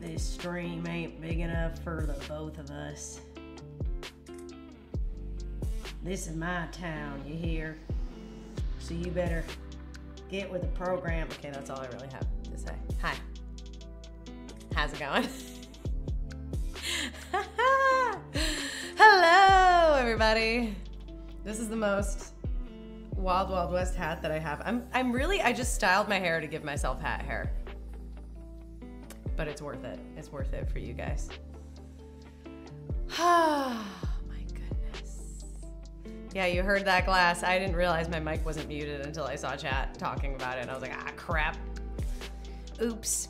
this stream ain't big enough for the both of us. This is my town, you hear? So you better get with the program. Okay, that's all I really have to say. Hi. How's it going? Hello, everybody. This is the most Wild Wild West hat that I have. I'm I'm really I just styled my hair to give myself hat hair. But it's worth it. It's worth it for you guys. Oh my goodness. Yeah, you heard that glass. I didn't realize my mic wasn't muted until I saw chat talking about it. And I was like, ah crap. Oops.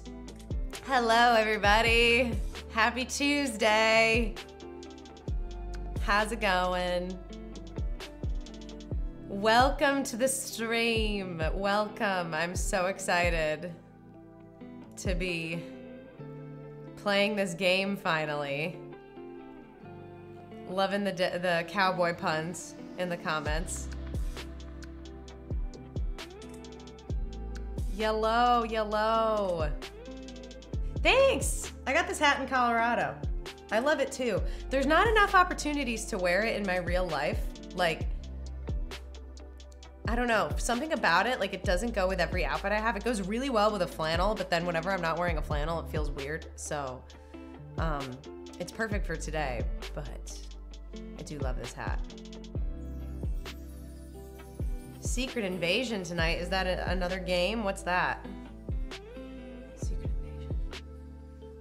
Hello everybody. Happy Tuesday. How's it going? Welcome to the stream. Welcome. I'm so excited to be playing this game finally. Loving the the cowboy puns in the comments. Yellow, yellow. Thanks. I got this hat in Colorado. I love it too. There's not enough opportunities to wear it in my real life. Like I don't know, something about it, like it doesn't go with every outfit I have. It goes really well with a flannel, but then whenever I'm not wearing a flannel, it feels weird. So, um, it's perfect for today, but I do love this hat. Secret Invasion tonight. Is that a, another game? What's that? Secret Invasion.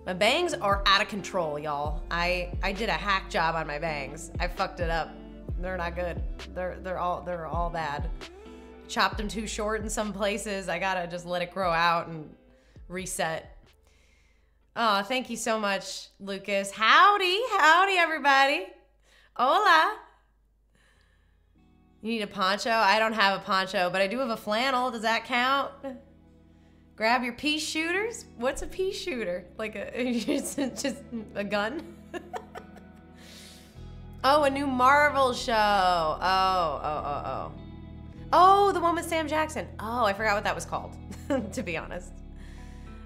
My bangs are out of control, y'all. I I did a hack job on my bangs. I fucked it up. They're not good. They're they're all they're all bad chopped them too short in some places. I gotta just let it grow out and reset. Oh, thank you so much, Lucas. Howdy, howdy, everybody. Hola. You need a poncho? I don't have a poncho, but I do have a flannel. Does that count? Grab your pea shooters. What's a pea shooter? Like a just, a gun? oh, a new Marvel show. Oh, oh, oh, oh. Oh, the one with Sam Jackson. Oh, I forgot what that was called, to be honest.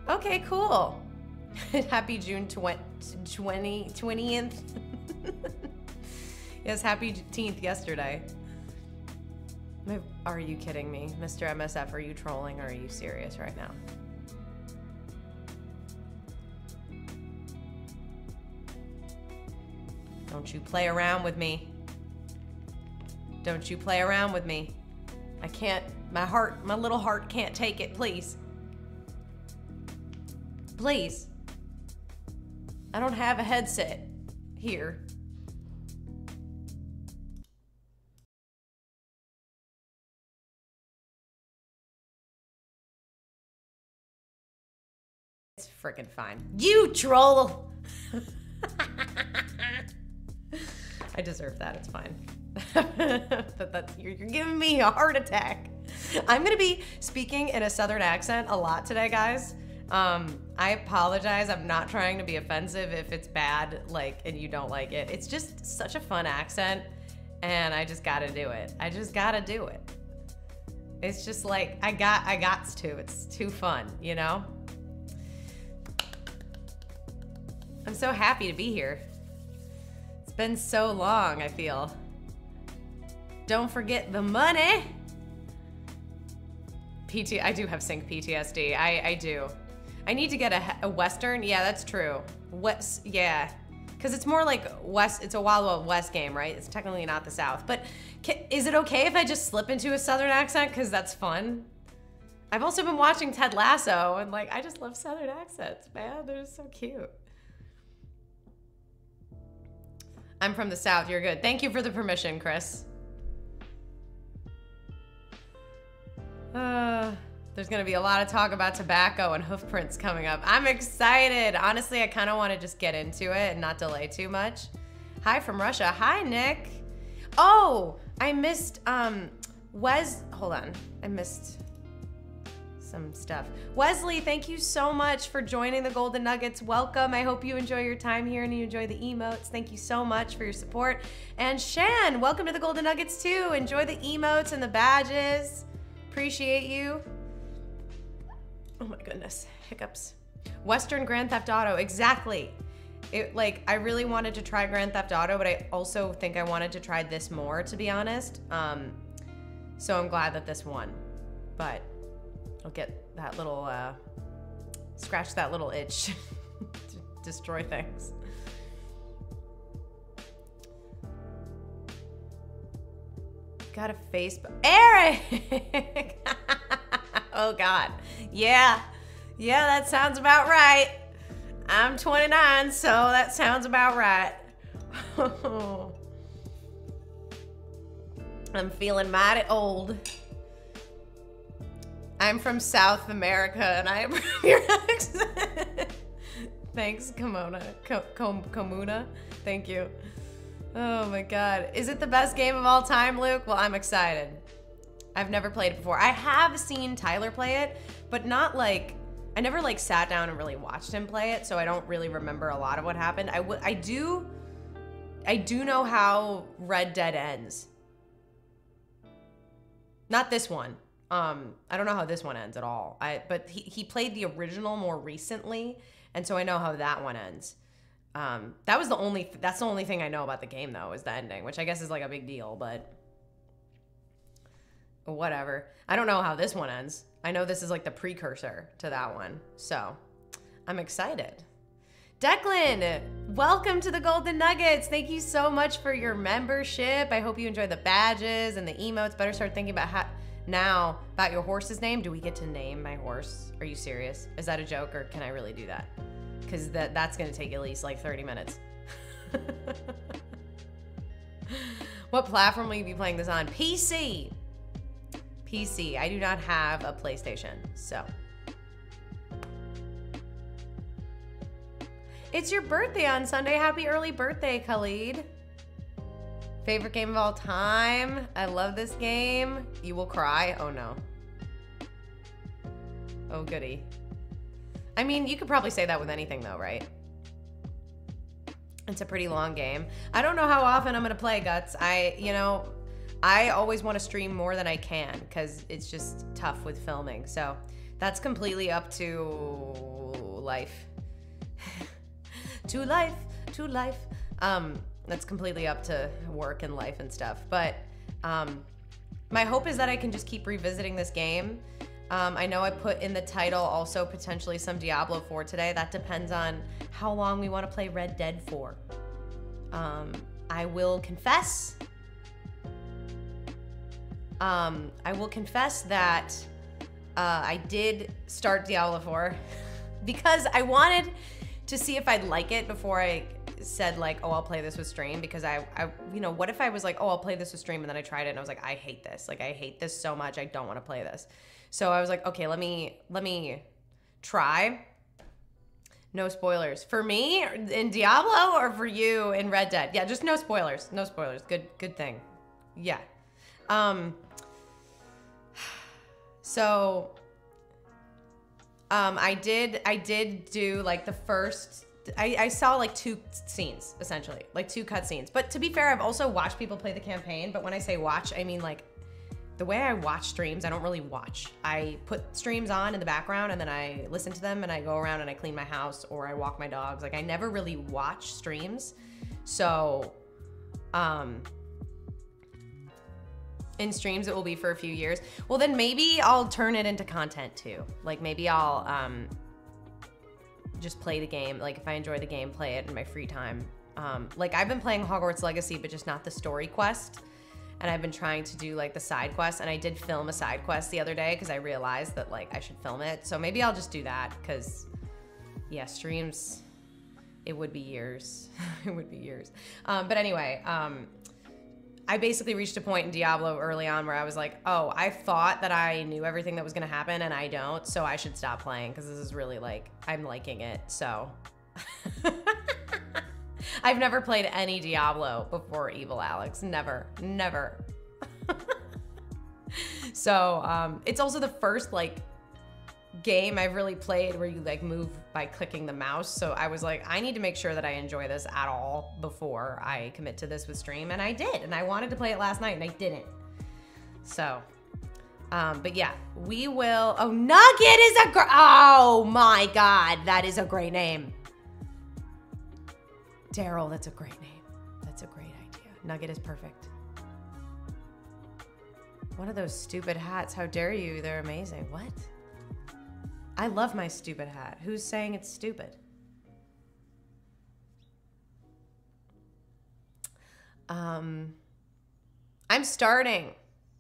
Okay, cool. happy June 20, 20th. yes, happy 10th yesterday. Are you kidding me? Mr. MSF, are you trolling or are you serious right now? Don't you play around with me. Don't you play around with me. I can't, my heart, my little heart can't take it, please. Please. I don't have a headset here. It's freaking fine. You troll! I deserve that, it's fine. That, you're, you're giving me a heart attack. I'm gonna be speaking in a southern accent a lot today, guys. Um, I apologize. I'm not trying to be offensive if it's bad, like, and you don't like it. It's just such a fun accent, and I just gotta do it. I just gotta do it. It's just like I got, I got to. It's too fun, you know. I'm so happy to be here. It's been so long. I feel. Don't forget the money. PT, I do have sync PTSD. I, I do. I need to get a, a Western. Yeah, that's true. West, yeah. Because it's more like West, it's a Wild Wild West game, right? It's technically not the South. But can, is it okay if I just slip into a Southern accent? Because that's fun. I've also been watching Ted Lasso, and like, I just love Southern accents, man. They're just so cute. I'm from the South. You're good. Thank you for the permission, Chris. Uh, there's gonna be a lot of talk about tobacco and hoof prints coming up. I'm excited. Honestly, I kind of want to just get into it and not delay too much. Hi from Russia. Hi, Nick. Oh, I missed, um, Wes, hold on. I missed some stuff. Wesley, thank you so much for joining the Golden Nuggets. Welcome. I hope you enjoy your time here and you enjoy the emotes. Thank you so much for your support. And Shan, welcome to the Golden Nuggets too. Enjoy the emotes and the badges. Appreciate you. Oh my goodness, hiccups. Western Grand Theft Auto, exactly. It like I really wanted to try Grand Theft Auto, but I also think I wanted to try this more, to be honest. Um, so I'm glad that this won, but I'll get that little uh, scratch that little itch to destroy things. Got a Facebook. Eric! oh, God. Yeah. Yeah, that sounds about right. I'm 29, so that sounds about right. I'm feeling mighty old. I'm from South America and I approve your accent. Thanks, Kom- Komuna. Thank you. Oh my god. Is it the best game of all time, Luke? Well, I'm excited. I've never played it before. I have seen Tyler play it, but not like I never like sat down and really watched him play it, so I don't really remember a lot of what happened. I I do I do know how Red Dead ends. Not this one. Um, I don't know how this one ends at all. I but he, he played the original more recently, and so I know how that one ends. Um, that was the only that's the only thing I know about the game though is the ending, which I guess is like a big deal, but whatever. I don't know how this one ends. I know this is like the precursor to that one, so I'm excited. Declan, welcome to the Golden Nuggets. Thank you so much for your membership. I hope you enjoy the badges and the emotes. Better start thinking about how now about your horse's name. Do we get to name my horse? Are you serious? Is that a joke or can I really do that? Because that that's gonna take at least like 30 minutes. what platform will you be playing this on? PC. PC. I do not have a PlayStation, so. It's your birthday on Sunday. Happy early birthday, Khalid. Favorite game of all time. I love this game. You will cry. Oh no. Oh goody. I mean, you could probably say that with anything though, right? It's a pretty long game. I don't know how often I'm gonna play Guts. I, you know, I always want to stream more than I can because it's just tough with filming. So that's completely up to life. to life, to life. Um, that's completely up to work and life and stuff. But um, my hope is that I can just keep revisiting this game. Um, I know I put in the title also potentially some Diablo 4 today. That depends on how long we want to play Red Dead for. Um, I will confess. Um, I will confess that uh, I did start Diablo 4 because I wanted to see if I'd like it before I said like, oh, I'll play this with stream because I, I, you know, what if I was like, oh, I'll play this with stream and then I tried it and I was like, I hate this. Like, I hate this so much. I don't want to play this. So I was like, okay, let me, let me try. No spoilers for me in Diablo or for you in Red Dead. Yeah, just no spoilers. No spoilers. Good, good thing. Yeah. Um. So. Um, I did. I did do like the first I, I, saw like two scenes essentially, like two cut scenes. But to be fair, I've also watched people play the campaign. But when I say watch, I mean like the way I watch streams, I don't really watch. I put streams on in the background and then I listen to them and I go around and I clean my house or I walk my dogs. Like I never really watch streams. So, um, in streams it will be for a few years. Well, then maybe I'll turn it into content too. Like maybe I'll um just play the game. Like if I enjoy the game, play it in my free time. Um, like I've been playing Hogwarts Legacy, but just not the story quest. And I've been trying to do like the side quest, and I did film a side quest the other day because I realized that like I should film it. So maybe I'll just do that because, yeah, streams. It would be years. it would be years. Um, but anyway, um, I basically reached a point in Diablo early on where I was like, oh, I thought that I knew everything that was to happen and I don't, so I should stop playing because this is really like, I'm liking it. So I've never played any Diablo before Evil Alex. Never, never. so um, it's also the first like game I've really played where you like move by clicking the mouse. So I was like, I need to make sure that I enjoy this at all before I commit to this with stream. And I did. And I wanted to play it last night and I didn't. So Um, but yeah, we will. Oh, Nugget is a oh my god, that is a great name. Daryl, that's a great name. That's a great idea. Nugget is perfect. One of those stupid hats. How dare you? They're amazing. What? I love my stupid hat. Who's saying it's stupid? Um, I'm starting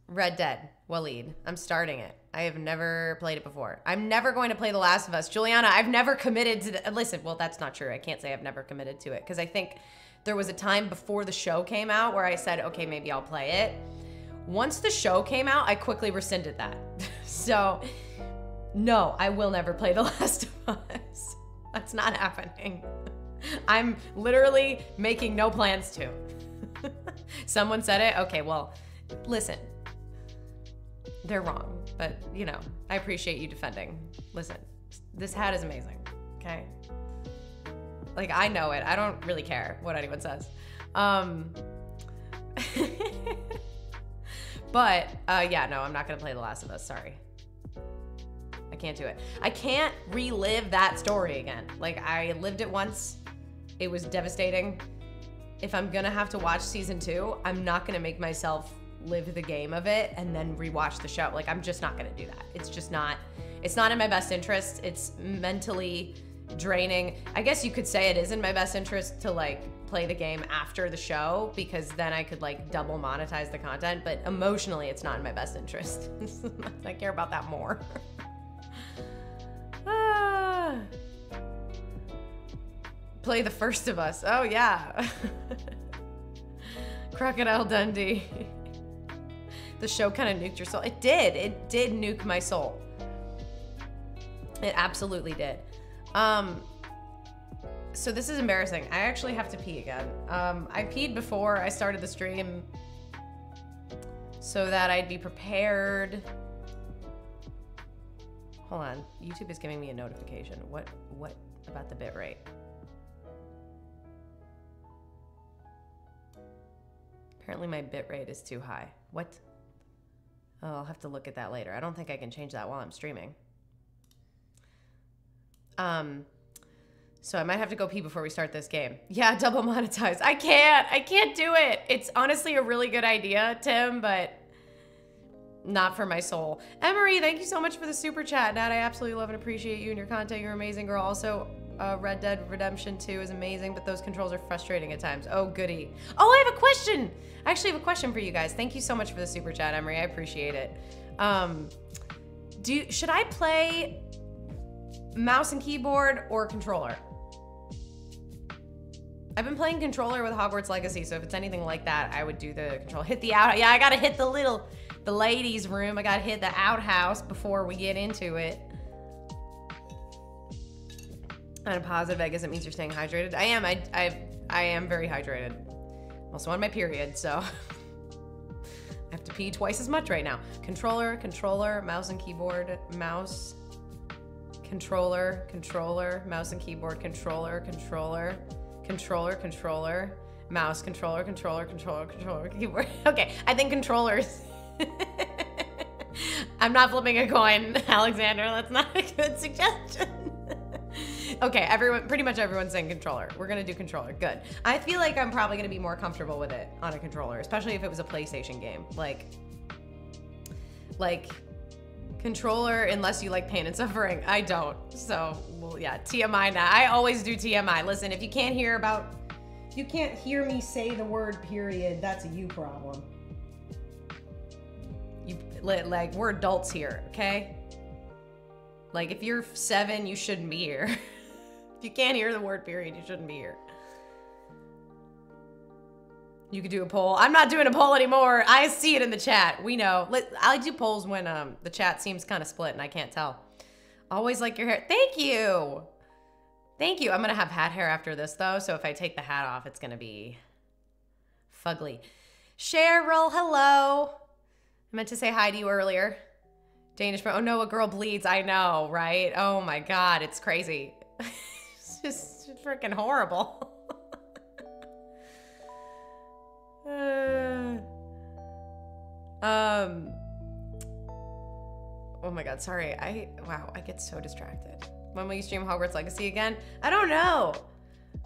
Red Dead Waleed. I'm starting it. I have never played it before. I'm never going to play The Last of Us. Juliana, I've never committed to the, listen, well, that's not true. I can't say I've never committed to it because I think there was a time before the show came out where I said, okay, maybe I'll play it. Once the show came out, I quickly rescinded that. so, no, I will never play The Last of Us. That's not happening. I'm literally making no plans to. Someone said it. Okay, well, listen. They're wrong, but you know, I appreciate you defending. Listen, this hat is amazing. Okay? Like I know it. I don't really care what anyone says. Um But uh yeah, no, I'm not to play The Last of Us. Sorry. I can't do it. I can't relive that story again. Like I lived it once. It was devastating. If I'm gonna have to watch season two, I'm not gonna make myself live the game of it and then rewatch the show. Like I'm just not gonna do that. It's just not. It's not in my best interest. It's mentally draining. I guess you could say it is in my best interest to like play the game after the show because then I could like double monetize the content. But emotionally, it's not in my best interest. I care about that more. ah. Play the first of us. Oh yeah. Crocodile Dundee. The show kind of nuked your soul. It did. It did nuke my soul. It absolutely did. Um so this is embarrassing. I actually have to pee again. Um I peed before I started the stream so that I'd be prepared. Hold on. YouTube is giving me a notification. What what about the bit rate? Apparently my bit rate is too high. What? Oh, I'll have to look at that later. I don't think I can change that while I'm streaming. Um, so I might have to go pee before we start this game. Yeah, double monetize. I can't. I can't do it. It's honestly a really good idea, Tim, but not for my soul. Emery, thank you so much for the super chat. Nat, I absolutely love and appreciate you and your content. You're amazing, girl. Also, uh, Red Dead Redemption 2 is amazing, but those controls are frustrating at times. Oh, goody. Oh, I have a question. I actually have a question for you guys. Thank you so much for the super chat, Emery. I appreciate it. Um, do should I play mouse and keyboard or controller? I've been playing controller with Hogwarts Legacy, so if it's anything like that, I would do the control. Hit the out. Yeah, I gotta hit the little, the ladies' room. I gotta hit the outhouse before we get into it. On a positive, I guess it means you're staying hydrated. I am. I, I, I am very hydrated. I'm also on my period, so I have to pee twice as much right now. Controller, controller, mouse and keyboard, mouse, controller, controller, mouse and keyboard, controller, controller, controller, controller, mouse, controller, controller, controller, controller, keyboard. Okay, I think controllers. I'm not flipping a coin, Alexander. That's not a good suggestion. Okay, everyone, pretty much everyone's saying controller. We're gonna do controller. Good. I feel like I'm probably gonna be more comfortable with it on a controller, especially if it was a PlayStation game. Like, like controller unless you like pain and suffering. I don't. So, well, yeah, TMI now. I always do TMI. Listen, if you can't hear about, if you can't hear me say the word period, that's a you problem. You like we're adults here, okay? Like if you're seven, you shouldn't be here. if you can't hear the word period, you shouldn't be here. You could do a poll. I'm not doing a poll anymore. I see it in the chat. We know. I do polls when um, the chat seems kind of split and I can't tell. Always like your hair. Thank you. Thank you. I'm going to have hat hair after this, though. So if I take the hat off, it's going to be fugly. Cheryl, hello. I meant to say hi to you earlier. Danish, oh no, a girl bleeds. I know, right? Oh my God, it's crazy. just freaking horrible. uh, um, Oh my god, sorry. I wow, I get so distracted. When will you stream Hogwarts Legacy again? I don't know.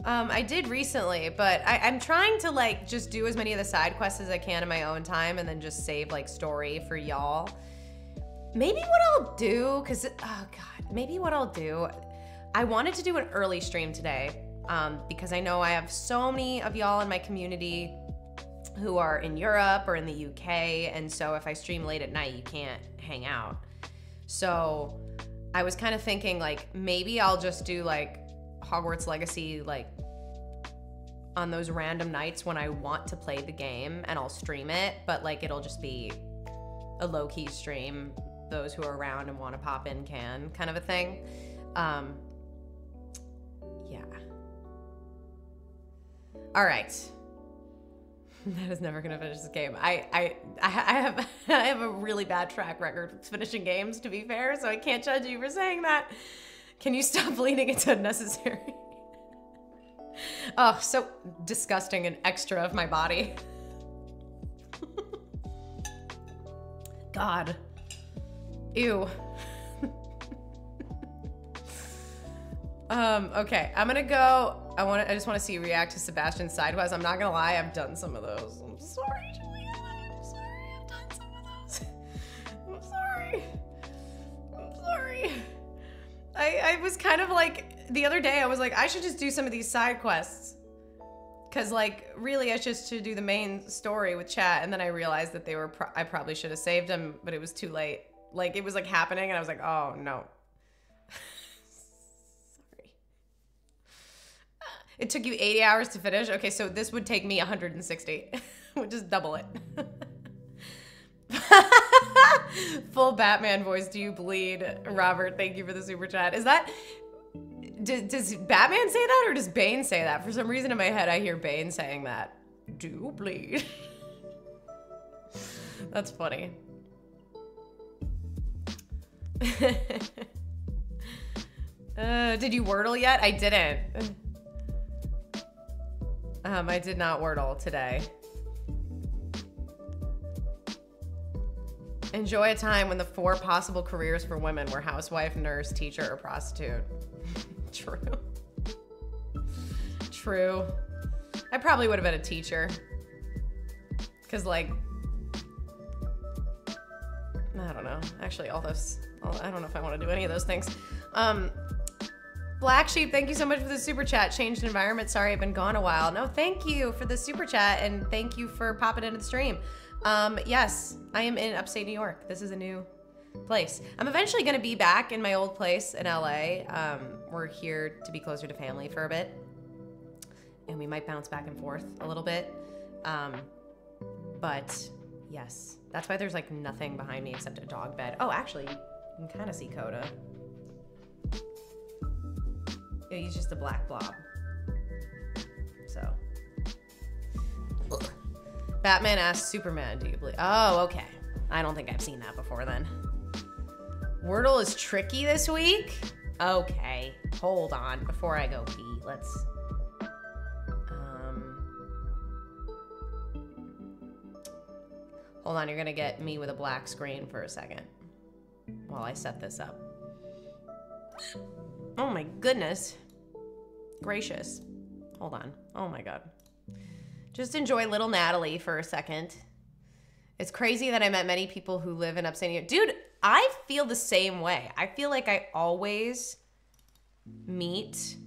Um, I did recently, but I, I'm trying to like just do as many of the side quests as I can in my own time, and then just save like story for y'all. Maybe what I'll do, cause oh god, maybe what I'll do. I wanted to do an early stream today, um, because I know I have so many of y'all in my community who are in Europe or in the UK, and so if I stream late at night, you can't hang out. So I was kind of thinking like maybe I'll just do like Hogwarts Legacy like on those random nights when I want to play the game and I'll stream it, but like it'll just be a low key stream. Those who are around and want to pop in can kind of a thing. Um, All right. That is never gonna finish this game. I, I, I have, I have a really bad track record finishing games. To be fair, so I can't judge you for saying that. Can you stop bleeding? It's unnecessary. oh, so disgusting and extra of my body. God. Ew. Um, okay, I'm gonna go. I want to, I just want to see you react to Sebastian's sideways. I'm not gonna lie, I've done some of those. I'm sorry, Julian. I'm sorry. I've done some of those. I'm sorry. I'm sorry. I I was kind of like the other day. I was like, I should just do some of these side quests. Cause like really, I just should do the main story with chat, and then I realized that they were. Pro- I probably should have saved them, but it was too late. Like it was like happening, and I was like, oh no. It took you 80 hours to finish. Okay, so this would take me 160, which is double it. Full Batman voice. Do you bleed, Robert? Thank you for the super chat. Is that does, does Batman say that or does Bane say that? For some reason in my head, I hear Bane saying that. Do you bleed? That's funny. uh, did you Wordle yet? I didn't. Um, I did not Wordle today. Enjoy a time when the four possible careers for women were housewife, nurse, teacher, or prostitute. True. True. I probably would have been a teacher. Because, like, I don't know. Actually, all those, all, I don't know if I want to do any of those things. Um, Black Sheep, thank you so much for the super chat. Changed environment. Sorry, I've been gone a while. No, thank you for the super chat and thank you for popping into the stream. Um, yes, I am in upstate New York. This is a new place. I'm eventually going to be back in my old place in LA. Um, we're here to be closer to family for a bit. And we might bounce back and forth a little bit. Um, but yes, that's why there's like nothing behind me except a dog bed. Oh, actually, you can kind of see Coda. He's just a black blob. So. Batman asks Superman, do you believe? Oh, okay. I don't think I've seen that before then. Wordle is tricky this week? Okay, hold on. Before I go pee, let's. Um. Hold on, you're gonna get me with a black screen for a second while I set this up. Oh my goodness. Gracious. Hold on. Oh my god. Just enjoy little Natalie for a second. It's crazy that I met many people who live in upstate New York. Dude, I feel the same way. I feel like I always meet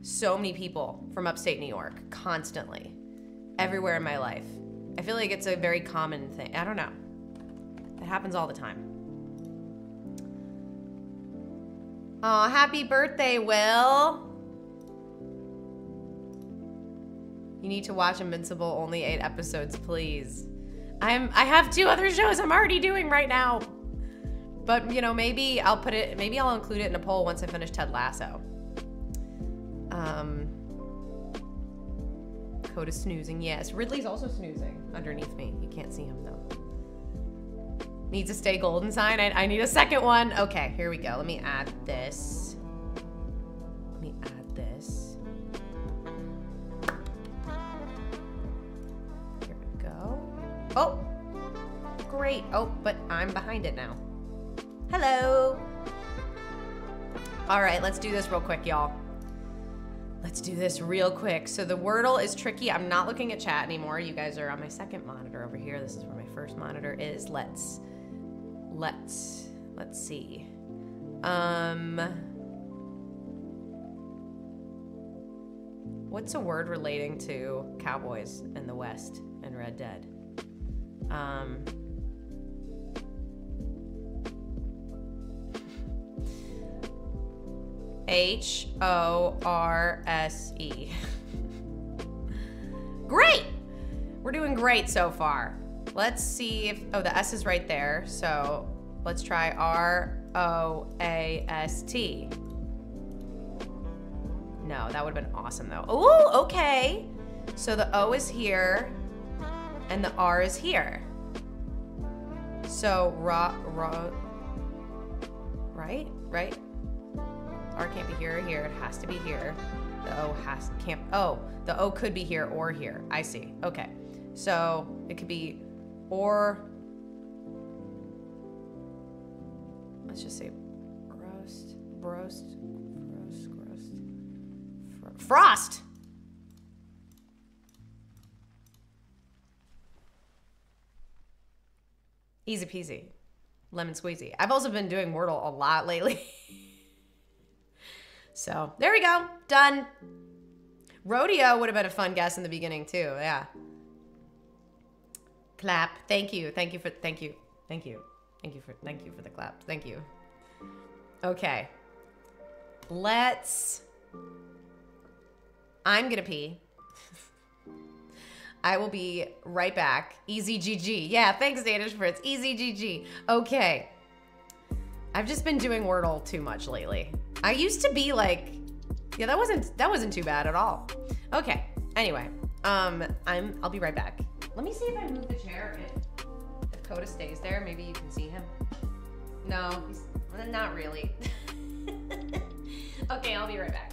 so many people from upstate New York constantly, everywhere in my life. I feel like it's a very common thing. I don't know. It happens all the time. Oh, happy birthday, Will. You need to watch Invincible, only eight episodes, please. I'm I have two other shows I'm already doing right now. But you know, maybe I'll put it maybe I'll include it in a poll once I finish Ted Lasso. Um Code is snoozing, yes. Ridley's also snoozing underneath me. You can't see him though. Needs a stay golden sign. I, I need a second one. Okay, here we go. Let me add this. Oh, great. Oh, but I'm behind it now. Hello. All right, let's do this real quick, y'all. Let's do this real quick. So the Wordle is tricky. I'm not looking at chat anymore. You guys are on my second monitor over here. This is where my first monitor is. Let's, let's, let's see. Um, what's a word relating to cowboys in the West and Red Dead? Um, H O R S E. Great! We're doing great so far. Let's see if, oh, the S is right there. So let's try R O A S T. No, that would have been awesome though. Oh, okay. So the O is here and the R is here. So ra, ra, right? Right? R can't be here or here. It has to be here. The O has can't. Oh, the O could be here or here. I see. Okay, so it could be or. Let's just say roast, roast, roast, roast, fro- frost. Easy peasy, lemon squeezy. I've also been doing Wordle a lot lately. So there we go. Done. Rodeo would have been a fun guess in the beginning too. Yeah. Clap. Thank you. Thank you for thank you. Thank you. Thank you for thank you for the clap. Thank you. Okay. Let's I'm gonna pee. I will be right back. Easy GG. Yeah, thanks, Danish Fritz. Easy GG. Okay. I've just been doing Wordle too much lately. I used to be like, yeah, that wasn't that wasn't too bad at all. Okay. Anyway, um, I'm I'll be right back. Let me see if I move the chair. If, if Coda stays there, maybe you can see him. No, he's not really. okay, I'll be right back.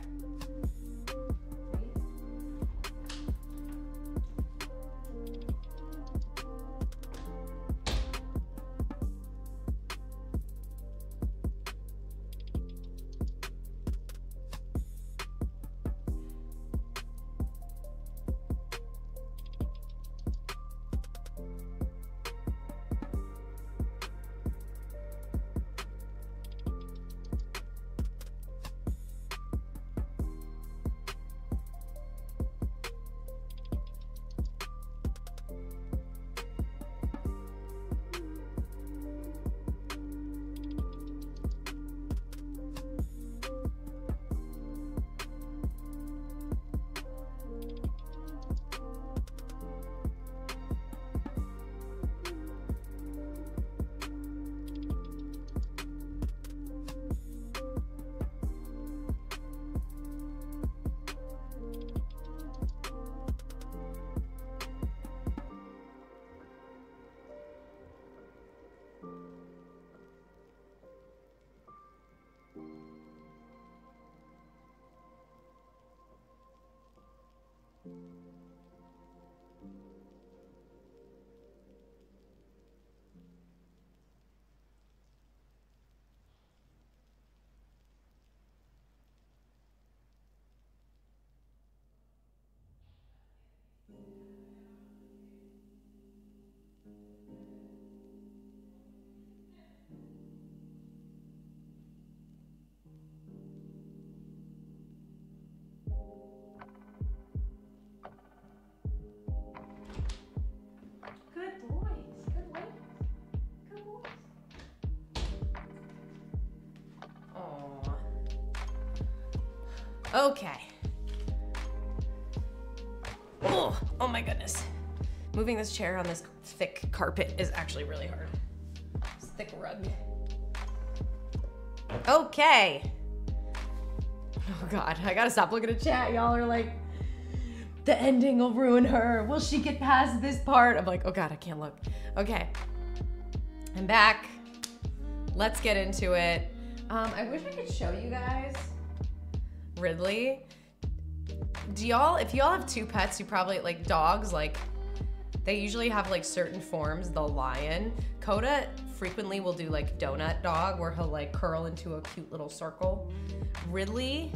Okay. Oh, oh my goodness. Moving this chair on this thick carpet is actually really hard. This thick rug. Okay. Oh god, I gotta stop looking at chat. Y'all are like, the ending will ruin her. Will she get past this part? I'm like, oh god, I can't look. Okay. I'm back. Let's get into it. Um, I wish I could show you guys Ridley. Do y'all, if y'all have two pets, you probably like dogs, like They usually have like certain forms. The lion, Coda frequently will do like donut dog, where he'll like curl into a cute little circle. Ridley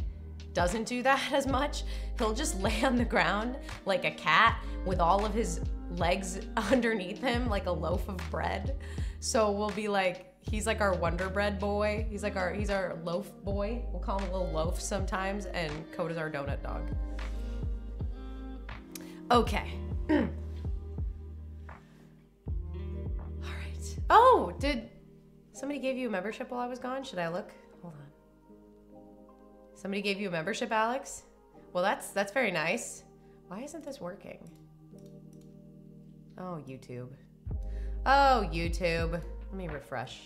doesn't do that as much. He'll just lay on the ground like a cat with all of his legs underneath him like a loaf of bread. So we'll be like, he's like our Wonder Bread boy. He's like our he's our loaf boy. We'll call him a little loaf sometimes, and Coda's our donut dog. Okay. All right. Oh, did somebody gave you a membership while I was gone? Should I look? Hold on. Somebody gave you a membership, Alex? Well, that's that's very nice. Why isn't this working? Oh, YouTube. Oh, YouTube. Let me refresh.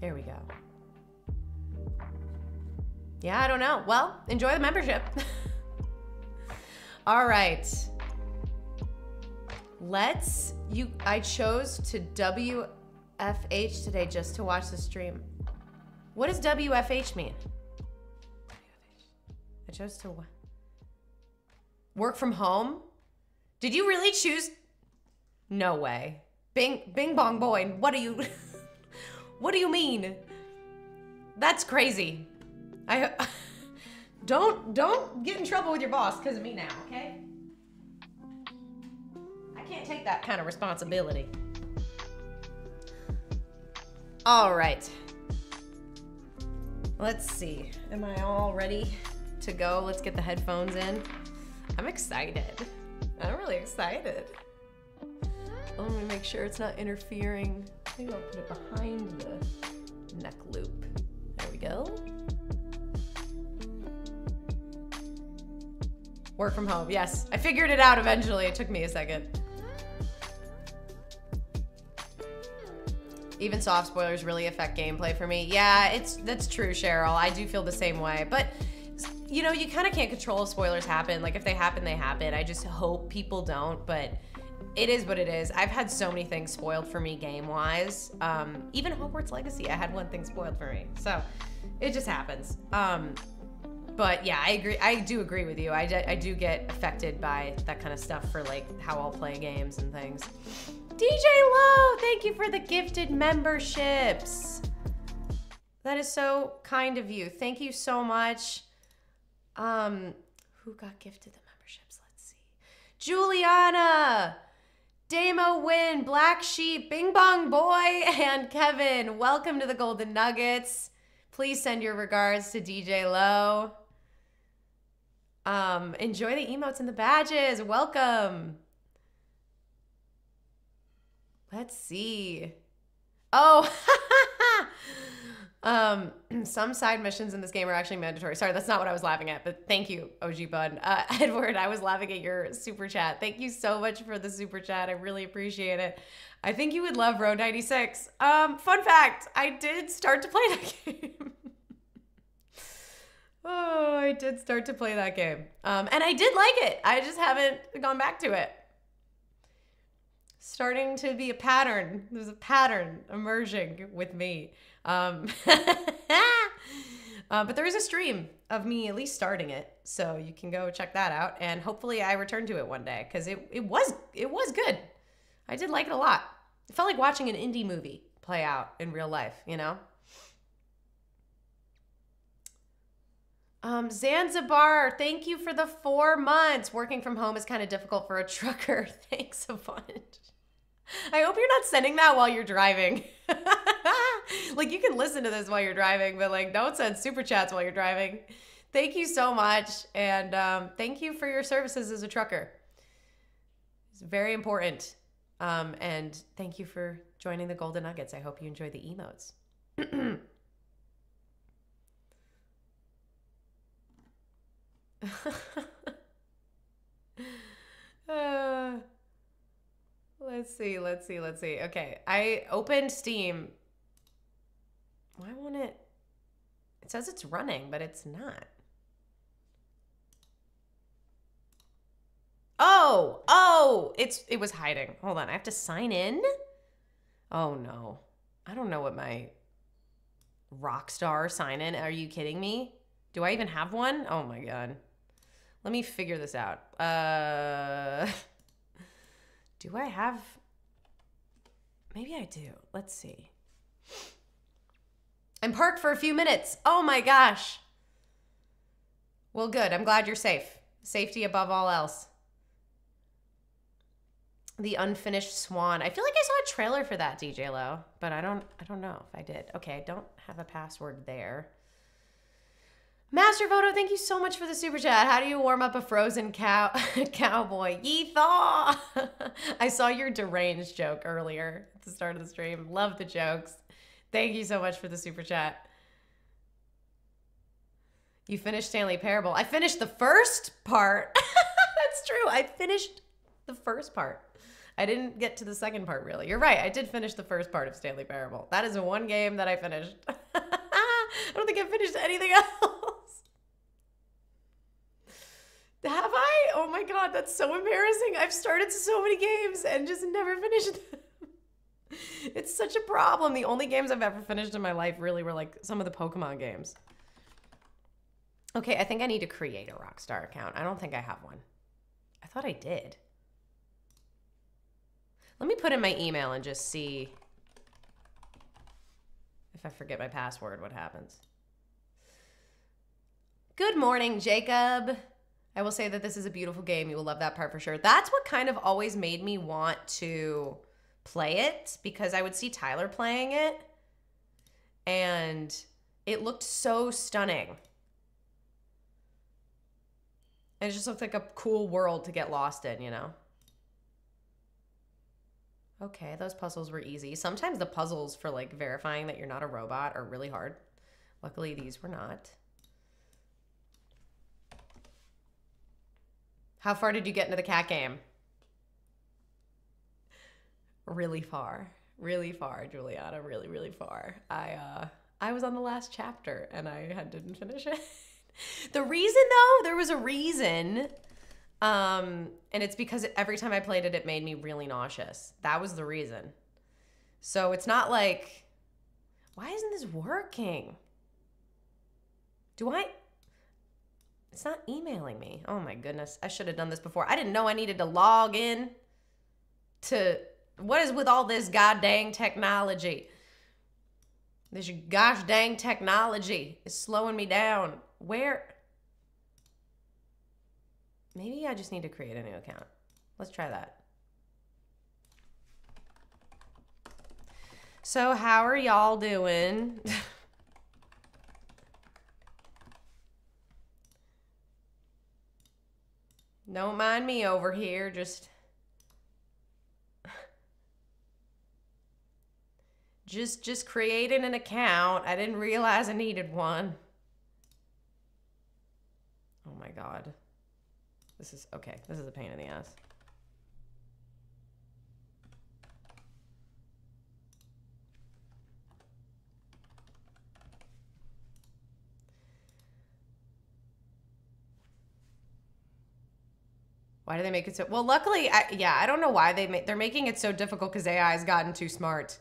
There we go. Yeah, I don't know. Well, enjoy the membership. All right. Let's you I chose to WFH today just to watch the stream. What does WFH mean? I chose to work from home. Did you really choose? No way. Bing Bing Bong Boy, what do you What do you mean? That's crazy. I don't don't get in trouble with your boss because of me now, okay? I can't take that kind of responsibility. All right. Let's see. Am I all ready to go? Let's get the headphones in. I'm excited. I'm really excited. I Let me make sure it's not interfering. Maybe I'll put it behind the neck loop. There we go. Work from home. Yes, I figured it out eventually. It took me a second. Even soft spoilers really affect gameplay for me. Yeah, it's that's true, Cheryl. I do feel the same way. But you know, you kind of can't control if spoilers happen. Like if they happen, they happen. I just hope people don't, but it is what it is. I've had so many things spoiled for me game wise. Um, even Hogwarts Legacy, I had one thing spoiled for me. So it just happens. Um, but yeah, I agree. I do agree with you. I, d- I do get affected by that kind of stuff for like how I'll play games and things. DJ Low, thank you for the gifted memberships. That is so kind of you. Thank you so much. Um, who got gifted the memberships? Let's see. Juliana, Damo Win, Black Sheep, Bing Bong Boy, and Kevin. Welcome to the Golden Nuggets. Please send your regards to DJ Low. Um, enjoy the emotes and the badges. Welcome. Let's see. Oh, um, some side missions in this game are actually mandatory. Sorry, that's not what I was laughing at, but thank you, OG Bud. Uh, Edward, I was laughing at your super chat. Thank you so much for the super chat. I really appreciate it. I think you would love Road 96. Um, fun fact, I did start to play that game. oh, I did start to play that game. Um, and I did like it. I just haven't gone back to it starting to be a pattern. There's a pattern emerging with me. Um, uh, but there is a stream of me at least starting it, so you can go check that out. And hopefully, I return to it one day because it, it was it was good. I did like it a lot. It felt like watching an indie movie play out in real life. You know. Um, Zanzibar, thank you for the four months. Working from home is kind of difficult for a trucker. Thanks a. I hope you're not sending that while you're driving. like you can listen to this while you're driving, but like don't send super chats while you're driving. Thank you so much, and um, thank you for your services as a trucker. It's very important. Um, and thank you for joining the Golden Nuggets. I hope you enjoy the emotes. uh, let's see, let's see, let's see. Okay, I opened Steam. Why won't it? It says it's running, but it's not. Oh, oh, it's it was hiding. Hold on, I have to sign in. Oh no, I don't know what my Rockstar sign in. Are you kidding me? Do I even have one? Oh my god. Let me figure this out. Uh, do I have? Maybe I do. Let's see. I'm parked for a few minutes. Oh my gosh. Well, good. I'm glad you're safe. Safety above all else. The unfinished swan. I feel like I saw a trailer for that, DJ Low, but I don't I don't know if I did. Okay, I don't have a password there. Master Photo, thank you so much for the super chat. How do you warm up a frozen cow cowboy? Yeethaw! I saw your deranged joke earlier at the start of the stream. Love the jokes. Thank you so much for the super chat. You finished Stanley Parable. I finished the first part. That's true. I finished the first part. I didn't get to the second part really. You're right. I did finish the first part of Stanley Parable. That is the one game that I finished. I don't think I finished anything else. Have I? Oh my god, that's so embarrassing. I've started so many games and just never finished them. It's such a problem. The only games I've ever finished in my life really were like some of the Pokemon games. Okay, I think I need to create a Rockstar account. I don't think I have one. I thought I did. Let me put in my email and just see if I forget my password, what happens. Good morning, Jacob. I will say that this is a beautiful game. You will love that part for sure. That's what kind of always made me want to play it because I would see Tyler playing it and it looked so stunning. And it just looked like a cool world to get lost in, you know? Okay, those puzzles were easy. Sometimes the puzzles for like verifying that you're not a robot are really hard. Luckily, these were not. How far did you get into the cat game? Really far. Really far, Juliana. Really, really far. I uh I was on the last chapter and I had didn't finish it. the reason though, there was a reason. Um, and it's because every time I played it, it made me really nauseous. That was the reason. So it's not like, why isn't this working? Do I? It's not emailing me. Oh my goodness. I should have done this before. I didn't know I needed to log in to what is with all this god dang technology? This gosh dang technology is slowing me down. Where? Maybe I just need to create a new account. Let's try that. So, how are y'all doing? Don't mind me over here, just just just creating an account. I didn't realize I needed one. Oh my god. This is okay. This is a pain in the ass. Why do they make it so? Well, luckily, I, yeah, I don't know why they make. They're making it so difficult because AI has gotten too smart.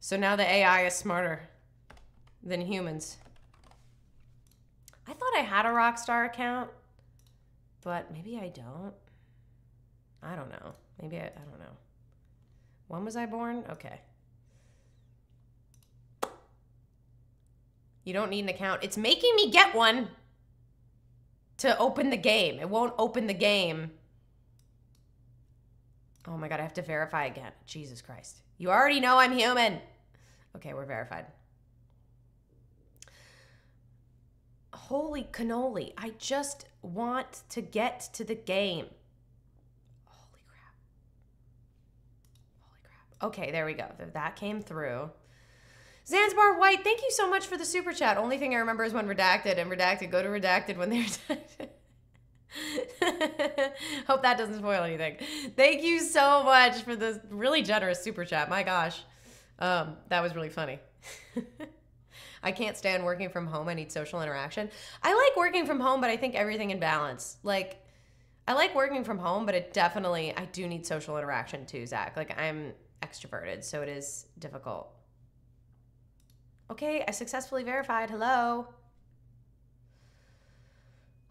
So now the AI is smarter than humans. I thought I had a Rockstar account, but maybe I don't. I don't know. Maybe I, I don't know. When was I born? Okay. You don't need an account. It's making me get one to open the game. It won't open the game. Oh my God, I have to verify again. Jesus Christ. You already know I'm human. Okay, we're verified. Holy cannoli. I just want to get to the game. Holy crap. Holy crap. Okay, there we go. That came through. Zanzibar White, thank you so much for the super chat. Only thing I remember is when redacted and redacted. Go to redacted when they're redacted. Hope that doesn't spoil anything. Thank you so much for this really generous super chat. My gosh. Um, that was really funny. I can't stand working from home. I need social interaction. I like working from home, but I think everything in balance. Like, I like working from home, but it definitely, I do need social interaction too, Zach. Like, I'm extroverted, so it is difficult. Okay, I successfully verified. Hello.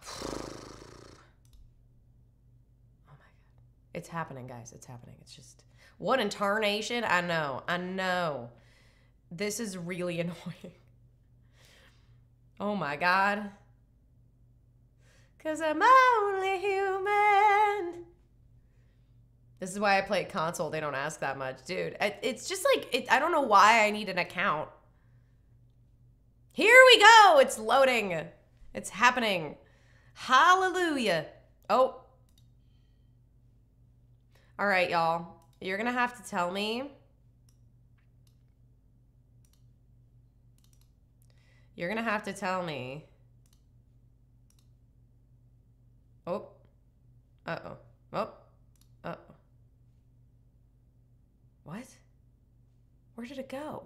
It's happening, guys. It's happening. It's just what in tarnation? I know. I know. This is really annoying. Oh my god. Cause I'm only human. This is why I play console. They don't ask that much, dude. It's just like it, I don't know why I need an account. Here we go. It's loading. It's happening. Hallelujah. Oh. All right, y'all. You're going to have to tell me. You're going to have to tell me. Oh. Uh-oh. Oh. Uh-oh. What? Where did it go?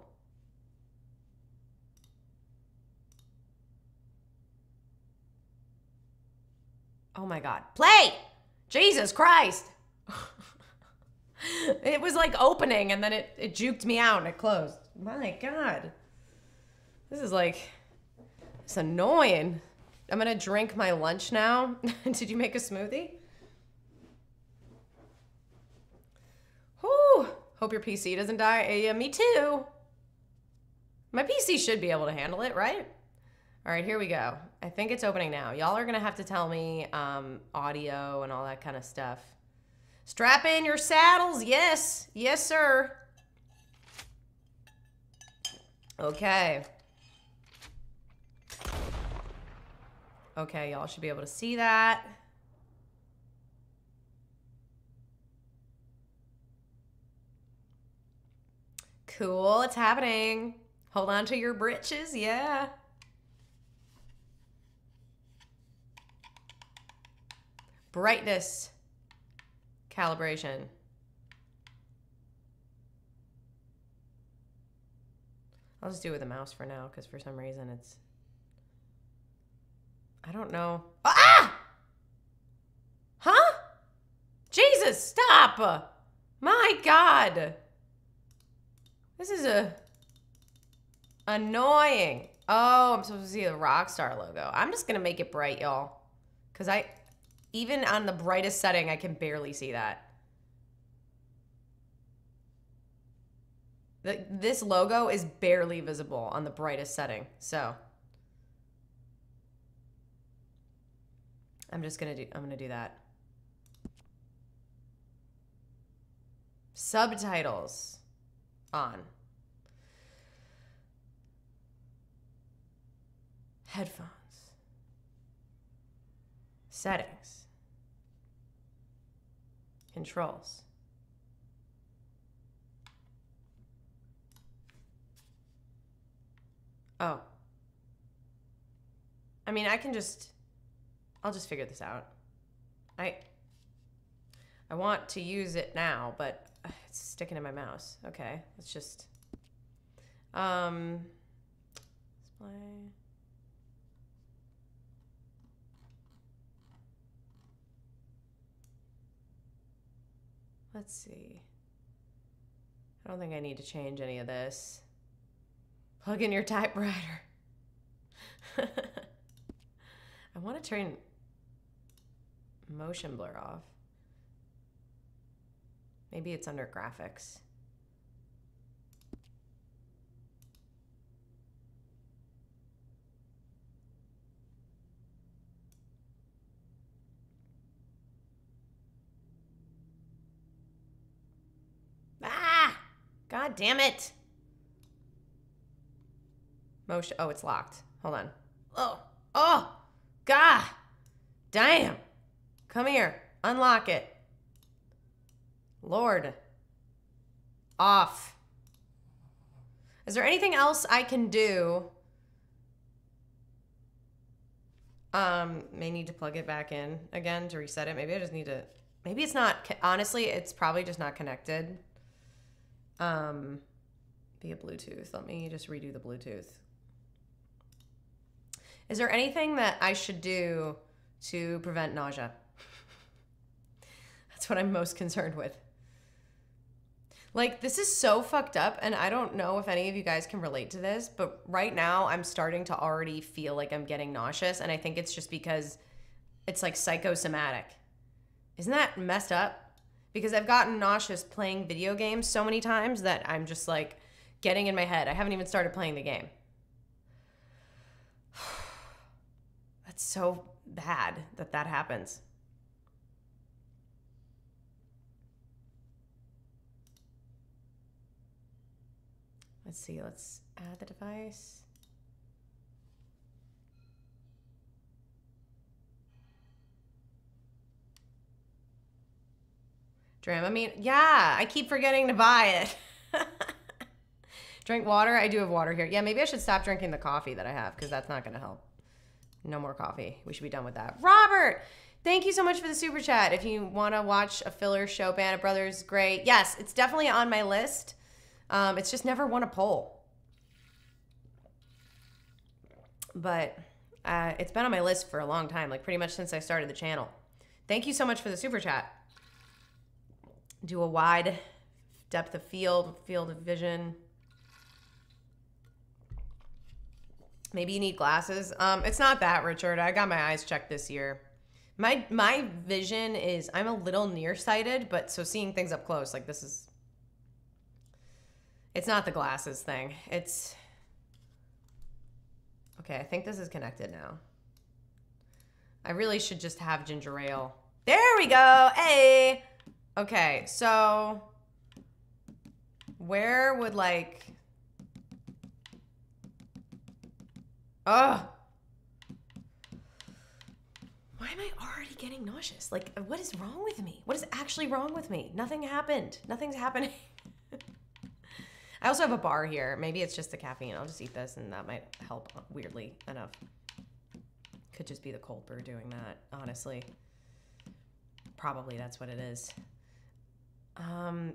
Oh my God. Play! Jesus Christ! it was like opening and then it, it juked me out and it closed. My God. This is like, it's annoying. I'm gonna drink my lunch now. Did you make a smoothie? Whew. Hope your PC doesn't die. Yeah, me too. My PC should be able to handle it, right? All right, here we go. I think it's opening now. Y'all are gonna have to tell me um, audio and all that kind of stuff. Strap in your saddles. Yes. Yes, sir. Okay. Okay, y'all should be able to see that. Cool, it's happening. Hold on to your britches, yeah. Brightness. Calibration. I'll just do it with a mouse for now because for some reason it's. I don't know. Ah! Huh? Jesus, stop! My God. This is a. Annoying. Oh, I'm supposed to see the Rockstar logo. I'm just to make it bright, y'all. Because I. Even on the brightest setting, I can barely see that. The, this logo is barely visible on the brightest setting. So I'm just to do I'm going to do that. Subtitles on. Headphones. Settings controls. Oh. I mean, I can just I'll just figure this out. I I want to use it now, but it's sticking in my mouse. Okay, let's just um display Let's see. I don't think I need to change any of this. Plug in your typewriter. I want to turn motion blur off. Maybe it's under graphics. God damn it. Motion. Oh, it's locked. Hold on. Oh, oh, God. Damn. Come here. Unlock it. Lord. Off. Is there anything else I can do? Um, may need to plug it back in again to reset it. Maybe I just need to. Maybe it's not. Honestly, it's probably just not connected um, via Bluetooth. Let me just redo the Bluetooth. Is there anything that I should do to prevent nausea? That's what I'm most concerned with. Like, this is so fucked up, and I don't know if any of you guys can relate to this, but right now I'm starting to already feel like I'm getting nauseous, and I think it's just because it's like psychosomatic. Isn't that messed up? Because I've gotten nauseous playing video games so many times that I'm just like getting in my head. I haven't even started playing the game. That's so bad that that happens. Let's see, let's add the device. Dramamine. Yeah, I keep forgetting to buy it. Drink water. I do have water here. Yeah, maybe I should stop drinking the coffee that I have because that's not going to help. No more coffee. We should be done with that. Robert, thank you so much for the super chat. If you want to watch a filler show, Band of Brothers, great. Yes, it's definitely on my list. Um, it's just never won a poll. But uh, it's been on my list for a long time, like pretty much since I started the channel. Thank you so much for the super chat do a wide depth of field, field of vision. Maybe you need glasses. Um, it's not that, Richard. I got my eyes checked this year. My my vision is I'm a little nearsighted, but so seeing things up close, like this is it's not the glasses thing. It's Okay, I think this is connected now. I really should just have ginger ale. There we go. Hey. Okay, so where would like Ugh. Why am I already getting nauseous? Like, what is wrong with me? What is actually wrong with me? Nothing happened. Nothing's happening. I also have a bar here. Maybe it's just the caffeine. I'll just eat this and that might help uh, weirdly enough. Could just be the cold brew doing that, honestly. Probably that's what it is. Um,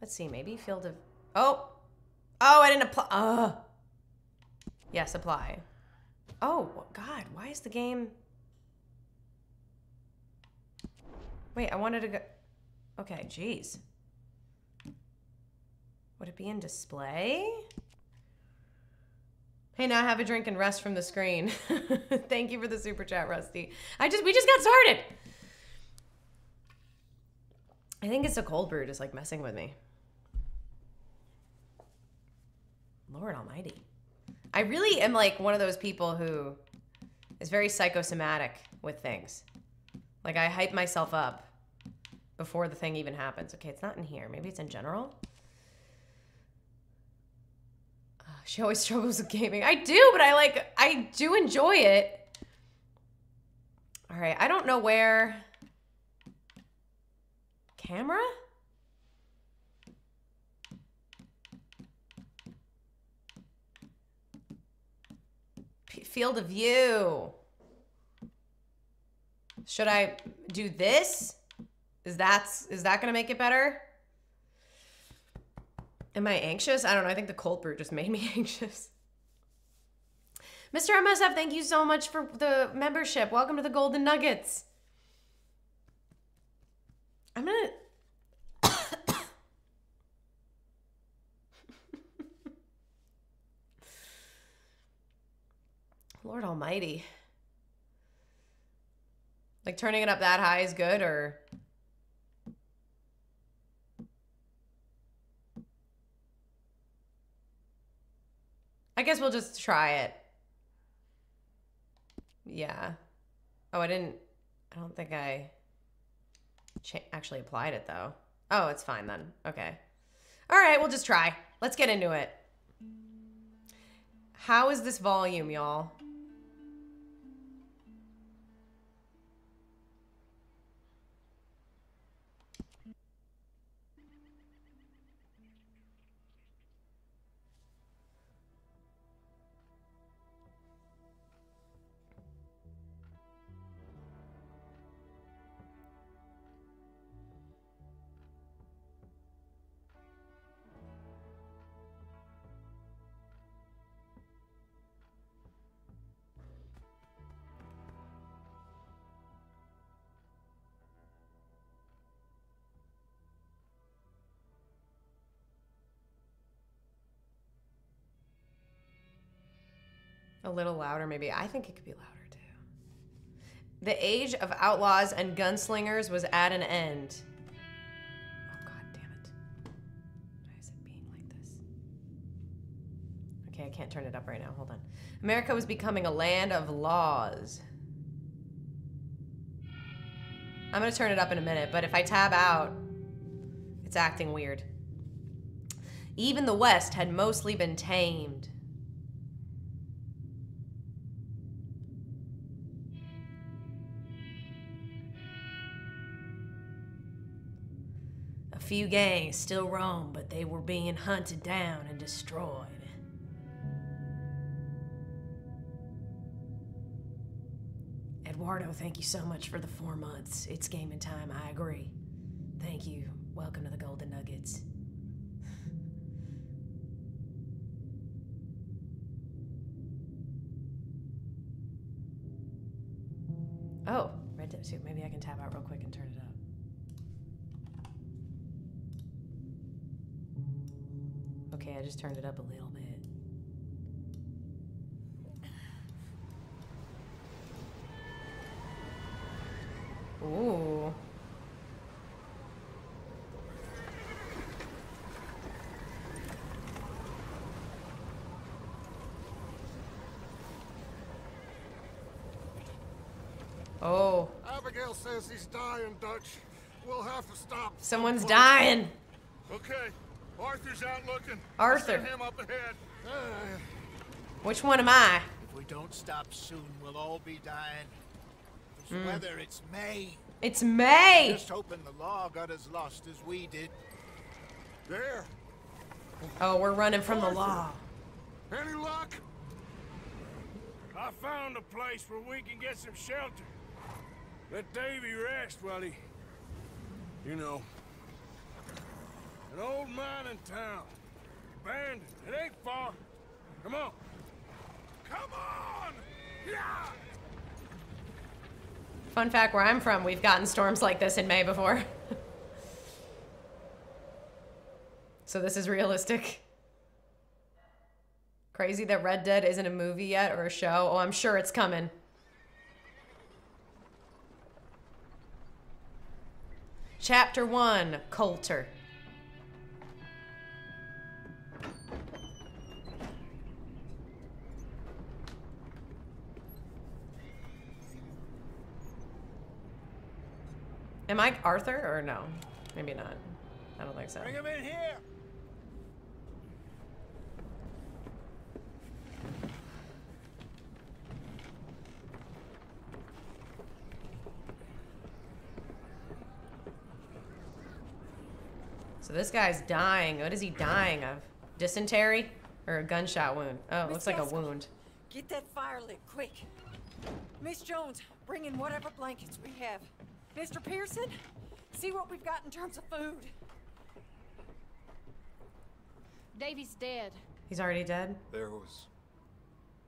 let's see, maybe field of, oh, oh, I didn't apply, uh, yes, apply. Oh, God, why is the game, wait, I wanted to go, okay, jeez. Would it be in display? Hey, now have a drink and rest from the screen. Thank you for the super chat, Rusty. I just we just got started. I think it's a cold brew just like messing with me. Lord Almighty. I really am like one of those people who is very psychosomatic with things. Like I hype myself up before the thing even happens. Okay, it's not in here. Maybe it's in general. Uh, she always struggles with gaming. I do, but I like I do enjoy it. All right, I don't know where camera? P field of view. Should I do this? Is that is that gonna make it better? Am I anxious? I don't know. I think the cold brew just made me anxious. Mr. MSF, thank you so much for the membership. Welcome to the Golden Nuggets. I'm gonna. Lord Almighty. Like turning it up that high is good, or. I guess we'll just try it. Yeah. Oh, I didn't. I don't think I actually applied it though. Oh, it's fine then. Okay. All right, we'll just try. Let's get into it. How is this volume, y'all? A little louder, maybe. I think it could be louder too. The age of outlaws and gunslingers was at an end. Oh, god damn it. Why is it being like this? Okay, I can't turn it up right now. Hold on. America was becoming a land of laws. I'm gonna turn it up in a minute, but if I tab out, it's acting weird. Even the West had mostly been tamed. Few gangs still roamed, but they were being hunted down and destroyed. Eduardo, thank you so much for the four months. It's gaming time, I agree. Thank you. Welcome to the Golden Nuggets. Oh, red tip suit. Maybe I can tap out real quick and turn it just turned it up a little bit. Ooh. Oh, Abigail says he's dying, Dutch. We'll have to stop. someone's dying. Okay, Arthur's out looking. Arthur. Him up ahead. Uh, Which one am I? If we don't stop soon, we'll all be dying. It's Hmm. weather, it's May. It's May. Just hoping the law got as lost as we did. there. Oh, we're running from the law. Any luck? I found a place where we can get some shelter. Let Davy rest while he... You know. An old mining town. Abandoned. It ain't far. Come on. Come on! Yeah! Fun fact where I'm from, we've gotten storms like this in May before. so this is realistic. Crazy that Red Dead isn't a movie yet or a show. Oh, I'm sure it's coming. Chapter 1 Colter. Am I Arthur or no? Maybe not. I don't think so. Bring him in here! So this guy's dying. What is he dying of? Dysentery? Or a gunshot wound? Oh, it looks like a wound. Get that fire lit, quick. Miss Jones, bring in whatever blankets we have. Mr. Pearson, see what we've got in terms of food. Davy's dead. He's already dead? There was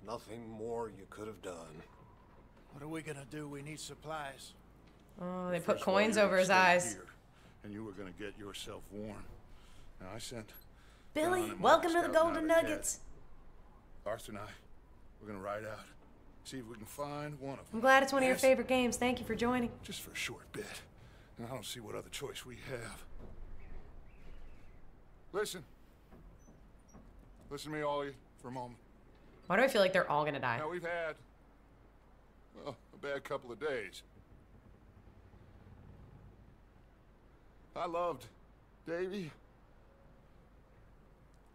nothing more you could have done. What are we gonna do? We need supplies. Oh, they put First of all, coins over his eyes. here, and you were gonna get yourself warm. Now I sent Billy, welcome to the Golden. Nuggets. Arthur and I. We're gonna ride out, see if we can find one of them. I'm glad it's one of your favorite games. Thank you for joining. Just for a short bit. And I don't see what other choice we have. Listen. Listen to me, all of you, for a moment. Why do I feel like they're all gonna die? Now, we've had, well, a bad couple of days. I loved Davy,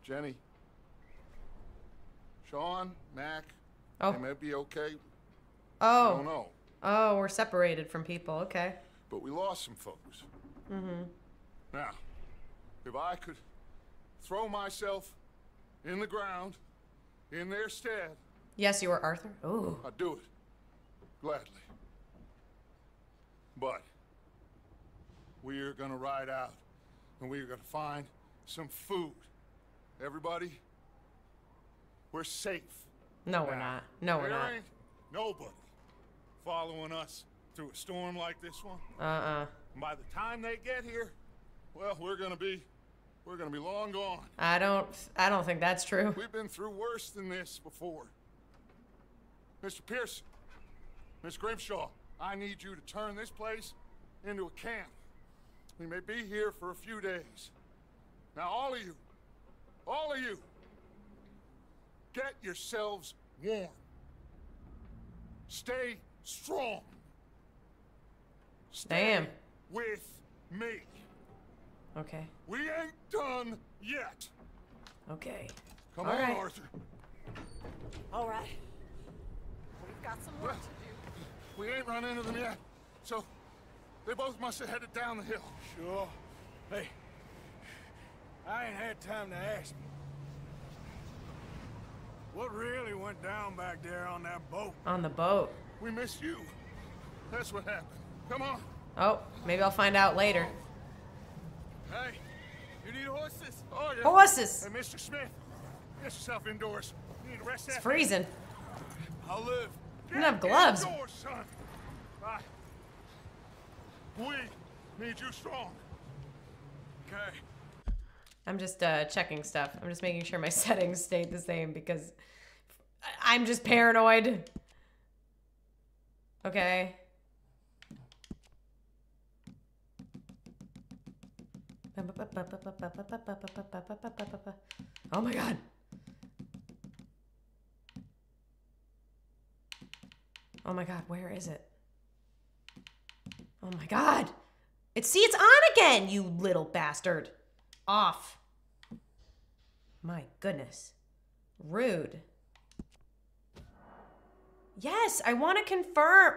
Jenny, Sean, Mac. Oh. They may be okay. I don't Oh, know. oh, we're separated from people. Okay. But we lost some folks. Mm-hmm. Now, if I could throw myself in the ground in their stead, Yes, you were Arthur. Ooh. I'd do it. Gladly. But we're gonna ride out and we're gonna find some food. Everybody, we're safe. No, we're not. No, we're not. nobody following us through a storm like this one. Uh-uh. By the time they get here, well, we're gonna be, we're gonna be long gone. I don't. I don't think that's true. We've been through worse than this before. Mr. Pearson, Miss Grimshaw, I need you to turn this place into a camp. We may be here for a few days. Now, all of you, all of you, get yourselves warm. Stay strong. Stay Damn. with me. Okay. We ain't done yet. Okay. Come All on, right. Arthur. All right. We've got some work to do. We ain't run into them yet. So, they both must have headed down the hill. Sure. Hey, I ain't had time to ask. What really went down back there on that boat? On the boat. We missed you. That's what happened. Come on. Oh, maybe I'll find out later. Hey, you need horses? Oh, yeah. Horses. Hey, Mr. Smith, get yourself indoors. You need to rest It's freezing. I'll live. You don't have gloves. Indoors, son. Bye. We need you strong. Okay. I'm just uh, checking stuff. I'm just making sure my settings stayed the same because I'm just paranoid. Okay. Oh my god. Oh my god, where is it? Oh my god. It see it's on again, you little bastard. Off. My goodness. Rude. Yes, I want to confirm.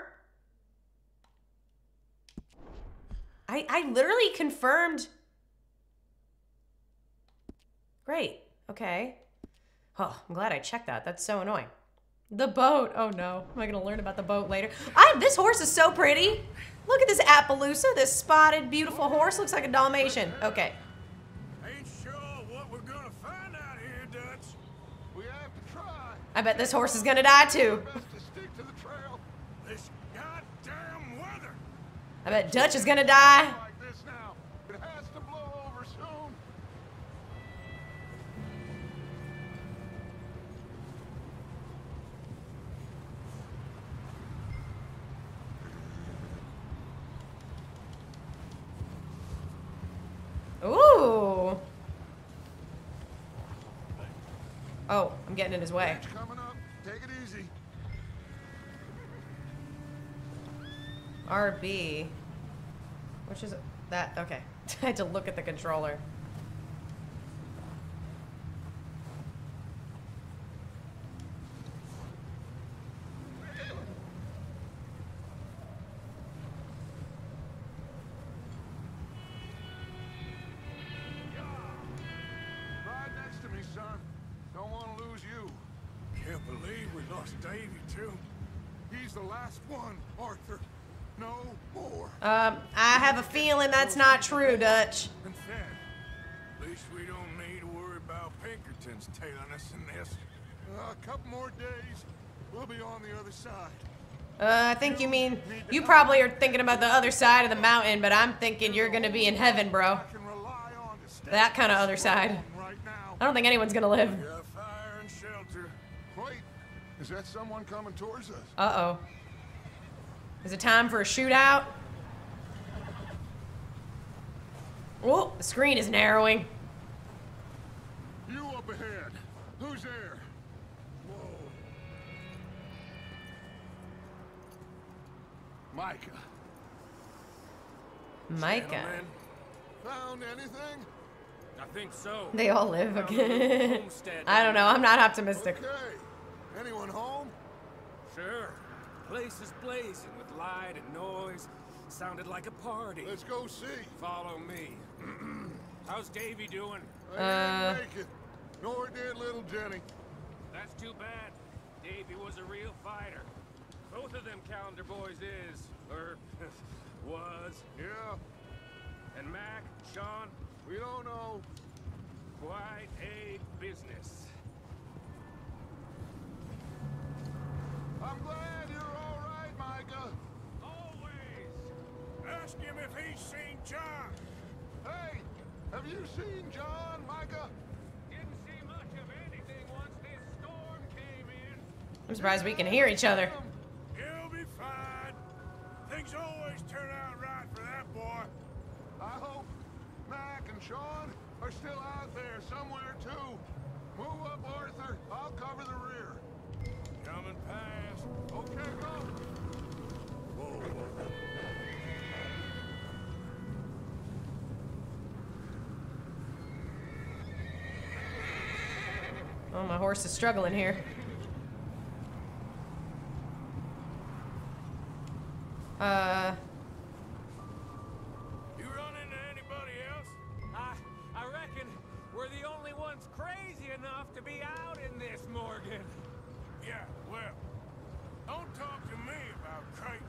I I literally confirmed. Great. Okay. Oh, I'm glad I checked that. That's so annoying. The boat. Oh no. Am I going to learn about the boat later? I this horse is so pretty. Look at this Appaloosa. This spotted beautiful horse looks like a Dalmatian. Okay. I bet this horse is to die too. I bet Dutch is to die. Ooh. Oh, I'm getting in his way. RB. Which is that? Okay. I had to look at the controller. That's not true, Dutch. And. At least we don't need to worry about Pinkertons tailing us in this. Uh, a couple more days. We'll be on the other side. Uh, I think you mean you probably are thinking about the other side of the mountain, but I'm thinking you're gonna be in heaven, bro. I can rely on to stay That kind of other side. I don't think anyone's gonna live. Got fire and shelter. Wait, is that someone coming towards us? Uh oh. Is it time for a shootout? Oh, the screen is narrowing. You up ahead. Who's there? Whoa. Micah. Micah. Gentlemen, Found anything? I think so. They all live Found a little again. I don't know. I'm not optimistic. Okay. Anyone home? Sure. Place is blazing with light and noise. Sounded like a party. Let's go see. Follow me. How's Davy doing? I Uh. didn't make it. Nor did little Jenny. That's too bad. Davy was a real fighter. Both of them Callander boys is, or was. Yeah, And Mac, Sean, we don't know. quite a business. I'm glad you're all right, Micah. Always. ask him if he's seen John. Hey! Have you seen John, Micah? Didn't see much of anything once this storm came in. I'm surprised we can hear each other. He'll be fine. Things always turn out right for that boy. I hope Mac and Sean are still out there somewhere, too. Move up, Arthur. I'll cover the rear. Coming past. Okay, go. Oh, my horse is struggling here. Uh, You run into anybody else? I, I reckon we're the only ones crazy enough to be out in this, Morgan. Yeah, well, don't talk to me about crazy.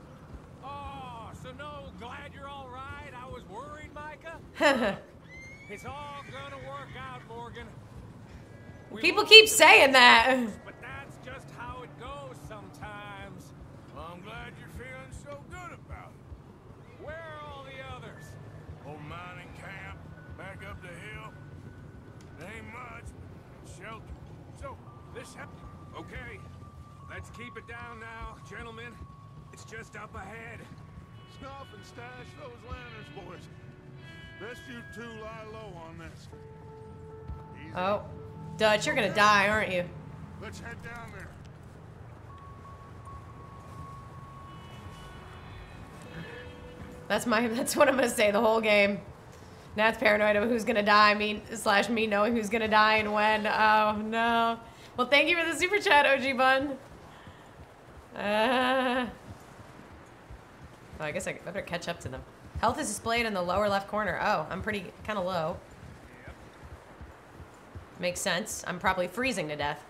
Oh, so no, glad you're all right. I was worried, Micah. It's all gonna work out, Morgan. We people keep saying that. But that's just how it goes sometimes. Well, I'm glad you're feeling so good about it. Where are all the others? Old mining camp, back up the hill. There ain't much, shelter. So, this happened. Okay, let's keep it down now, gentlemen. It's just up ahead. Snuff and stash those lanterns, boys. Best you two lie low on this. Easy. oh, Dutch, you're gonna die, aren't you? Let's head down there. That's my. That's what I'm gonna say the whole game. Nat's paranoid of who's gonna die. Me slash me knowing who's gonna die and when. Oh no. Well, thank you for the super chat, OG Bun. Uh, oh, I guess I, I better catch up to them. Health is displayed in the lower left corner. Oh, I'm pretty kind of low. Makes sense. I'm probably freezing to death.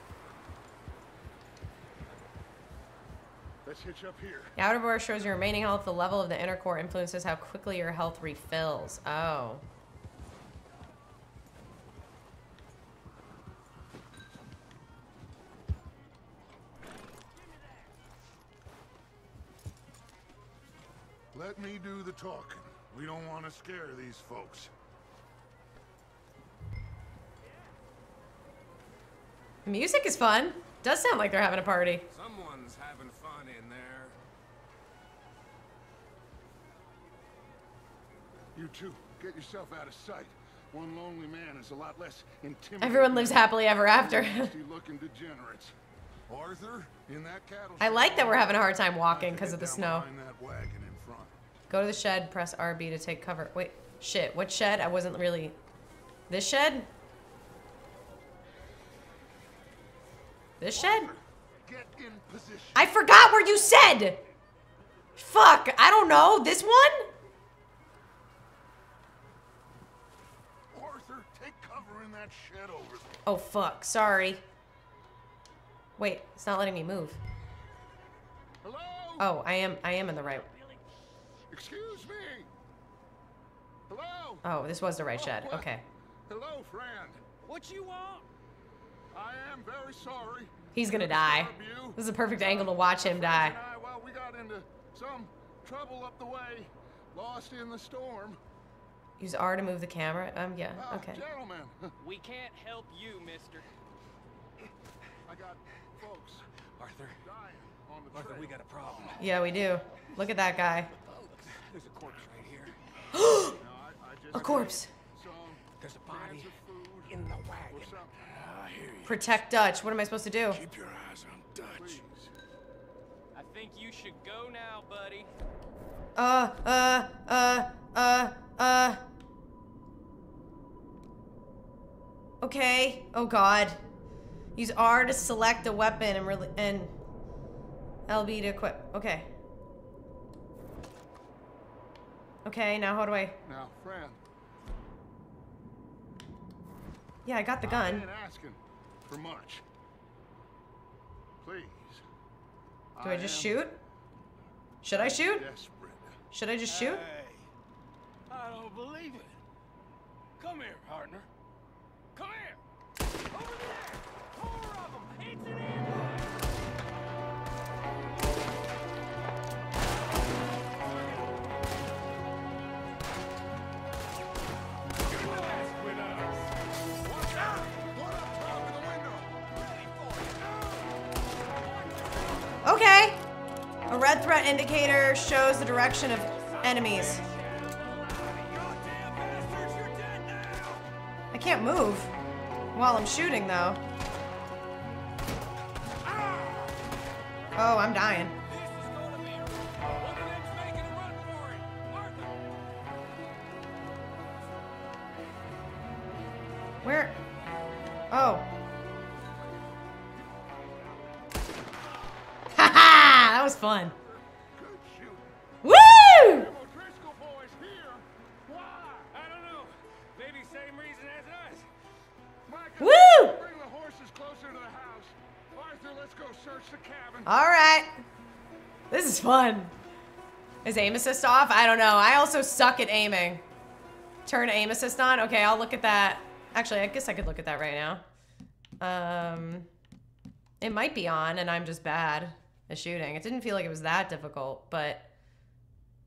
Let's hitch up here. The outer bar shows your remaining health. The level of the inner core influences how quickly your health refills. Oh. Let me do the talking. We don't want to scare these folks. Music is fun. Does sound like they're having a party. Someone's having fun in there. You two, get yourself out of sight. One lonely man is a lot less intimidating. Everyone lives happily ever after. looking degenerates. Arthur, in that cattle I like that we're having a hard time walking because of the snow. that wagon in front. Go to the shed, press RB to take cover. Wait, shit, what shed? I wasn't really. This shed? This shed? Get in position. I forgot where you said! Fuck, I don't know. This one? Arthur, take cover in that shed over there. Oh, fuck, sorry. Wait, it's not letting me move. Hello? Oh, I am I am in the right. Excuse me. Hello? Oh, this was the right oh, shed. what? Okay. Hello, friend. What you want? I am very sorry. He's gonna die. This is a perfect angle to watch him die. I, well, we got into some trouble up the way. Lost in the storm. Use R to move the camera. Um, yeah, Ah, okay. Gentlemen, We can't help you, mister. I got folks Arthur, dying on the Arthur, trail. we got a problem. Yeah, we do. Look at that guy. There's a corpse right here. No, I, I just A corpse. There's a body cans of food in the or wagon. Protect Dutch. What am I supposed to do? Keep your eyes on Dutch. Please. I think you should go now, buddy. Uh, uh, uh, uh, uh. Okay. Oh God. Use R to select a weapon and really and LB to equip. Okay. Okay. Now how do I? Now, friend, Yeah, I got the I gun. ain't asking for much. Please. Do I just shoot? Should I shoot? Desperate. Should I just shoot? Hey, I don't believe it. Come here, partner. Come here. Over there! Threat indicator shows the direction of enemies. I can't move while I'm shooting, though. Oh, I'm dying. Fun. Is aim assist off? I don't know. I also suck at aiming. Turn aim assist on? Okay, I'll look at that. Actually, I guess I could look at that right now. Um, it might be on and I'm just bad at shooting. It didn't feel like it was that difficult, but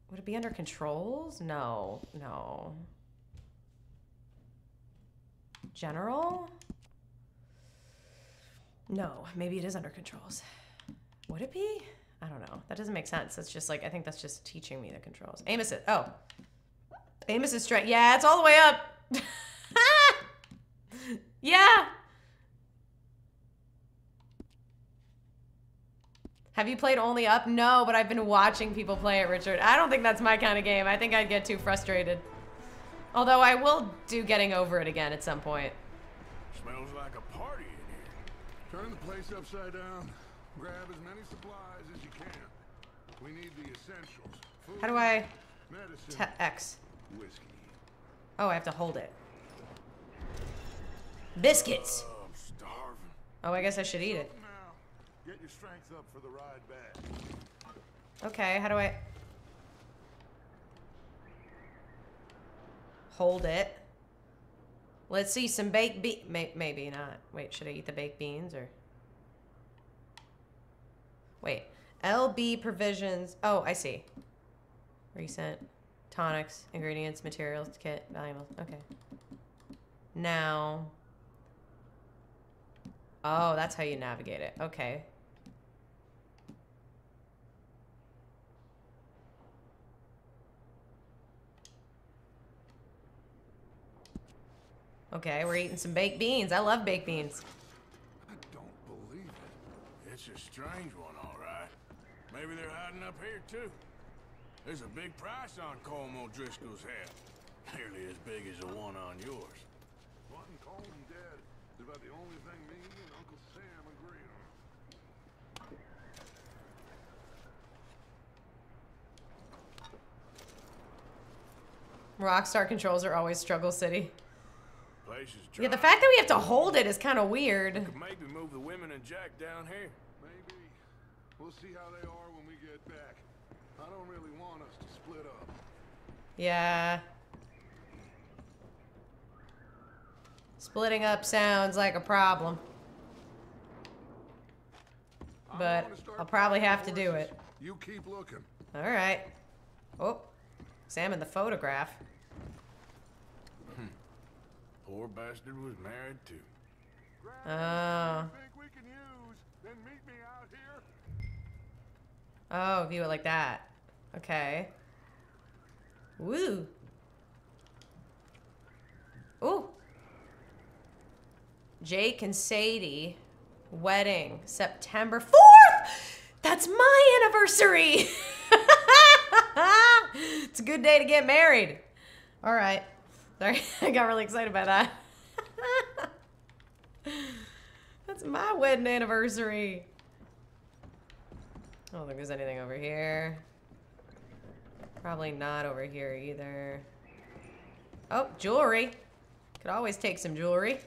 would it be under controls? No, no. General? No, maybe it is under controls. Would it be? I don't know. That doesn't make sense. That's just like I think that's just teaching me the controls. Aim assist. Oh, Amos is straight. Yeah, it's all the way up. yeah. Have you played only up? No, but I've been watching people play it, Richard. I don't think that's my kind of game. I think I'd get too frustrated. Although I will do getting over it again at some point. Smells like a party in here. Turn the place upside down. Grab as many supplies. We need the essentials. Food, How do I medicine, X? whiskey. Oh, I have to hold it. Biscuits. Oh, I'm starving. Oh, I guess I should eat it. Get your strength up for the ride back. Okay, how do I hold it? Let's see some baked be maybe not. Wait, should I eat the baked beans or Wait. LB provisions. Oh, I see. Recent tonics, ingredients, materials, kit, valuables. Okay. Now Oh, that's how you navigate it. Okay. Okay, we're eating some baked beans. I love baked beans. I don't believe it. It's a strange one. Maybe they're hiding up here, too. There's a big price on Colm O'Driscoll's head. Nearly as big as the one on yours. Wanting Colm dead is about the only thing me and Uncle Sam agree on. Rockstar controls are always struggle city. Place is dry. Yeah, the fact that we have to hold it is kind of weird. Could maybe move the women and Jack down here. Maybe. We'll see how they are when we get back. I don't really want us to split up. Yeah. Splitting up sounds like a problem. But I'll probably have to do it. You keep looking. All right. Oh, examine the photograph. Hmm. Poor bastard was married, too. Oh. Oh, view it like that. Okay. Woo. Ooh. Jake and Sadie wedding September 4th. That's my anniversary. it's a good day to get married. All right. Sorry, I got really excited by that. That's my wedding anniversary. I don't think there's anything over here. Probably not over here either. Oh, jewelry. Could always take some jewelry.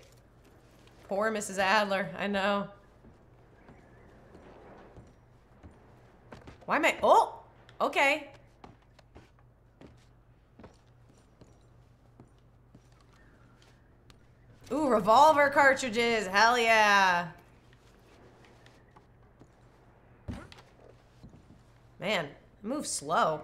Poor Mrs. Adler, I know. Why am I? Oh, okay. Ooh, revolver cartridges. Hell yeah. Man, move slow.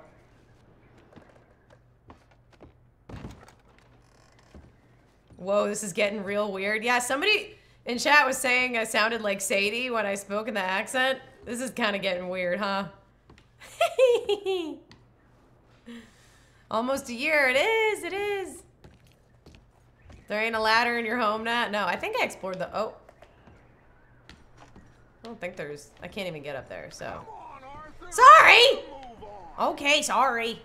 Whoa, this is getting real weird. Yeah, somebody in chat was saying I sounded like Sadie when I spoke in the accent. This is kind of getting weird, huh? Almost a year. It is. It is. There ain't a ladder in your home, Nat? No, I think I explored the. Oh. I don't think there's. I can't even get up there, so. Come on, Arthur. Sorry! Okay, sorry.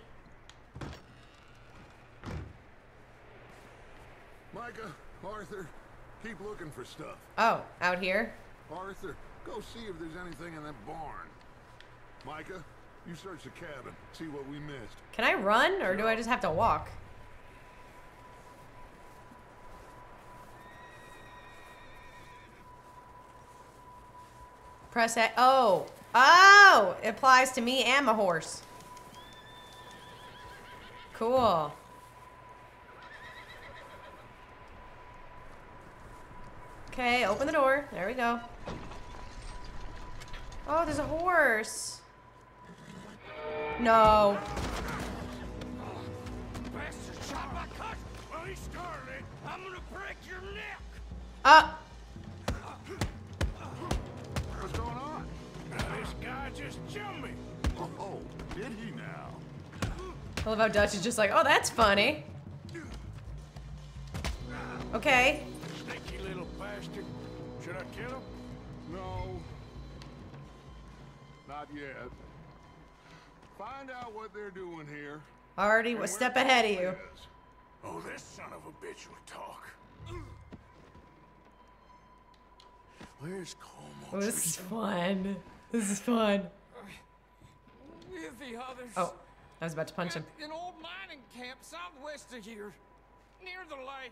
Micah, Arthur, keep looking for stuff. Oh, out here? Arthur, go see if there's anything in that barn. Micah, you search the cabin, see what we missed. Can I run, or do I just have to walk? Press A. Oh. Oh! It applies to me and my horse. Cool. Okay, open the door. There we go. Oh, there's a horse. No. Bastard jumped me. Oh, oh, did he now? I love how Dutch is just like, oh, that's funny. Okay. Sneaky little bastard. Should I kill him? No. Not yet. Find out what they're doing here. Already a step ahead of you. is. Oh, this son of a bitch will talk. Where's Colm? Oh, this is fun. This is fun. With the others. Oh, I was about to punch him. An old mining camp southwest of here, near the lake.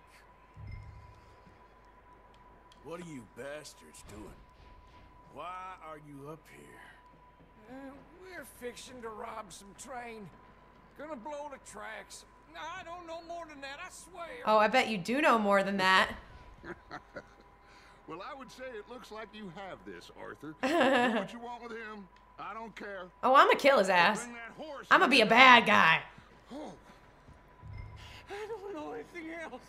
What are you bastards doing? Why are you up here? Uh, we're fixing to rob some train. Gonna blow the tracks. I don't know more than that, I swear. Oh, I bet you do know more than that. Well, I would say it looks like you have this, Arthur. Do what you want with him. I don't care. Oh, I'm gonna kill his ass. Bring that horse. I'm gonna be a bad guy. Oh, I don't know anything else.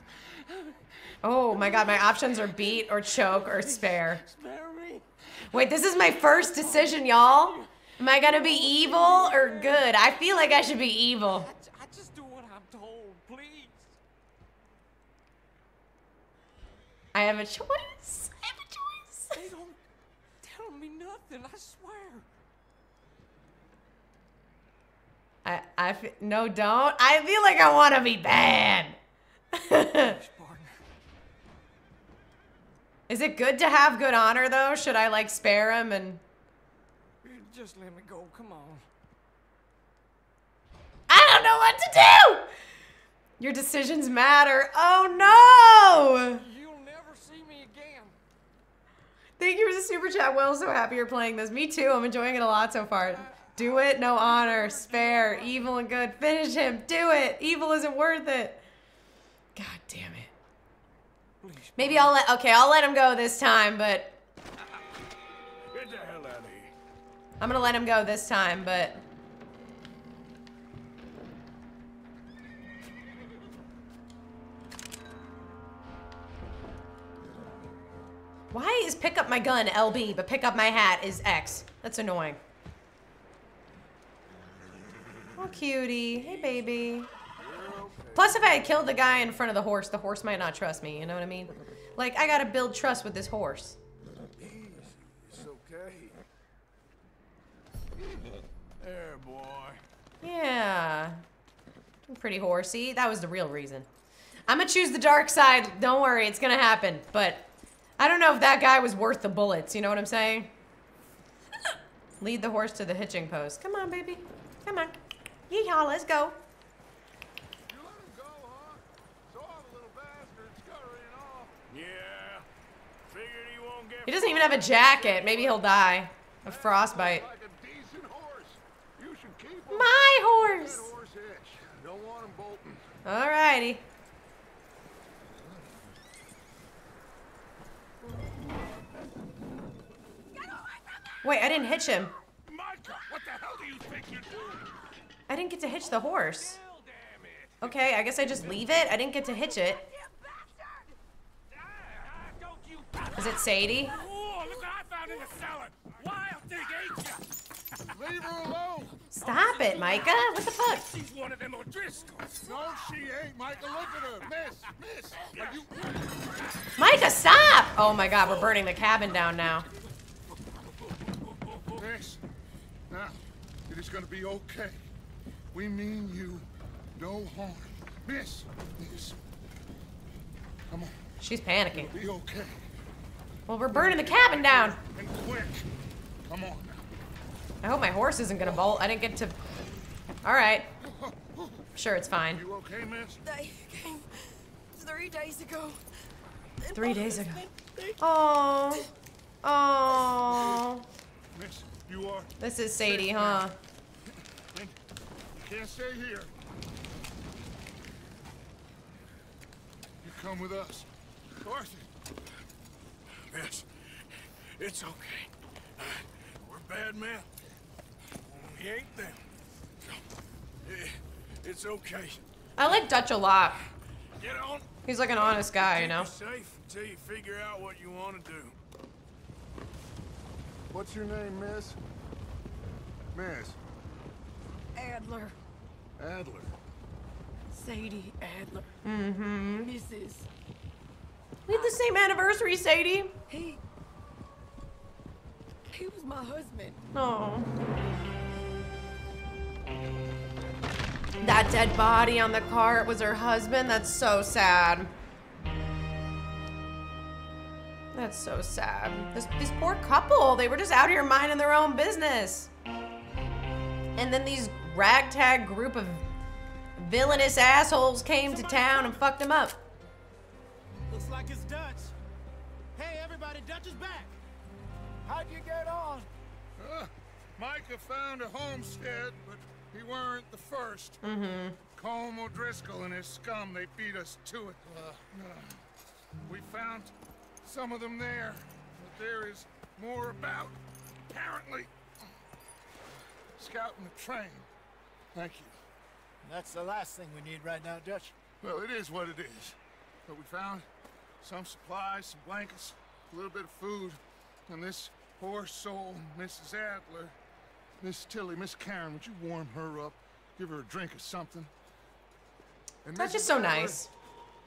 Oh my god, my options are beat or choke or spare. Spare me. Wait, this is my first decision, y'all. Am I gonna be evil or good? I feel like I should be evil. I, I just do what I'm told, please. I have a choice. I have a choice. They don't tell me nothing, I swear. I, I fe- no, don't. I feel like I want to be bad. Is it good to have good honor though? Should I like spare him and? Just let me go, come on. I don't know what to do. Your decisions matter. Oh no! You'll never see me again. Thank you for the super chat. Will, so happy you're playing this. Me too. I'm enjoying it a lot so far. Do it, no honor, spare, evil and good. Finish him. Do it. Evil isn't worth it. God damn it. Maybe I'll let. Okay, I'll let him go this time, but Get the hell out of here. I'm gonna let him go this time, but. Why is pick up my gun LB, but pick up my hat is X? That's annoying. Oh, cutie. Hey, baby. Plus, if I had killed the guy in front of the horse, the horse might not trust me. You know what I mean? Like, I gotta build trust with this horse. It's okay. There, boy. Yeah. Pretty horsey. That was the real reason. I'm gonna choose the dark side. Don't worry, it's gonna happen. But I don't know if that guy was worth the bullets. You know what I'm saying? Lead the horse to the hitching post. Come on, baby. Come on. Yeehaw, let's go. You let him go, huh? Saw the little bastard scurrying off. Yeah. Figured he won't get He doesn't even have a jacket. Maybe he'll die of frostbite. Like a decent horse. You should keep him. My horse. horse hitch. Don't want him bolting. Alrighty. Wait, I didn't hitch him. Micah, what the hell do you think you're doing? I didn't get to hitch the horse. Okay, I guess I just leave it. I didn't get to hitch it. Is it Sadie? Stop it, Micah. What the fuck? She's one of them O'Driscolls. No, she ain't, Micah. Look at her. Miss, miss. Are you... Micah, stop! Oh my god, we're burning the cabin down now. Miss. Now, it is gonna be okay. We mean you no harm. Miss, miss. Come on, She's panicking. be okay. Well, we're burning the cabin down. And quick. Come on. I hope my horse isn't gonna bolt. I didn't get to. Alright. Sure, it's fine. You okay, miss? They came three days ago. Three my days ago. Oh. Oh. Miss, you are. This is Sadie, huh? And you can't stay here. You come with us. Arthur. Miss, it's okay. We're bad men. We ain't them. It's okay. I like Dutch a lot. Get on. He's like an honest guy, you know? safe until you figure out what you want to do. What's your name, miss? Miss. Adler. Adler. Sadie Adler. Mm-hmm. Mrs. We had the same anniversary, Sadie. He. He was my husband. Oh. That dead body on the cart was her husband. That's so sad. That's so sad. This, this poor couple, they were just out here minding their own business. And then these ragtag group of villainous assholes came to town and fucked them up. Looks like it's Dutch. Hey, everybody, Dutch is back. How'd you get on? Uh, Micah found a homestead, but he weren't the first. Mm-hmm. Colm O'Driscoll and his scum, they beat us to it. Uh, we found some of them there, but there is more about, apparently. Scouting the train. Thank you. That's the last thing we need right now, Dutch. Well, it is what it is. But we found some supplies, some blankets, a little bit of food, and this poor soul, Mrs. Adler, Miss Tilly, Miss Karen, would you warm her up? Give her a drink or something? And That's Mrs. just so Adler, nice.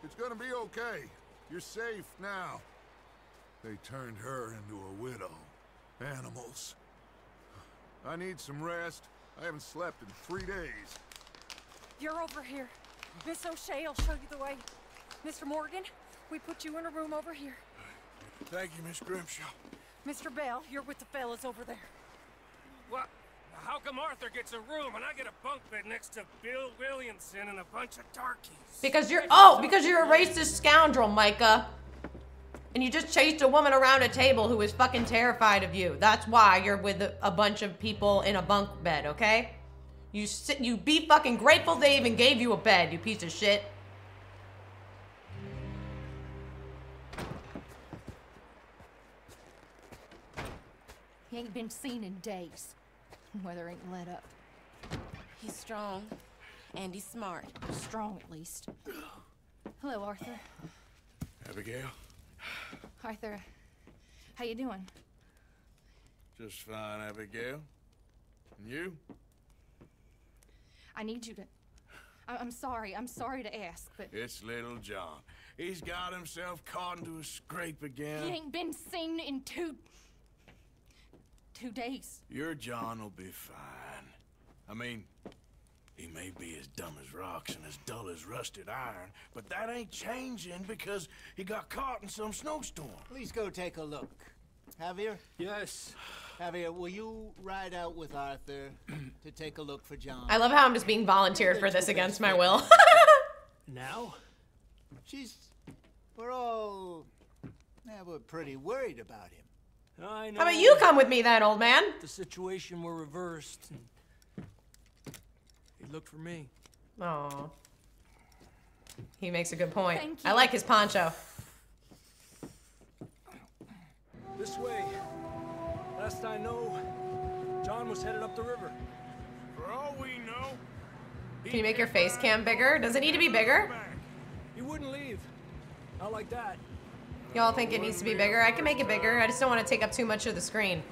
It's gonna be okay. You're safe now. They turned her into a widow. Animals. I need some rest. I haven't slept in three days. You're over here. Miss O'Shea will show you the way. Mr. Morgan, we put you in a room over here. Thank you, Miss Grimshaw. Mr. Bell, you're with the fellas over there. What? How come Arthur gets a room and I get a bunk bed next to Bill Williamson and a bunch of darkies? Because you're oh, because you're a racist scoundrel, Micah. And you just chased a woman around a table who was fucking terrified of you. That's why you're with a, a bunch of people in a bunk bed, okay? You sit, you be fucking grateful they even gave you a bed, you piece of shit. He ain't been seen in days. Weather ain't let up. He's strong and he's smart. Strong, at least. Hello, Arthur. Abigail? Arthur, how you doing? Just fine, Abigail. And you? I need you to. I- I'm sorry. I'm sorry to ask, but It's little John. He's got himself caught into a scrape again. he ain't been seen in two. two days. Your John will be fine. I mean, he may be as dumb as rocks and as dull as rusted iron, but that ain't changing because he got caught in some snowstorm. Please go take a look. Javier? Yes. Javier, will you ride out with Arthur to take a look for John? I love how I'm just being volunteered for this against my will. Now? She's. We're all. Yeah, we're pretty worried about him. I know. how about you come with me then, old man? The situation were reversed. He looked for me. Aw. He makes a good point. Thank I like his poncho. This way. Last I know, John was headed up the river. For all we know, Can you make your face cam bigger? Does it need to be bigger? He wouldn't leave. Not like that. Y'all think it needs to be bigger? I can make it bigger. I just don't want to take up too much of the screen.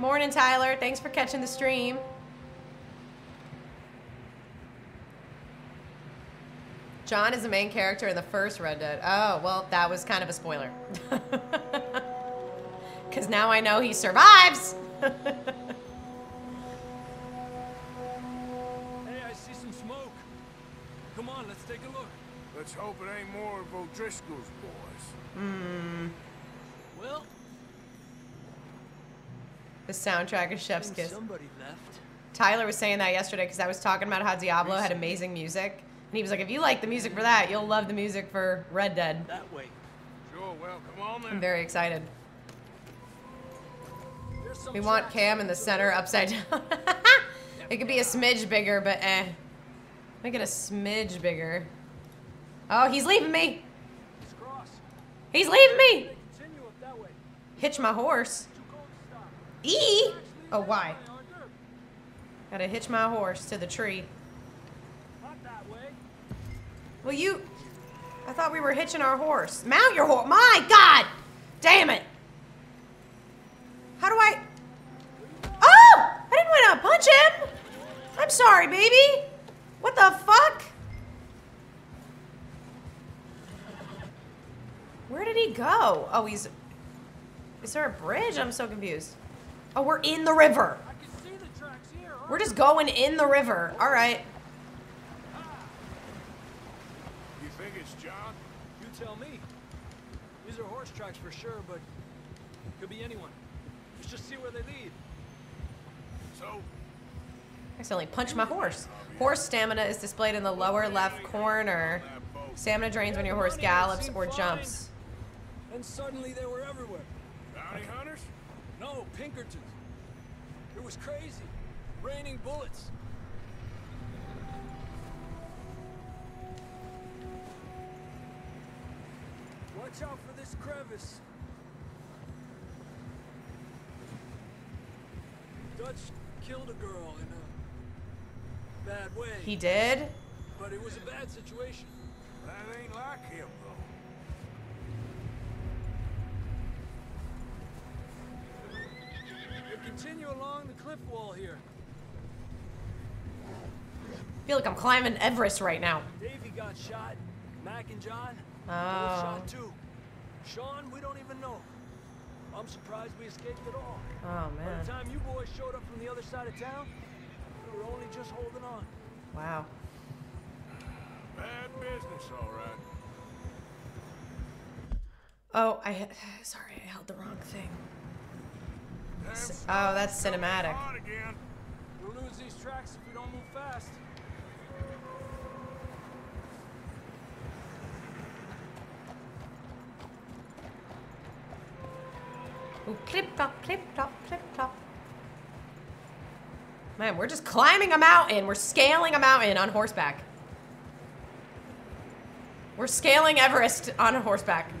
Doing, Tyler? Thanks for catching the stream. John is the main character in the first Red Dead. Oh, well, that was kind of a spoiler. Because now I know he survives. Hey, I see some smoke. Come on, let's take a look. Let's hope it ain't more of O'Driscoll's boys. Hmm. Well, The soundtrack of Chef's Kiss. somebody left. Tyler was saying that yesterday because I was talking about how Diablo had amazing music. And he was like, if you like the music for that, you'll love the music for Red Dead. That way. Sure, well, come on then. I'm very excited. We want. Cam in the center upside down. it could be a smidge bigger, but eh. Make it a smidge bigger. Oh, he's leaving me. He's leaving me. Continue up that way. Hitch my horse. Too cold to stop. E? Oh, why? Gotta hitch my horse to the tree. Well, you. I thought we were hitching our horse. Mount your horse. My God! Damn it! How do I. Oh! I didn't want to punch him! I'm sorry, baby! What the fuck? Where did he go? Oh, he's. Is there a bridge? I'm so confused. Oh, we're in the river. I can see the tracks here. We're just going in the river. All right. You think it's John? You tell me. These are horse tracks for sure, but could be anyone. Let's just see where they lead. So, I accidentally punched my horse. Horse stamina is displayed in the lower left corner. Stamina drains when your horse gallops or jumps. And suddenly they were everywhere. bounty hunters? No, Pinkertons. It was crazy. Raining bullets. Watch out for this crevice. Dutch killed a girl in a bad way. He did? But it was a bad situation. That ain't like him, continue along the cliff wall here. I feel like I'm climbing Everest right now. Davy got shot. Mac and John Oh. shot too. Sean, we don't even know. I'm surprised we escaped at all. Oh, By man. the time you boys showed up from the other side of town, we were only just holding on. Wow. Bad business, all right. Oh, I. Sorry, I held the wrong thing. Damn S- son, oh, that's cinematic. We'll lose these tracks if we don't move fast. Ooh, clip clop, clip clop, clip clop. Man, we're just climbing a mountain. We're scaling a mountain on horseback. We're scaling Everest on a horseback.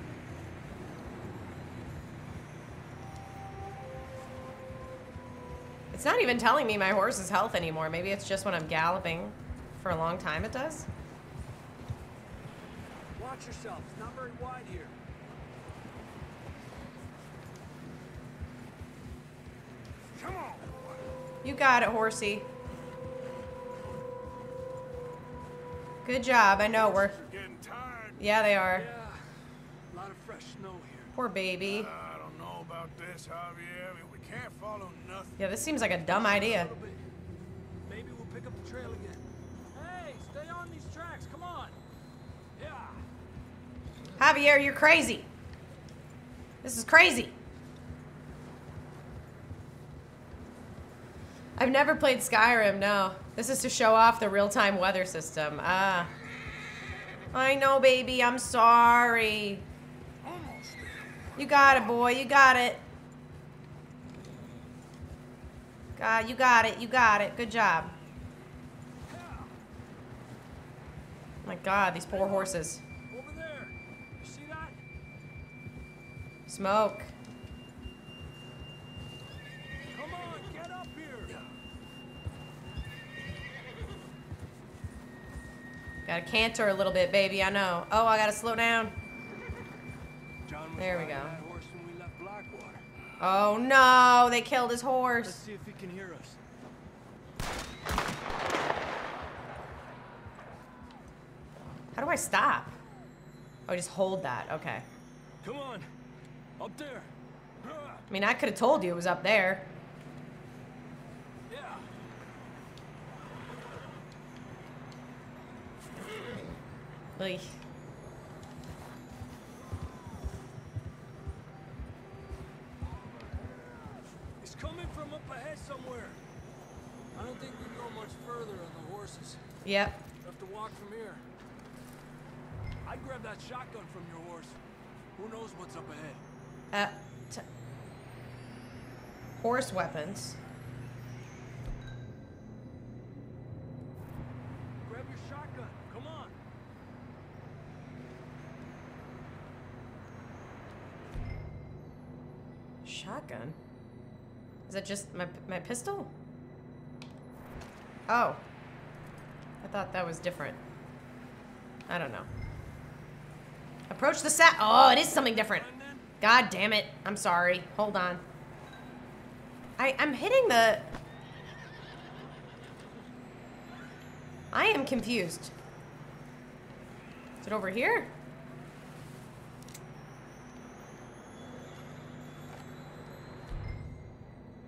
It's not even telling me my horse's health anymore. Maybe it's just when I'm galloping for a long time it does. Watch yourself. It's not very wide here. Come on. You got it, horsey. Good job. I know we're. Getting tired. Yeah, they are. Yeah, a lot of fresh snow here. Poor baby. I don't know about this, Javier. I mean, we can't follow. Yeah, this seems like a dumb idea. A little bit. Maybe we'll pick up the trail again. Hey, stay on these tracks. Come on. Yeah. Javier, you're crazy. This is crazy. I've never played Skyrim, no. This is to show off the real time weather system. Ah. I know, baby. I'm sorry. You got it, boy. You got it. God, you got it. You got it. Good job. My God, these poor horses. Smoke. Gotta canter a little bit, baby. I know. Oh, I gotta slow down. There we go. Oh no, they killed his horse. See if he can hear us. How do I stop? Oh, just hold that. Okay. Come on. Up there. I mean, I could have told you it was up there. Yeah. Like, It's coming from up ahead somewhere. I don't think we can go much further on the horses. yep. We have to walk from here. I'd grab that shotgun from your horse. Who knows what's up ahead? Uh, horse weapons. Grab your shotgun. Come on. Shotgun? Is that just my, my pistol? Oh. I thought that was different. I don't know. Approach the sat. Oh, it is something different. God damn it. I'm sorry. Hold on. I, I'm hitting the... I am confused. Is it over here?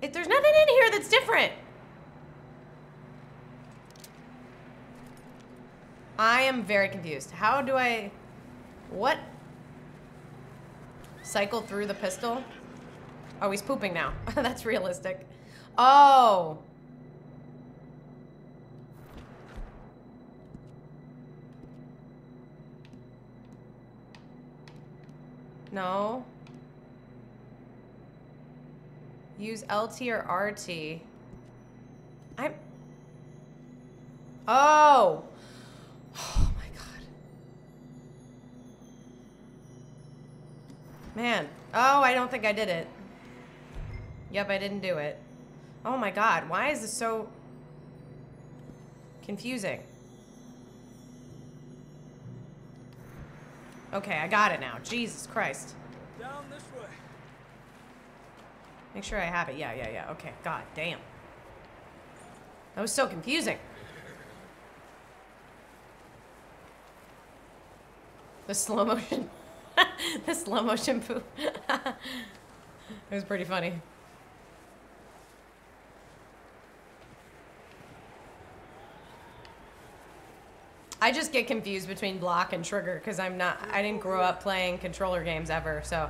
If there's nothing in here that's different. I am very confused. How do I... What? Cycle through the pistol? Oh, he's pooping now. that's realistic. Oh. No. Use LT or RT. I'm. Oh. Oh Man. Oh, I don't think I did it. Yep, I didn't do it. Oh my god. Why is this so confusing? Okay, I got it now. Jesus Christ. Down this way. Make sure I have it. Yeah, yeah, yeah. Okay. God damn. That was so confusing. The slow motion. the slow motion poop. it was pretty funny. I just get confused between block and trigger because I'm not, I didn't grow up playing controller games ever, so.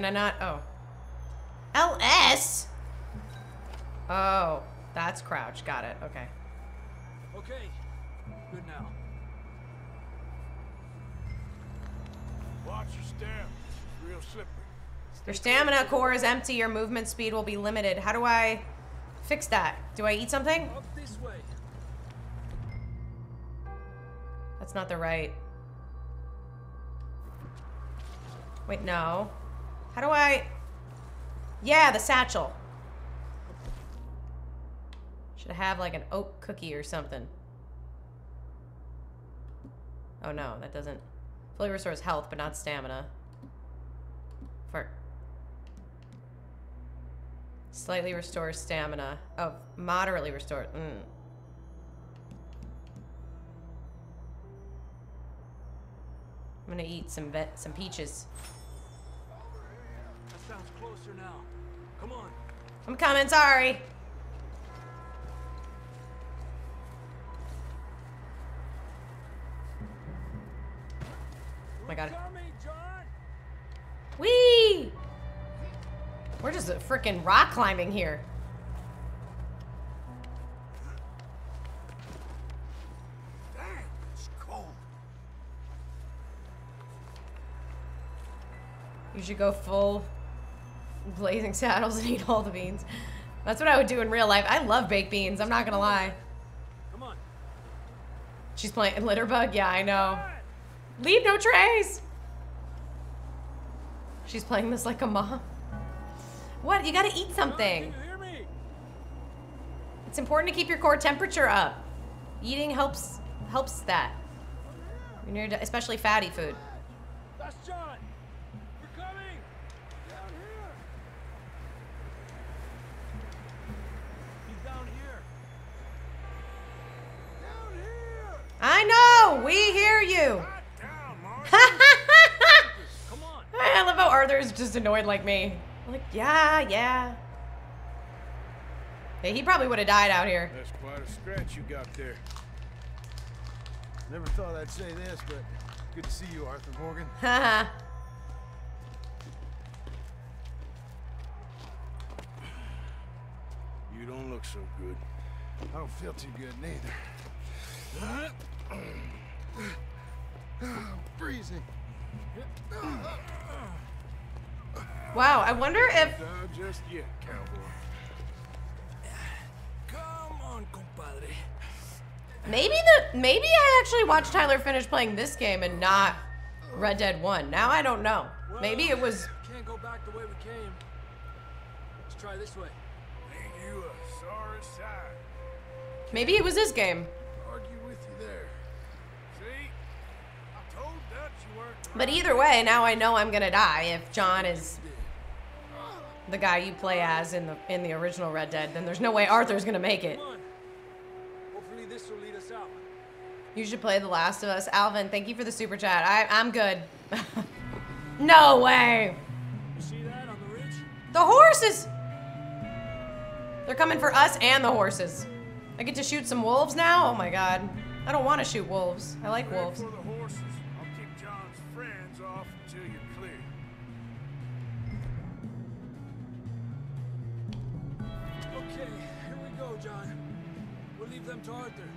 Can I not? Oh. LS? Oh, that's crouch. Got it. Okay. Okay. Good now. Watch your step. This is real slippery. Your stamina core is empty. Your movement speed will be limited. How do I fix that? Do I eat something? Up this way. That's not the right. Wait, no. How do I... Yeah, the satchel. Should have like an oat cookie or something. Oh no, that doesn't... Fully restores health, but not stamina. For... Slightly restores stamina. Oh, moderately restores... Mm. I'm gonna eat some some peaches. Sounds closer now. Come on. I'm coming, sorry. Oh my god. Whee! We're just a freaking rock climbing here. Dang, it's cold. You should go full blazing saddles and eat all the beans. That's what I would do in real life. I love baked beans. I'm not gonna lie. Come on. She's playing Litterbug. Yeah, I know. Leave no trace. She's playing this like a mom. What? You gotta eat something. Can you hear me? It's important to keep your core temperature up. Eating helps helps that. Especially fatty food. That's John. We're coming. Down here. He's down here. Down here. I know. We hear you. Cut down, Mark. Come. I love how Arthur's just annoyed like me. Like, yeah, yeah. Hey, he probably would have died out here. That's quite a scratch you got there. Never thought I'd say this, but good to see you, Arthur Morgan. Haha. You don't look so good. I don't feel too good neither. Freezing. wow, I wonder if Not just yet, cowboy. Come on, compadre. maybe the maybe I actually watched Tyler finish playing this game and not Red Dead 1. Now I don't know. Maybe it was Can't go back the way we came. Let's try this way. Ain't you a sorry sight? maybe it was this game. Argue with you there. See? I told Dutch you weren't. But either way, now I know I'm gonna die if John is the guy you play as in the in the original Red Dead. Then there's no way Arthur's gonna make it. Hopefully this will lead us out. You should play The Last of Us. Alvin, thank you for the super chat. I I'm good. no way. You see that on the ridge? The horses. They're coming for us and the horses. I get to shoot some wolves now. Oh my god. I don't want to shoot wolves. I like wolves. Okay, here we go, John. We'll leave them to Arthur.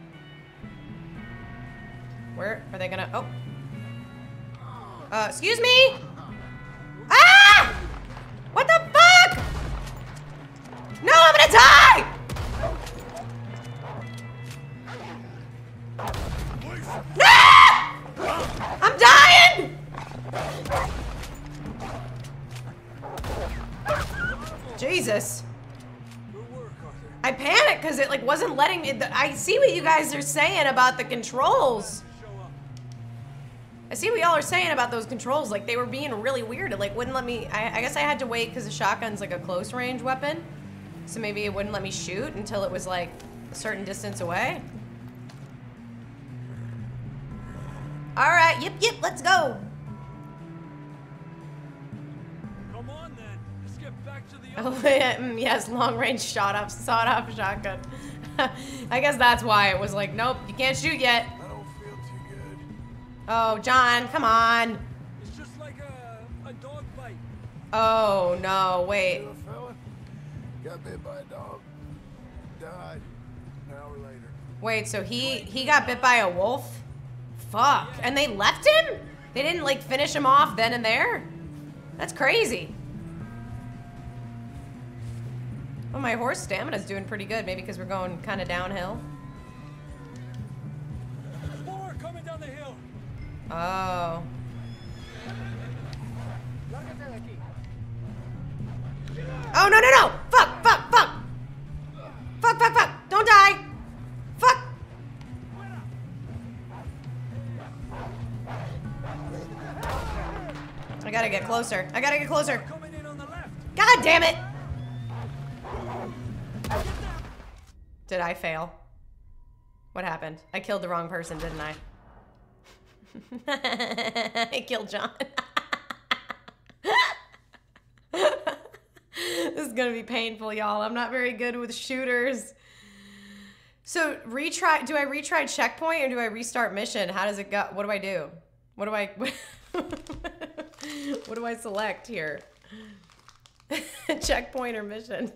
Where are they gonna? Oh. Uh, excuse me. Ah! What the fuck? No, I'm gonna die. Ah! I'm dying. Jesus. I panicked because it like wasn't letting me. I see what you guys are saying about the controls. I see what y'all are saying about those controls. Like they were being really weird. It like wouldn't let me. I, I guess I had to wait because the shotgun's like a close range weapon, so maybe it wouldn't let me shoot until it was like a certain distance away. All right, yep, yep, let's go. Mm, yes, long range shot off, sawed off shotgun. I guess that's why it was like, nope, you can't shoot yet. I don't feel too good. Oh, John, come on. It's just like a, a dog bite. Oh no, wait. Little fella got bit by a dog. Died. An hour later. Wait, so he he got bit by a wolf? Fuck. And they left him? They didn't like finish him off then and there? That's crazy. Well, my horse stamina's doing pretty good, maybe because we're going kind of downhill. More coming down the hill. Oh. Oh, no, no, no! Fuck, fuck, fuck! Fuck, fuck, fuck! Don't die! Fuck! I gotta get closer. I gotta get closer. Coming in on the left. God damn it! Did I fail? What happened? I killed the wrong person, didn't I? I killed John. this is gonna be painful, y'all. I'm not very good with shooters. So retry. Do I retry checkpoint or do I restart mission? How does it go? What do I do? What do I? what do I select here? checkpoint or mission?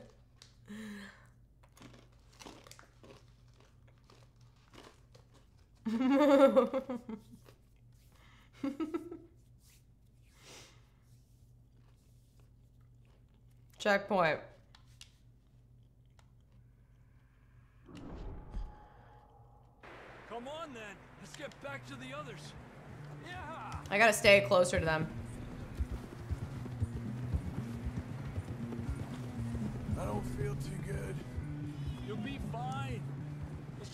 checkpoint. Come on then. Let's get back to the others. Yeah. I gotta stay closer to them. I don't feel too good.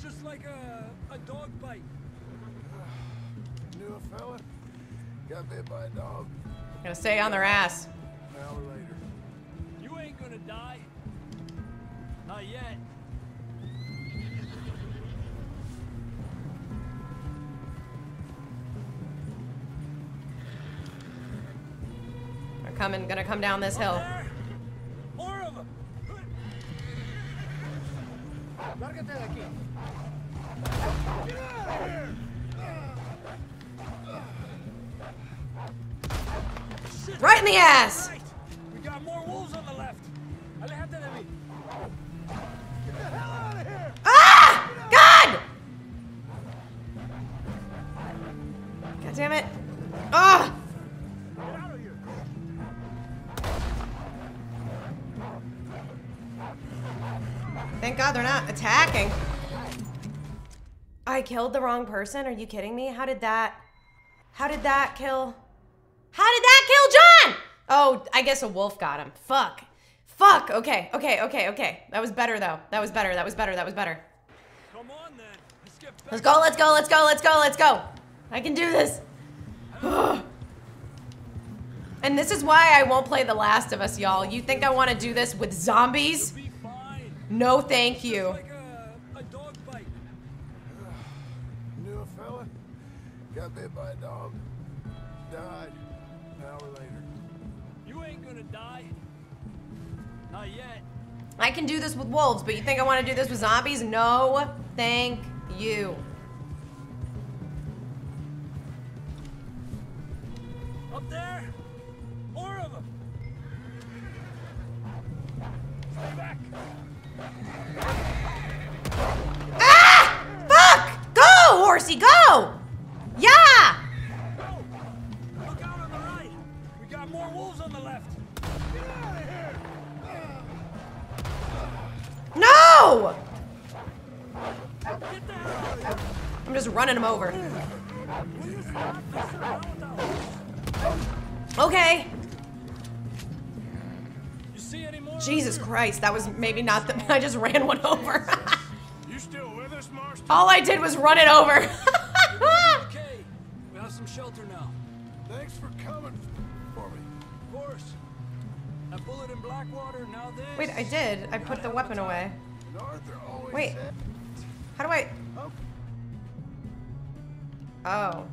Just like a, a dog bite. Knew a fella. Got bit by a dog. Gotta stay on their ass. An hour later. You ain't gonna die. Not yet. They're coming, gonna come down this hill. There. More of them. Lárgate de aquí. Right in the ass! Right. We got more wolves on the left. Alejate de mí. Ah! God! God damn it. Ah! Thank God they're not attacking. I killed the wrong person? Are you kidding me? How did that... How did that kill... How did that kill John? Oh, I guess a wolf got him. Fuck. Fuck. Okay, okay, okay, okay. That was better, though. That was better. That was better. That was better. Come on then. Let's. Let's go, let's go, let's go, let's go, let's go. I can do this. and this is why I won't play The Last of Us, y'all. You think I want to do this with zombies? Be fine. No, thank you. Like a, a dog bite. Knew a fella. Got bit by a dog. Died. An hour later. You ain't gonna die. Not yet. I can do this with wolves, but you think I want to do this with zombies? No, thank you. Up there. More of them. Stay back. Ah! Fuck! Go, horsey, go! Yeah! Look out on the right. We got more wolves on the left. No! I'm just running them over. Will Jesus Christ, that was maybe not the. I just ran one over. You still with us, Marston? All I did was run it over. Okay. We have some shelter now. Thanks for coming for me. Of course. That bullet in Blackwater, now this. Wait, I did. I put the weapon away. And Arthur always Wait. How do I. oh, Oh.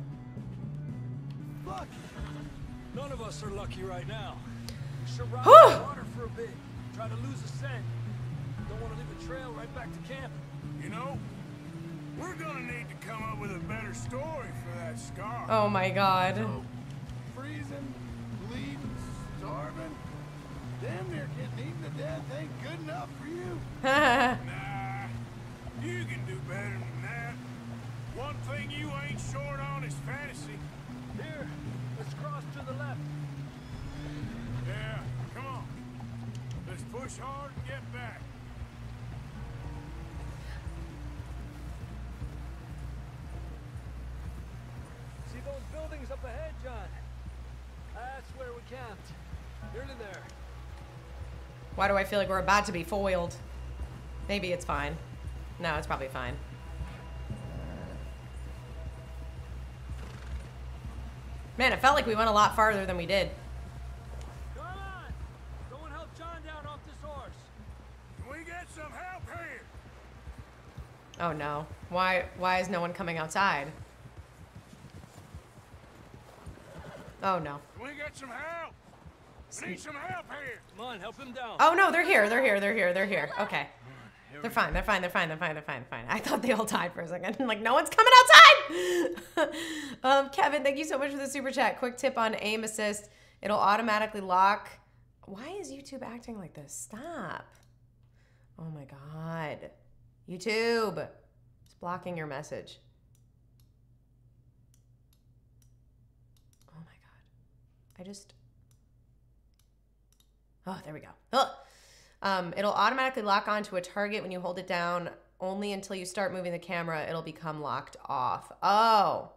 None of us are lucky right now. We should ride Whew. The water for a bit. Try to lose a scent. Don't want to leave a trail right back to camp. You know, we're gonna need to come up with a better story for that scar. Oh my god. So, freezing, bleeding, starving, damn near getting eaten to death ain't good enough for you. Nah, you can do better than that. One thing you ain't short on is fantasy. Here, let's cross to the left. Yeah, come on. Let's push hard and get back. See those buildings up ahead, John? That's where we camped. Nearly there. Why do I feel like we're about to be foiled? Maybe it's fine. No, it's probably fine. Man, it felt like we went a lot farther than we did. Oh no. Why why is no one coming outside? Oh no. We get some help? We need some help here. Come on, help him down. Oh no, they're here. They're here. They're here. They're here. Okay. They're fine. They're fine. They're fine. They're fine. They're fine. Fine. I thought they all died for a second. like no one's coming outside. um, Kevin, thank you so much for the super chat. Quick tip on aim assist. It'll automatically lock. Why is YouTube acting like this? Stop. Oh my god. YouTube. It's blocking your message. Oh my god. I just Oh, there we go. Ugh. Um, it'll automatically lock onto a target when you hold it down. Only until you start moving the camera, it'll become locked off. Oh.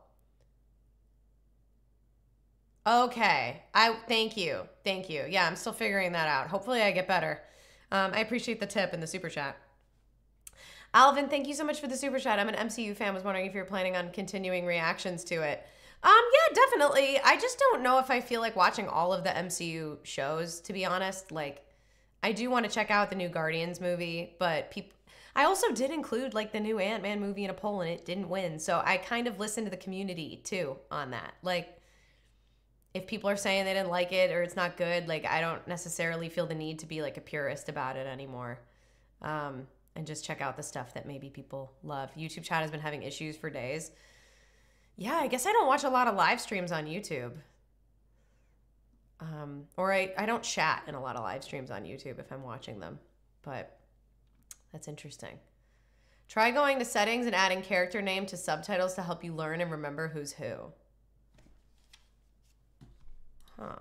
Okay. I thank you. Thank you. Yeah, I'm still figuring that out. Hopefully I get better. Um, I appreciate the tip and the super chat. Alvin, thank you so much for the super chat. I'm an MCU fan. Was wondering if you're planning on continuing reactions to it. Um, yeah, definitely. I just don't know if I feel like watching all of the MCU shows, to be honest. Like, I do want to check out the new Guardians movie, but people. I also did include like the new Ant Man movie in a poll and it didn't win. So I kind of listened to the community too on that. Like, if people are saying they didn't like it or it's not good, like I don't necessarily feel the need to be like a purist about it anymore. Um, and just check out the stuff that maybe people love. YouTube chat has been having issues for days. Yeah, I guess I don't watch a lot of live streams on YouTube. Um, or I, I don't chat in a lot of live streams on YouTube if I'm watching them. But that's interesting. Try going to settings and adding character name to subtitles to help you learn and remember who's who. Huh.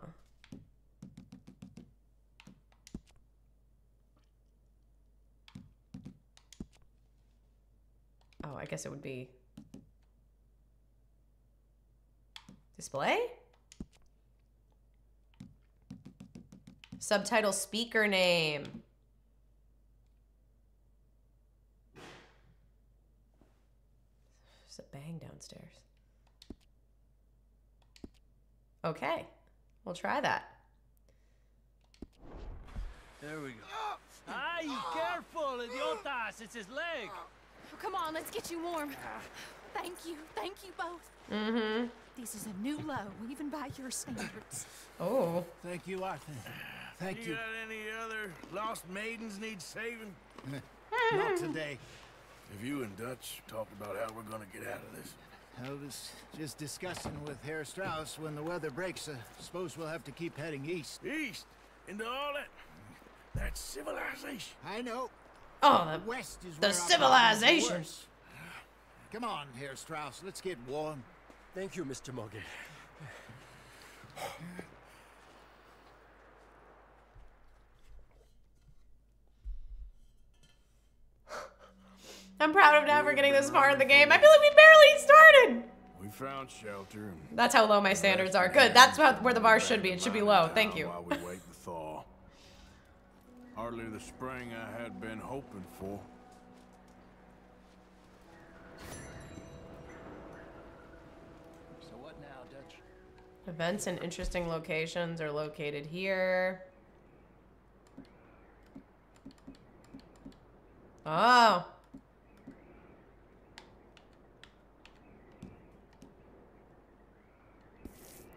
Oh, I guess it would be display? Subtitle speaker name. There's a bang downstairs. Okay, we'll try that. There we go. Ay, careful, idiotas! It's his leg. Come on, let's get you warm. Thank you. Thank you both. Mm-hmm. This is a new low, even by your standards. Oh. Thank you, Arthur. Thank you you. got any other lost maidens need saving? Not today. Have you and Dutch talked about how we're gonna get out of this? I was just discussing with Herr Strauss when the weather breaks. I suppose we'll have to keep heading east. East? Into all that... That civilization. I know. Oh, the, West is the where our problems are civilization. Come on, Herr Strauss. Let's get warm. Thank you, Mr. Morgan. I'm proud of never getting this far in the game. I feel like we barely started. We found shelter. That's how low my standards are. Good. That's how, where the bar should be. It should be low. Thank you. Hardly the spring I had been hoping for. So what now, Dutch? Events and interesting locations are located here. Oh.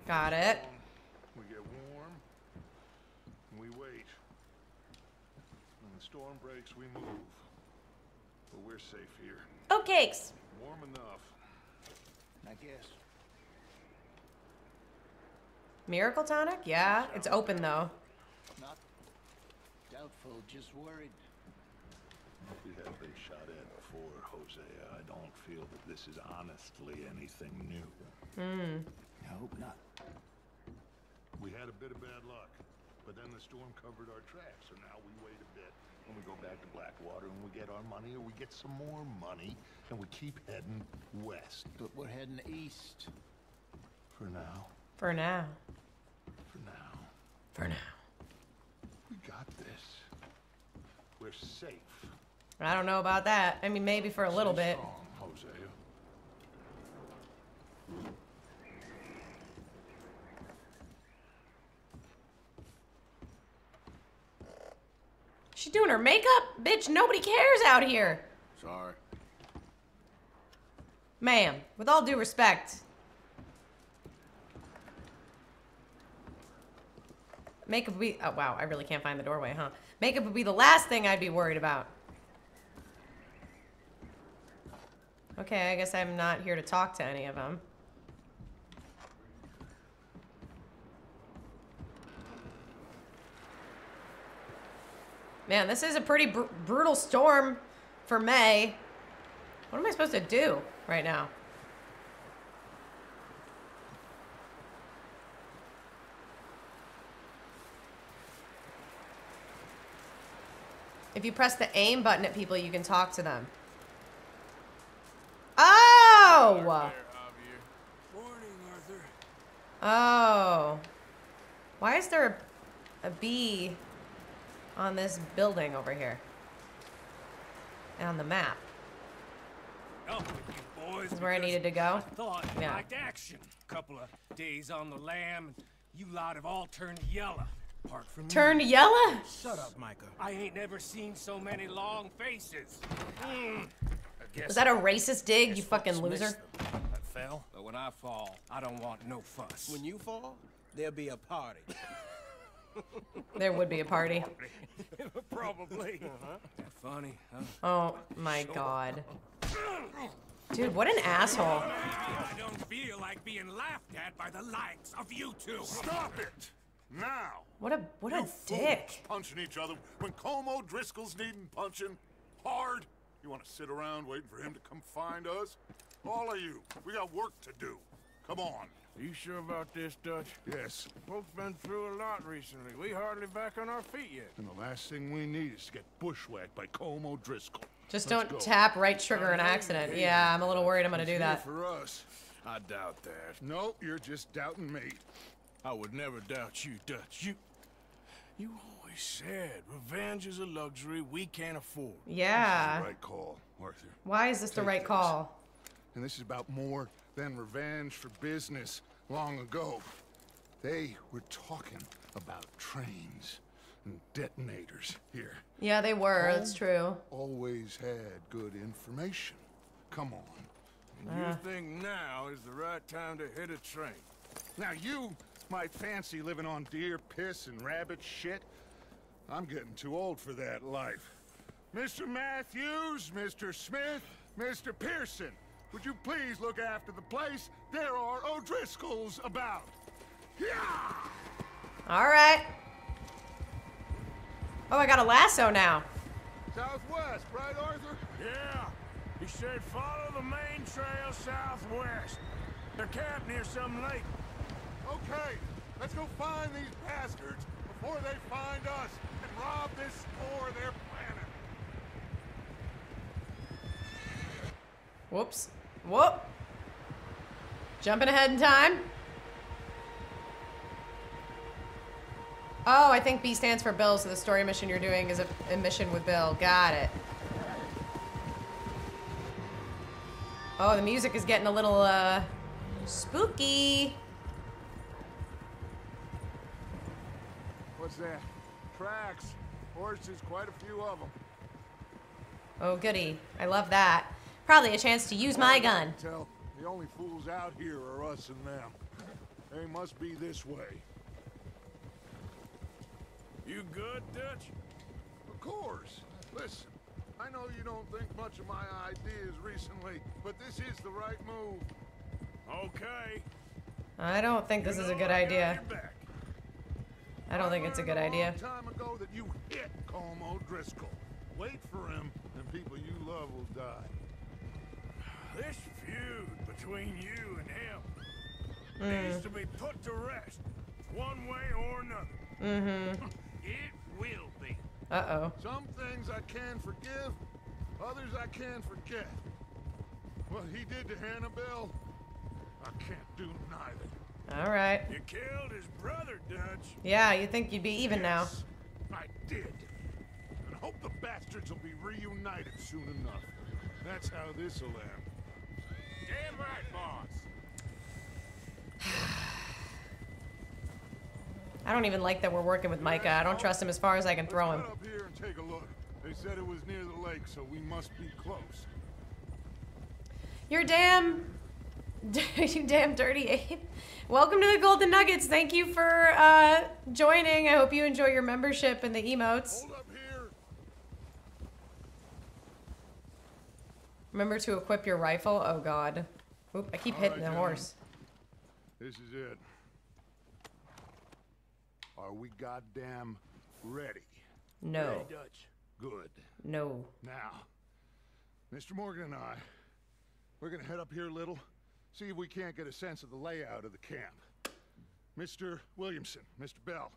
Got it. We get warm, and we wait. When the storm breaks, we move. But we're safe here. Oh, cakes. Warm enough. I guess. Miracle tonic? Yeah. It's open though. Not doubtful, just worried. We have been shot at before, Hosea. I don't feel that this is honestly anything new. Hmm. I hope not. We had a bit of bad luck, but then the storm covered our tracks, so now we wait a bit. And we go back to Blackwater and we get our money, or we get some more money, and we keep heading west. But we're heading east. For now. For now. For now. For now. We got this. We're safe. I don't know about that. I mean, maybe for a little Stay bit. strong, Hosea. She doing her makeup? Bitch, nobody cares out here. Sorry. Ma'am, with all due respect. Makeup would be. Oh, wow. I really can't find the doorway, huh? Makeup would be the last thing I'd be worried about. Okay, I guess I'm not here to talk to any of them. Man, this is a pretty br brutal storm for May. What am I supposed to do right now? If you press the aim button at people, you can talk to them. Oh! Morning, Arthur. Oh. Why is there a, a bee on this building over here? On the map. Up boys. This is where I needed to go? I thought you Yeah. liked action. Couple of days on the lam, and you lot have all turned yellow. Apart from me. Turned yellow? Shut up, Micah. I ain't never seen so many long faces. Mm. I guess Was that a racist dig, you fucking loser? I fell, but when I fall, I don't want no fuss. When you fall, there'll be a party. There would be a party. Probably. Uh-huh. That funny, huh? Oh my god. Dude, what an asshole. I don't feel like being laughed at by the likes of you two. Stop it! Now! What a what a You fools dick. Punching each other when Colm O'Driscoll's needing punching hard. You want to sit around waiting for him to come find us? All of you, we got work to do. Come on. You sure about this, Dutch? Yes. Folks been through a lot recently. We hardly back on our feet yet. And the last thing we need is to get bushwhacked by Colm O'Driscoll. Just Let's don't go. tap right trigger an accident. Yeah, I'm a little worried I'm gonna do that. for us. I doubt that. No, you're just doubting me. I would never doubt you, Dutch. You, you always said revenge is a luxury we can't afford. Yeah. Right call, Arthur. Why is this the right this. call? And this is about more than revenge for business long ago. They were talking about trains and detonators here. Yeah, they were. That's true. Always had good information. Come on. Uh. you think now is the right time to hit a train? Now you might fancy living on deer piss and rabbit shit. I'm getting too old for that life. Mr. Matthews, Mr. Smith, Mr. Pearson, would you please look after the place? There are O'Driscolls about. Yeah! All right. Oh, I got a lasso now. Southwest, right, Arthur? Yeah. He said follow the main trail southwest. They're camped near some lake. Okay, let's go find these bastards before they find us and rob this store they're planning. Whoops. Whoop. Jumping ahead in time. Oh, I think B stands for Bill, so the story mission you're doing is a, a mission with Bill. Got it. Oh, the music is getting a little, uh, spooky. What's that? Tracks. Horses, quite a few of them. Oh, goody. I love that. Probably a chance to use my gun. Tell the only fools out here are us and them. They must be this way. You good, Dutch? Of course. Listen, I know you don't think much of my ideas recently, but this is the right move. Okay. I don't think this You is a good idea. I don't think it's a good learned idea. Time ago that you hit Colm O'Driscoll. Wait for him, and people you love will die. This feud between you and him Mm. needs to be put to rest, one way or another. Mm-hmm. It will be. Uh-oh. Some things I can forgive, others I can forget. What he did to Annabelle, I can't do neither. All right. You killed his brother, Dutch. Yeah, you think you'd be even now. I did. And hope the bastards will be reunited soon enough. That's how this'll end. Damn right, boss. I don't even like that we're working with Micah. I don't trust him as far as I can throw him. Up here and take a look. They said it was near the lake, so we must be close. You're damn, you damn dirty ape. Welcome to the Golden Nuggets. Thank you for uh, joining. I hope you enjoy your membership and the emotes. Hold up here. Remember to equip your rifle. Oh God. Oop, I keep All hitting right, the gentlemen. horse. This is it. Are we goddamn ready? No. Dutch. Good. No. Now, Mr. Morgan and I, we're gonna head up here a little, see if we can't get a sense of the layout of the camp. Mr. Williamson, Mr. Bell,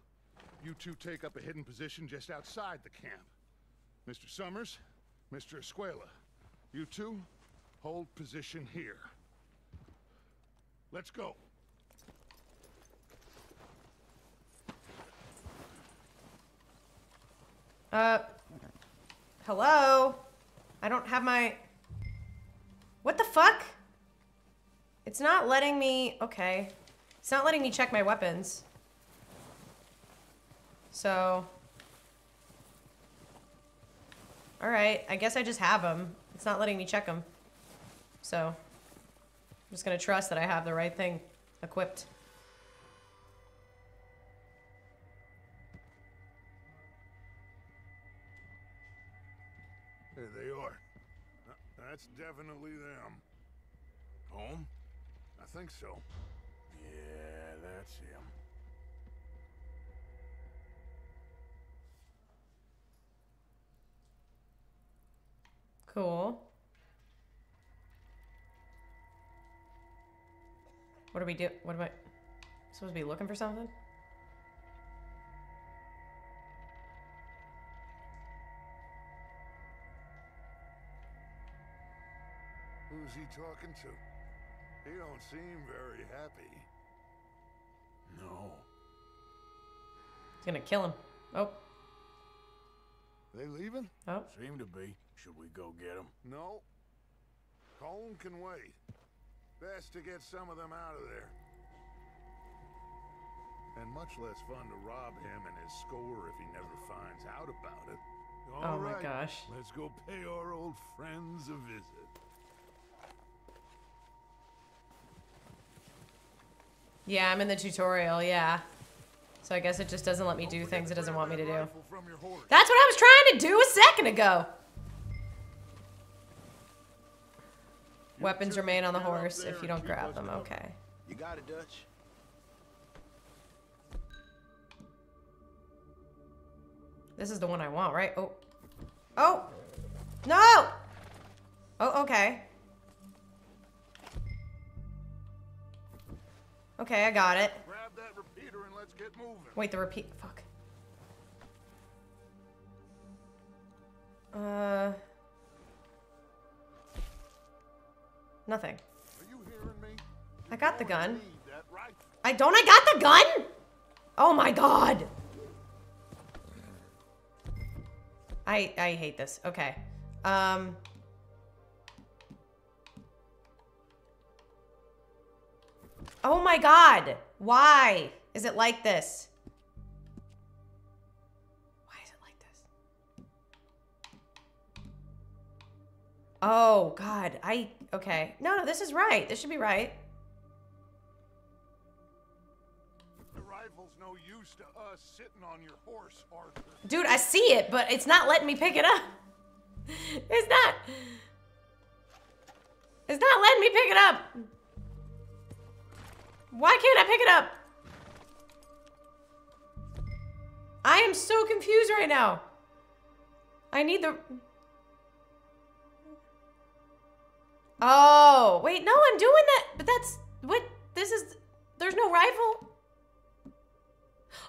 you two take up a hidden position just outside the camp. Mr. Summers, Mr. Escuella, you two hold position here. Let's go. Uh, hello? I don't have my... What the fuck? It's not letting me... Okay. It's not letting me check my weapons. So... Alright, I guess I just have them. It's not letting me check them. So... I'm just gonna trust that I have the right thing equipped. There they are. That's definitely them. Home? I think so. Yeah, that's him. Cool. What do we do? What am I supposed to be looking for something? Who's he talking to? He don't seem very happy. No. He's gonna kill him. Oh, They leaving? oh. Seem to be. Should we go get him? No. Colm can wait. Best to get some of them out of there. And much less fun to rob him and his score if he never finds out about it. Oh All my gosh. Let's go pay our old friends a visit. Yeah, I'm in the tutorial, yeah. So I guess it just doesn't let me do things it doesn't want me to do. From your horse. That's what I was trying to do a second ago. Weapons remain on the horse if you don't grab them. Okay. You got it, Dutch. This is the one I want, right? Oh. Oh! No! Oh, okay. Okay, I got it. Grab that repeater and let's get moving. Wait, the repeat. Fuck. Uh. Nothing. Are you hearing me? I got the gun. rifle. I don't. I got the gun. Oh my god. I I hate this. Okay. Um. Oh my god. Why is it like this? Why is it like this? Oh god. I okay. No, no, this is right. This should be right. The rifle's no use to us sitting on your horse, Arthur. Dude, I see it, but it's not letting me pick it up. It's not. It's not letting me pick it up. Why can't I pick it up? I am so confused right now. I need the. Oh, wait, no, I'm doing that. But that's. What? This is. There's no rifle.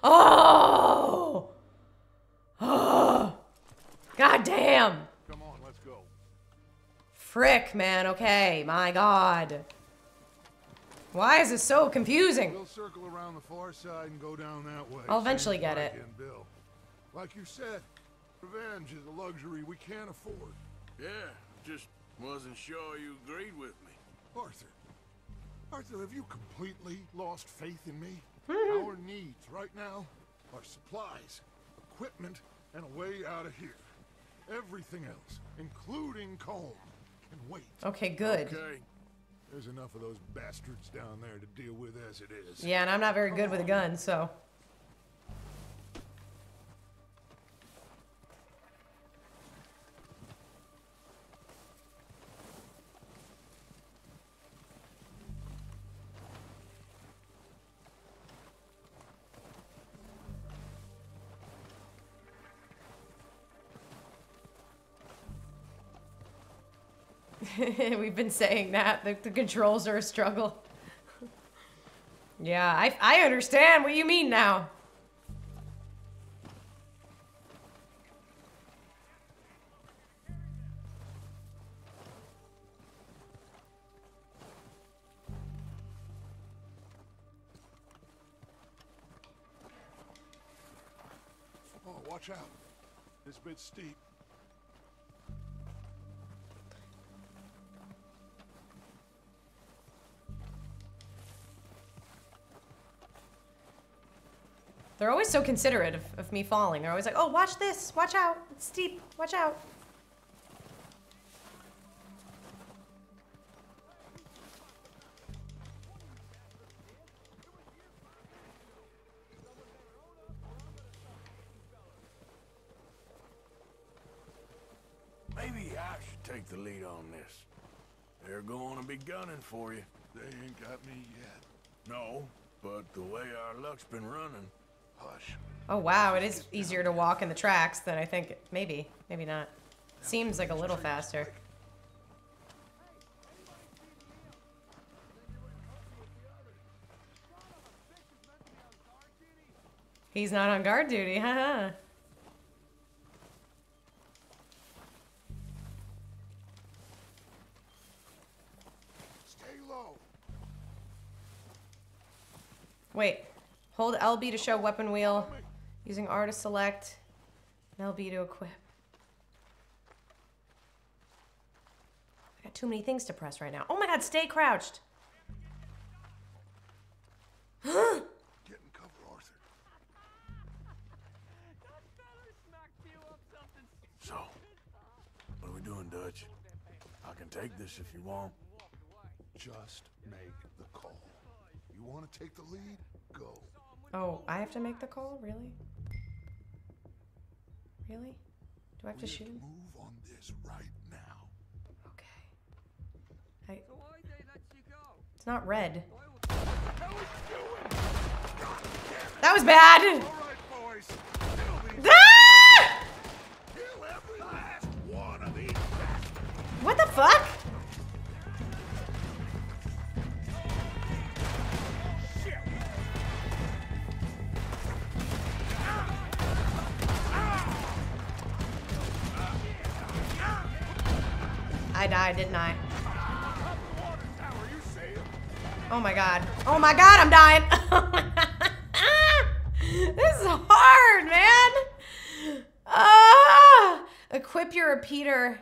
Oh! Oh! God damn! Come on, let's go. Frick, man. Okay, my God. Why is this so confusing? We'll circle around the far side and go down that way. I'll eventually get it. Mike Bill. Like you said, revenge is a luxury we can't afford. Yeah, just wasn't sure you agreed with me. Arthur. Arthur, have you completely lost faith in me? Mm-hmm. Our needs right now are supplies, equipment, and a way out of here. Everything else, including Colm, can wait. Okay, good. Okay. There's enough of those bastards down there to deal with as it is. Yeah, and I'm not very good with a gun, so. we've been saying that. The, the controls are a struggle. yeah, I, I understand what you mean now. Oh, watch out. It's a bit steep. They're always so considerate of, of me falling. They're always like, oh, watch this. Watch out. It's steep. Watch out. Maybe I should take the lead on this. They're going to be gunning for you. They ain't got me yet. No, but the way our luck's been running, Hush. Oh, wow. It is easier to walk in the tracks than I think. Maybe. Maybe not. Seems like a little faster. He's not on guard duty, haha. Stay low. Wait. Hold LB to show weapon wheel. Using R to select. And LB to equip. I got too many things to press right now. Oh my god, stay crouched. Get in cover, Arthur. so. What are we doing, Dutch? I can take this if you want. Just make the call. You want to take the lead? Go. Oh, I have to make the call? Really? Really? Do I have to We shoot him? Move on this right now. Okay. I... It's not red. That was bad! All right, boys. Kill these. Ah! Kill every last one of these. What the fuck? I died, didn't I? Oh my god. Oh my god, I'm dying. this is hard, man. Ah! Equip your repeater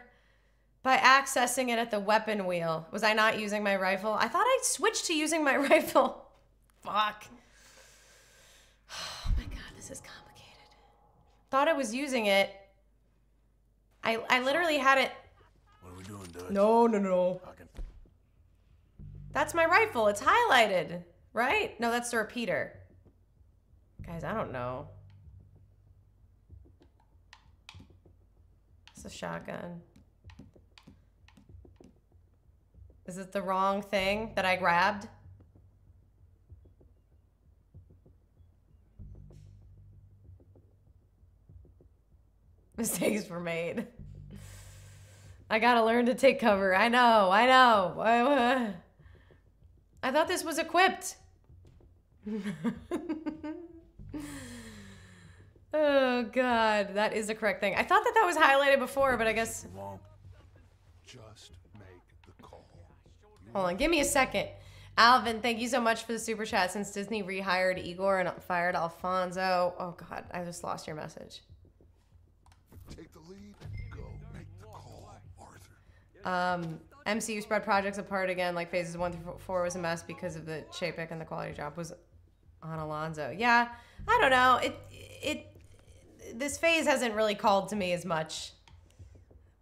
by accessing it at the weapon wheel. Was I not using my rifle? I thought I switched to using my rifle. Fuck. Oh my god, this is complicated. Thought I was using it. I I literally had it. What are we doing, No, no, no. I can. That's my rifle. It's highlighted, right? No, that's the repeater. Guys, I don't know. It's a shotgun. Is it the wrong thing that I grabbed? Mistakes were made. I gotta learn to take cover. I know, I know. I, I thought this was equipped. oh god, that is the correct thing. I thought that that was highlighted before, but I guess. Just make the call. Hold on, give me a second. Alvin, thank you so much for the super chat. Since Disney rehired Iger and fired Alfonso. Oh god, I just lost your message. Take the lead. Um, MCU spread projects apart again, like phases one through four was a mess because of the Chapek and the quality drop was on Alonso. Yeah, I don't know. It it this phase hasn't really called to me as much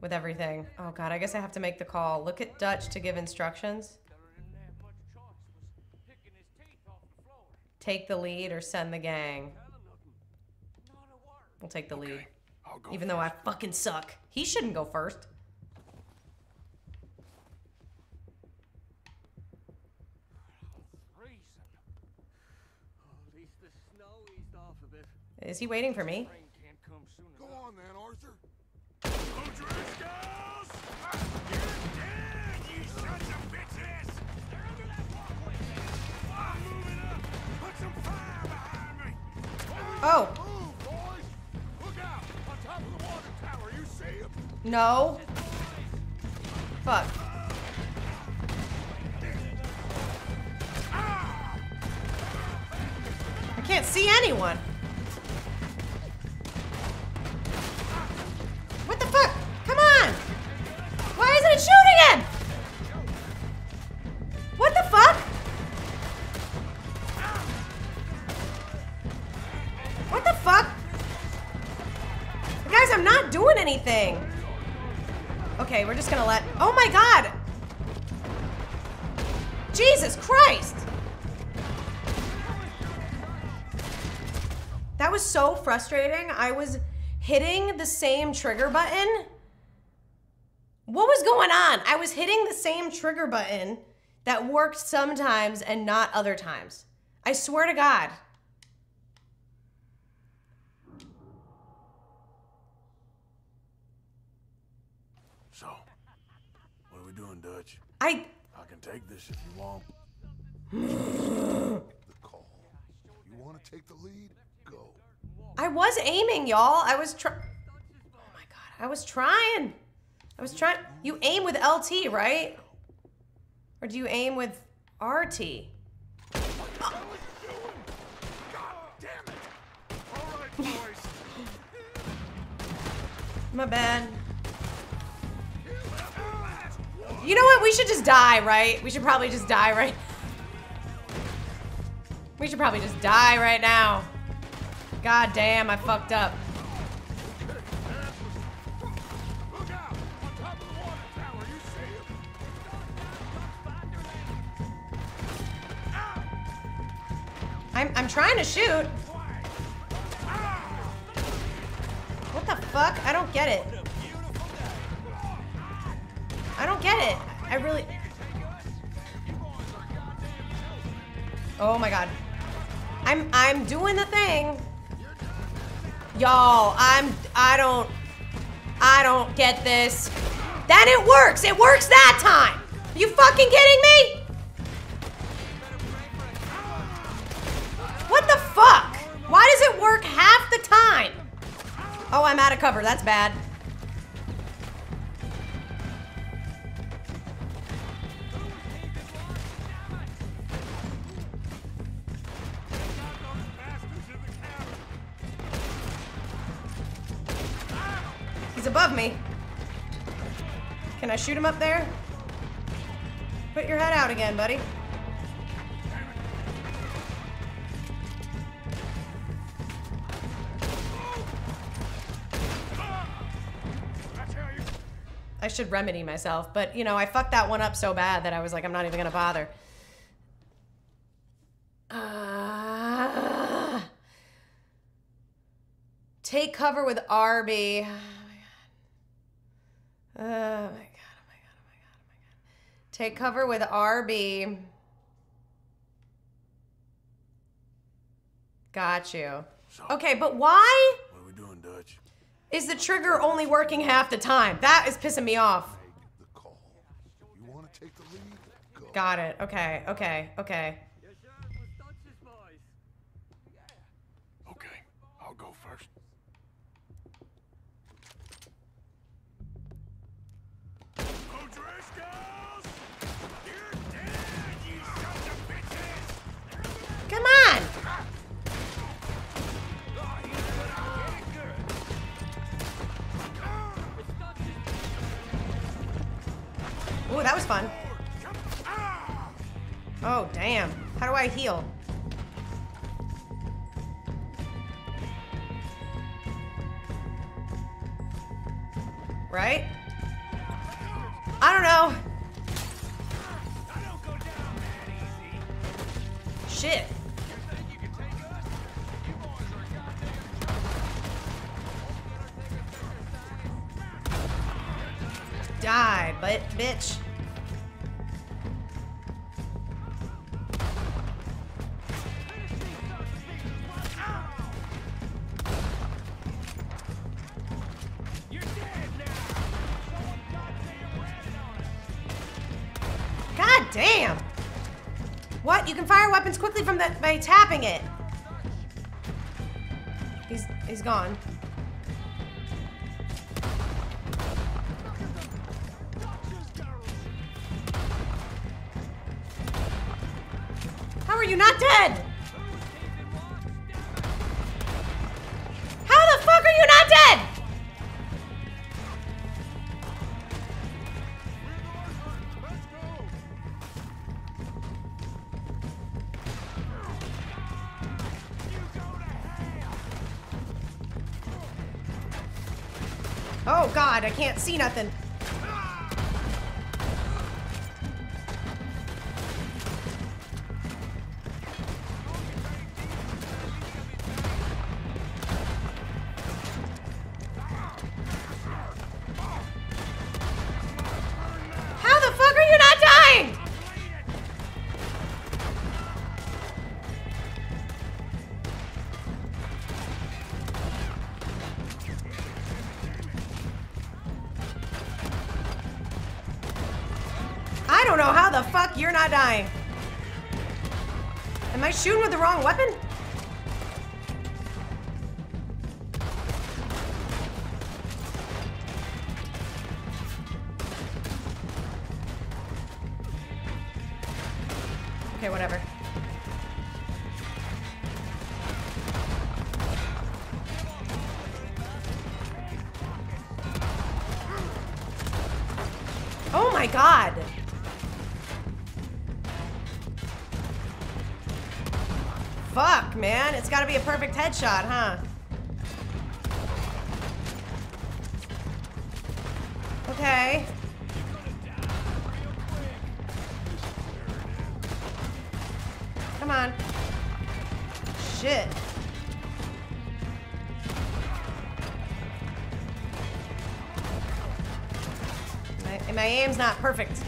with everything. Oh god, I guess I have to make the call. Look at Dutch to give instructions. Take the lead or send the gang. We'll take the lead. Even though I fucking suck. He shouldn't go first. Freezing. At least the snow eased off a bit. Is he waiting for me? Rain can't come soon Go on then, Arthur. O'Driscolls! You're dead, you sons of bitches! What the fuck? Come on! Why isn't it shooting him? What the fuck? What the fuck? Guys, I'm not doing anything. Okay, we're just gonna let... Oh my god! Jesus Christ! That was so frustrating. I was hitting the same trigger button. What was going on? I was hitting the same trigger button that worked sometimes and not other times. I swear to God. So, what are we doing, Dutch? I I can take this if you want. The call. You want to take the lead? I was aiming, y'all. I was trying. Oh my god, I was trying. I was trying. You aim with LT, right? Or do you aim with RT? My bad. You know what? We should just die, right? We should probably just die right. We should probably just die right now. God damn, I fucked up. I'm I'm trying to shoot. What the fuck? I don't get it. I don't get it. I really. Oh my god. I'm I'm doing the thing. Y'all, I'm I don't I don't get this. Then it works. It works that time. Are you fucking kidding me? What the fuck? Why does it work half the time? Oh, I'm out of cover. That's bad. I shoot him up there? Put your head out again, buddy. I should remedy myself, but you know, I fucked that one up so bad that I was like, I'm not even gonna bother. Uh, take cover with RB. Oh my god. Oh my god, oh my god, oh my god, oh my god. Take cover with RB. Got you. Okay, but why? What are we doing, Dutch? Is the trigger only working half the time? That is pissing me off. The call. You want to take the lead? Go. Got it. Okay, okay. Okay, fun. Oh, damn. How do I heal? Right? I don't know. Shit. Die, but bitch. By tapping it. He's he's gone. God, I can't see nothing. Not dying. Am I shooting with the wrong weapon? Headshot, huh? Okay. Come on. Shit. My, my aim's not perfect.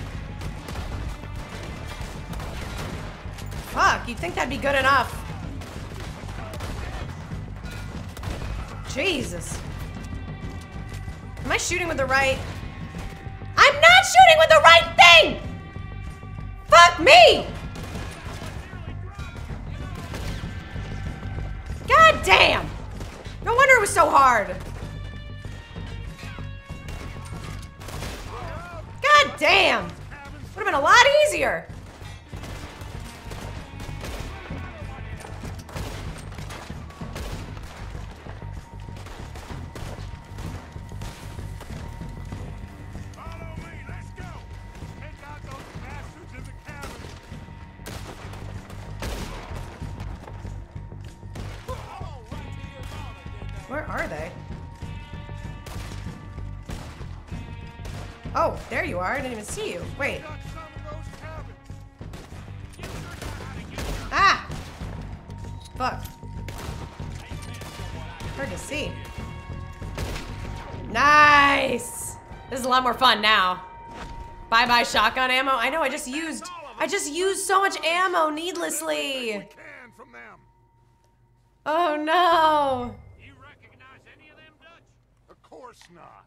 I didn't even see you. Wait. Ah! Fuck. Hard to see. Nice! This is a lot more fun now. Bye bye shotgun ammo. I know, I just used. I just used so much ammo needlessly. Can from them! Oh no! You recognize any of them, Dutch? Of course not.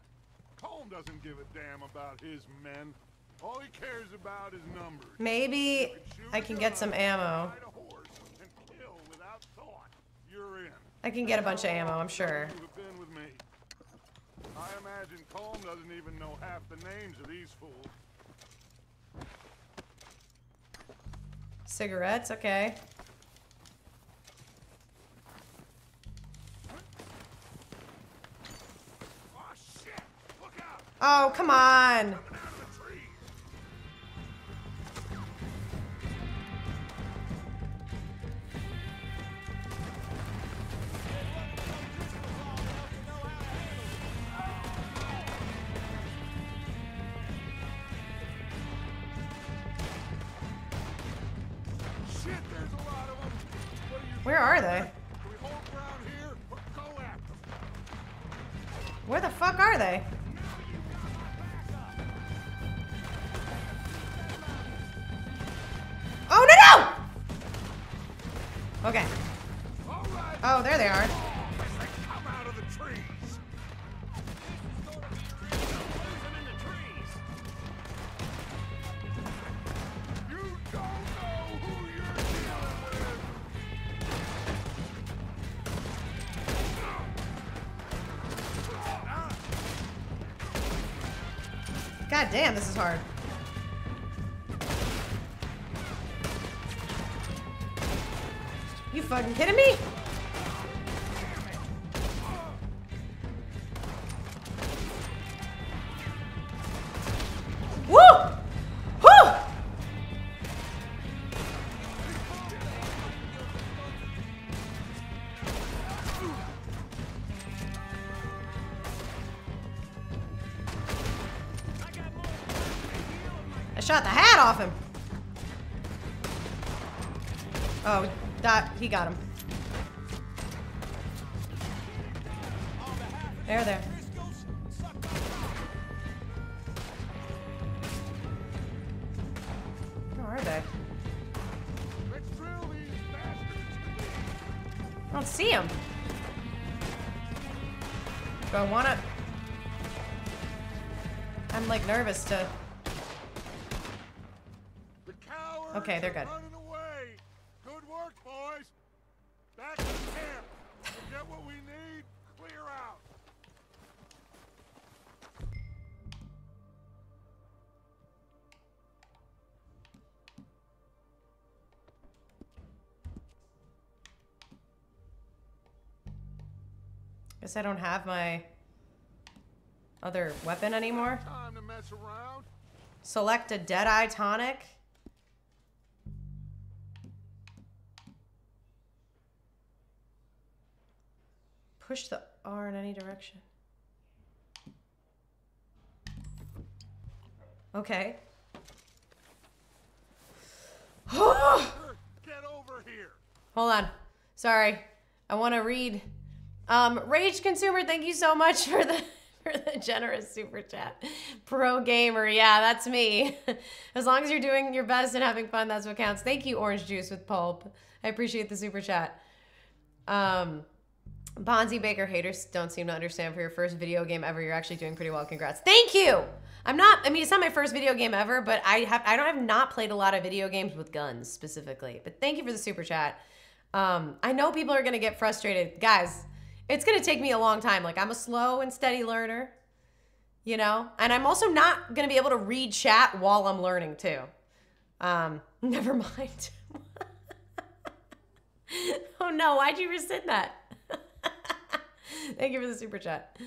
Colm doesn't give a damn about his men. All he cares about is numbers. Maybe I can get some ammo. Ride a horse and kill without thought. You're in. I can get a bunch of ammo, I'm sure. You have been with me. I imagine Colm doesn't even know half the names of these fools. Cigarettes, okay. Oh shit! Look out! Oh, come on. Damn, this is hard. You fucking kidding me? Off him. Oh, that he got him. There, there. Where are they? I don't see him. Do I want to? I'm like nervous to. The cowards Okay, they're good. running away. Good work, boys. Back to camp. We'll get what we need. Clear out. Guess I don't have my other weapon anymore. Time to mess around. Select a Deadeye tonic. Okay. Hold Get over here. on. Sorry. I want to read. Um, Rage Consumer, thank you so much for the for the generous super chat. Pro gamer, yeah, that's me. As long as you're doing your best and having fun, that's what counts. Thank you, Orange Juice with Pulp. I appreciate the super chat. Um, Bonzi Baker haters don't seem to understand for your first video game ever. You're actually doing pretty well. Congrats. Thank you. I'm not. I mean, it's not my first video game ever, but I have. I don't have not played a lot of video games with guns specifically. But thank you for the super chat. Um, I know people are gonna get frustrated, guys. It's gonna take me a long time. Like I'm a slow and steady learner, you know, and I'm also not gonna be able to read chat while I'm learning too. Um, never mind. oh no, why'd you rescind that? Thank you for the super chat.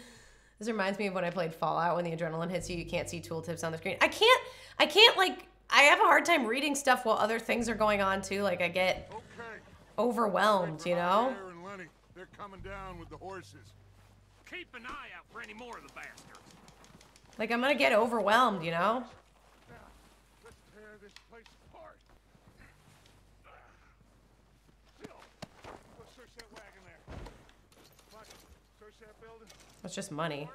This reminds me of when I played Fallout when the adrenaline hits you, you can't see tooltips on the screen. I can't I can't like I have a hard time reading stuff while other things are going on too. Like I get Okay. overwhelmed, you know? And Lenny, they're coming down with the horses. Keep an eye out for any more of the bastards. Like I'm gonna get overwhelmed, you know? Now, let's tear this place apart. Phil, let's search that wagon there. Mike, search that It's just money.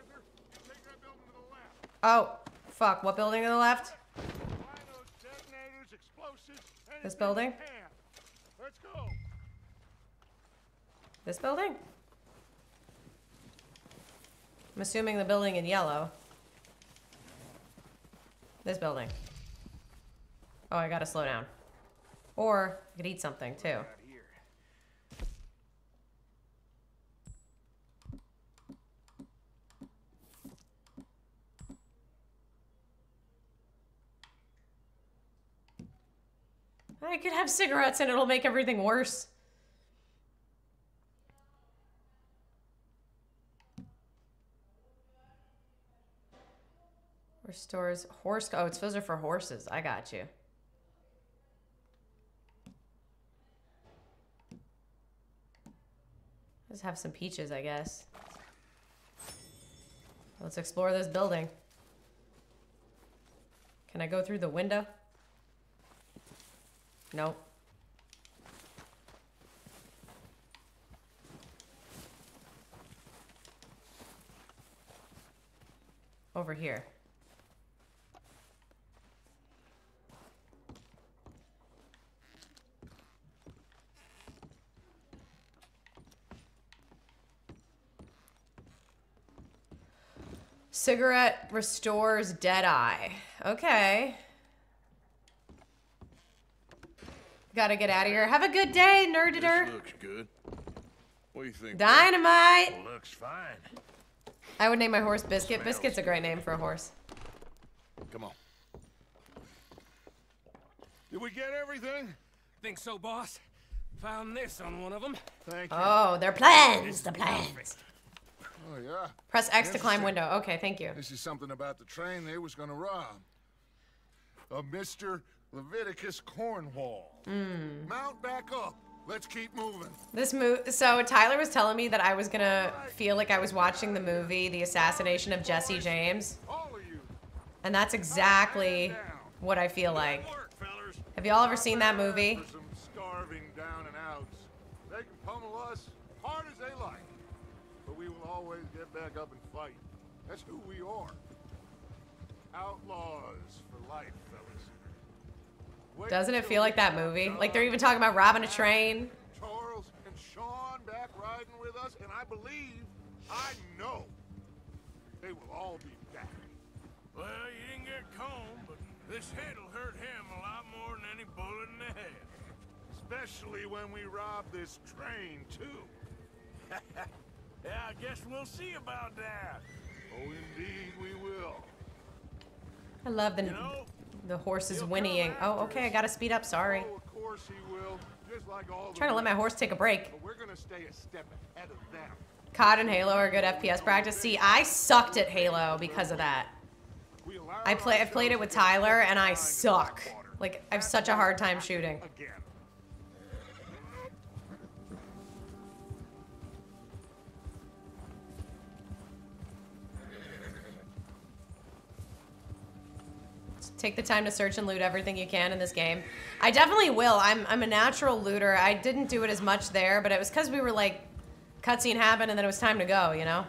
Oh, fuck. What building on the left? This building? This building? I'm assuming the building in yellow. This building. Oh, I gotta slow down. Or I could eat something too. I could have cigarettes and it'll make everything worse. Restores horse. Oh, it's those are for horses. I got you. Let's have some peaches, I guess. Let's explore this building. Can I go through the window? Nope. Over here. Cigarette restores dead eye. Okay. Gotta get out of here. Have a good day, nerditor. looks good. What do you think? Dynamite. Looks fine. I would name my horse Biscuit. Biscuit's a great name for a horse. Come on. Did we get everything? Think so, boss? Found this on one of them. Thank you. Oh, their plans. The plans. Oh, yeah. Press X to climb window. Okay, thank you. This is something about the train they was gonna rob. Of Mr. Leviticus Cornwall. Hmm. Mount back up. Let's keep moving. This move. So Tyler was telling me that I was gonna feel like I was watching the movie The Assassination of Jesse James, All of you. and that's exactly what I feel like. Have y'all ever seen that movie? For some starving down and outs. They can pummel us hard as they like. But we will always get back up and fight. That's who we are. Outlaws for life, Doesn't it feel like that movie? Like they're even talking about robbing a train. Charles and Sean back riding with us, and I believe, I know, they will all be back. Well, you didn't get Colm, but this hit'll hurt him a lot more than any bullet in the head. Especially when we rob this train, too. Yeah, I guess we'll see about that. Oh, indeed we will. I love the You know, the horse He'll whinnying. Oh, okay, I gotta speed up. Sorry. Oh, of course he will. Just like Trying to let my horse take a break. But we're gonna stay a step ahead of them. COD and Halo are good FPS practice. See, I sucked at Halo because of that. I play. I've played it with ourselves to get Tyler, and I suck. Like I have such a hard time shooting. Take the time to search and loot everything you can in this game. I definitely will. I'm I'm a natural looter. I didn't do it as much there, but it was because we were like, cutscene happened and then it was time to go. You know.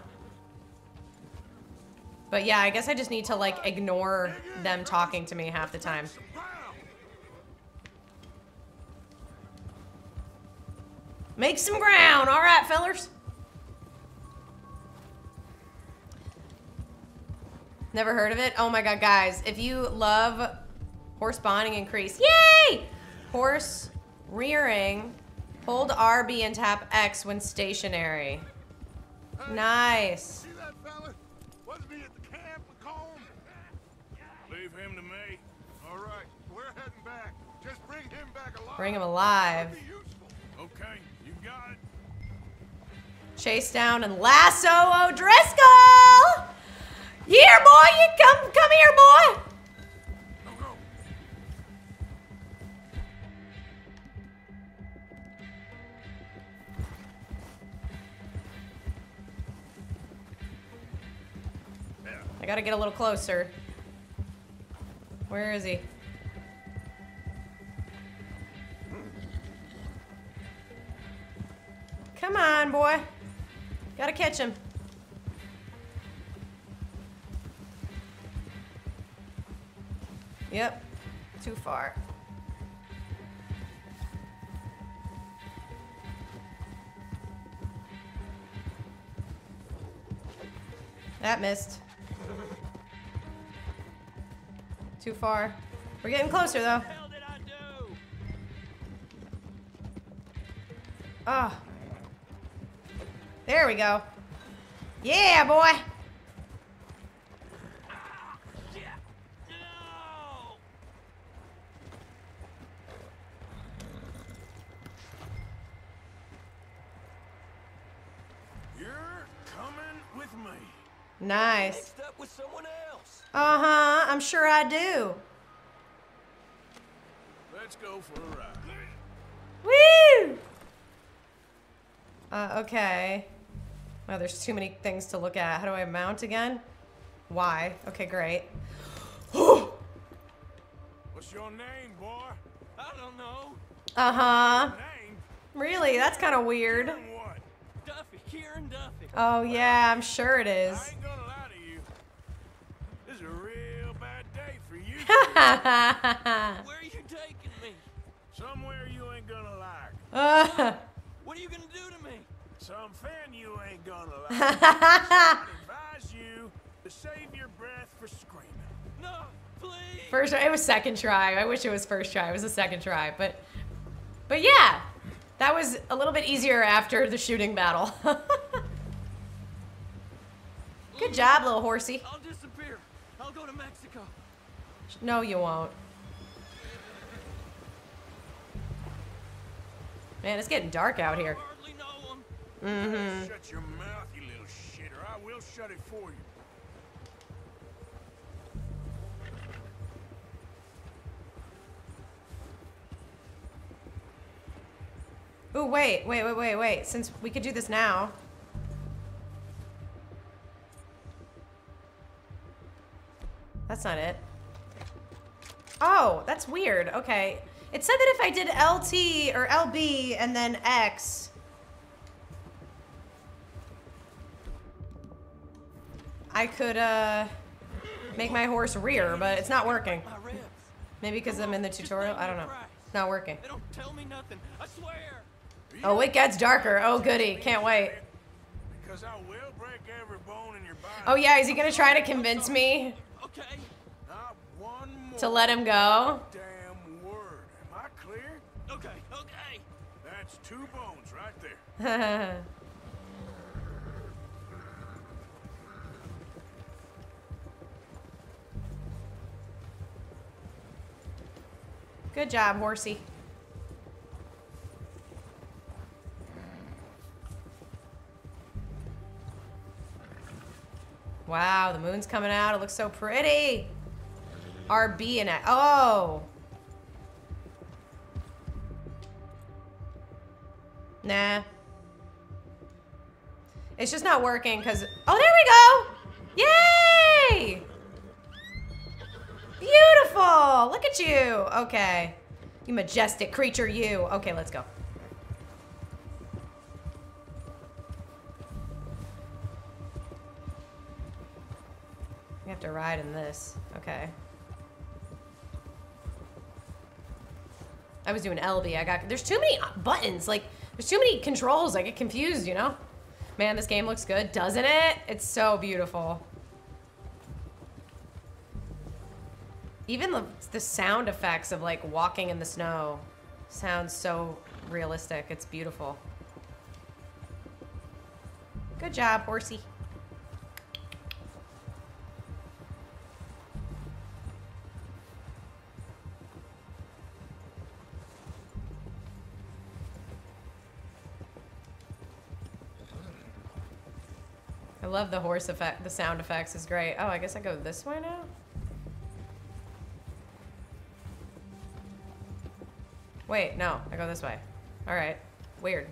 But yeah, I guess I just need to like ignore them talking to me half the time. Make some ground. All right, fellers. Never heard of it? Oh my god, guys. If you love horse bonding increase, yay! Horse rearing, hold RB and tap X when stationary. Nice. See that fella? Wasn't he at the camp with Colm? leave him to me. All right, we're heading back. Just bring him back alive. Bring him alive. That'd be useful. Okay, you got it. Chase down and lasso O'Driscoll! Here, boy, you come, come here, boy. I gotta get a little closer. Where is he? Come on, boy. Gotta catch him. Yep. Too far. That missed. Too far. We're getting closer though. do? Oh. There we go. Yeah, boy. Yeah. No! You're coming with me. Nice. Mixed up with someone else. Uh huh. I'm sure I do. Let's go for a ride. Woo! Uh, okay. Wow, there's too many things to look at. How do I mount again? Why? Okay, great. What's your name, boy? I don't know. Uh huh. Really? That's kind of weird. Duffy, Kieran Duffy. Oh, yeah, I'm sure it is. I ain't gonna lie to you. This is a real bad day for you. Where are you taking me? Somewhere you ain't gonna like. Uh, What are you gonna do to me? Something you ain't gonna like. I advise you to save your breath for screaming. No, please. first, it was second try. I wish it was first try. It was a second try, but, but yeah, that was a little bit easier after the shooting battle. Good job, little horsey. I'll disappear. I'll go to Mexico. No, you won't. Man, it's getting dark out here. Hardly know him. Mm-hmm. Shut your mouth, you little shitter. I will shut it for you. Ooh, wait, wait, wait, wait, wait. Since we could do this now. That's not it. Oh, that's weird. Okay. It said that if I did LT or LB and then X. I could uh make my horse rear, but it's not working. Maybe because I'm in the tutorial. I don't know. It's not working. They don't tell me nothing. I swear. Oh, it gets darker. Oh, goody. Can't wait. Because I will break every bone in your body. Oh, yeah. Is he going to try to convince me Okay. Not one more to let him go? damn word. Am I clear? Okay. Okay. That's two bones right there. Good job, horsey. Wow, the moon's coming out. It looks so pretty. RB and X. Oh. Nah. It's just not working because. Oh, there we go! Yay! Beautiful! Look at you! Okay. You majestic creature, you. Okay, let's go. Have to ride in this. Okay. I was doing LB. I got. There's too many buttons. Like, there's too many controls. I get confused, you know? Man, this game looks good, doesn't it? It's so beautiful. Even the, the sound effects of like walking in the snow sounds so realistic. It's beautiful. Good job, horsey. I love the horse effect. The sound effects is great. Oh, I guess I go this way now? Wait, no, I go this way. All right, weird.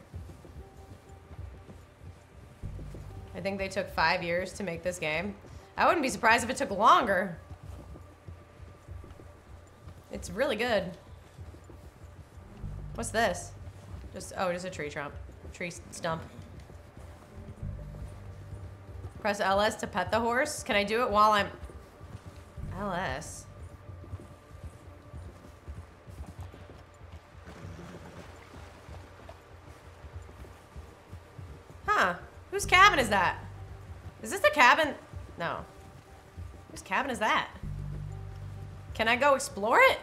I think they took five years to make this game. I wouldn't be surprised if it took longer. It's really good. What's this? Just, oh, just a tree trump. Tree stump. Press LS to pet the horse. Can I do it while I'm... LS. Huh. Whose cabin is that? Is this the cabin? No. Whose cabin is that? Can I go explore it?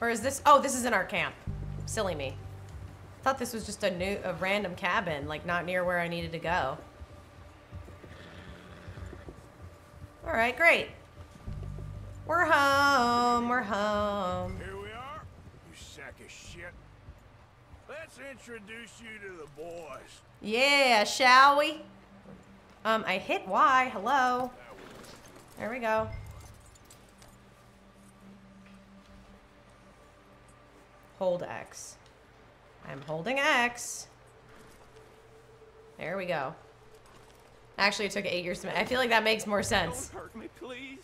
Or is this... Oh, this is in our camp. Silly me. Thought this was just a new, a random cabin, like not near where I needed to go. All right, great. We're home. We're home. Here we are, you sack of shit. Let's introduce you to the boys. Yeah, shall we? Um, I hit Y. Hello. There we go. Hold X. I'm holding X. There we go. Actually, it took eight years to make. I feel like that makes more sense. Don't hurt me, please.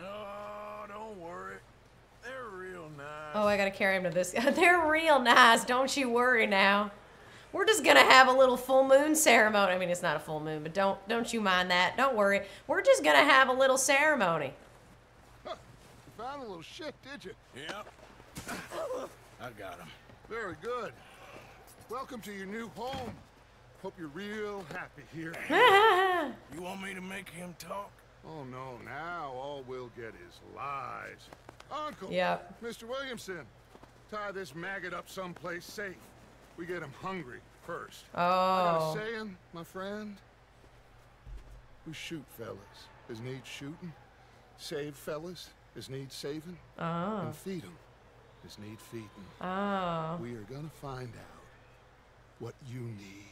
Oh, don't worry. They're real nice. Oh, I gotta carry him to this. They're real nice. Don't you worry now. We're just gonna have a little full moon ceremony. I mean, it's not a full moon, but don't don't you mind that. Don't worry. We're just gonna have a little ceremony. Huh. You found a little shit, did you? Yep. I got him. Very good. Welcome to your new home. Hope you're real happy here. You want me to make him talk? Oh no, now all we'll get is lies. Uncle! Yep. Mr. Williamson, tie this maggot up someplace safe. We get him hungry first. Oh. I got Oh. a saying, my friend. We shoot fellas as need shooting, save fellas as need saving, Oh. and feed 'em as need feeding. Oh. We are gonna find out what you need.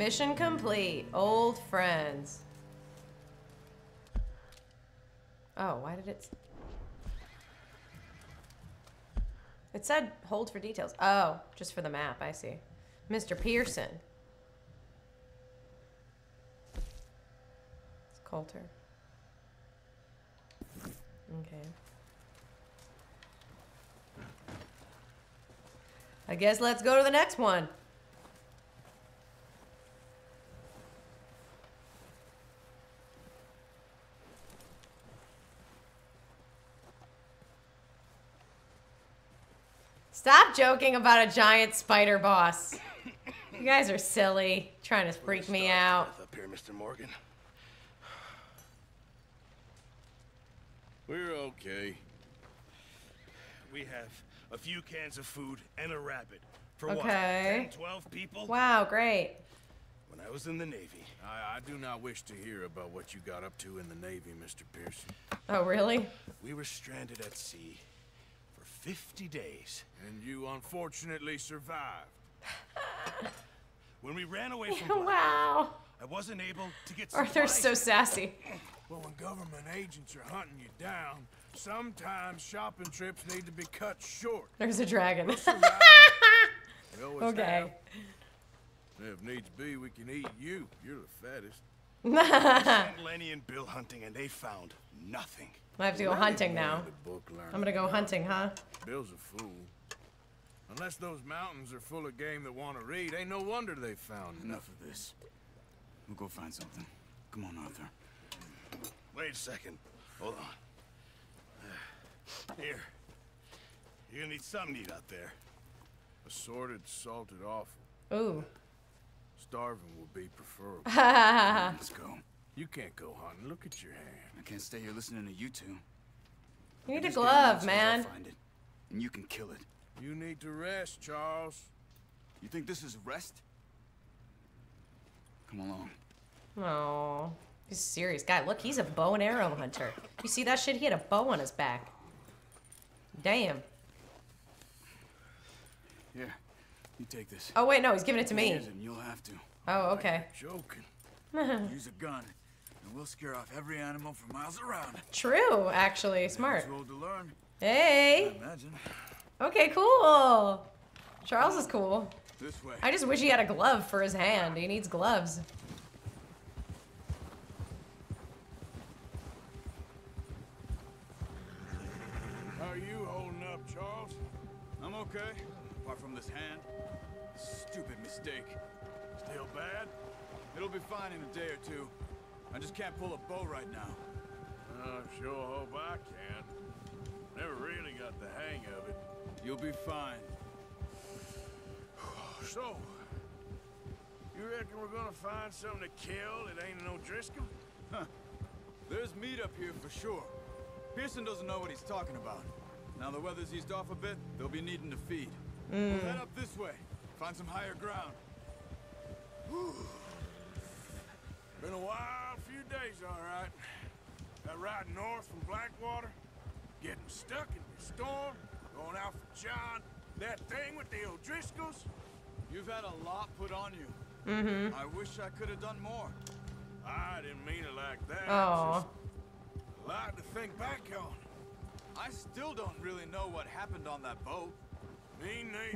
Mission complete. Old friends. Oh, why did it? It said hold for details. Oh, just for the map. I see. Mr. Pearson. It's Colter. Okay. I guess let's go to the next one. Stop joking about a giant spider boss. You guys are silly, trying to freak me out. Up here, Mr. Morgan. We're okay. We have a few cans of food and a rabbit. For what? Okay. 10, 12 people? Wow, great. When I was in the Navy. I, I do not wish to hear about what you got up to in the Navy, Mr. Pearson. Oh, really? We were stranded at sea for 50 days. And you unfortunately survived. when we ran away from Black, wow. I wasn't able to get Arthur's so sassy. Well, when government agents are hunting you down, sometimes shopping trips need to be cut short. There's a dragon. We always Okay. have. If needs be, we can eat you. You're the fattest. We sent Lenny and Bill hunting, and they found nothing. I have to go hunting now. The book learned I'm gonna go hunting, huh? Bill's a fool. Unless those mountains are full of game that want to read, ain't no wonder they found Enough of this. We'll go find something. Come on, Arthur. Wait a second. Hold on. Here. You're gonna need something to eat out there. Assorted, salted offal. Ooh. Starving will be preferable. Let's go. You can't go hunting. Look at your hand. I can't stay here listening to you two. You need a glove, as soon as man. Find it, and you can kill it. You need to rest, Charles. You think this is rest? Come along. Oh, he's a serious guy. Look, he's a bow and arrow hunter. You see that shit? He had a bow on his back. Damn. Yeah, you take this. Oh wait, no, he's giving it to me. And you'll have to. Oh, okay. Joking. Use a gun, and we'll scare off every animal for miles around. True, actually, smart. Too old to learn. Hey. Okay, cool. Charles is cool. This way. I just wish he had a glove for his hand. He needs gloves. How are you holding up, Charles? I'm okay, apart from this hand. Stupid mistake. Still bad? It'll be fine in a day or two. I just can't pull a bow right now. I sure hope I can. Never really got the hang of it. You'll be fine. So, you reckon we're gonna find something to kill that ain't no Driscoll? Huh. There's meat up here for sure. Pearson doesn't know what he's talking about. Now the weather's eased off a bit, they'll be needing to feed. We'll head hmm. up this way, find some higher ground. Been a wild few days, all right. That ride north from Blackwater, getting stuck in the storm, going out for John, that thing with the O'Driscolls. You've had a lot put on you. Mm-hmm. I wish I could have done more. I didn't mean it like that. Just a lot to think back on. I still don't really know what happened on that boat.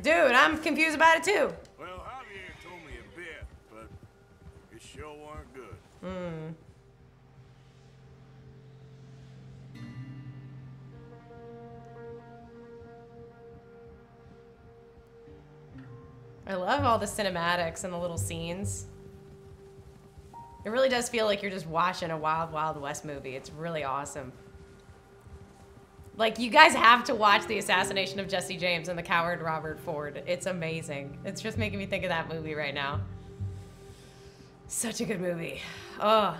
Dude, I'm confused about it too. Well, Javier told me a bit, but it sure weren't good. Hmm. I love all the cinematics and the little scenes. It really does feel like you're just watching a Wild Wild West movie. It's really awesome. Like, you guys have to watch The Assassination of Jesse James and The Coward Robert Ford. It's amazing. It's just making me think of that movie right now. Such a good movie. Oh.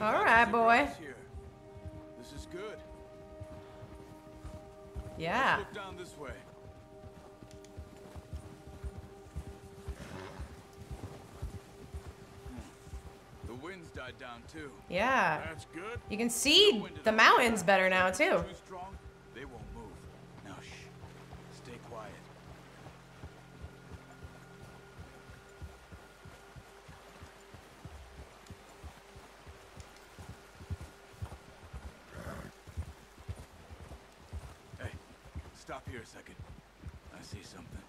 All right, boy. This is good. Yeah. Let's look down this way. The wind's died down too. Yeah. That's good. You can see the mountains better now too. Too strong stop here a second. I see something.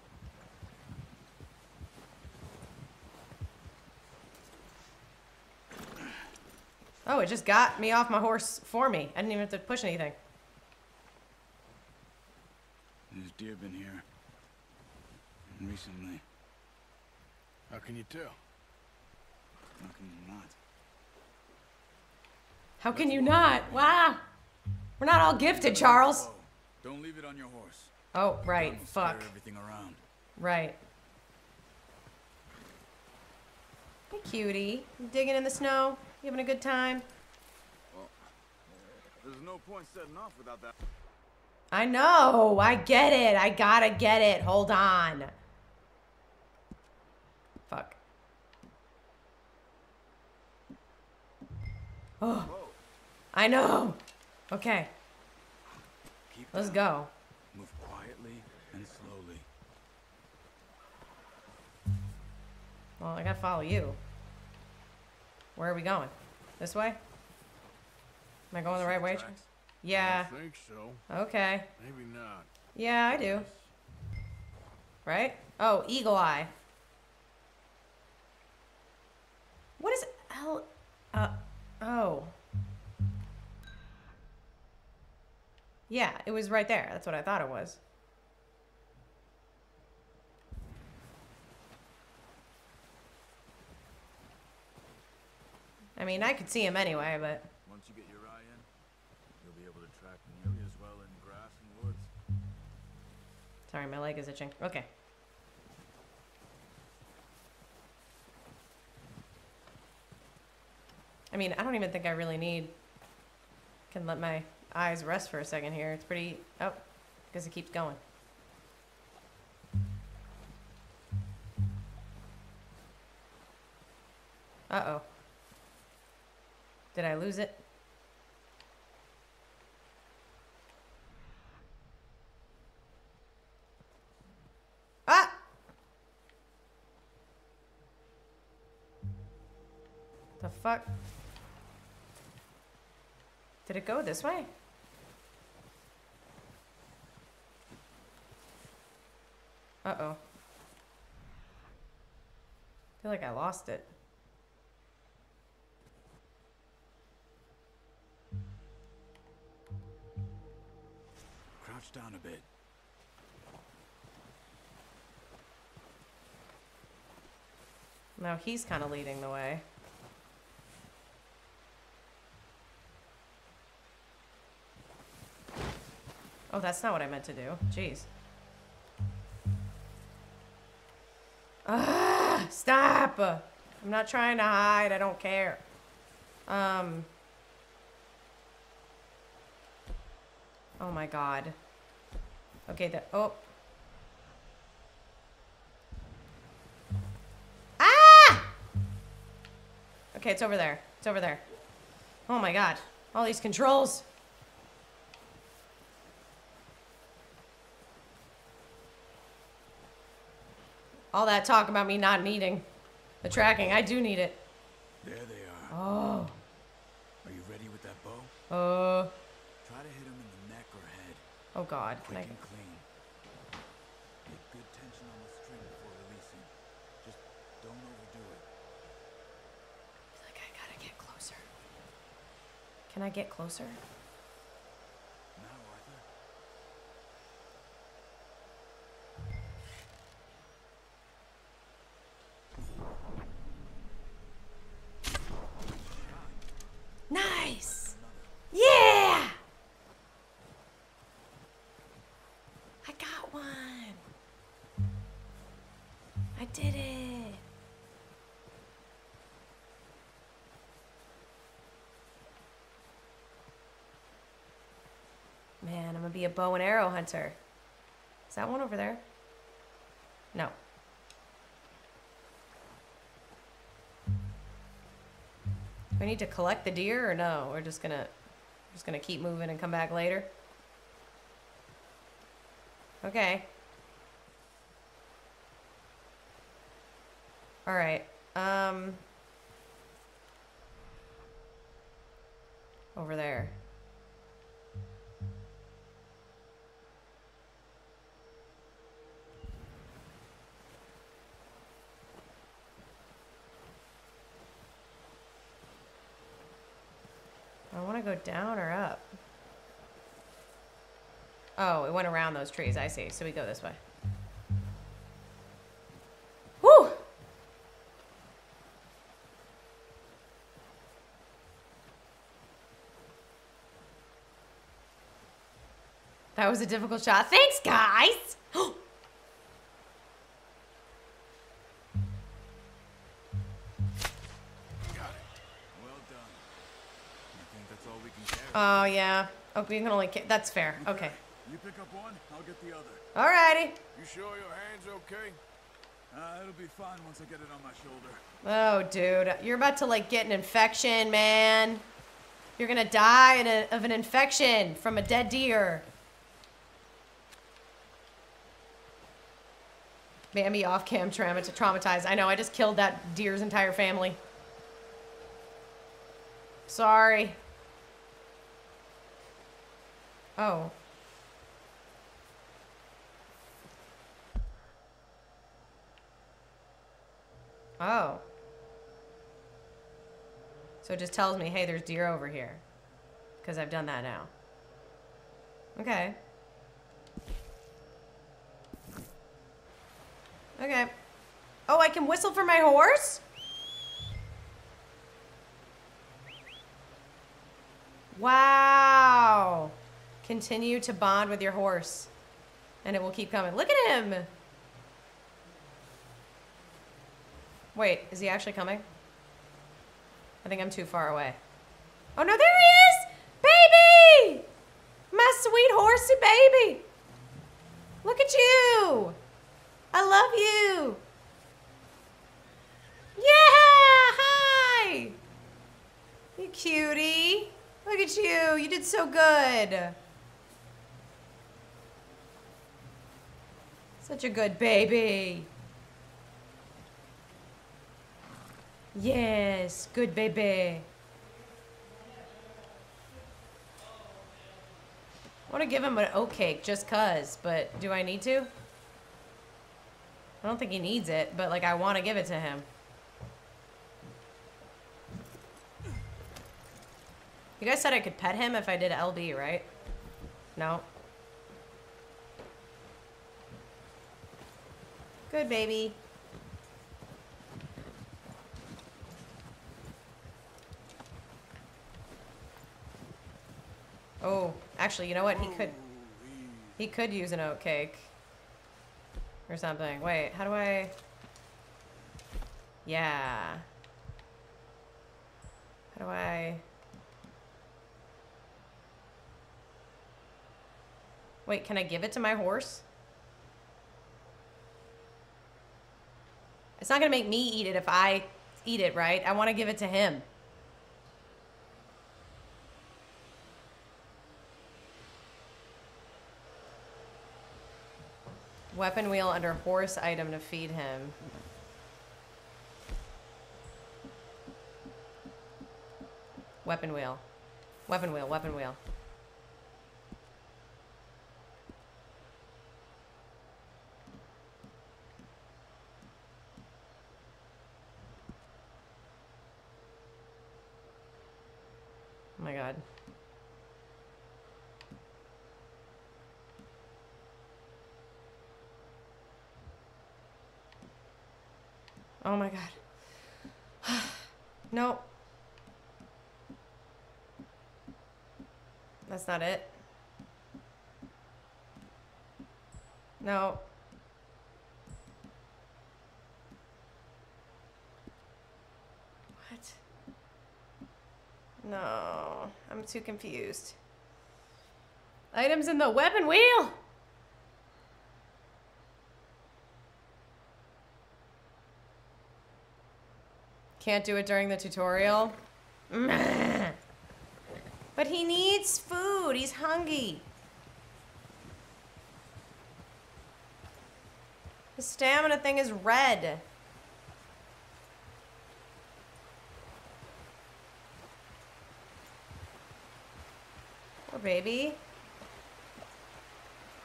Oh, it just got me off my horse for me. I didn't even have to push anything. There's deer been here. Recently. How can you tell? How can you not? How can you not? Wow. We're not all gifted, Charles. Whoa. Don't leave it on your horse. Oh, right. Fuck. everything around. Right. Hey, cutie. You digging in the snow? You having a good time? There's no point setting off without that. I know. I get it. I gotta get it. Hold on. Fuck. Oh. I know. Okay. Keep Let's down. go. Move quietly and slowly. Well, I gotta follow you. Where are we going? This way? Am I going the right way? Tracks? Yeah. I think so. Okay. Maybe not. Yeah, I do. Right? Oh, Eagle Eye. What is L? Uh, oh. Yeah, it was right there. That's what I thought it was. I mean, I could see him anyway, but Once you get your eye in, you'll be able to track nearly as well in grass and woods. sorry, my leg is itching. Okay. I mean, I don't even think I really need. Can let my eyes rest for a second here. It's pretty. Oh, because it keeps going. Uh oh. Did I lose it? Ah! The fuck? Did it go this way? Uh-oh. I feel like I lost it. Crouch down a bit. Now he's kind of leading the way. Oh, that's not what I meant to do. Jeez. Ah, stop! I'm not trying to hide. I don't care. Um. Oh my god. Okay, the oh. Ah! Okay, it's over there. It's over there. Oh my god. All these controls. All that talk about me not needing the tracking. I do need it. There they are. Oh. Are you ready with that bow? Uh. Try to hit him in the neck or head. Oh god. Quick I- and clean. Get good tension on the string before releasing. Just don't overdo it. feel like I gotta get closer. Can I get closer? Now, Arthur. Nice! Yeah! I got one. I did it. Man, I'm gonna be a bow and arrow hunter. Is that one over there? No. We need to collect the deer or no? We're just gonna just gonna keep moving and come back later. Okay. All right. Um over there. I want to go down or up. Oh, it went around those trees. I see. So we go this way. Whew! That was a difficult shot. Thanks, guys! Well done. I think that's all we can carry. Oh, yeah. Oh, we can only... That's fair. Okay. You pick up one, I'll get the other. Alrighty. You sure your hand's okay? Uh, it'll be fine once I get it on my shoulder. Oh, dude. You're about to, like, get an infection, man. You're gonna die in a, of an infection from a dead deer. Bambi off cam trauma traumatized. I know, I just killed that deer's entire family. Sorry. Oh. Oh. So it just tells me, hey, there's deer over here. Because I've done that now. Okay. Okay. Oh, I can whistle for my horse? Wow. Continue to bond with your horse. And it will keep coming. Look at him. Wait, is he actually coming? I think I'm too far away. Oh no, there he is! Baby! My sweet horsey baby! Look at you! I love you! Yeah! Hi! You cutie! Look at you! You did so good! Such a good baby! Yes, good baby. I want to give him an oat cake just cuz, but do I need to? I don't think he needs it, but like I want to give it to him. You guys said I could pet him if I did LB, right? No. Good baby. Oh, actually, you know what? He could he could use an oat cake or something. Wait, how do I Yeah. How do I Wait, can I give it to my horse? It's not going to make me eat it if I eat it, right? I want to give it to him. Weapon wheel under horse item to feed him. Weapon wheel. Weapon wheel, weapon wheel. Oh my god. Oh my god. no. That's not it. No. What? No. I'm too confused. Items in the weapon wheel! Can't do it during the tutorial. But he needs food. He's hungry. The stamina thing is red. Poor baby.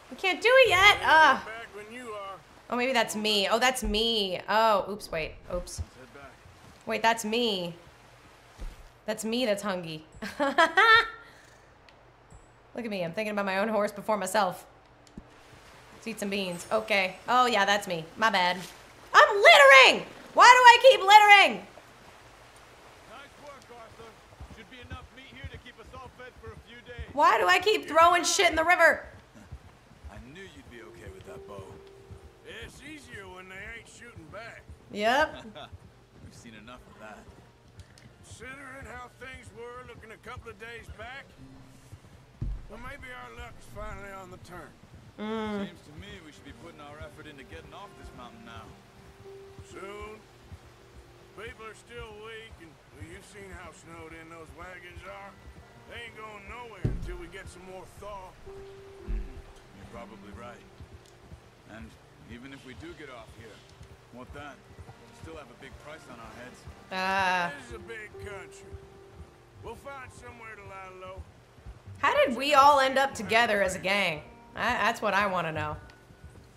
We can't do it yet. Ah. Back when you are. Oh, maybe that's me. Oh, that's me. Oh, oops, wait. Oops. Head back. Wait, that's me. That's me that's hungry. Look at me. I'm thinking about my own horse before myself. Let's eat some beans. Okay. Oh, yeah, that's me. My bad. I'm littering! Why do I keep littering? Nice work, Arthur. Should be enough meat here to keep us all fed for a few days. Why do I keep throwing shit in the river? I knew you'd be okay with that bow. It's easier when they ain't shooting back. Yep. We've seen enough of that. Considering how things were looking a couple of days back, well, maybe our luck's finally on the turn. Mm. Seems to me we should be putting our effort into getting off this mountain now. Soon. People are still weak, and well, you've seen how snowed in those wagons are. They ain't going nowhere until we get some more thaw. Mm-hmm. You're probably right. And even if we do get off here, what then? We still have a big price on our heads. Ah. This is a big country. We'll find somewhere to lie low. How did we all end up together as a gang? I, that's what I want to know.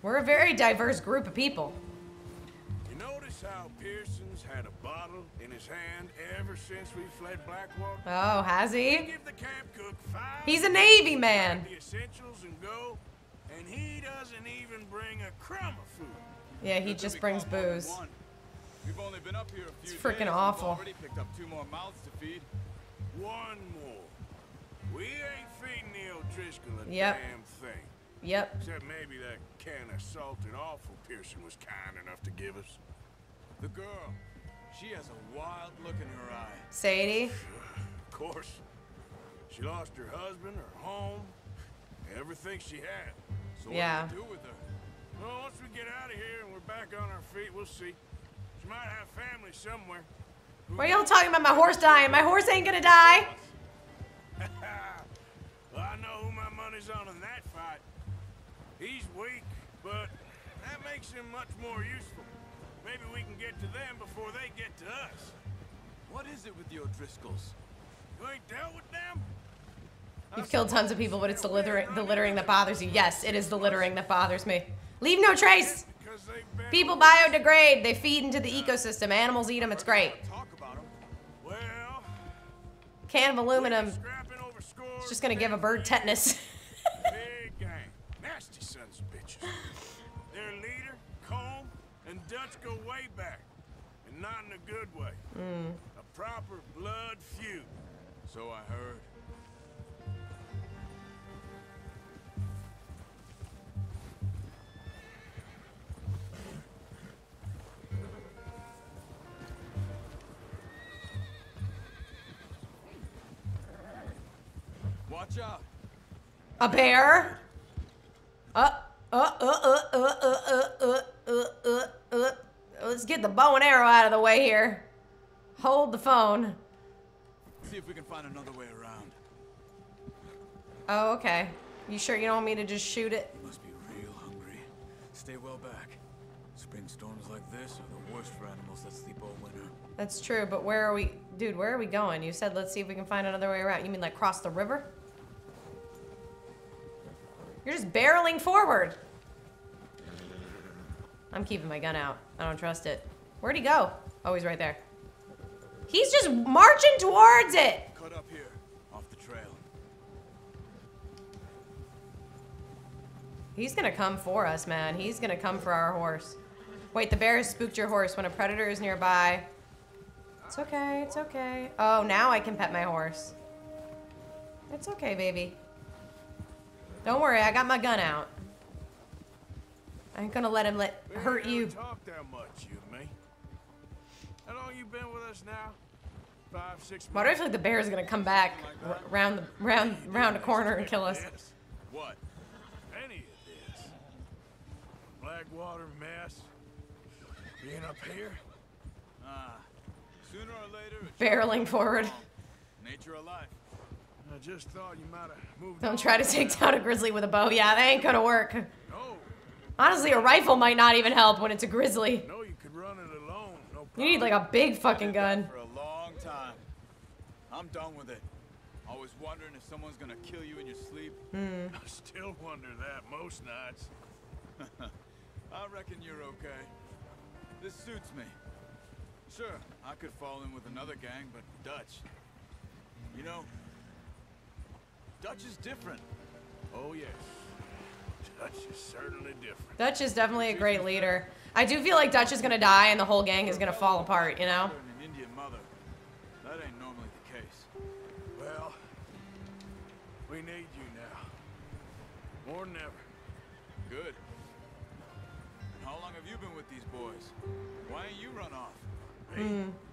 We're a very diverse group of people. You notice how Pearson's had a bottle in his hand ever since we fled Blackwater? Oh, has he? Give the camp cook five He's a Navy man. the essentials and go, and he doesn't even bring a crumb of food. Yeah, he just brings caught more than booze. one. We've only been up here a few It's freaking days, and we've awful. Already picked up two more mouths to feed. One more. We ain't feeding the O'Driscoll a Yep. damn thing. Yep. Except maybe that can of salted awful Pearson was kind enough to give us. The girl, she has a wild look in her eye. Sadie. Of course. She lost her husband, her home, everything she had. So Yeah. what do we do with her? Well, once we get out of here and we're back on our feet, we'll see. She might have family somewhere. Why are y'all talking about my horse dying? My horse ain't gonna die. well, I know who my money's on in that fight. He's weak, but that makes him much more useful. Maybe we can get to them before they get to us. What is it with the O'Driscolls? You ain't dealt with them? You've killed tons of people, but it's the littering, the littering that bothers you. Yes, it is the littering that bothers me. Leave no trace. Because they've been People biodegrade. They feed into the ecosystem. Animals eat them. It's great. Talk about them. Well, Can of aluminum. scrapping over scores. It's just gonna give a bird tetanus. Big. Nasty sons of bitches. Their leader, Colm, and Dutch go way back. And not in a good way. A proper blood feud. So I heard. Watch out. A bear. Uh, uh, uh, uh, uh, uh, uh, uh, uh, uh, uh. Let's get the bow and arrow out of the way here. Hold the phone. See if we can find another way around. Oh, okay. You sure you don't want me to just shoot it? You must be real hungry. Stay well back. Spring storms like this are the worst for animals that sleep all winter. That's true, but where are we? Dude, where are we going? You said let's see if we can find another way around. You mean like cross the river? You're just barreling forward. I'm keeping my gun out. I don't trust it. Where'd he go? Oh, he's right there. He's just marching towards it. Cut up here, off the trail. He's gonna come for us, man. He's gonna come for our horse. Wait, the bear has spooked your horse when a predator is nearby. It's okay, it's okay. Oh, now I can pet my horse. It's okay, baby. Don't worry, I got my gun out. I ain't gonna let him let We hurt you. talked that much, you and me. How long you been with us now? Five, six Why do I feel like the bear is gonna come back r- round the round round a corner and kill us? Yes. What? Any of this. Blackwater mess. Being up here. Ah, sooner or later. a Barreling forward. Nature of life. I just thought you might have moved Don't try to take down a grizzly with a bow. Yeah, that ain't gonna work. No, Honestly, a rifle might not even help when it's a grizzly. no, you could run it alone. No problem. You need like a big fucking gun. For a long time. I'm done with it. Always wondering if someone's gonna kill you in your sleep. Hmm. I still wonder that most nights. I reckon you're okay. This suits me. Sure, I could fall in with another gang, but Dutch. You know, Dutch is different. Oh yes, Dutch is certainly different. Dutch is definitely a great leader. I do feel like Dutch is gonna die and the whole gang is gonna fall apart, you know? Father an Indian mother. That ain't normally the case. Well, we need you now. More than ever. Good. And how long have you been with these boys? Why ain't you run off? Me? Oh,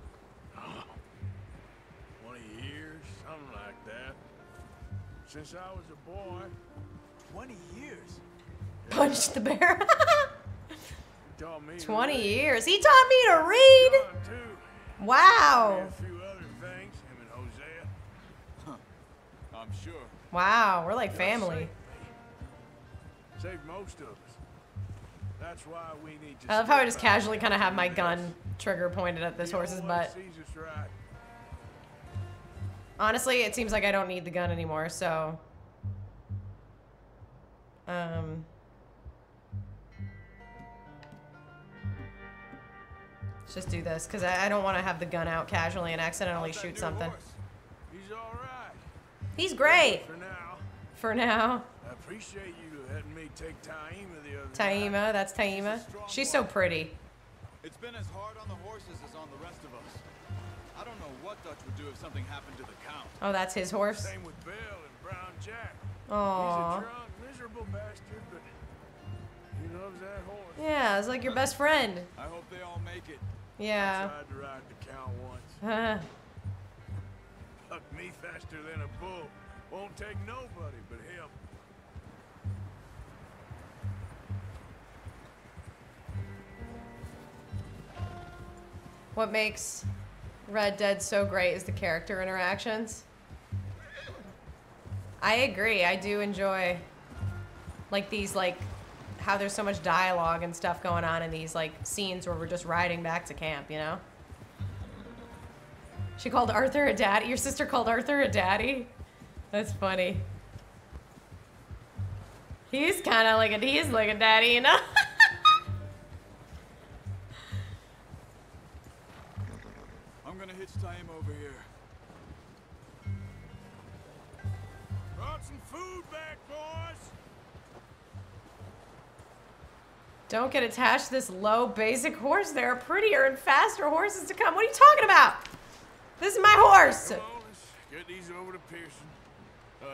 Since I was a boy, 20 years. Punch the bear. me. 20 years. He taught me to read. Wow. And a few other things, him and Hosea. I'm sure. Wow, we're like family. Saved most of us. That's why we need to I love how I just casually kind of have my and gun trigger pointed at this The horse's butt. right. Honestly, it seems like I don't need the gun anymore, so. Um. Let's just do this, because I, I don't want to have the gun out casually and accidentally How's shoot something. horse? He's all right. He's great For now, for now. I appreciate you letting me take Taima the other Taima, that's Taima. She's so pretty. It's been as hard on the horses as on the rest of us. I don't know what Dutch would do if something happened to the Count. Oh, that's his horse? Same with Bill and Brown Jack. Aww. He's a drunk, miserable bastard, but he loves that horse. Yeah, it's like your best friend. I hope they all make it. Yeah. Tried to ride the Count once. Huh. Me faster than a bull. Won't take nobody but him. What makes Red Dead so great is the character interactions. I agree. I do enjoy like these like how there's so much dialogue and stuff going on in these like scenes where we're just riding back to camp, you know? She called Arthur a daddy. Your sister called Arthur a daddy? That's funny. He's kind of like a he's like a daddy, you know? Don't get attached to this low basic horse. There are prettier and faster horses to come. What are you talking about? This is my horse. Come on, let's get these over to Pearson. Uh,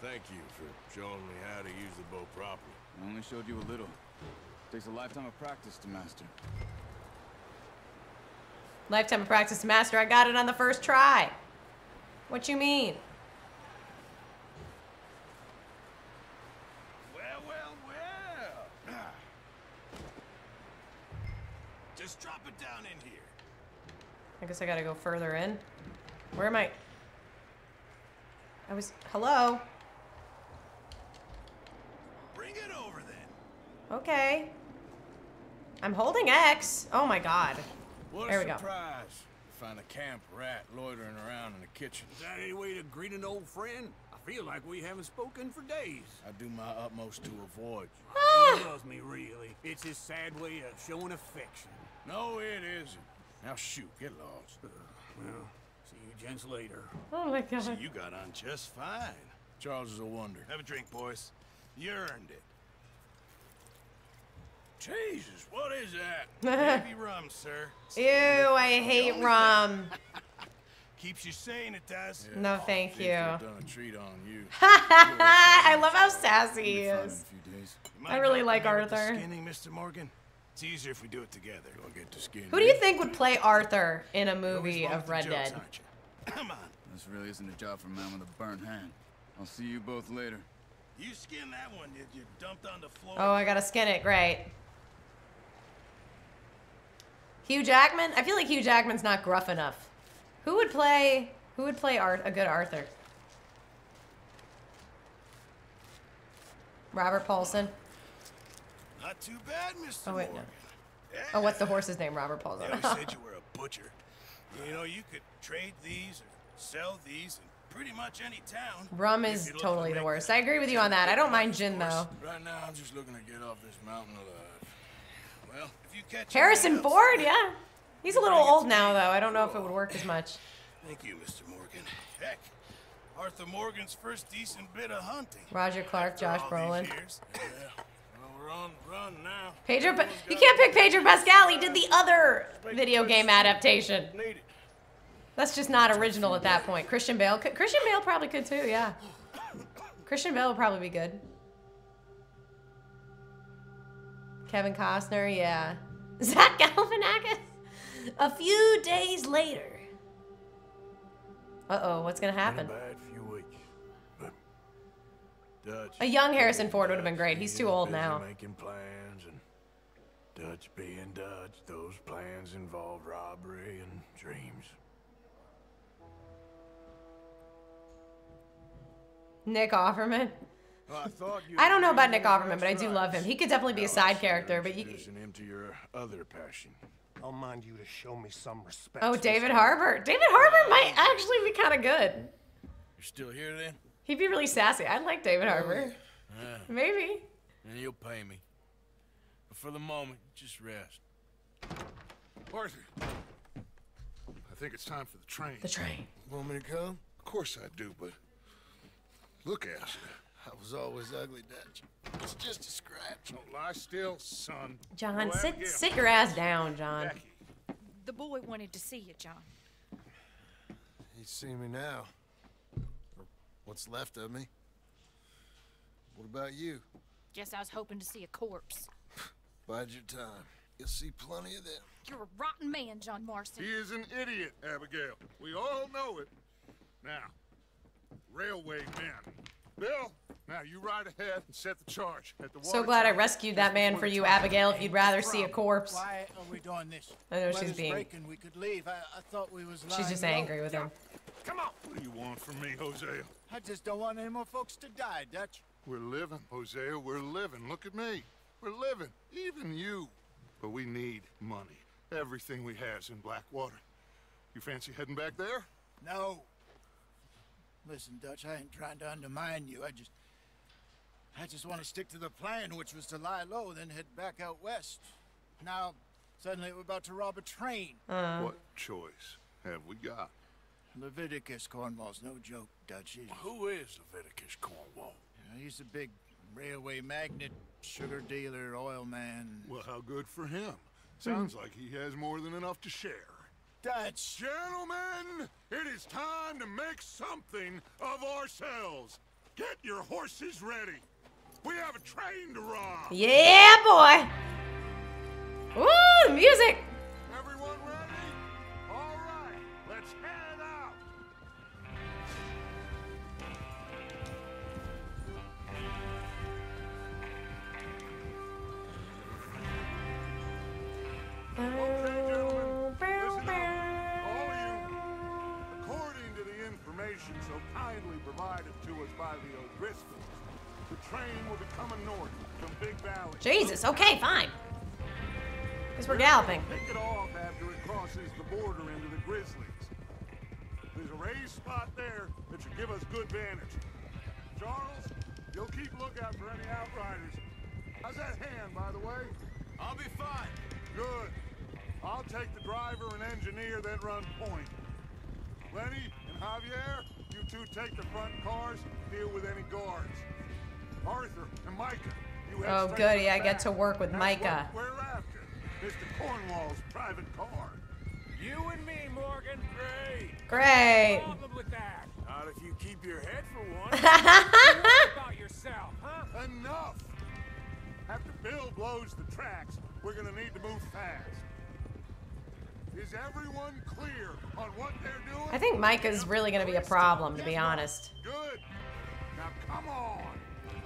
thank you for showing me how to use the bow properly. I only showed you a little. It Takes a lifetime of practice to master. Lifetime of practice to master. I got it on the first try. What you mean? Well, well, well. Just drop it down in here. I guess I gotta go further in. Where am I? I was. Hello? Bring it over then. Okay. I'm holding X. Oh my god. What There a we go. surprise. Find a camp rat loitering around in the kitchen. Is that any way to greet an old friend? I feel like we haven't spoken for days. I do my utmost to avoid you. Ah! He loves me, really. It's his sad way of showing affection. No, it isn't. Now shoot, get lost. Well, see you gents later. Oh my god. You got on just fine. Charles is a wonder. Have a drink, boys. You earned it. Jesus, what is that? Baby rum, sir. Ew, I hate rum. Keeps you sane, it does. No, thank See if you. they've done a treat on you. I love how sassy he Be fine in is. a few days. You I really like me with the Arthur. Skinning, Mr. Morgan. It's easier if we do it together. Go get the skin. Who do you think would play Arthur in a movie wrong of with Red jokes, Dead? aren't you? Come on. This really isn't a job for a man with a burnt hand. I'll see you both later. You skinned that one, did you? Dumped on the floor. Oh, I gotta skin it. Great. Hugh Jackman? I feel like Hugh Jackman's not gruff enough. Who would play Who would play Ar- a good Arthur? Robert Paulson. Not too bad, Mr. Oh wait, no. Morgan. Oh, what's the horse's name? Robert Paulson. They always said you were a butcher. You know, you could trade these or sell these in pretty much any town. Rum is totally to the worst. I agree with you on that. I don't mind gin though. Right now, I'm just looking to get off this mountain alive. Well, if you catch Harrison Ford, yeah. He's a little old now though. I don't know if it would work as much. Thank you, Mr. Morgan. Heck, Arthur Morgan's first decent bit of hunting. Roger Clark, Josh After Brolin. years. Yeah. Well, we're on the run now. Pedro, pa- you can't pick Pedro Pascal. He did the other video game adaptation. That's just not original at that point. Christian Bale, could, Christian Bale probably could too. Yeah, Christian Bale would probably be good. Kevin Costner, yeah. Zach Galifianakis. A few days later. Uh oh, what's gonna happen? Dutch. A young Harrison Ford would have been great. He's too old now. Making plans and Dutch being Dutch, those plans involved robbery and dreams. Nick Offerman. Well, I thought you. I don't know about Nick Offerman, but I do love him. He could definitely be a side character, but you. introducing him to your other passion. I'll mind you to show me some respect. Oh, David Harbour. David Harbour might actually be kind of good. You're still here then? He'd be really sassy. I like David Harbour. Oh, yeah. Maybe. And you'll pay me. But for the moment, just rest. Arthur, I think it's time for the train. The train. Want me to come? Of course I do, but look at you. I was always ugly, Dutch. It's just a scratch. Don't lie still, son. John, Go sit sit your ass down, John. Becky. The boy wanted to see you, John. He's seen me now. Or what's left of me. What about you? Guess I was hoping to see a corpse. Bide your time. You'll see plenty of them. You're a rotten man, John Marston. He is an idiot, Abigail. We all know it. Now, railway men. Bill, now you ride ahead and set the charge at the wall. So glad I rescued that man for you. Abigail, if you'd rather see a corpse. Why are we doing this? I know she's being- breaking. We could leave. I, I thought we was She's just angry with him. Come on. What do you want from me, Hosea? I just don't want any more folks to die, Dutch. We're living, Hosea. We're living. Look at me. We're living. Even you. But we need money. Everything we has in Blackwater. You fancy heading back there? No. Listen, Dutch, I ain't trying to undermine you. I just... I just want to stick to the plan, which was to lie low, then head back out west. Now, suddenly we're about to rob a train. Uh. What choice have we got? Leviticus Cornwall's no joke, Dutch. He's, Who is Leviticus Cornwall? you know, he's a big railway magnate, sugar dealer, oil man. Well, how good for him. Hmm. Sounds like he has more than enough to share. Dutch! Gentlemen, it is time to make something of ourselves. Get your horses ready. We have a train to rob. Yeah, boy. Woo, the music. Everyone ready? All right, let's head out. So kindly provided to us by the O'Driscolls, the train will be coming north from Big Valley. Jesus. Okay, fine. Guess we're galloping. Pick it off after it crosses the border into the Grizzlies. There's a raised spot there that should give us good vantage. Charles, you'll keep lookout for any outriders. How's that hand, by the way? I'll be fine. Good. I'll take the driver and engineer, then run point. Lenny and Javier, you two take the front cars, deal with any guards. Arthur and Micah, you head Oh, goody, I get to work with Micah. we're after. Mr. Cornwall's private car. You and me, Morgan. Great. Great. Problem with that. Not if you keep your head for one. About yourself, huh? Enough! After Bill blows the tracks, we're gonna need to move fast. Is everyone clear on what they're doing? I think Micah's really gonna be a problem, to be honest. Good. Now come on.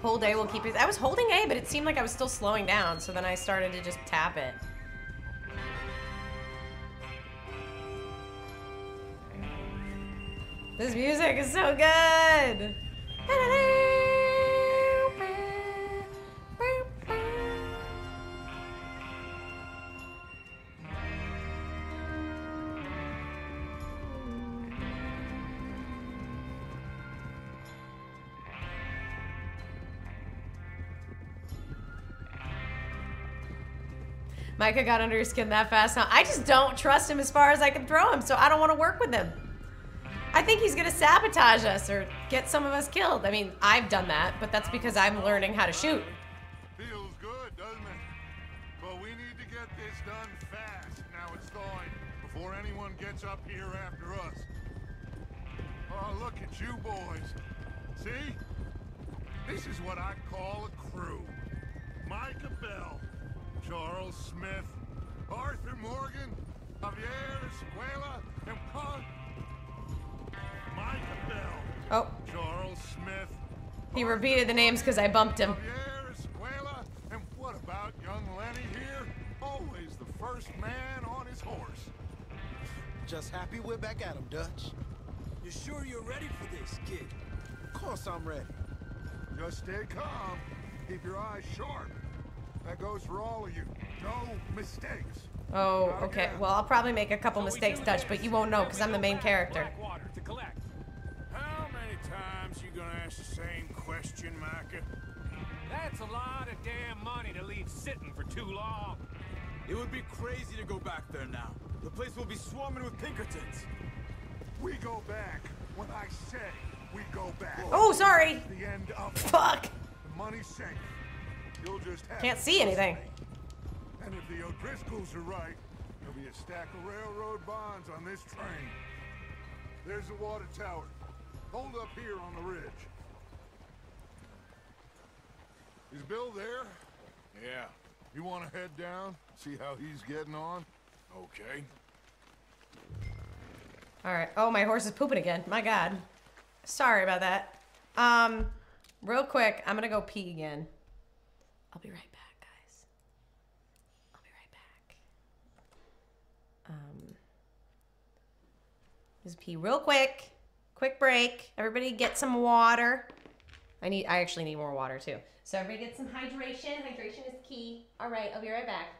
Hold A will keep it. I was holding A, but it seemed like I was still slowing down, so then I started to just tap it. This music is so good. Micah got under your skin that fast. Now, I just don't trust him as far as I can throw him, so I don't want to work with him. I think he's gonna sabotage us or get some of us killed. I mean, I've done that, but that's because I'm learning how to shoot. Feels good, doesn't it? But we need to get this done fast. Now it's thawing before anyone gets up here after us. Oh, look at you boys. See? This is what I call a crew. Micah Bell, Charles Smith, Arthur Morgan, Javier Escuella, and Paul... Micah Bell, Oh, Charles Smith, he repeated the names because I bumped him. Javier Escuella, and what about young Lenny here? Always the first man on his horse. Just happy we're back at him, Dutch. You sure you're ready for this, kid? Of course I'm ready. Just stay calm. Keep your eyes sharp. That goes for all of you. No mistakes. Oh, okay. Well, I'll probably make a couple So mistakes, Dutch, but you won't know because I'm the main character. To collect. How many times you gonna ask the same question, Micah? That's a lot of damn money to leave sitting for too long. It would be crazy to go back there now. The place will be swarming with Pinkertons. We go back. When I say we go back. Oh, sorry. The end of Fuck. The money's safe. You'll just have Can't see anything. And if the O'Driscolls are right, there'll be a stack of railroad bonds on this train. There's the water tower. Hold up here on the ridge. Is Bill there? Yeah. You want to head down? See how he's getting on? Okay. All right. Oh, my horse is pooping again. My God. Sorry about that. Um, real quick, I'm gonna go pee again. I'll be right back, guys. I'll be right back. Um, just pee real quick. Quick break. Everybody get some water. I need. I actually need more water too. So everybody get some hydration. Hydration is key. All right. I'll be right back.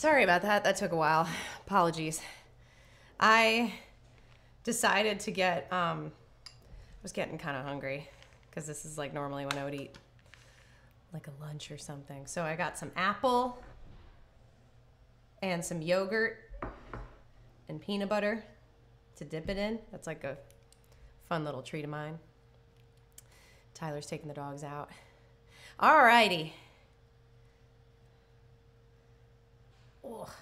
Sorry about that. That took a while. Apologies. I decided to get um I was getting kind of hungry because this is like normally when I would eat like a lunch or something. So I got some apple and some yogurt and peanut butter to dip it in. That's like a fun little treat of mine. Tyler's taking the dogs out. Alrighty. Oh.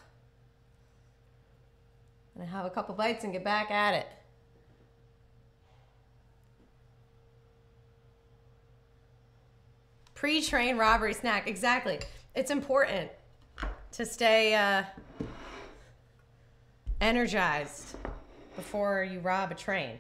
Gonna have a couple bites and get back at it. Pre-train robbery snack. Exactly. It's important to stay uh, energized before you rob a train.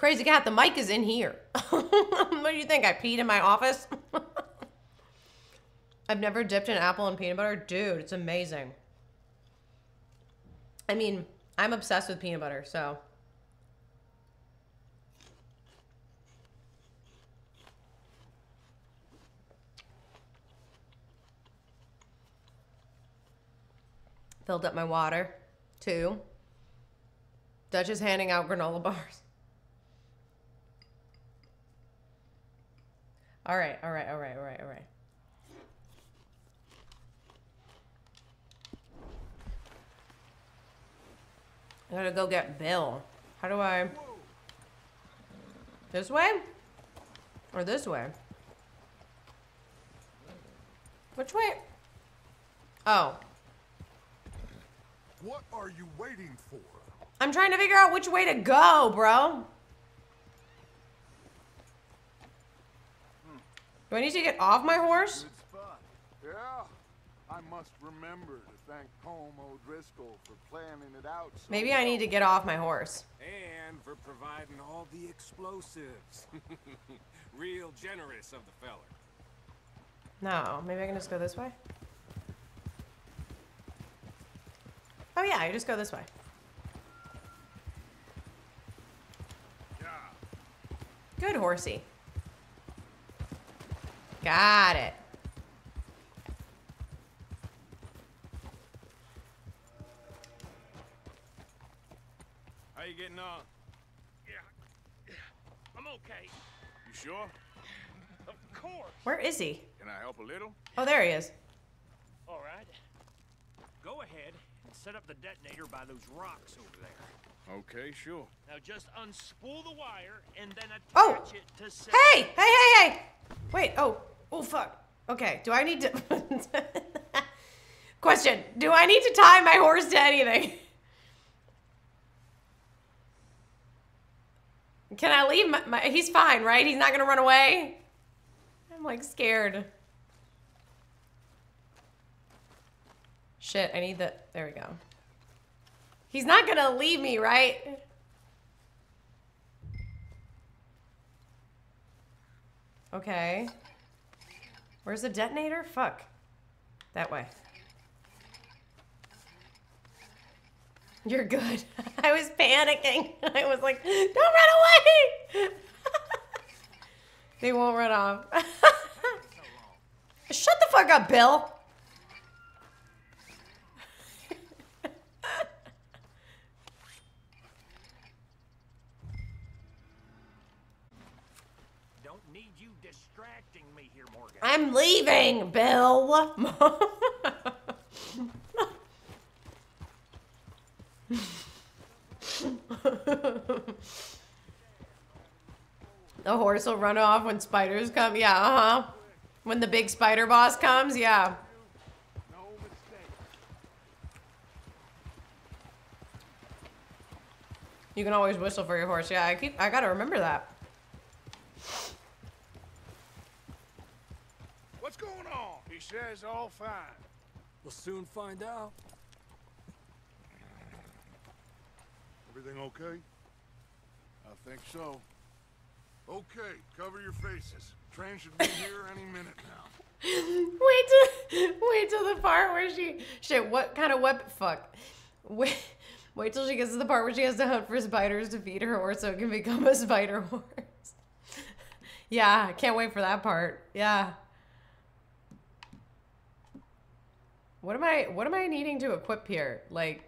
Crazy cat, the mic is in here. what do you think? I peed in my office? I've never dipped an apple in peanut butter. Dude, it's amazing. I mean, I'm obsessed with peanut butter, so. Filled up my water, too. Dutch is handing out granola bars. All right, all right, all right, all right, all right. I gotta go get Bill. How do I... This way? Or this way? Which way? Oh. What are you waiting for? I'm trying to figure out which way to go, bro. Do I need to get off my horse? Yeah, I must remember to thank Colm O'Driscoll for planning it out. So Maybe I need to get off my horse. And for providing all the explosives. Real generous of the feller. No, maybe I can just go this way? Oh yeah, I just go this way. Good horsey. Got it. How you getting on? Yeah. I'm okay. You sure? Of course. Where is he? Can I help a little? Oh, there he is. All right. Go ahead and set up the detonator by those rocks over there. Okay, sure. Now just unspool the wire and then attach Oh! it to set. Hey, hey, hey, hey! Wait, oh, oh, fuck. Okay, do I need to. Question Do I need to tie my horse to anything? Can I leave my, my. He's fine, right? He's not gonna run away? I'm like scared. Shit, I need the. There we go. He's not gonna leave me, right? Okay. Where's the detonator? Fuck. That way. You're good. I was panicking. I was like, don't run away! they won't run off. Shut the fuck up, Bill. I'm leaving, Bill. the horse will run off when spiders come. Yeah, uh huh. When the big spider boss comes, yeah. You can always whistle for your horse. Yeah, I keep. I gotta remember that. What's going on? He says all fine. We'll soon find out. Everything okay? I think so. Okay, cover your faces. Train should be here any minute now. Wait till wait till the part where she shit. What kind of weapon? Fuck. Wait, wait till she gets to the part where she has to hunt for spiders to feed her horse so it can become a spider horse. yeah, can't wait for that part. Yeah. What am I? What am I needing to equip here? Like.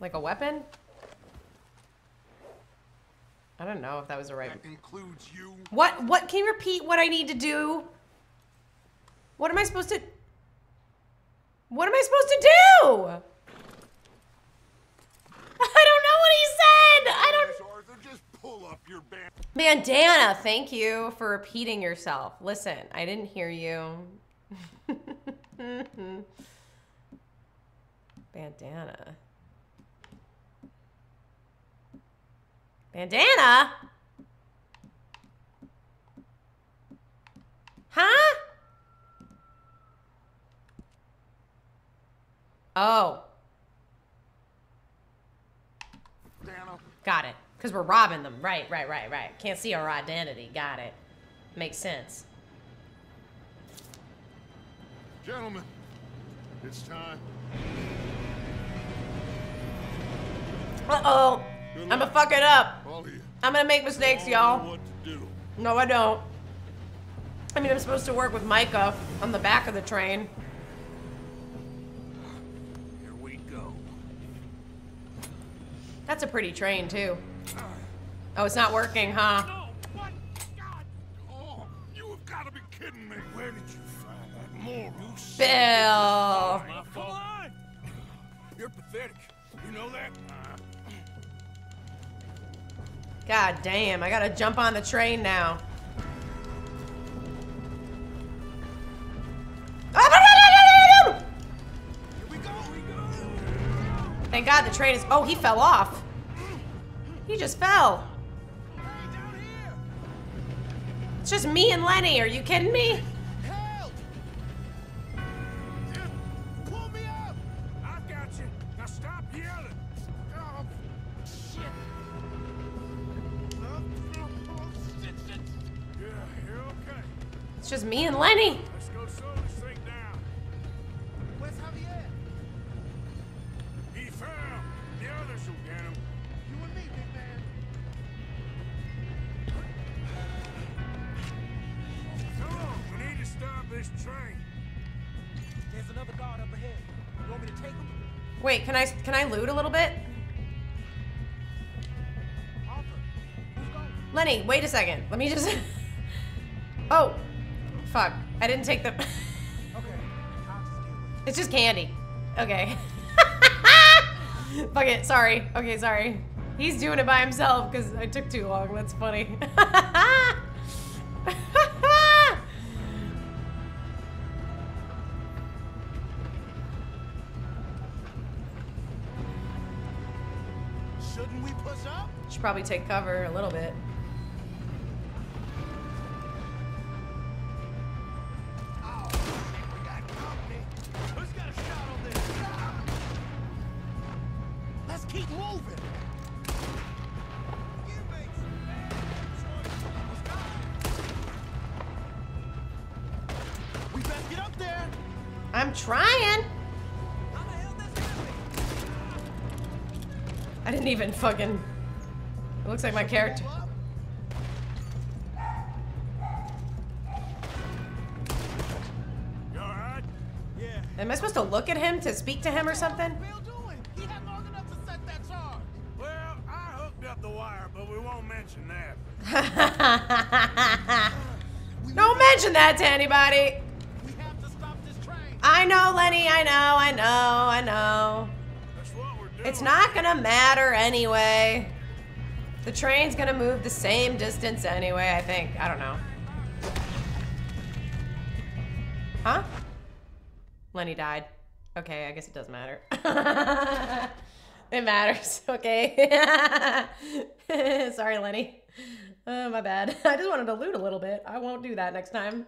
Like a weapon? I don't know if that was the right. That includes you. What? What? Can you repeat what I need to do? What am I supposed to? What am I supposed to do? I don't know what he said. I don't. Pull up your band. Bandana, thank you for repeating yourself. Listen, I didn't hear you. Bandana. Bandana? Huh? Oh. Got it. Because we're robbing them. Right, right, right, right. Can't see our identity. Got it. Makes sense. Gentlemen, it's time. Uh-oh. I'm gonna fuck it up. All of you. I'm gonna make mistakes, y'all. know What to do. No, I don't. I mean, I'm supposed to work with Micah on the back of the train. Here we go. That's a pretty train, too. Oh, it's not working, huh? No, what? God. Oh, you have got to be kidding me. Where did you find that moron? Bill. My fault. You're pathetic. You know that? God damn, I gotta jump on the train now. Thank God the train is. Oh, he fell off. He just fell. It's just me and Lenny. Are you kidding me? You. It's just me and Lenny. Wait, can I can I loot a little bit? Arthur, who's going? Lenny, wait a second. Let me just. oh, fuck! I didn't take the. Okay, I'll just deal with it. It's just candy. Okay. Fuck it. Sorry. Okay, sorry. He's doing it by himself because I took too long. That's funny. Should probably take cover a little bit. We got company. Who's got a shot on this? Let's keep moving. You make some bad choices. We best get up there. I'm trying. How the hell this happened? I didn't even fucking. It looks like my character. Move up. You alright? Yeah. Am I supposed to look at him to speak to him or something? Bill doing? He had long enough to set that charge. Well, I hooked up the wire, but we won't mention that. Don't mention that to anybody. We have to stop this train. I know, Lenny. I know. I know. I know. That's what we're doing. It's not gonna matter anyway. The train's gonna move the same distance anyway, I think. I don't know. Huh? Lenny died. Okay, I guess it doesn't matter. it matters, okay? Sorry, Lenny. Oh, my bad. I just wanted to loot a little bit. I won't do that next time.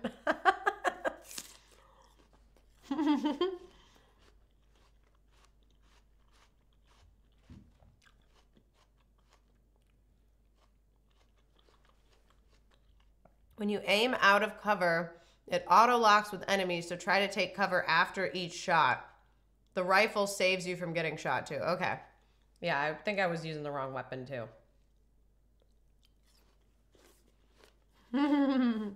When you aim out of cover, it auto locks with enemies, so try to take cover after each shot. The rifle saves you from getting shot too. Okay. Yeah, I think I was using the wrong weapon too.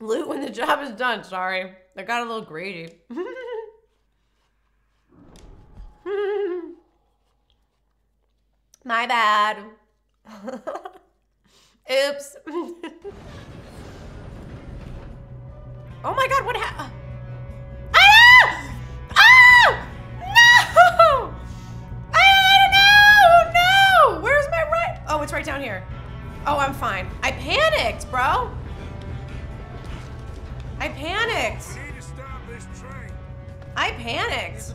Loot when the job is done. Sorry. I got a little greedy. My bad. Oops. oh my god, what happened? Ah! Ah! No! Ah, no! No! Where's my right? Oh, it's right down here. Oh, I'm fine. I panicked, bro. I panicked. We need to stop this train. I panicked.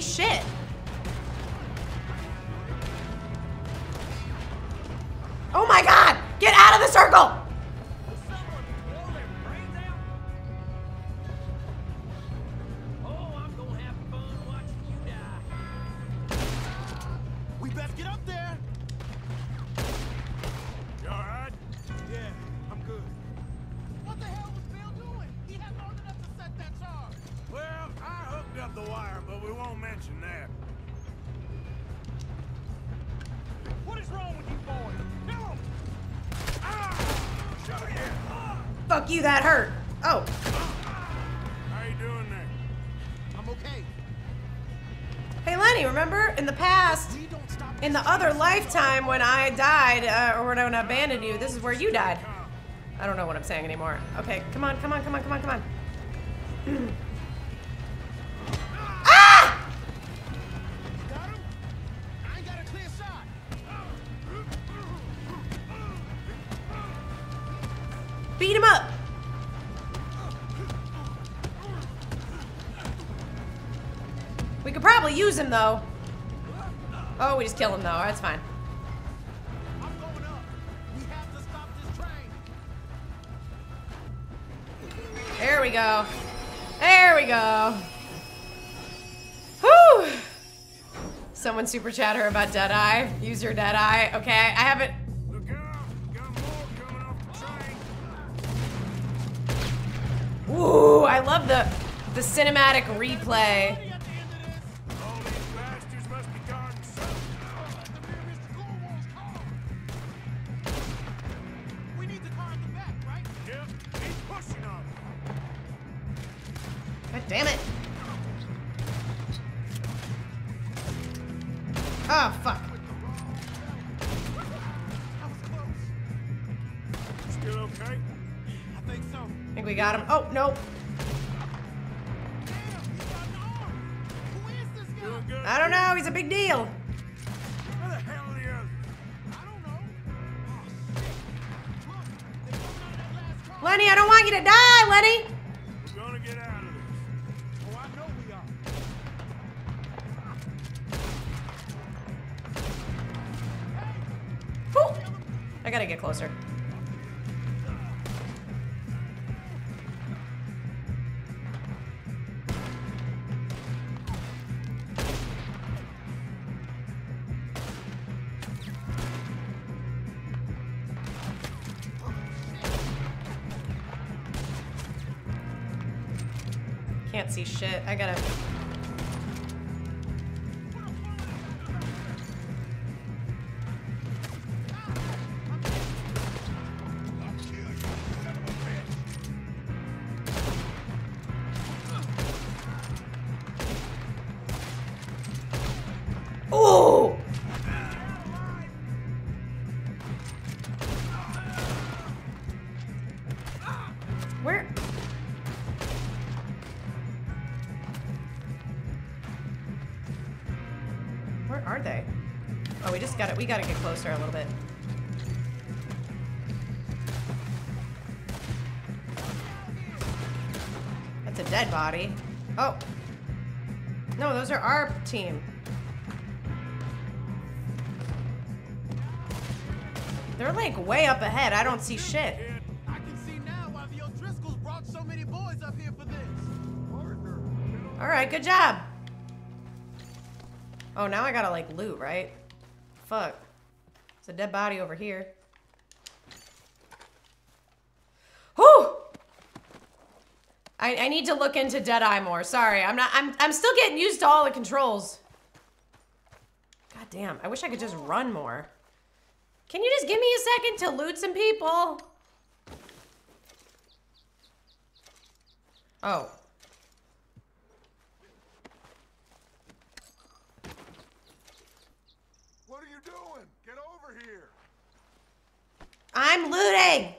shit. You, that hurt. Oh. How you doing there? I'm okay. Hey, Lenny, remember in the past, We don't stop. in the other lifetime when I died, uh, or when I abandoned you, this is where you died. I don't know what I'm saying anymore. Okay, come on, come on, come on, come on, come on. Him though. Oh, we just kill him though. That's fine. There we go. There we go. Whew. Someone super chatter about Deadeye. Use your Deadeye. Okay, I haven't. Ooh, I love the the cinematic replay. Body. Oh. No, those are our team. They're like way up ahead. I don't see shit. I can see now why the O'Driscolls brought so many boys up here for this. All right, good job. Oh, now I gotta like loot, right? Fuck. There's a dead body over here. Whew! I, I need to look into Deadeye more. Sorry, I'm not. I'm I'm still getting used to all the controls. God damn! I wish I could just run more. Can you just give me a second to loot some people? Oh. What are you doing? Get over here. I'm looting.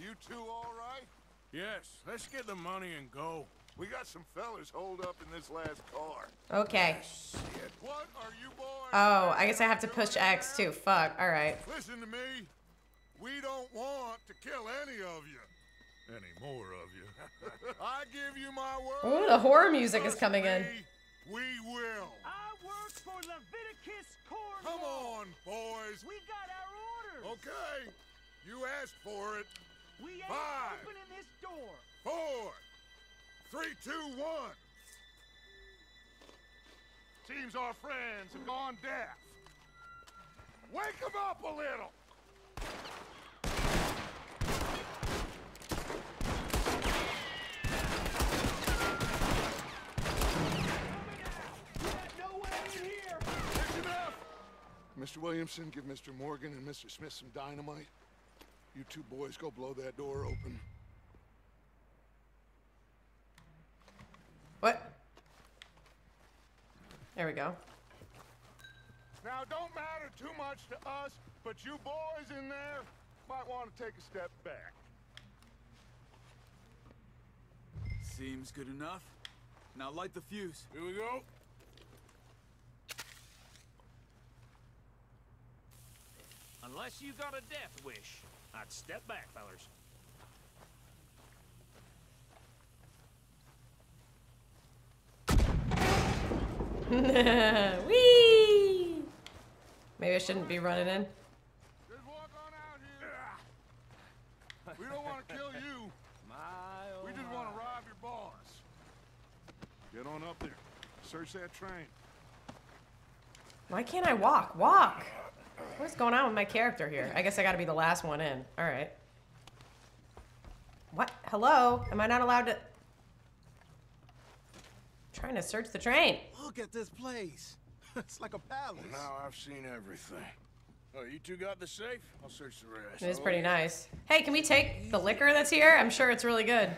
You two all right? Yes, let's get the money and go. We got some fellas holed up in this last car. Okay. Ah, what are you boys? Oh, I guess I have to push X too. Fuck. All right. Listen to me. We don't want to kill any of you. Any more of you. I give you my word. Ooh, the horror music is coming in. We will. I work for Leviticus Corps. Come on, boys. We got our orders. Okay. You asked for it. We ain't Five. opening this door. Four. Three, two, one. Seems our friends have gone deaf. Wake them up a little. It's enough. Mr. Williamson, give Mr. Morgan and Mr. Smith some dynamite. You two boys go blow that door open. What? There we go. Now, don't matter too much to us, but you boys in there might want to take a step back. Seems good enough. Now light the fuse. Here we go. Unless you got a death wish, I'd step back, fellers. Whee! Maybe I shouldn't be running in. We don't want to kill you. we just want to rob your boss. Get on up there. Search that train. Why can't I walk? Walk! What's going on with my character here? I guess I gotta be the last one in. Alright. What? Hello? Am I not allowed to... trying to search the train. Look at this place. it's like a palace. Now I've seen everything. Oh, you two got the safe? I'll search the rest. It is oh, pretty nice. Hey, can we take the liquor that's here? I'm sure it's really good.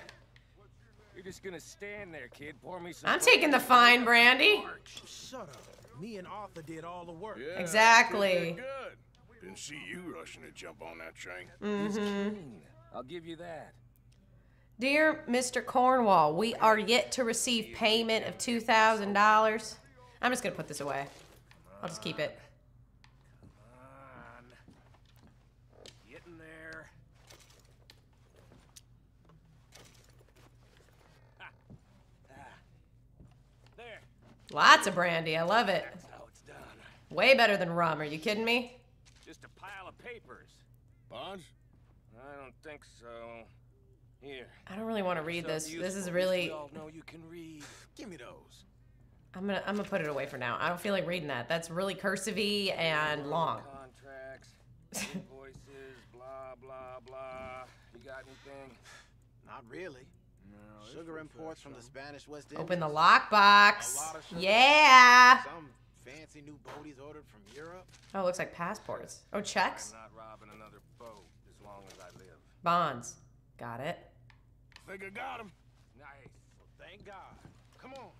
You're just gonna stand there, kid. Pour me some. I'm taking the fine brandy. Shut up. Me and Arthur did all the work. Yeah, Exactly. good, good. Didn't see you rushing to jump on that train. Mm-hmm. I'll give you that. Dear Mr. Cornwall, we are yet to receive payment of $2,000. I'm just going to put this away. I'll just keep it. on. Getting there. Ha. Ah. There. Lots of brandy. I love it. That's how it's done. Way better than rum. Are you kidding me? Just a pile of papers. Bonds? I don't think so. Here. I don't really want to read this. This is really. We all know you can read. Give me those. I'm gonna. I'm gonna put it away for now. I don't feel like reading that. That's really cursive and long. Contracts, invoices, blah blah blah. You got anything? Not really. No. Sugar imports from the Spanish West Indies. Open the A lockbox. lot of sugar. Yeah. Some fancy new boaties ordered from Europe. Oh, it looks like passports. Oh, checks. I'm not robbing another boat as long as I live. Bonds. Got it. Think I got him. Nice. Well, thank God. Come on.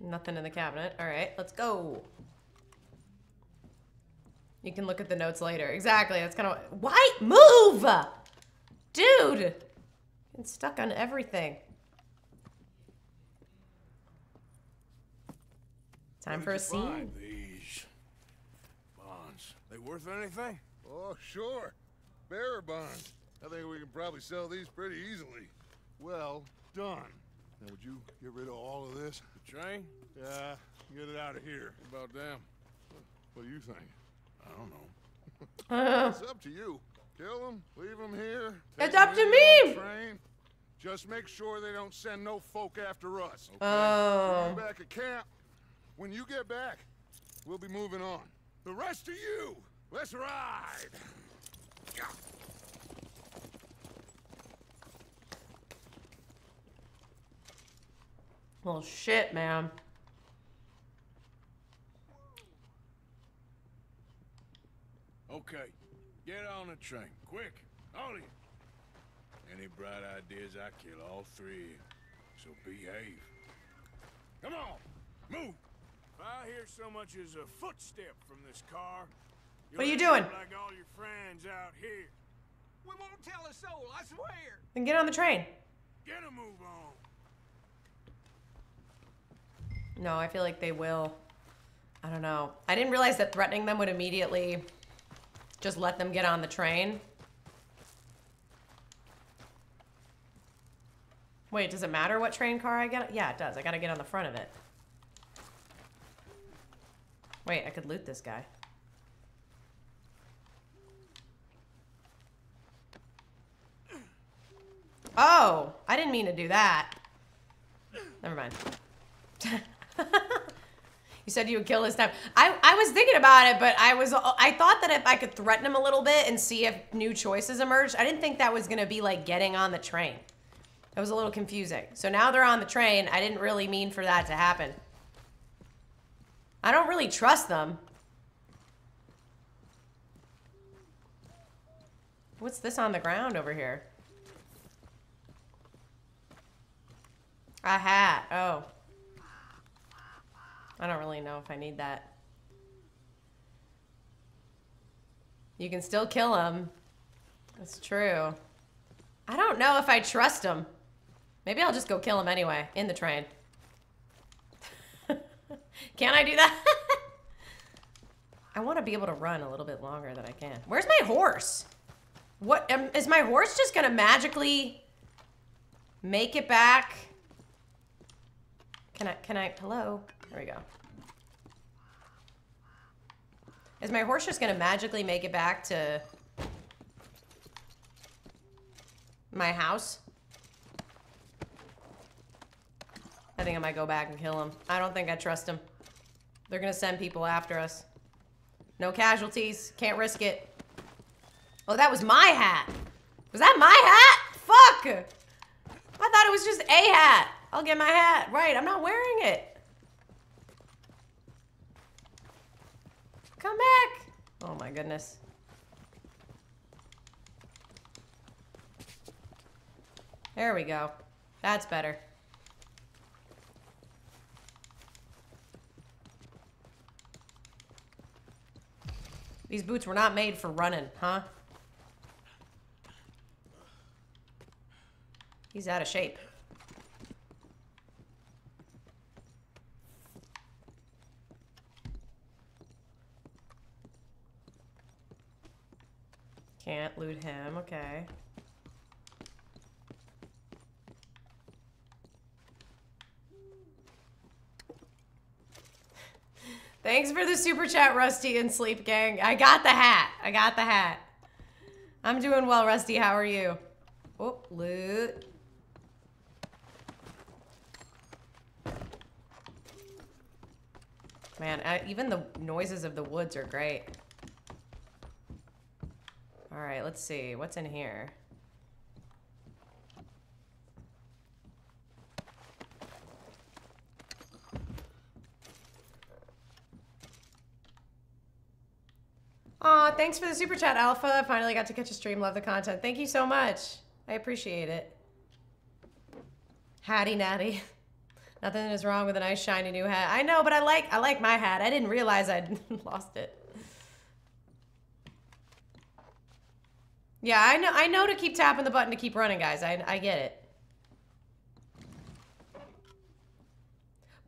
Nothing in the cabinet. All right, let's go. You can look at the notes later. Exactly. That's kind of why move. Dude! Getting stuck on everything. Time for a scene. Find these bonds. They worth anything? Oh, sure. Bearer bonds. I think we can probably sell these pretty easily. Well done. Now, would you get rid of all of this? The train? Yeah, get it out of here. About them. What do you think? I don't know. Uh, It's up to you. Kill them, leave them here. It's up to me. Train. Just make sure they don't send no folk after us. Okay? Oh. We're back at camp. When you get back, we'll be moving on. The rest of you, let's ride. well, shit, man. Okay, get on the train, quick, all of you. Any bright ideas, I kill all three. So behave. Come on, move. If I hear so much as a footstep from this car, What are you doing? Like all your friends out here. We won't tell a soul, I swear. Then get on the train. Get a move on. No, I feel like they will. I don't know. I didn't realize that threatening them would immediately just let them get on the train. Wait, does it matter what train car I get? Yeah, it does. I gotta get on the front of it. Wait, I could loot this guy. Oh, I didn't mean to do that. Never mind. you said you would kill this time. I, I was thinking about it, but I was I thought that if I could threaten him a little bit and see if new choices emerged, I didn't think that was gonna be like getting on the train. That was a little confusing. So now they're on the train. I didn't really mean for that to happen. I don't really trust them. What's this on the ground over here? A hat. Oh. I don't really know if I need that. You can still kill him. That's true. I don't know if I trust him. Maybe I'll just go kill him anyway in the train. can I do that? I want to be able to run a little bit longer than I can. Where's my horse? What um, is my horse just gonna magically make it back? Can I? Can I? Hello. There we go. Is my horse just gonna magically make it back to my house? I think I might go back and kill him. I don't think I trust him. They're gonna send people after us. No casualties. Can't risk it. Oh, that was my hat. Was that my hat? Fuck! I thought it was just a hat. I'll get my hat. Right, I'm not wearing it. Come back. Oh my goodness. There we go. That's better. These boots were not made for running, huh? He's out of shape. Can't loot him, okay. Thanks for the super chat, Rusty and Sleep Gang. I got the hat. I got the hat. I'm doing well, Rusty. How are you? Oh, loot. Man, I, even the noises of the woods are great. All right, let's see. What's in here? Aw, thanks for the super chat, Alpha. I finally got to catch a stream. Love the content. Thank you so much. I appreciate it. Hattie natty. Nothing is wrong with a nice shiny new hat. I know, but I like I like my hat. I didn't realize I'd lost it. Yeah, I know. I know to keep tapping the button to keep running, guys. I I get it.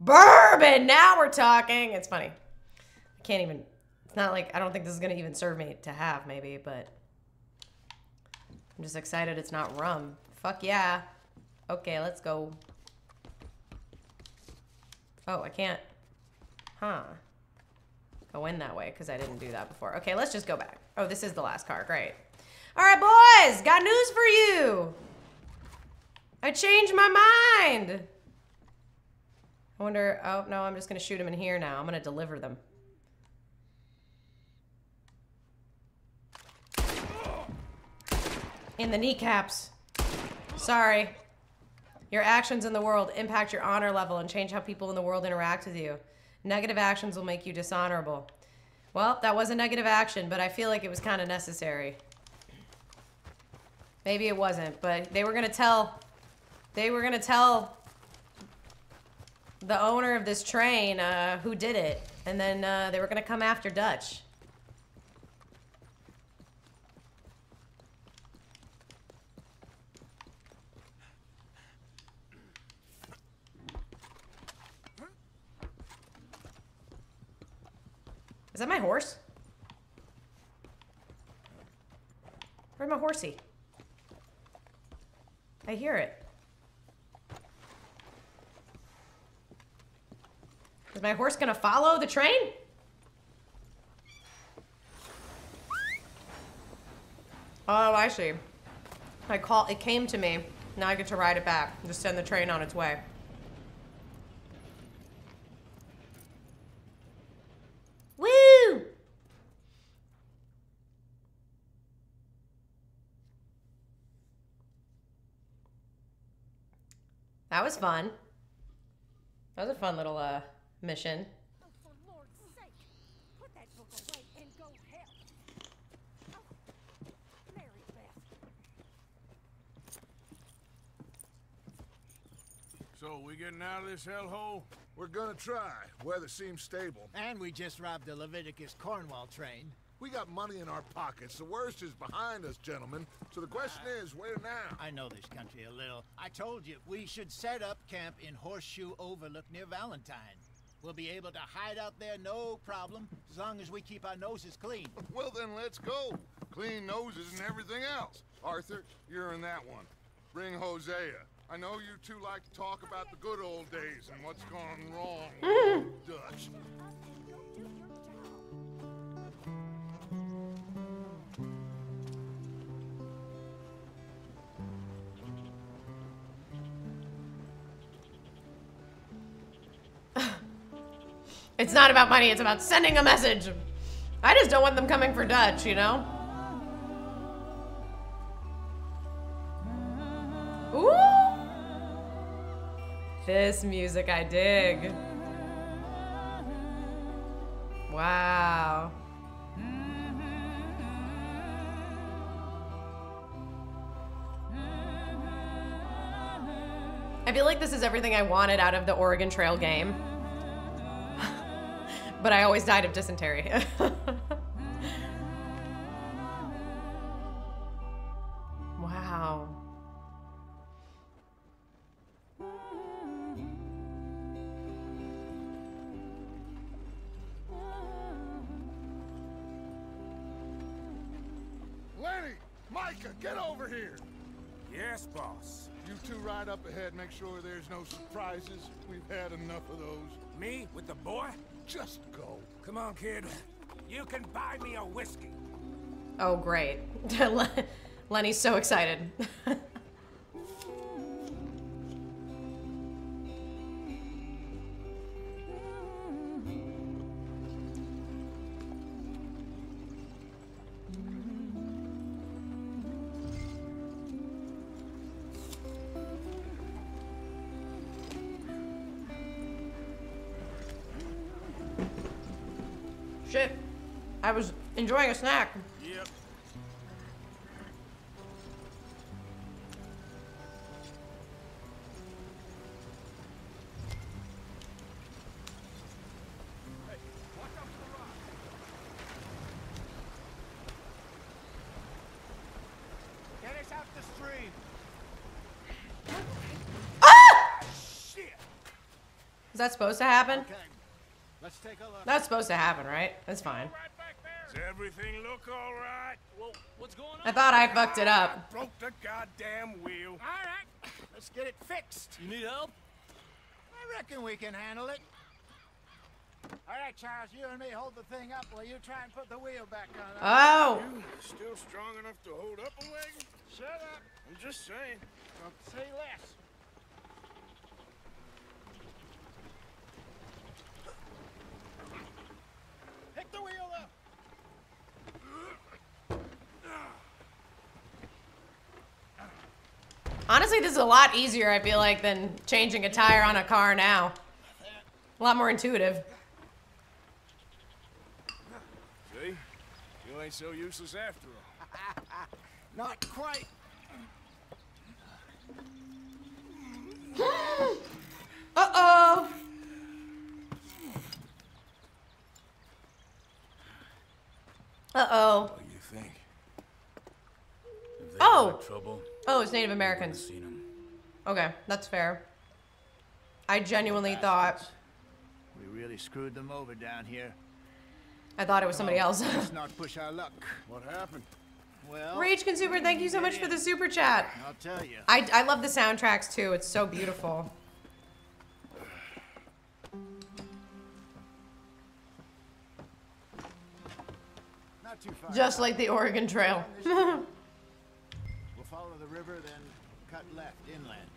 Bourbon. Now we're talking. It's funny. I can't even. It's not like I don't think this is gonna even serve me to have maybe, but I'm just excited it's not rum. Fuck yeah. Okay, let's go. Oh, I can't. Huh. Go in that way because I didn't do that before. Okay, let's just go back. Oh, this is the last car. Great. All right, boys, got news for you. I changed my mind. I wonder, oh, no, I'm just going to shoot them in here now. I'm going to deliver them. In the kneecaps. Sorry. Your actions in the world impact your honor level and change how people in the world interact with you. Negative actions will make you dishonorable. Well, that was a negative action, but I feel like it was kind of necessary. Maybe it wasn't, but they were to tell they were to tell the owner of this train uh, who did it, and then uh, they were to come after Dutch. Is that my horse? Where's my horsey? I hear it. Is my horse gonna follow the train? Oh, I see. I call it came to me. Now I get to ride it back. And just send the train on its way. Woo! That was fun. That was a fun little uh mission. So, we getting out of this hellhole? We're gonna try. Weather seems stable. And we just robbed the Leviticus Cornwall train. We got money in our pockets. The worst is behind us, gentlemen. So the question uh, is, where now? I know this country a little. I told you, we should set up camp in Horseshoe Overlook near Valentine. We'll be able to hide out there no problem, as long as we keep our noses clean. Well, then let's go. Clean noses and everything else. Arthur, you're in that one. Bring Hosea. I know you two like to talk about the good old days and what's gone wrong. Dutch. It's not about money, it's about sending a message. I just don't want them coming for Dutch, you know? Ooh! This music I dig. Wow. I feel like this is everything I wanted out of the Oregon Trail game. But I always died of dysentery. make sure there's no surprises. We've had enough of those. Me? With the boy? Just go. Come on, kid. You can buy me a whiskey. Oh, great. Lenny's so excited. enjoying a snack. Yep. Ah! Is that supposed to happen? Okay. That's supposed to happen, right? That's fine. Does everything look all right? Whoa, what's going on? I thought I fucked it up. Broke the goddamn wheel. All right, let's get it fixed. You need help? I reckon we can handle it. All right, Charles, you and me hold the thing up while you try and put the wheel back on. Oh. oh. You still strong enough to hold up a wagon? Shut up. I'm just saying. Don't say less. Pick the wheel up. Honestly, this is a lot easier, I feel like, than changing a tire on a car now. A lot more intuitive. See? You ain't so useless after all. Not quite. Uh-oh. Uh-oh. What do you think? If they Oh. trouble, Oh, it's Native Americans. Okay, that's fair. I genuinely thought We really screwed them over down here. I thought it was somebody else. Let's not push our luck. What happened? Well, Rage Consumer, thank you so much for the super chat. I'll tell you. I, I love the soundtracks too. It's so beautiful. Not too far. Just like the Oregon Trail. We'll follow the river, then cut left inland.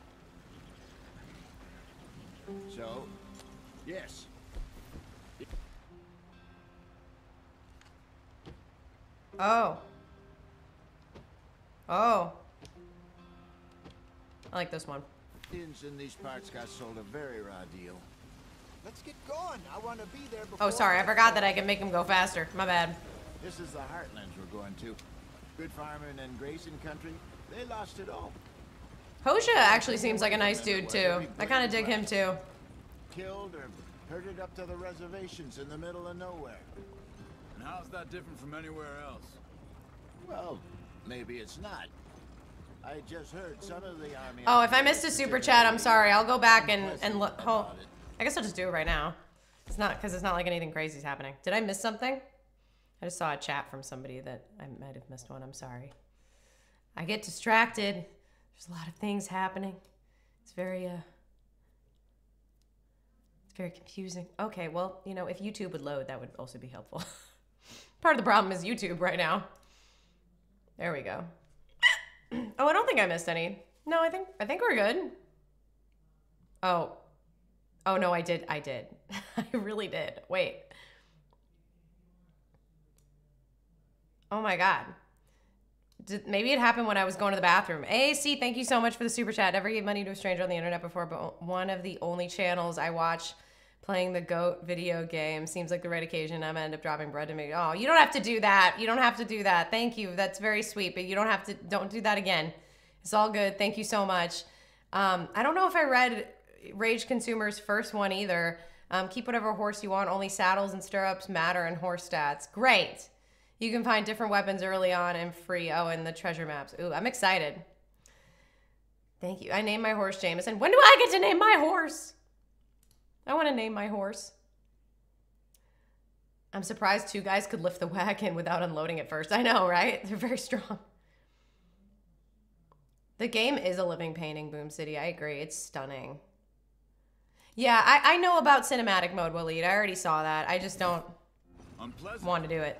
So, yes. Oh. Oh. I like this one. Indians in these parts got sold a very raw deal. Let's get going. I want to be there oh, before. Oh, sorry. I forgot that I can make him go faster. My bad. This is the heartlands we're going to. Good farming and grazing country. They lost it all. Hosea actually seems like a nice dude too. I kind of dig him too. Killed or herded up to the reservations in the middle of nowhere. And how's that different from anywhere else? Well, maybe it's not. I just heard some of the army. Oh, if I missed a super chat, I'm sorry. I'll go back and and look. Oh, I guess I'll just do it right now. It's not because it's not like anything crazy is happening. Did I miss something? I just saw a chat from somebody that I might have missed one. I'm sorry. I get distracted. There's a lot of things happening. It's very uh it's very confusing. Okay, well, you know, if YouTube would load, that would also be helpful. Part of the problem is YouTube right now. There we go. oh, I don't think I missed any. No, I think I think we're good. Oh. Oh no, I did. I did. I really did. Wait. Oh my god. Did, maybe it happened when I was going to the bathroom. AC, thank you so much for the super chat. Never gave money to a stranger on the internet before, but one of the only channels I watch playing the GOAT video game seems like the right occasion. I'm gonna end up dropping bread to me. Oh, you don't have to do that. You don't have to do that. Thank you. That's very sweet, but you don't have to. Don't do that again. It's all good. Thank you so much. Um, I don't know if I read Rage Consumer's first one either. Um, keep whatever horse you want. Only saddles and stirrups matter in horse stats. Great. You can find different weapons early on and free. Oh, and the treasure maps. Ooh, I'm excited. Thank you. I named my horse Jameson. When do I get to name my horse? I want to name my horse. I'm surprised two guys could lift the wagon without unloading it first. I know, right? They're very strong. The game is a living painting, Boom City. I agree. It's stunning. Yeah, I, I know about cinematic mode, Waleed. I already saw that. I just don't Unpleasant. want to do it.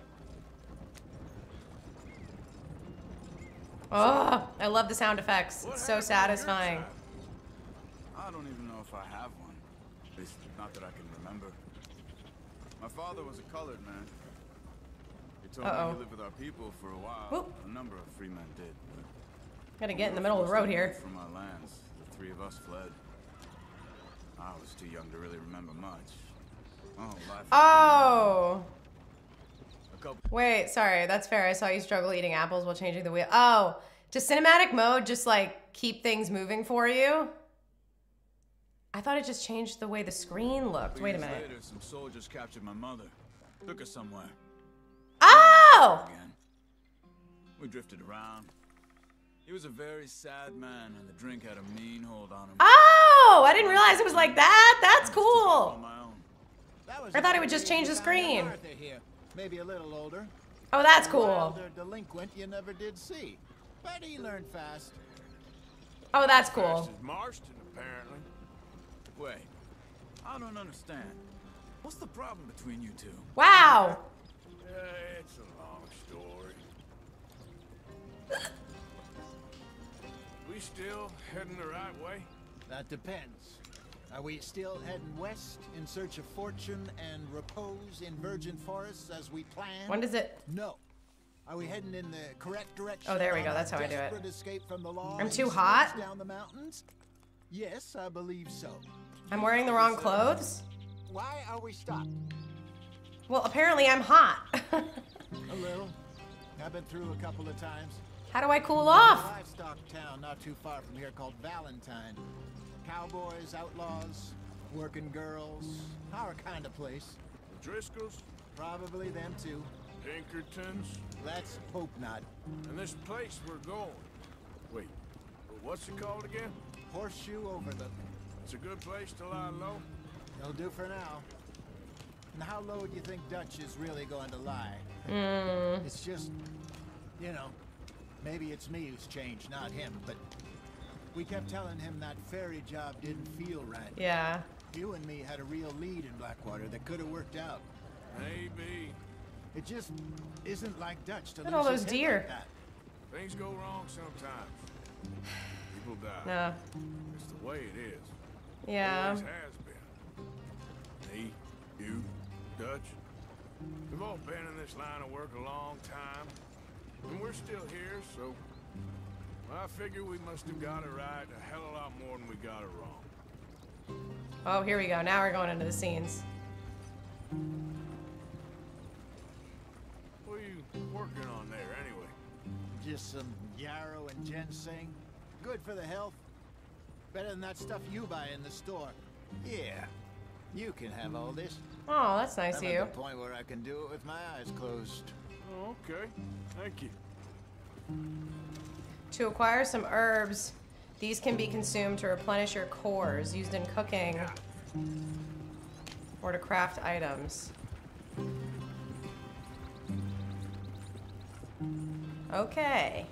Oh, I love the sound effects. What It's so happened on your satisfying. I don't even know if I have one. At least, not that I can remember. My father was a colored man. He told Uh-oh. me he lived with our people for a while. Whoop. A number of free men did. but Gotta get in the middle of the road here. From our lands, the three of us fled. I was too young to really remember much. Oh, life. Oh. A couple. Wait, sorry. That's fair. I saw you struggle eating apples while changing the wheel. Oh, does cinematic mode just like keep things moving for you? I thought it just changed the way the screen looked. Wait a minute. Later, some soldiers captured my mother. Took her somewhere. Oh! Again. We drifted around. He was a very sad man, and the drink had a mean hold on him. Oh, I didn't realize it was like that. That's cool. my own. That was I thought it would just change the screen. Martha here. Maybe a little older. Oh, that's cool. wilder delinquent you never did see. But he learned fast. Oh, that's cool. as Marston, apparently. Wait, I don't understand. What's the problem between you two? Wow. Uh, it's a long story. we still heading the right way? That depends. Are we still heading west in search of fortune and repose in virgin forests as we planned? When does it? No. Are we heading in the correct direction? Oh, there we go. That's how I do it. Escape from the law I'm too hot? Down the mountains? Yes, I believe so. I'm wearing the wrong clothes. Why are we stopped? Well, apparently I'm hot. A little. I've been through a couple of times. How do I cool A off? livestock town not too far from here called Valentine. Cowboys, outlaws, working girls, our kind of place. Driscoll's, Probably them too. Pinkertons, Let's hope not. and this place we're going. Wait, what's it called again? Horseshoe Overlook. It's a good place to lie low. They'll do for now. And how low do you think Dutch is really going to lie? Mm. It's just, you know, maybe it's me who's changed, not him, but we kept telling him that ferry job didn't feel right. Yeah. You and me had a real lead in Blackwater that could have worked out. Maybe. It just isn't like Dutch to Look at lose all those deer. like that. Things go wrong sometimes. People die. No. It's the way it is. Yeah. Always has been. Me, you, Dutch. We've all been in this line of work a long time. And we're still here, so I figure we must have got it right a hell of a lot more than we got it wrong. Oh, here we go. Now we're going into the scenes. What are you working on there anyway? Just some yarrow and ginseng. Good for the health. Better than that stuff you buy in the store. Yeah, you can have all this. Oh, that's nice I'm of at you. the point where I can do it with my eyes closed. Oh, okay. Thank you. To acquire some herbs, these can be consumed to replenish your cores, used in cooking or to craft items. Okay.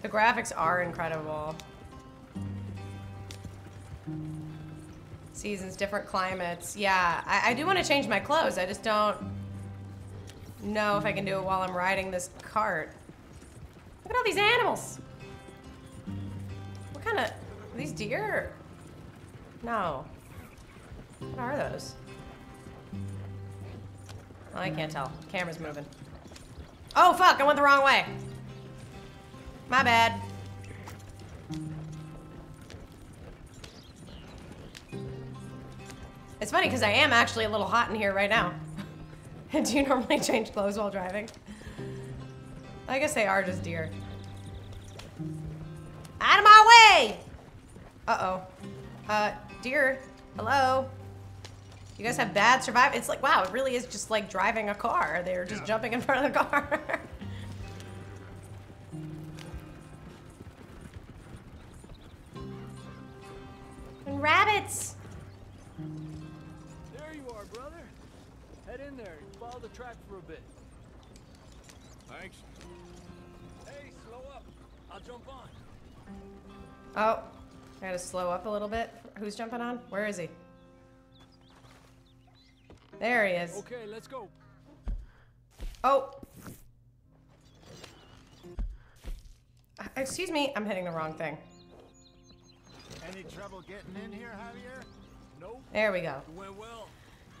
The graphics are incredible. Seasons, different climates. Yeah, I, I do want to change my clothes. I just don't know if I can do it while I'm riding this cart. Look at all these animals. What kind of these deer? No. What are those? Oh, I can't tell. Camera's moving. Oh fuck! I went the wrong way. My bad. It's funny because I am actually a little hot in here right now. Do you normally change clothes while driving? I guess they are just deer. Out of my way! Uh-oh. Uh, deer, hello? You guys have bad survival? It's like, wow, it really is just like driving a car. They're just jumping in front of the car. and rabbits! There you are, brother. Head in there and follow the track for a bit. Oh, I gotta slow up a little bit. Who's jumping on? Where is he? There he is. Okay, let's go. Oh. Uh, Excuse me, I'm hitting the wrong thing. Any trouble getting in here, Javier? Nope. There we go. Well.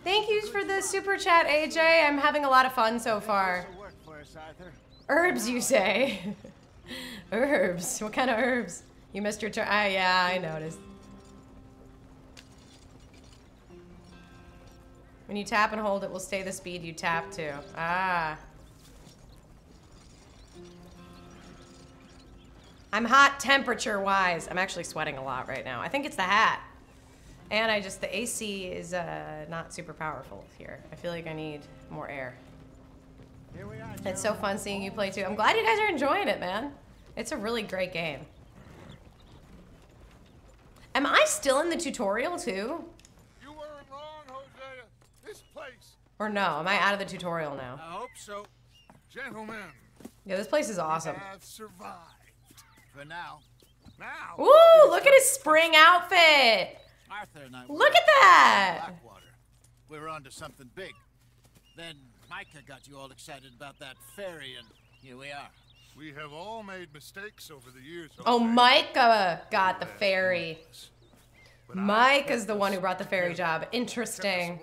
Thank yous for the super chat, AJ. I'm having a lot of fun so far. This'll work for us. Herbs, you say? herbs. What kind of herbs? You missed your turn. Ah, yeah, I noticed. When you tap and hold, it will stay the speed you tap to. Ah. I'm hot temperature wise. I'm actually sweating a lot right now. I think it's the hat. And I just, the AC is uh, not super powerful here. I feel like I need more air. Here we are. It's so fun seeing you play too. I'm glad you guys are enjoying it, man. It's a really great game. Am I still in the tutorial too? You weren't wrong, Hosea. This place. Or no? Am I out of the tutorial now? I hope so. Gentlemen. Yeah, this place is awesome. Have survived. For now. Now. Ooh, look at his spring outfit. Arthur and I. Look at that. Blackwater. We were onto something big. Then Micah got you all excited about that ferry, and here we are. We have all made mistakes over the years. Oh, Jose. Micah got the ferry. Mike is the one who brought the ferry job. Interesting.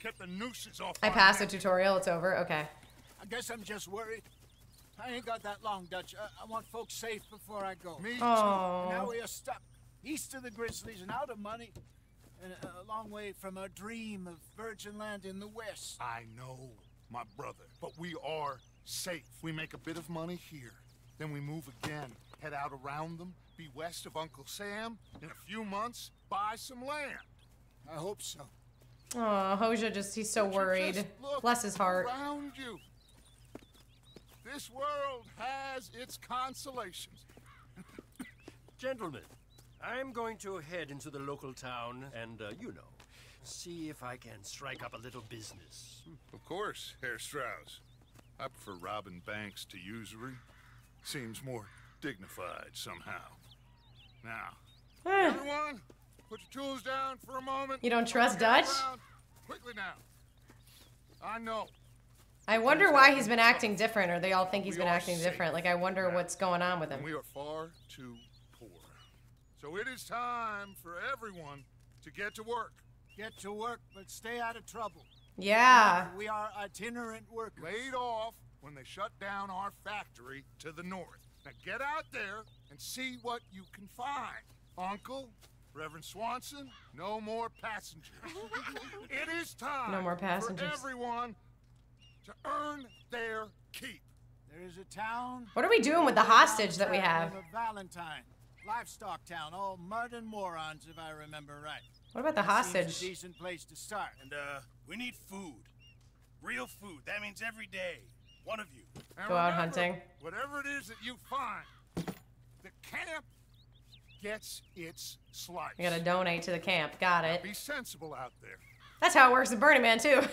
Kept the nooses off. I our passed the tutorial. It's over. Okay. I guess I'm just worried. I ain't got that long, Dutch. I, I want folks safe before I go. Me oh. too. Aw. Now we are stuck east of the Grizzlies and out of money, and a, a long way from our dream of virgin land in the west. I know, my brother, but we are safe. We make a bit of money here, then we move again, head out around them, be west of Uncle Sam. In a few months, buy some land. I hope so. Oh, Hosea just, he's so worried. Bless his heart. Around you. This world has its consolations. Gentlemen, I'm going to head into the local town and, uh, you know, see if I can strike up a little business. Of course, Herr Strauss. I prefer robbing banks to usury. Seems more dignified somehow. Now, Eh. everyone, put your tools down for a moment. You don't trust Dutch? around. Quickly now. I know. I wonder why he's been acting different, or they all think he's been acting different. Like, I wonder what's going on with him. And we are far too poor. So it is time for everyone to get to work. Get to work, but stay out of trouble. Yeah. We are itinerant workers. Laid off when they shut down our factory to the north. Now get out there and see what you can find. Uncle, Reverend Swanson, no more passengers. it is time No more passengers. for everyone to earn their keep. There is a town. What are we doing with the hostage that we have? Valentine. Livestock town, all mud and morons, if I remember right. What about the That seems hostage? a decent place to start. And, uh, we need food. Real food. That means every day. One of you. And Go out remember, hunting. Whatever it is that you find, the camp gets its slice. You gotta donate to the camp. Got it. Be sensible out there. That's how it works at Burning Man, too. Girls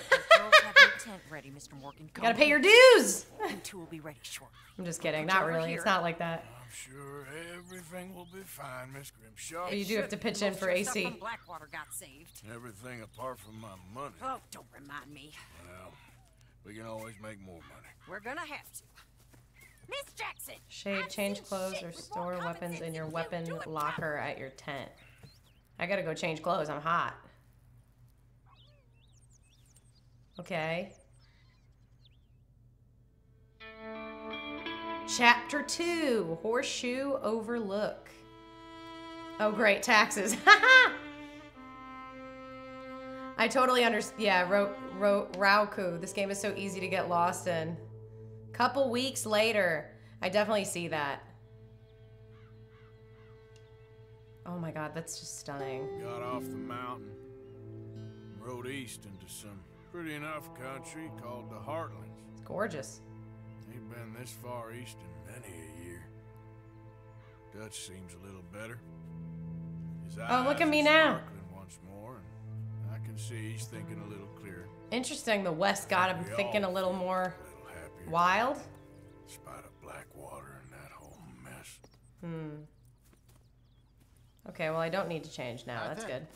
your tent ready, Mr. Morgan. You gotta pay your dues. You two will be ready shortly. I'm just kidding. Not really. It's not like that. I'm sure everything will be fine, Miss Grimshaw. Oh, you do have to pitch in for of your stuff AC. Blackwater got saved. Everything apart from my money. Oh, don't remind me. Well, we can always make more money. We're gonna have to. Miss Jackson! Shave, change clothes, or store weapons in your weapon locker at your tent. I gotta go change clothes. I'm hot. Okay. Chapter 2 Horseshoe Overlook. Oh, great. Taxes. I totally understand. Yeah, Ro- Ro- Rauku. This game is so easy to get lost in. Couple weeks later. I definitely see that. Oh my god, that's just stunning. Got off the mountain, rode east into some pretty enough country called the Heartlands. It's gorgeous. Ain't been this far east in many a year. Dutch seems a little better. His Oh, look at me are now. sparkling once more, and I can see he's thinking a little clearer. Interesting, the West got him We thinking a little feel more little happier. wild. Despite of Blackwater and that whole mess. Hmm. Okay, well, I don't need to change now. That's good.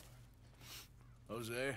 Jose,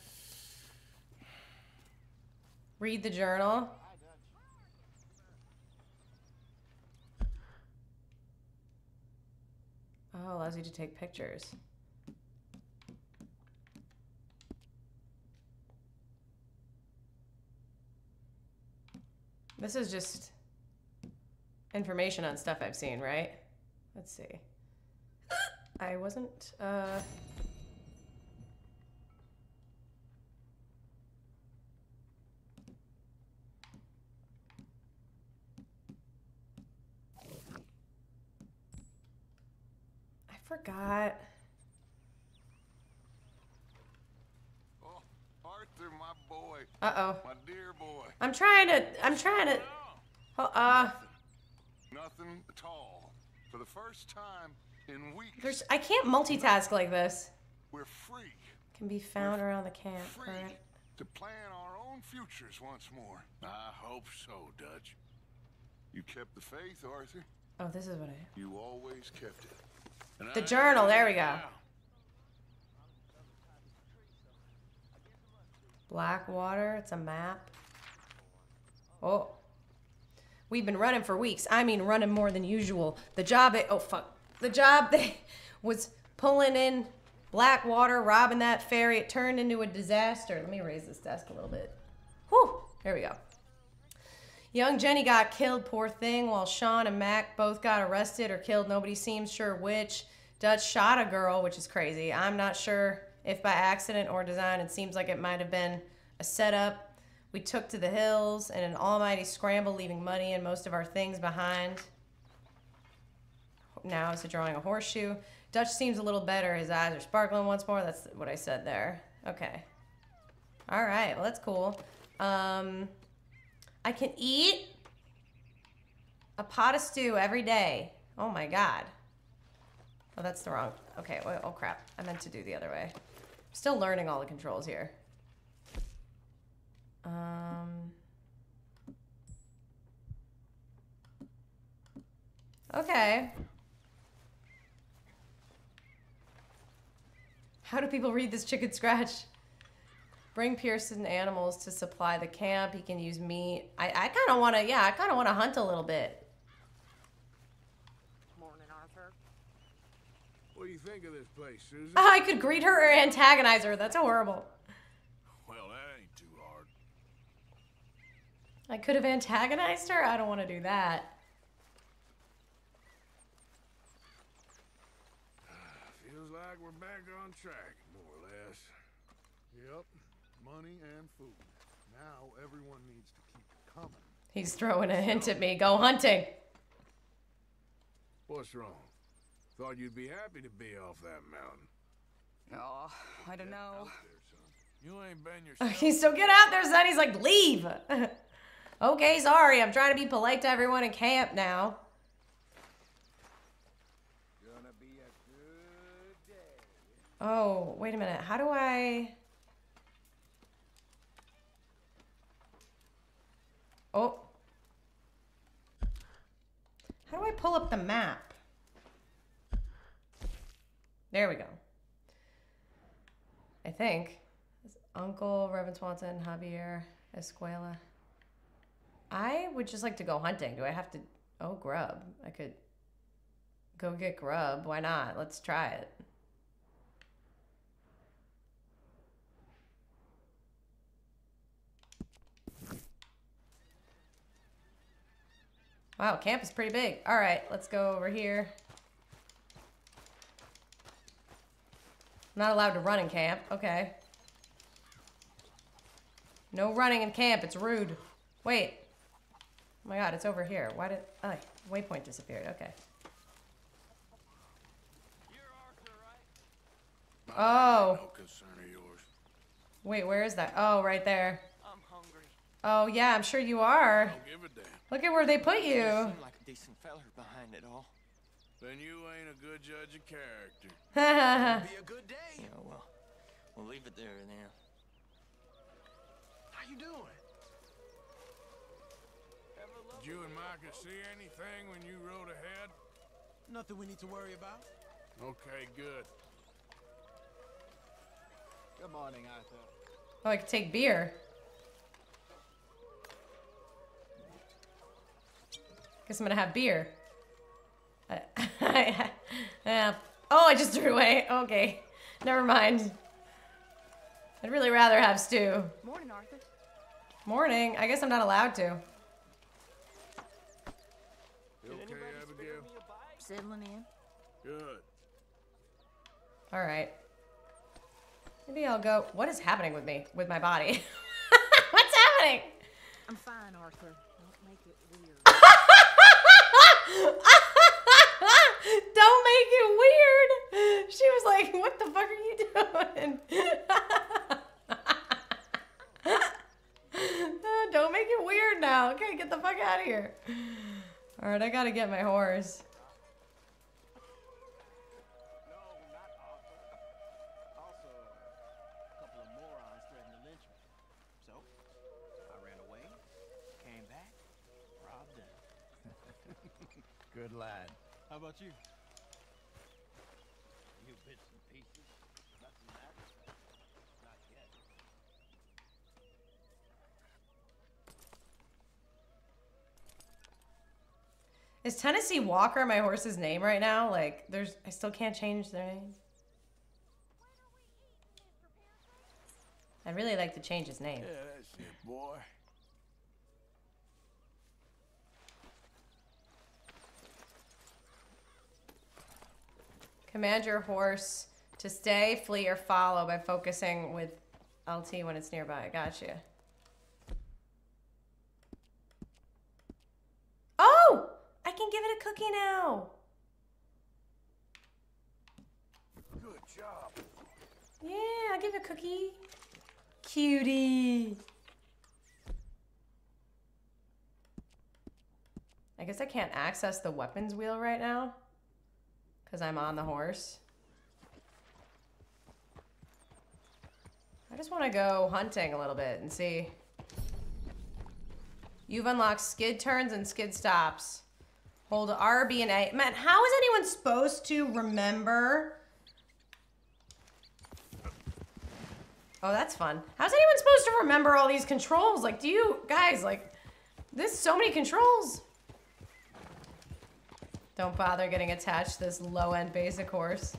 Read the journal. Oh, allows you to take pictures. This is just information on stuff I've seen, right? Let's see. I wasn't, uh. Forgot. Oh, Arthur, my boy. Uh oh. My dear boy. I'm trying to. I'm trying to. Oh, uh, Nothing at all. For the first time in weeks, there's. I can't multitask like this. we're free Can be found around the camp. Free. Alright. to plan our own futures once more. I hope so, Dutch. You kept the faith, Arthur. Oh, this is what I. You always kept it. The journal. There we go. Blackwater. It's a map. Oh. We've been running for weeks. I mean, running more than usual. The job. They, oh fuck. The job they was pulling in Blackwater, robbing that ferry. It turned into a disaster. Let me raise this desk a little bit. Whew. There we go. Young Jenny got killed, poor thing, while Sean and Mac both got arrested or killed. Nobody seems sure which. Dutch shot a girl, which is crazy. I'm not sure if by accident or design. It seems like it might have been a setup. We took to the hills in an almighty scramble, leaving money and most of our things behind. Now it's drawing a horseshoe. Dutch seems a little better. His eyes are sparkling once more. That's what I said there. Okay. All right. Well, that's cool. Um, I can eat a pot of stew every day. Oh my god. Oh, that's the wrong. Okay. Oh, crap. I meant to do the other way. Still learning all the controls here. Um. Okay. How do people read this chicken scratch? Bring Pearson animals to supply the camp. He can use meat. I, I kind of want to, yeah, I kind of want to hunt a little bit. Morning, Arthur. What do you think of this place, Susan? Oh, I could greet her or antagonize her. That's horrible. Well, that ain't too hard. I could have antagonized her. I don't want to do that. Feels like we're back on track, more or less. Yep. Money and food. Now everyone needs to keep it coming. He's throwing a hint at me. Go hunting. What's wrong? Thought you'd be happy to be off that mountain. Oh, I don't know. You ain't been yourself. He's still get out there, son. He's like, leave. okay, sorry. I'm trying to be polite to everyone in camp now. Gonna be a good day. Oh, wait a minute. How do I. Oh. How do I pull up the map? There we go. I think. Uncle Reverend Swanson, Javier Escuela. I would just like to go hunting. Do I have to? Oh, grub. I could go get grub. Why not? Let's try it. Wow, camp is pretty big. All right, let's go over here. Not allowed to run in camp. Okay. No running in camp. It's rude. Wait. Oh my god, it's over here. Why did... Oh, waypoint disappeared. Okay. Oh. No concern of yours. Wait, where is that? Oh, right there. I'm hungry. Oh, yeah, I'm sure you are. Don't give a damn. Look at where they put you. You seem like a decent feller behind it all. Then you ain't a good judge of character. Be a good day. Yeah, well, we'll leave it there then. How you doing? Did you and Micah see anything when you rode ahead? Nothing we need to worry about. Okay, good. Good morning, Arthur. Oh, I could take beer. Guess I'm gonna have beer. I, yeah. Uh, oh, I just threw away. Okay. Never mind. I'd really rather have stew. Morning, Arthur. Morning. I guess I'm not allowed to. You okay, Abigail? Settling in. Good. All right. Maybe I'll go. What is happening with me? With my body? What's happening? I'm fine, Arthur. Don't make it weird. Don't make it weird. She was like, "What the fuck are you doing?" Don't make it weird now. Okay, get the fuck out of here. All right, I gotta get my horse. Good lad. How about you? You bits and pieces. Nothing matters. Not yet. Is Tennessee Walker my horse's name right now? Like, there's, I still can't change their name. I'd really like to change his name. Yeah, that's it, boy. Command your horse to stay, flee, or follow by focusing with LT when it's nearby. Gotcha. Oh! I can give it a cookie now. Good job. Yeah, I'll give it a cookie. Cutie. I guess I can't access the weapons wheel right now because I'm on the horse. I just want to go hunting a little bit and see. You've unlocked skid turns and skid stops. Hold R, B, and A. Man, how is anyone supposed to remember? Oh, that's fun. How's anyone supposed to remember all these controls? Like, do you guys like? There's so many controls. Don't bother getting attached to this low-end basic horse.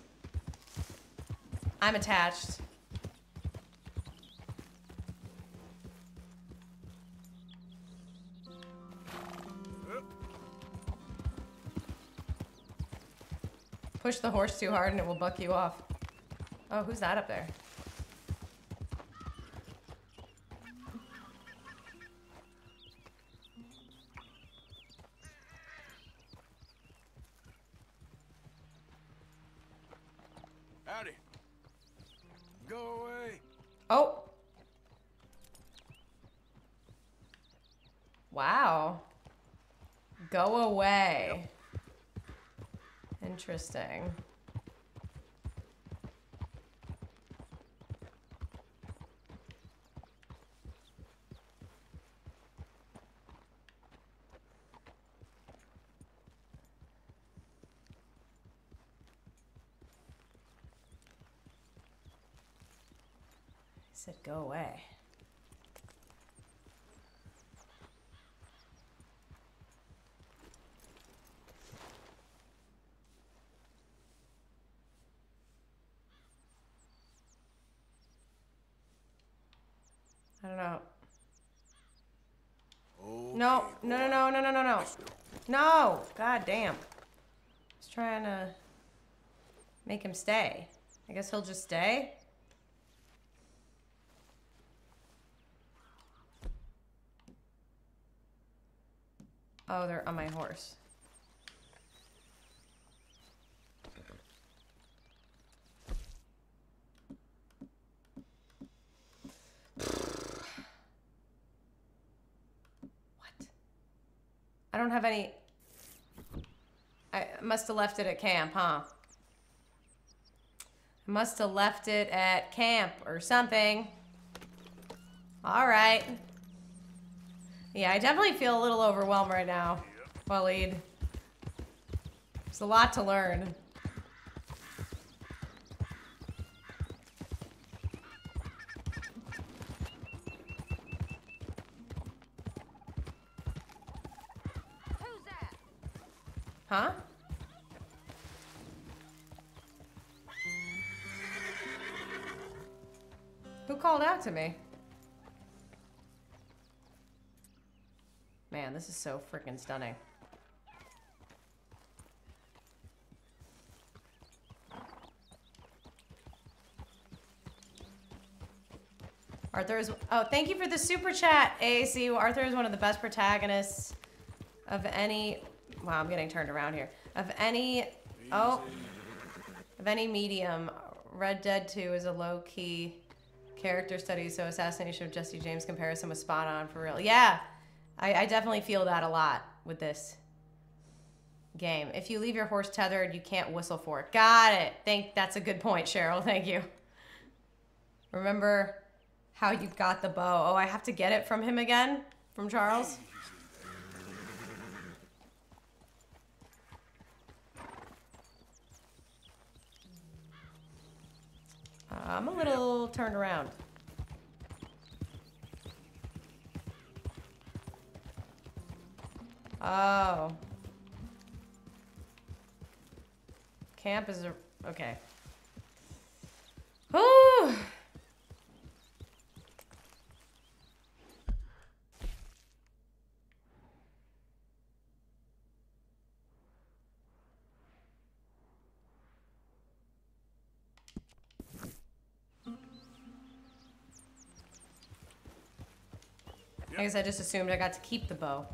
I'm attached. Push the horse too hard and it will buck you off. Oh, who's that up there? Wow. Go away. Interesting. Said go away. I don't know. No, no, no, no, no, no, no, no. God damn. Was trying to make him stay. I guess he'll just stay. Oh, they're on my horse. I don't have any. I must have left it at camp, huh? I must have left it at camp or something. All right. Yeah, I definitely feel a little overwhelmed right now, Waleed. There's a lot to learn. Huh? Who called out to me? Man, this is so freaking stunning. Arthur is. Oh, thank you for the super chat, AAC. Arthur is one of the best protagonists of any. Wow, I'm getting turned around here. Of any. Oh. Of any medium. Red Dead 2 is a low key character study, so assassination of Jesse James comparison was spot on for real. Yeah, I, I definitely feel that a lot with this game. If you leave your horse tethered, you can't whistle for it. Got it. Think that's a good point, Cheryl. Thank you. Remember how you got the bow. Oh, I have to get it from him again? From Charles? Uh, I'm a little turned around. Oh. Camp is a... Okay. Whew. I guess I just assumed I got to keep the bow.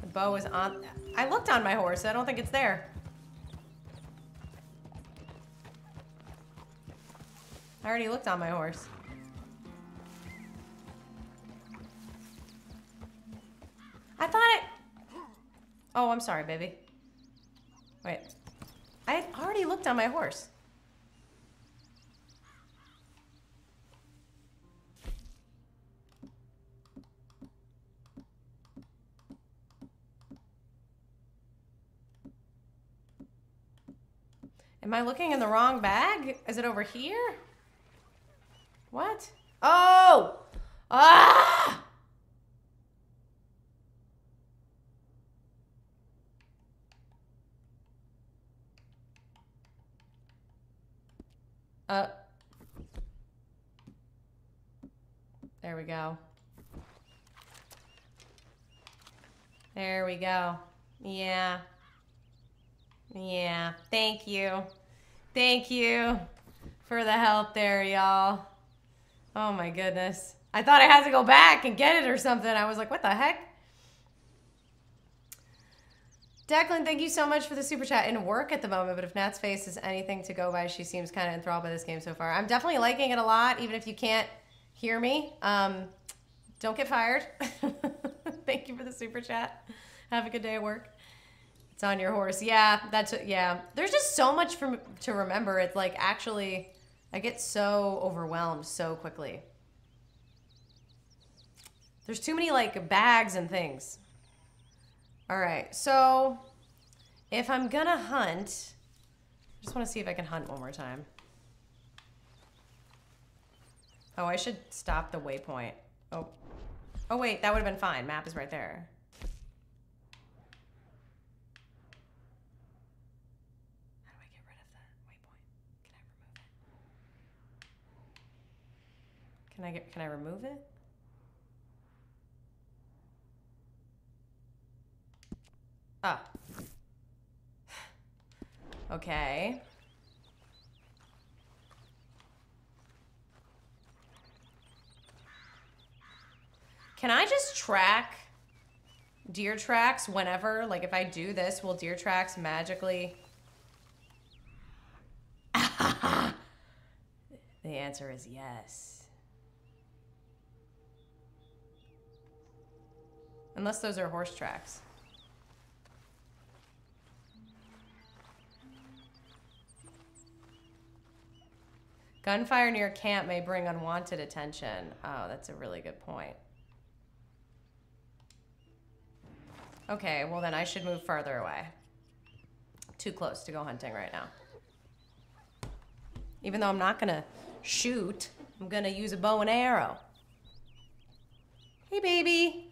The bow is on... I looked on my horse. I don't think it's there. I already looked on my horse. I thought it... Oh, I'm sorry, baby. Wait. I already looked on my horse. Am I looking in the wrong bag? Is it over here? What? Oh! Ah! Uh. There we go. There we go. Yeah. Yeah. Thank you. Thank you for the help there, y'all. Oh my goodness. I thought I had to go back and get it or something. I was like, what the heck? Declan, thank you so much for the super chat. In work at the moment, but if Nat's face is anything to go by, she seems kind of enthralled by this game so far. I'm definitely liking it a lot, even if you can't hear me. Um, don't get fired. thank you for the super chat. Have a good day at work. It's on your horse. Yeah, that's yeah. There's just so much from to remember. It's like actually, I get so overwhelmed so quickly. There's too many like bags and things. All right, so if I'm gonna hunt, I just want to see if I can hunt one more time. Oh, I should stop the waypoint. Oh, oh wait, that would have been fine. Map is right there. How do I get rid of that waypoint? Can I get? Can I remove it? Ah. Okay. Can I just track deer tracks whenever? Like if I do this, will deer tracks magically... the answer is yes. Unless those are horse tracks. Gunfire near camp may bring unwanted attention. Oh, that's a really good point. Okay, well then I should move further away. Too close to go hunting right now. Even though I'm not gonna shoot, I'm gonna use a bow and arrow. Hey, baby.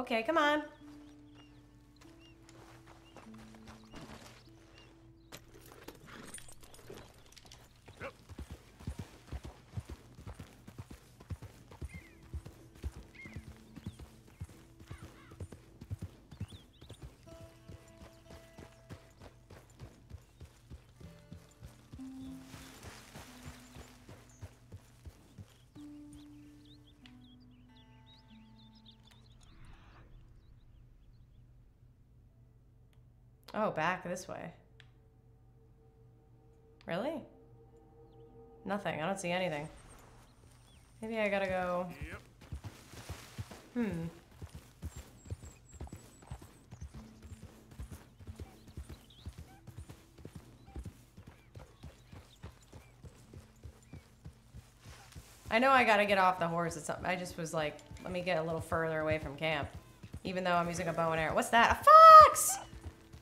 Okay, come on. Oh, back this way. Really? Nothing. I don't see anything. Maybe I gotta go. Yep. Hmm. I know I gotta get off the horse. It's something. I just was like, let me get a little further away from camp. Even though I'm using a bow and arrow. What's that? A fox!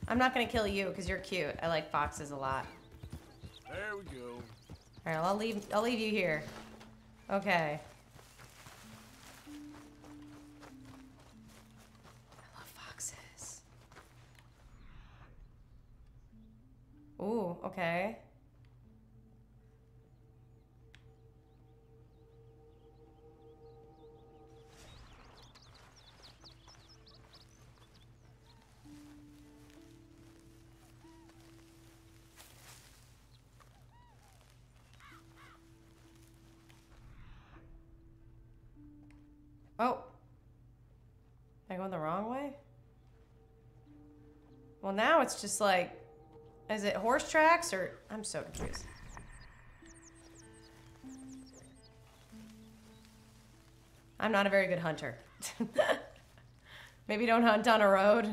I'm not gonna kill you because you're cute. I like foxes a lot. There we go. All right, I'll leave. I'll leave you here. Okay. I love foxes. Ooh, okay. Going the wrong way? Well, now it's just like, is it horse tracks or? I'm so confused. I'm not a very good hunter. Maybe don't hunt on a road.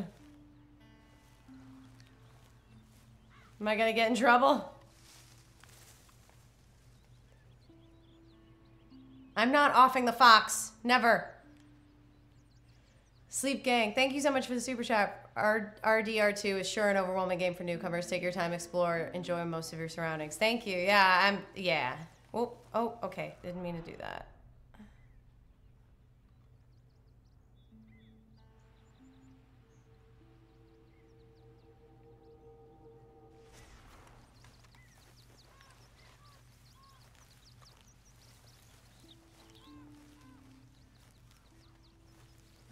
Am I gonna get in trouble? I'm not offing the fox. Never. Sleep Gang, thank you so much for the super chat. R- RDR2 is sure an overwhelming game for newcomers. Take your time, explore, enjoy most of your surroundings. Thank you. Yeah, I'm. Yeah. Oh, oh, okay. Didn't mean to do that.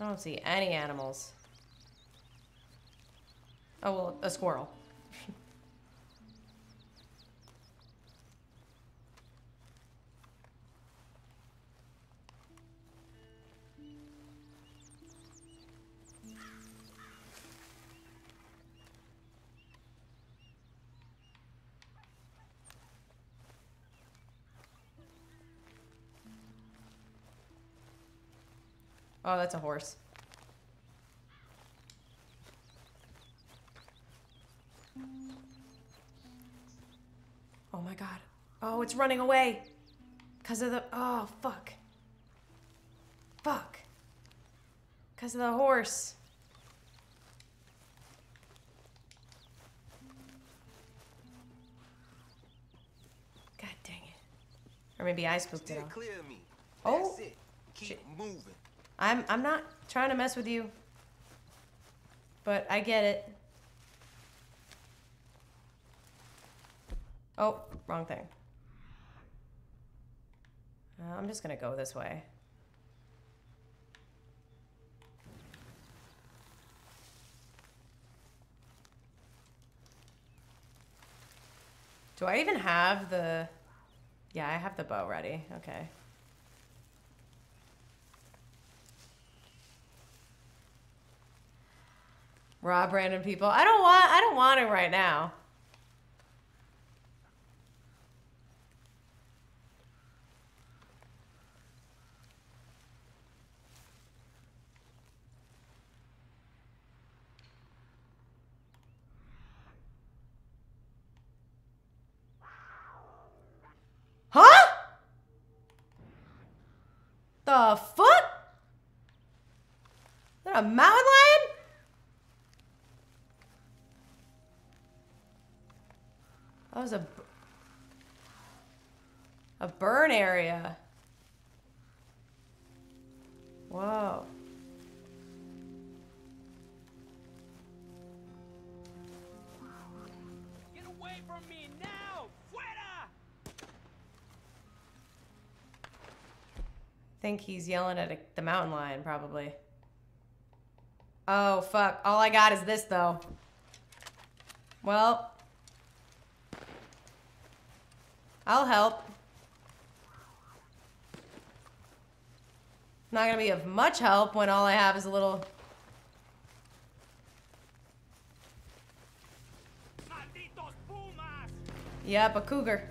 I don't see any animals. Oh, well, a squirrel. Oh, that's a horse. Oh my god. Oh, it's running away. Because of the. Oh, fuck. Fuck. Because of the horse. God dang it. Or maybe I spooked it off. Clear me. Oh. Keep moving. I'm I'm not trying to mess with you. But I get it. Oh, wrong thing. Uh, I'm just gonna go this way. Do I even have the... Yeah, I have the bow ready. Okay. Rob random people. I don't want I don't want it right now. Huh? The fuck? Is that a mountain lion? was a... A burn area. Whoa. Get away from me now! Fuera! think he's yelling at a, the mountain lion, probably. Oh, fuck. All I got is this, though. Well... I'll help. Not gonna be of much help when all I have is a little... Yep, a cougar.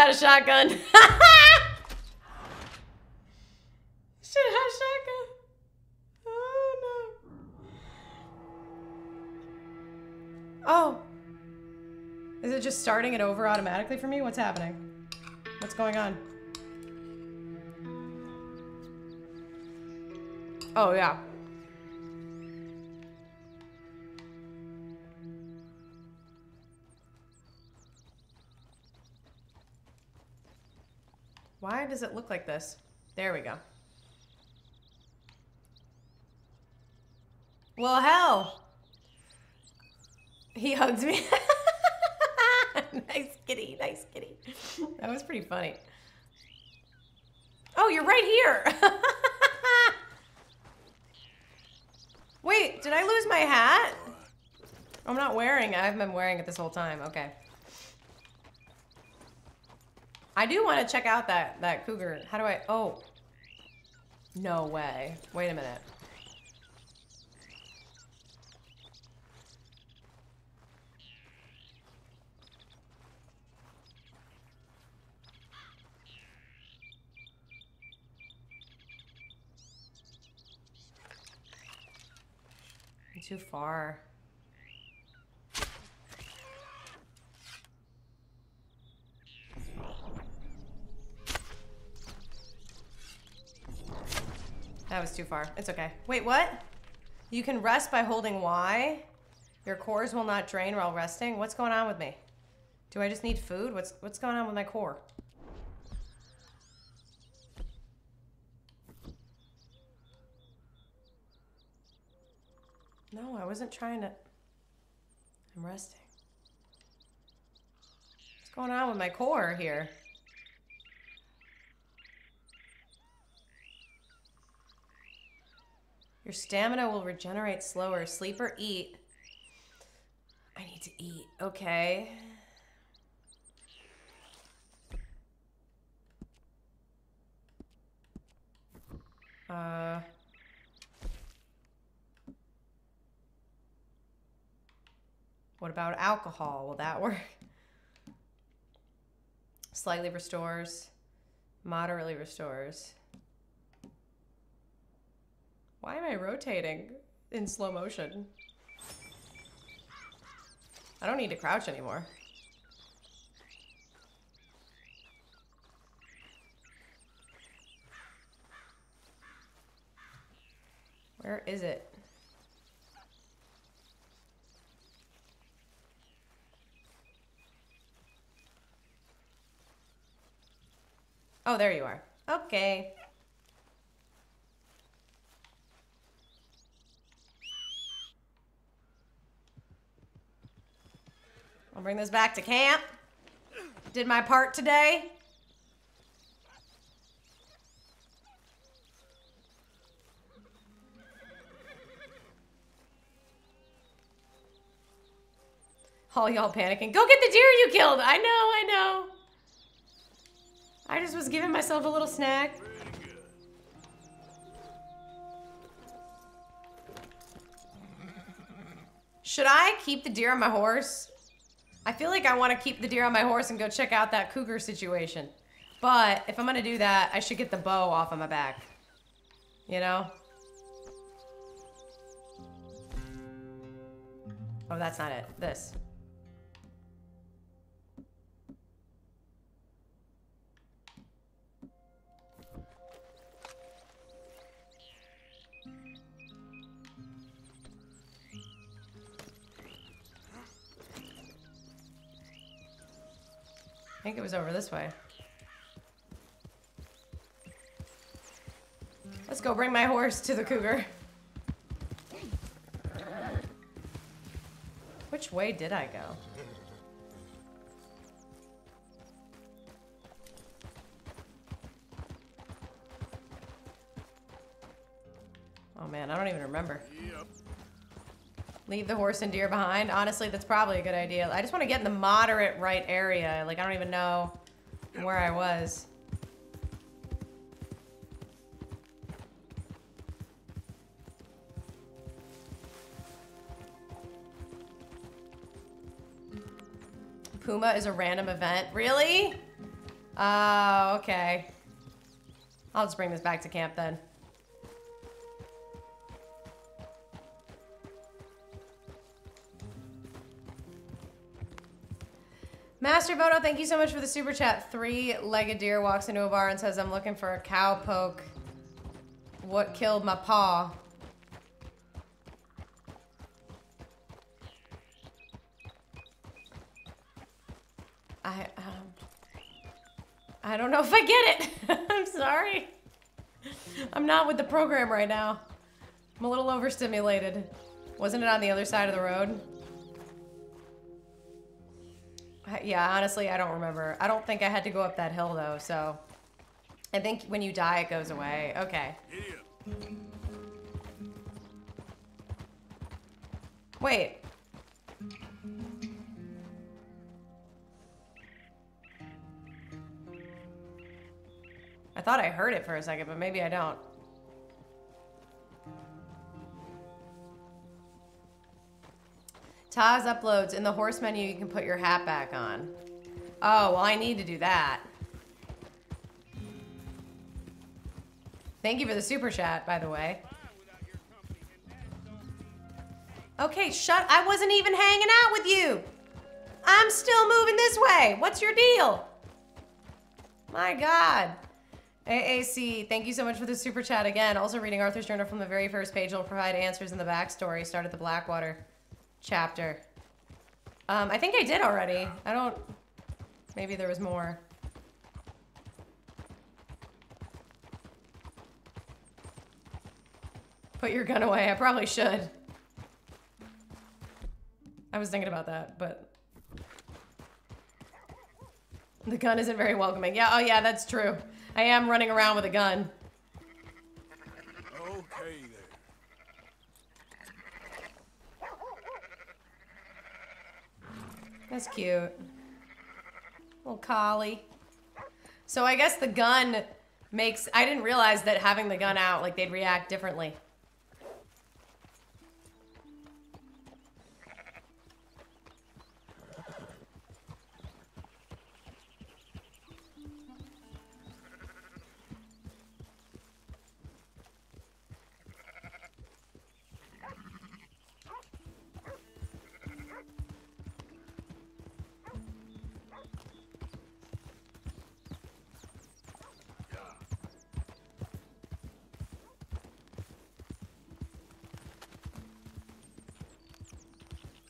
Had a shotgun. should have had shotgun. Oh, no. Oh. Is it just starting it over automatically for me? What's happening? What's going on? Oh, yeah. Why does it look like this? There we go. Well, hell. He hugs me. nice kitty, nice kitty. That was pretty funny. Oh, you're right here. Wait, did I lose my hat? I'm not wearing it. I haven't been wearing it this whole time. Okay. I do want to check out that that cougar. How do I? Oh, no way. Wait a minute. Too far. That was too far. It's okay. Wait, what? You can rest by holding Y? Your cores will not drain while resting? What's going on with me? Do I just need food? What's what's going on with my core? No, I wasn't trying to. I'm resting. What's going on with my core here? Your stamina will regenerate slower. Sleep or eat. I need to eat. Okay. Uh. What about alcohol? Will that work? Slightly restores. Moderately restores. Why am I rotating in slow motion? I don't need to crouch anymore. Where is it? Oh, there you are. Okay. I'll bring this back to camp. Did my part today. All y'all panicking. Go get the deer you killed. I know, I know. I just was giving myself a little snack. Should I keep the deer on my horse? I feel like I want to keep the deer on my horse and go check out that cougar situation. But if I'm going to do that, I should get the bow off of my back. You know? Oh, that's not it. This. I think it was over this way. Let's go bring my horse to the cougar. Which way did I go? Oh man, I don't even remember. Yep. Leave the horse and deer behind. Honestly, that's probably a good idea. I just want to get in the moderate right area. Like, I don't even know where I was. Puma is a random event. Really? Oh, okay. I'll just bring this back to camp then. Master Voto, thank you so much for the super chat. Three-legged deer walks into a bar and says, I'm looking for a cow poke. What killed my paw? I, um, I don't know if I get it. I'm sorry. I'm not with the program right now. I'm a little overstimulated. Wasn't it on the other side of the road? Yeah, honestly, I don't remember. I don't think I had to go up that hill though, so I think when you die, it goes away. Okay. Wait. I thought I heard it for a second, but maybe I don't. Taz uploads. In the horse menu, you can put your hat back on. Oh, well, I need to do that. Thank you for the super chat, by the way. Okay, shut. I wasn't even hanging out with you. I'm still moving this way. What's your deal? My God. AAC, thank you so much for the super chat again. Also reading Arthur's Journal from the very first page will provide answers in the backstory. Start at the Blackwater chapter. Um, I think I did already. I don't... Maybe there was more. Put your gun away. I probably should. I was thinking about that, but... The gun isn't very welcoming. Yeah, oh yeah, that's true. I am running around with a gun. Okay That's cute. Little collie. So I guess the gun makes... I didn't realize that having the gun out, like, they'd react differently.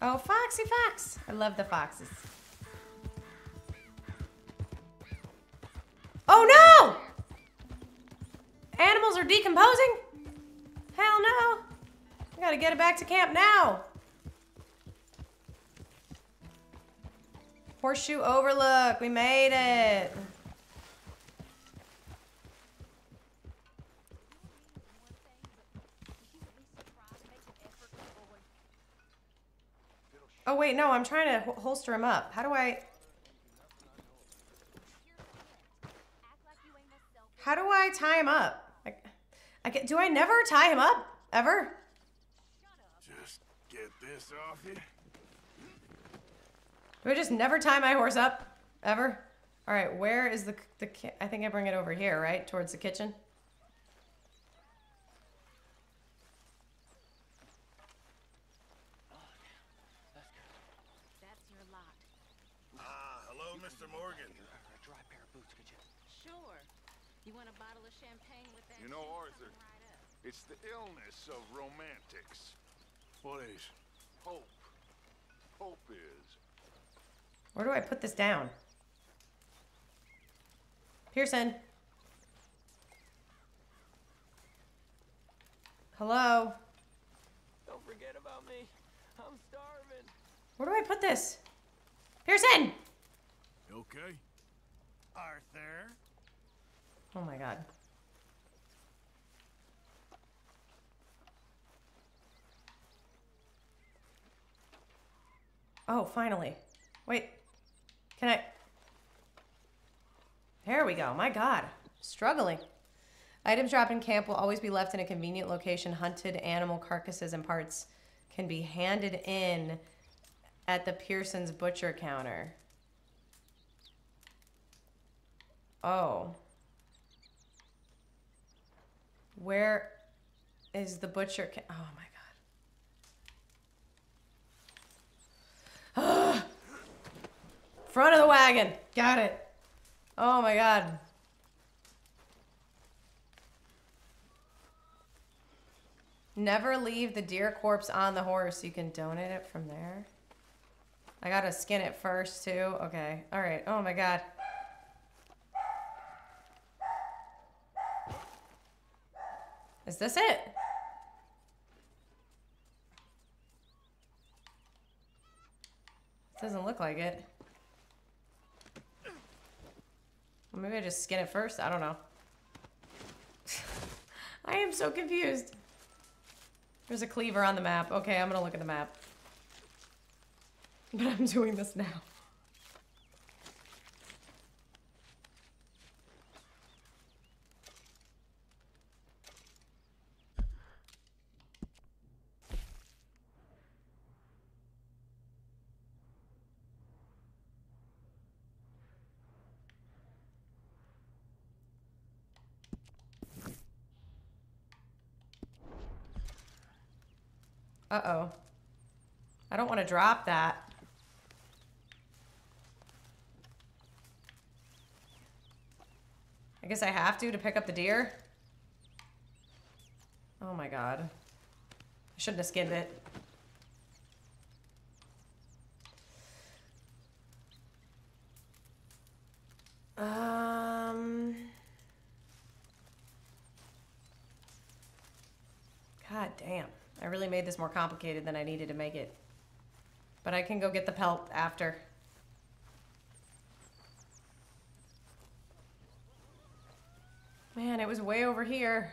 Oh, Foxy Fox. I love the foxes. Oh no! Animals are decomposing? Hell no. I gotta get it back to camp now. Horseshoe Overlook. We made it. Oh wait, no, I'm trying to hol- holster him up. How do I? How do I tie him up? I, I get, do I never tie him up ever? Just get this off you. Do I just never tie my horse up ever? All right, where is the the? I think I bring it over here, right, towards the kitchen. That's your lot. Ah, hello, Mr. Morgan. A dry pair of boots, could you? Sure. You want a bottle of champagne with that? You know, shit? Arthur, it's the illness of romantics. What is? Hope. Hope is. Where do I put this down? Pearson. Hello. Don't forget about me. I'm starving. Where do I put this? Pearson! You okay? Arthur? Oh my god. Oh, finally. Wait. Can I? There we go. My god. Struggling. Items dropped in camp will always be left in a convenient location. Hunted animal carcasses and parts can be handed in at the Pearson's butcher counter. Oh. Where is the butcher? Oh my god. Front of the wagon. Got it. Oh my god. Never leave the deer corpse on the horse. You can donate it from there. I gotta skin it first too. Okay. All right. Oh my god. Is this it? Doesn't look like it. Well, maybe I just skin it first. I don't know. I am so confused. There's a cleaver on the map. Okay, I'm gonna look at the map. But I'm doing this now. Uh-oh. I don't want to drop that. I guess I have to to pick up the deer. Oh my god. I shouldn't have skinned it. Um... God damn. I really made this more complicated than I needed to make it. But I can go get the pelt after. Man, it was way over here.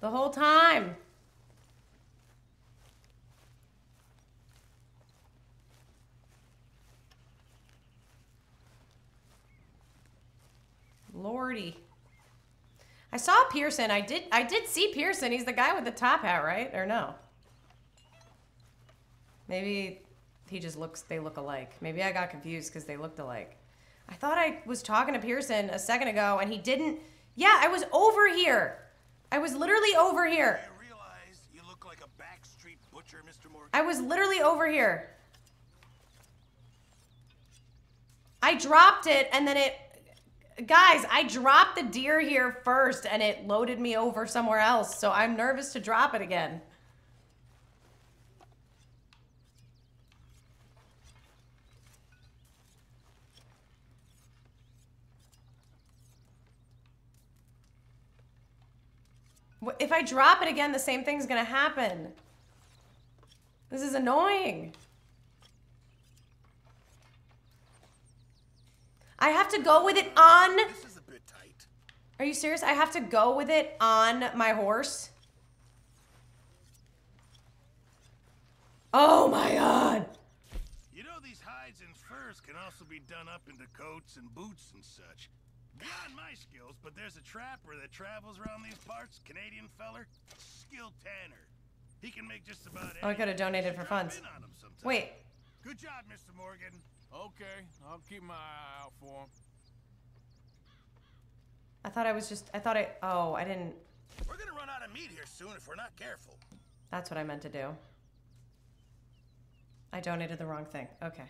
The whole time. Lordy. I saw Pearson. I did I did see Pearson. He's the guy with the top hat, right? Or no? Maybe he just looks they look alike. Maybe I got confused because they looked alike. I thought I was talking to Pearson a second ago and he didn't Yeah, I was over here. I was literally over here. I realize you look like a backstreet butcher, Mr. Morgan. I was literally over here. I dropped it and then it Guys, I dropped the deer here first and it loaded me over somewhere else, so I'm nervous to drop it again. If I drop it again, the same thing's gonna happen. This is annoying. I have to go with it on. This is a bit tight. Are you serious? I have to go with it on my horse? Oh my god. You know these hides and furs can also be done up into coats and boots and such. Beyond my skills, but there's a trapper that travels around these parts, Canadian feller, skilled tanner. He can make just about Oh, I could have donated for funds. in on him sometime. Wait. Good job, Mr. Morgan. Okay, I'll keep my eye out for him. I thought I was just. I thought I. Oh, I didn't. We're gonna run out of meat here soon if we're not careful. That's what I meant to do. I donated the wrong thing. Okay.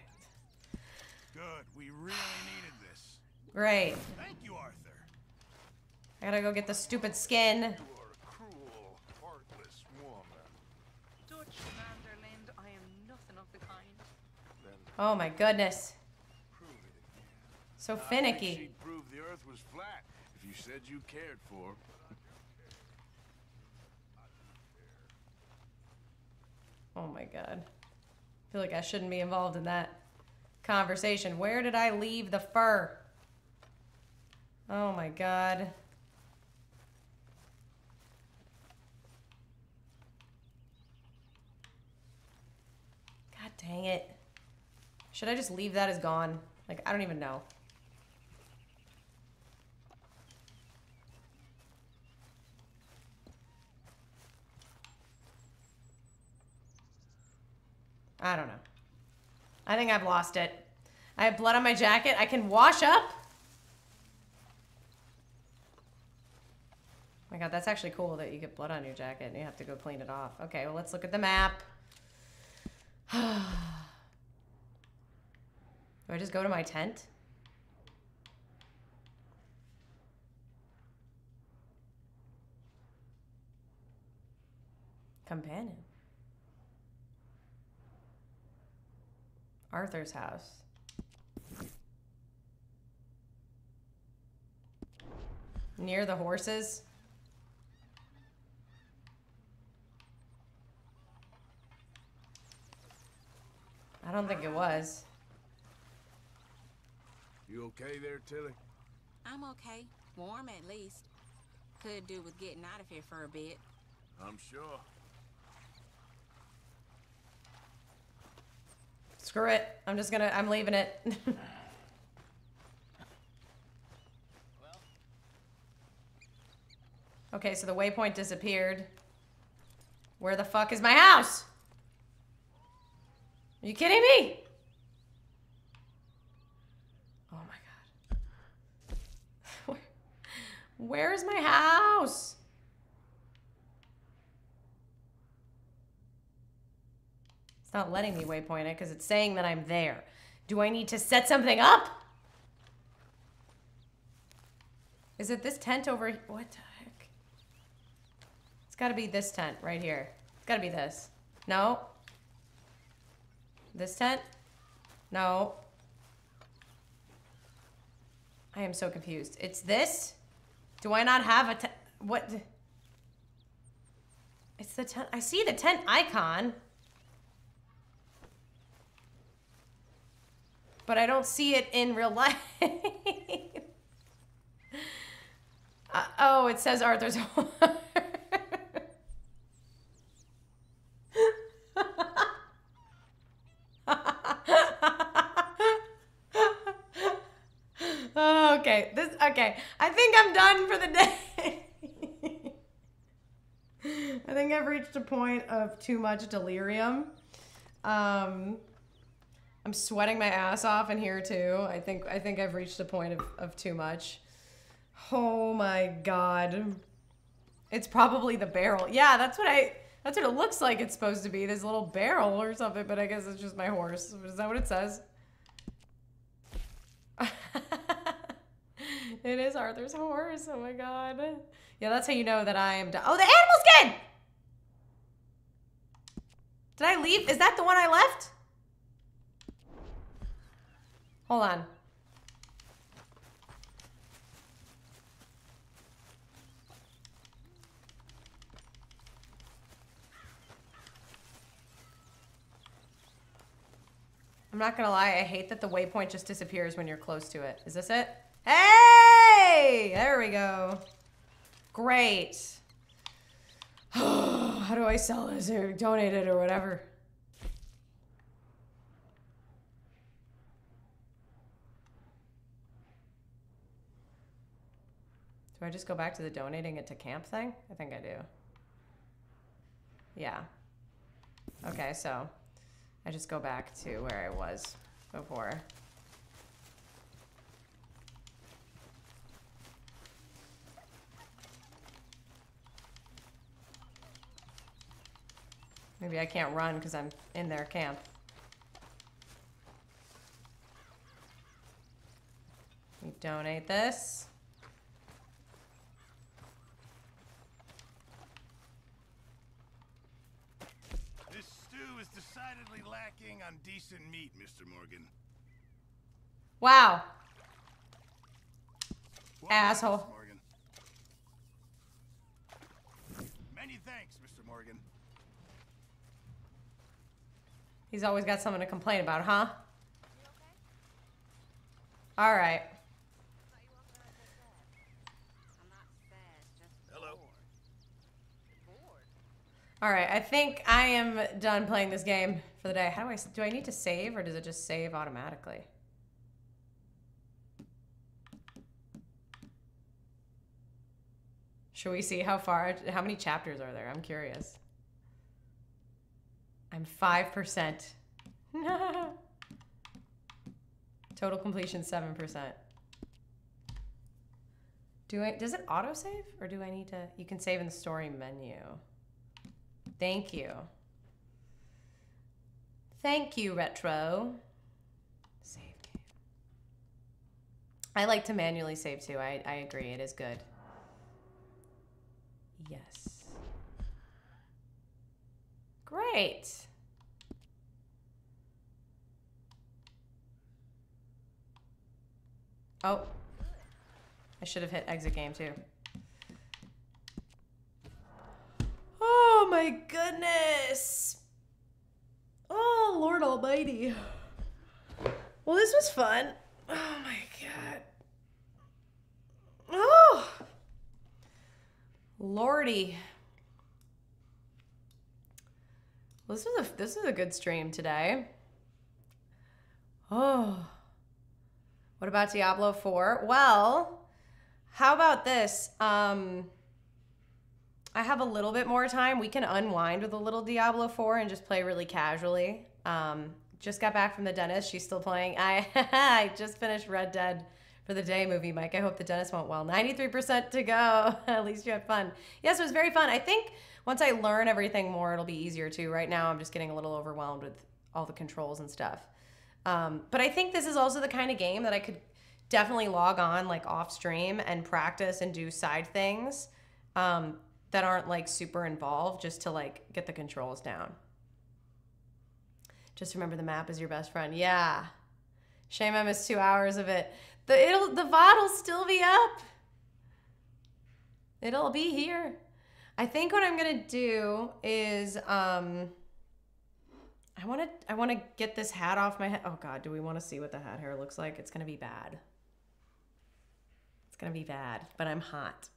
Good. We really needed this. Great. Thank you, Arthur. I gotta go get the stupid skin. Cruel, heartless woman. Dutch van der Linde, I am nothing of the kind. Then Oh my goodness. prove it again. So finicky. she'd prove the earth was flat if you said you cared for. Oh my god. I feel like I shouldn't be involved in that conversation. Where did I leave the fur? Oh my god. God dang it. Should I just leave that as gone? Like, I don't even know. I don't know. I think I've lost it. I have blood on my jacket. I can wash up. Oh my god, that's actually cool that you get blood on your jacket and you have to go clean it off. Okay, well, let's look at the map. Do I just go to my tent? Companion. Arthur's house. Near the horses. I don't think it was. You okay there, Tilly? I'm okay. Warm at least. Could do with getting out of here for a bit. I'm sure. Screw it. I'm just gonna, I'm leaving it. okay, so the waypoint disappeared. Where the fuck is my house? Are you kidding me? Oh my god. Where, where's my house? It's not letting me waypoint it because it's saying that I'm there. Do I need to set something up? Is it this tent over here? What the heck? It's got to be this tent right here. It's got to be this. No. This tent? No. I am so confused. It's this? Do I not have a tent? What? It's the tent. I see the tent icon. But I don't see it in real life. uh, oh, it says Arthur's Horror. oh, okay. I think I'm done for the day. I think I've reached a point of too much delirium. Um, I'm sweating my ass off in here too. I think I think I've reached a point of, of too much. Oh my god. It's probably the barrel. Yeah, that's what I that's what it looks like it's supposed to be. This little barrel or something, but I guess it's just my horse. Is that what it says? it is Arthur's horse. Oh my god. Yeah, that's how you know that I am done. Oh, the animal skin! Did I leave? Is that the one I left? Hold on. I'm not gonna lie, I hate that the waypoint just disappears when you're close to it. Is this it? Hey! There we go. Great. How do I sell this or donate it or whatever? Do I just go back to the donating it to camp thing? I think I do. Yeah. Okay, so I just go back to where I was before. Maybe I can't run because I'm in their camp. We donate this. This stew is decidedly lacking on decent meat, Mr. Morgan. Wow. Asshole. Many thanks, Mr. Morgan. He's always got something to complain about, huh? All right. Hello. All right. I think I am done playing this game for the day. How do I do I need to save or does it just save automatically? Should we see how far how many chapters are there? I'm curious. I'm 5%. Total completion 7%. Do I does it autosave or do I need to you can save in the story menu. Thank you. Thank you, Retro. Save game. I like to manually save too. I, I agree. It is good. Yes. Great. Oh. I should have hit exit game too. Oh my goodness. Oh, Lord Almighty. Well, this was fun. Oh my god. Oh. Lordy. Well, this was a this is a good stream today. Oh. What about Diablo 4? Well, how about this? Um I have a little bit more time. We can unwind with a little Diablo 4 and just play really casually. Um, just got back from the dentist. She's still playing. I I just finished Red Dead for the day movie, Mike. I hope the dentist went well. 93% to go. At least you had fun. Yes, it was very fun. I think once I learn everything more, it'll be easier too. Right now, I'm just getting a little overwhelmed with all the controls and stuff. Um, but I think this is also the kind of game that I could definitely log on like off stream and practice and do side things. Um, that aren't like super involved just to like get the controls down. Just remember the map is your best friend. Yeah. Shame I missed two hours of it. The it'll the VOD will still be up. It'll be here. I think what I'm gonna do is um I wanna I wanna get this hat off my head. Oh god, do we wanna see what the hat hair looks like? It's gonna be bad. It's gonna be bad, but I'm hot.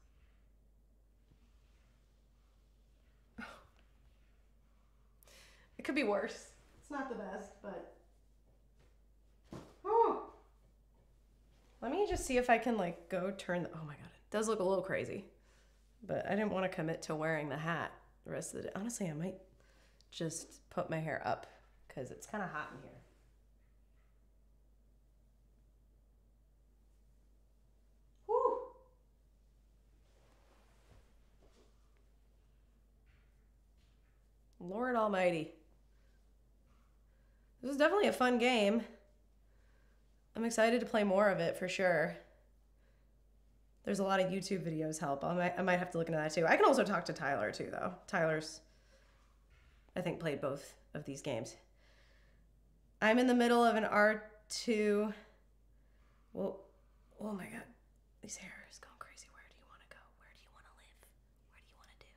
It could be worse. It's not the best, but. Oh. Let me just see if I can like go turn. The... Oh my god, it does look a little crazy, but I didn't want to commit to wearing the hat the rest of the day. Honestly, I might just put my hair up because it's kind of hot in here. Whew. Lord Almighty. This is definitely a fun game. I'm excited to play more of it for sure. There's a lot of YouTube videos help. I might, I might have to look into that too. I can also talk to Tyler too, though. Tyler's, I think, played both of these games. I'm in the middle of an R2. Well, oh my god, these hair is going crazy. Where do you want to go? Where do you want to live? Where do you want to do?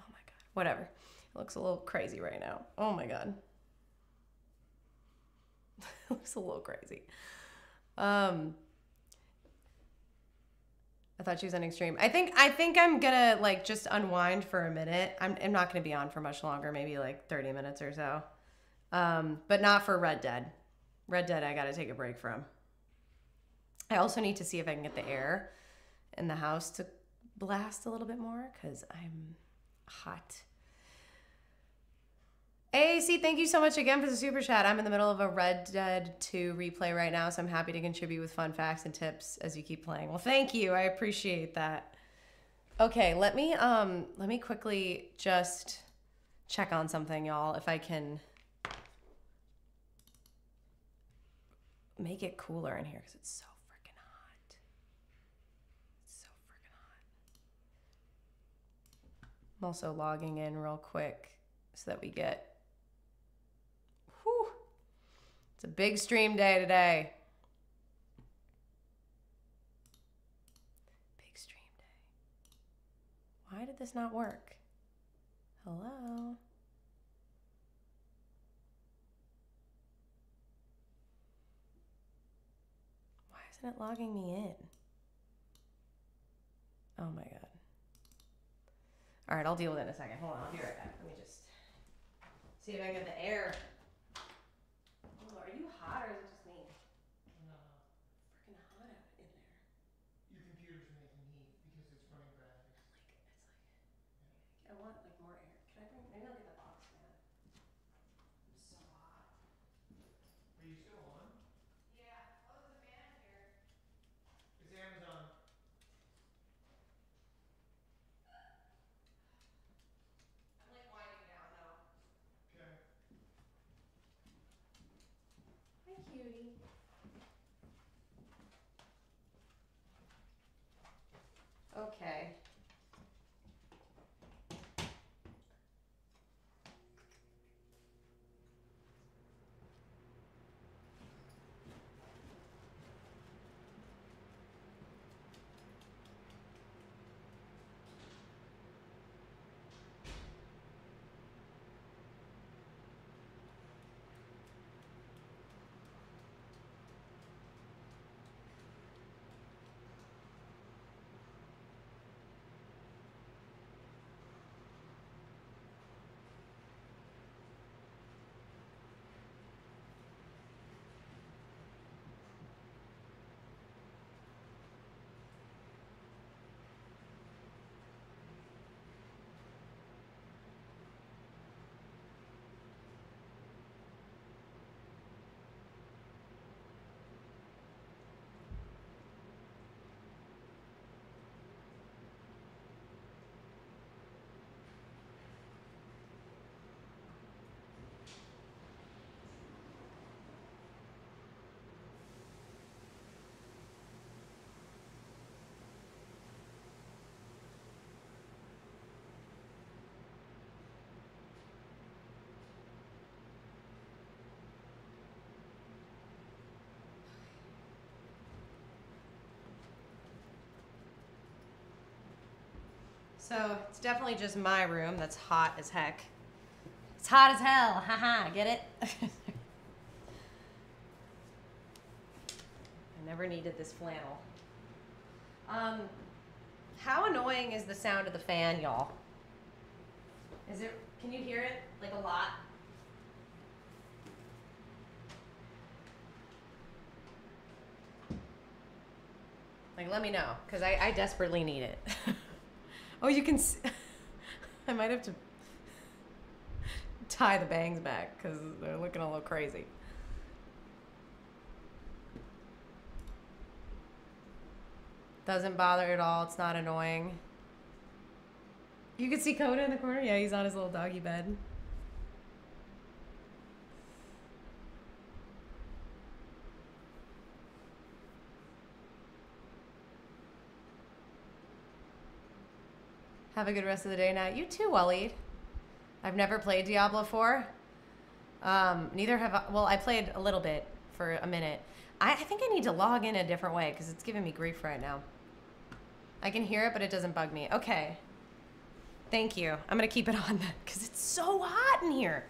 Oh my god, whatever. It looks a little crazy right now. Oh my god. looks a little crazy. Um, I thought she was ending extreme. I think I think I'm gonna like just unwind for a minute. I'm I'm not gonna be on for much longer, maybe like 30 minutes or so. Um, but not for Red Dead. Red Dead, I gotta take a break from. I also need to see if I can get the air in the house to blast a little bit more because I'm hot. AAC, thank you so much again for the super chat. I'm in the middle of a Red Dead 2 replay right now, so I'm happy to contribute with fun facts and tips as you keep playing. Well, thank you. I appreciate that. Okay, let me um let me quickly just check on something, y'all, if I can make it cooler in here cuz it's so freaking hot. It's so freaking hot. I'm also logging in real quick so that we get It's a big stream day today. Big stream day. Why did this not work? Hello? Why isn't it logging me in? Oh my god. All right, I'll deal with it in a second. Hold on, I'll be right back. Let me just see if I get the air. Oh, So it's definitely just my room that's hot as heck. It's hot as hell. Haha, get it? I never needed this flannel. Um, how annoying is the sound of the fan, y'all? Is it, can you hear it? Like a lot? Like, let me know, because I, I desperately need it. oh, you can see. I might have to tie the bangs back, because they're looking a little crazy. Doesn't bother at all. It's not annoying. You can see Coda in the corner. Yeah, he's on his little doggy bed. Have a good rest of the day now. You too, Waleed. I've never played Diablo 4. Um, neither have I. Well, I played a little bit for a minute. I, I think I need to log in a different way because it's giving me grief right now. I can hear it, but it doesn't bug me. Okay. Thank you. I'm going to keep it on then because it's so hot in here.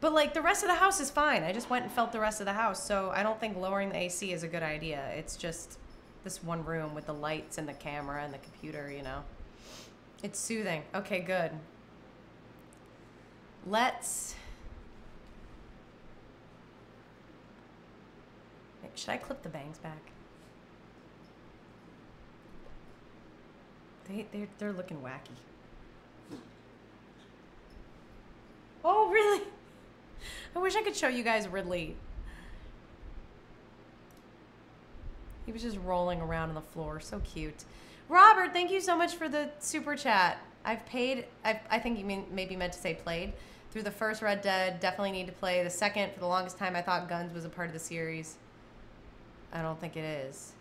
But like the rest of the house is fine. I just went and felt the rest of the house. So I don't think lowering the AC is a good idea. It's just this one room with the lights and the camera and the computer, you know. It's soothing. Okay, good. Let's. Should I clip the bangs back? They they're, they're looking wacky. Oh, really? I wish I could show you guys Ridley. He was just rolling around on the floor. So cute. Robert, thank you so much for the super chat. I've paid, I've, I think you mean maybe meant to say played, through the first Red Dead. Definitely need to play the second. For the longest time, I thought Guns was a part of the series. I don't think it is.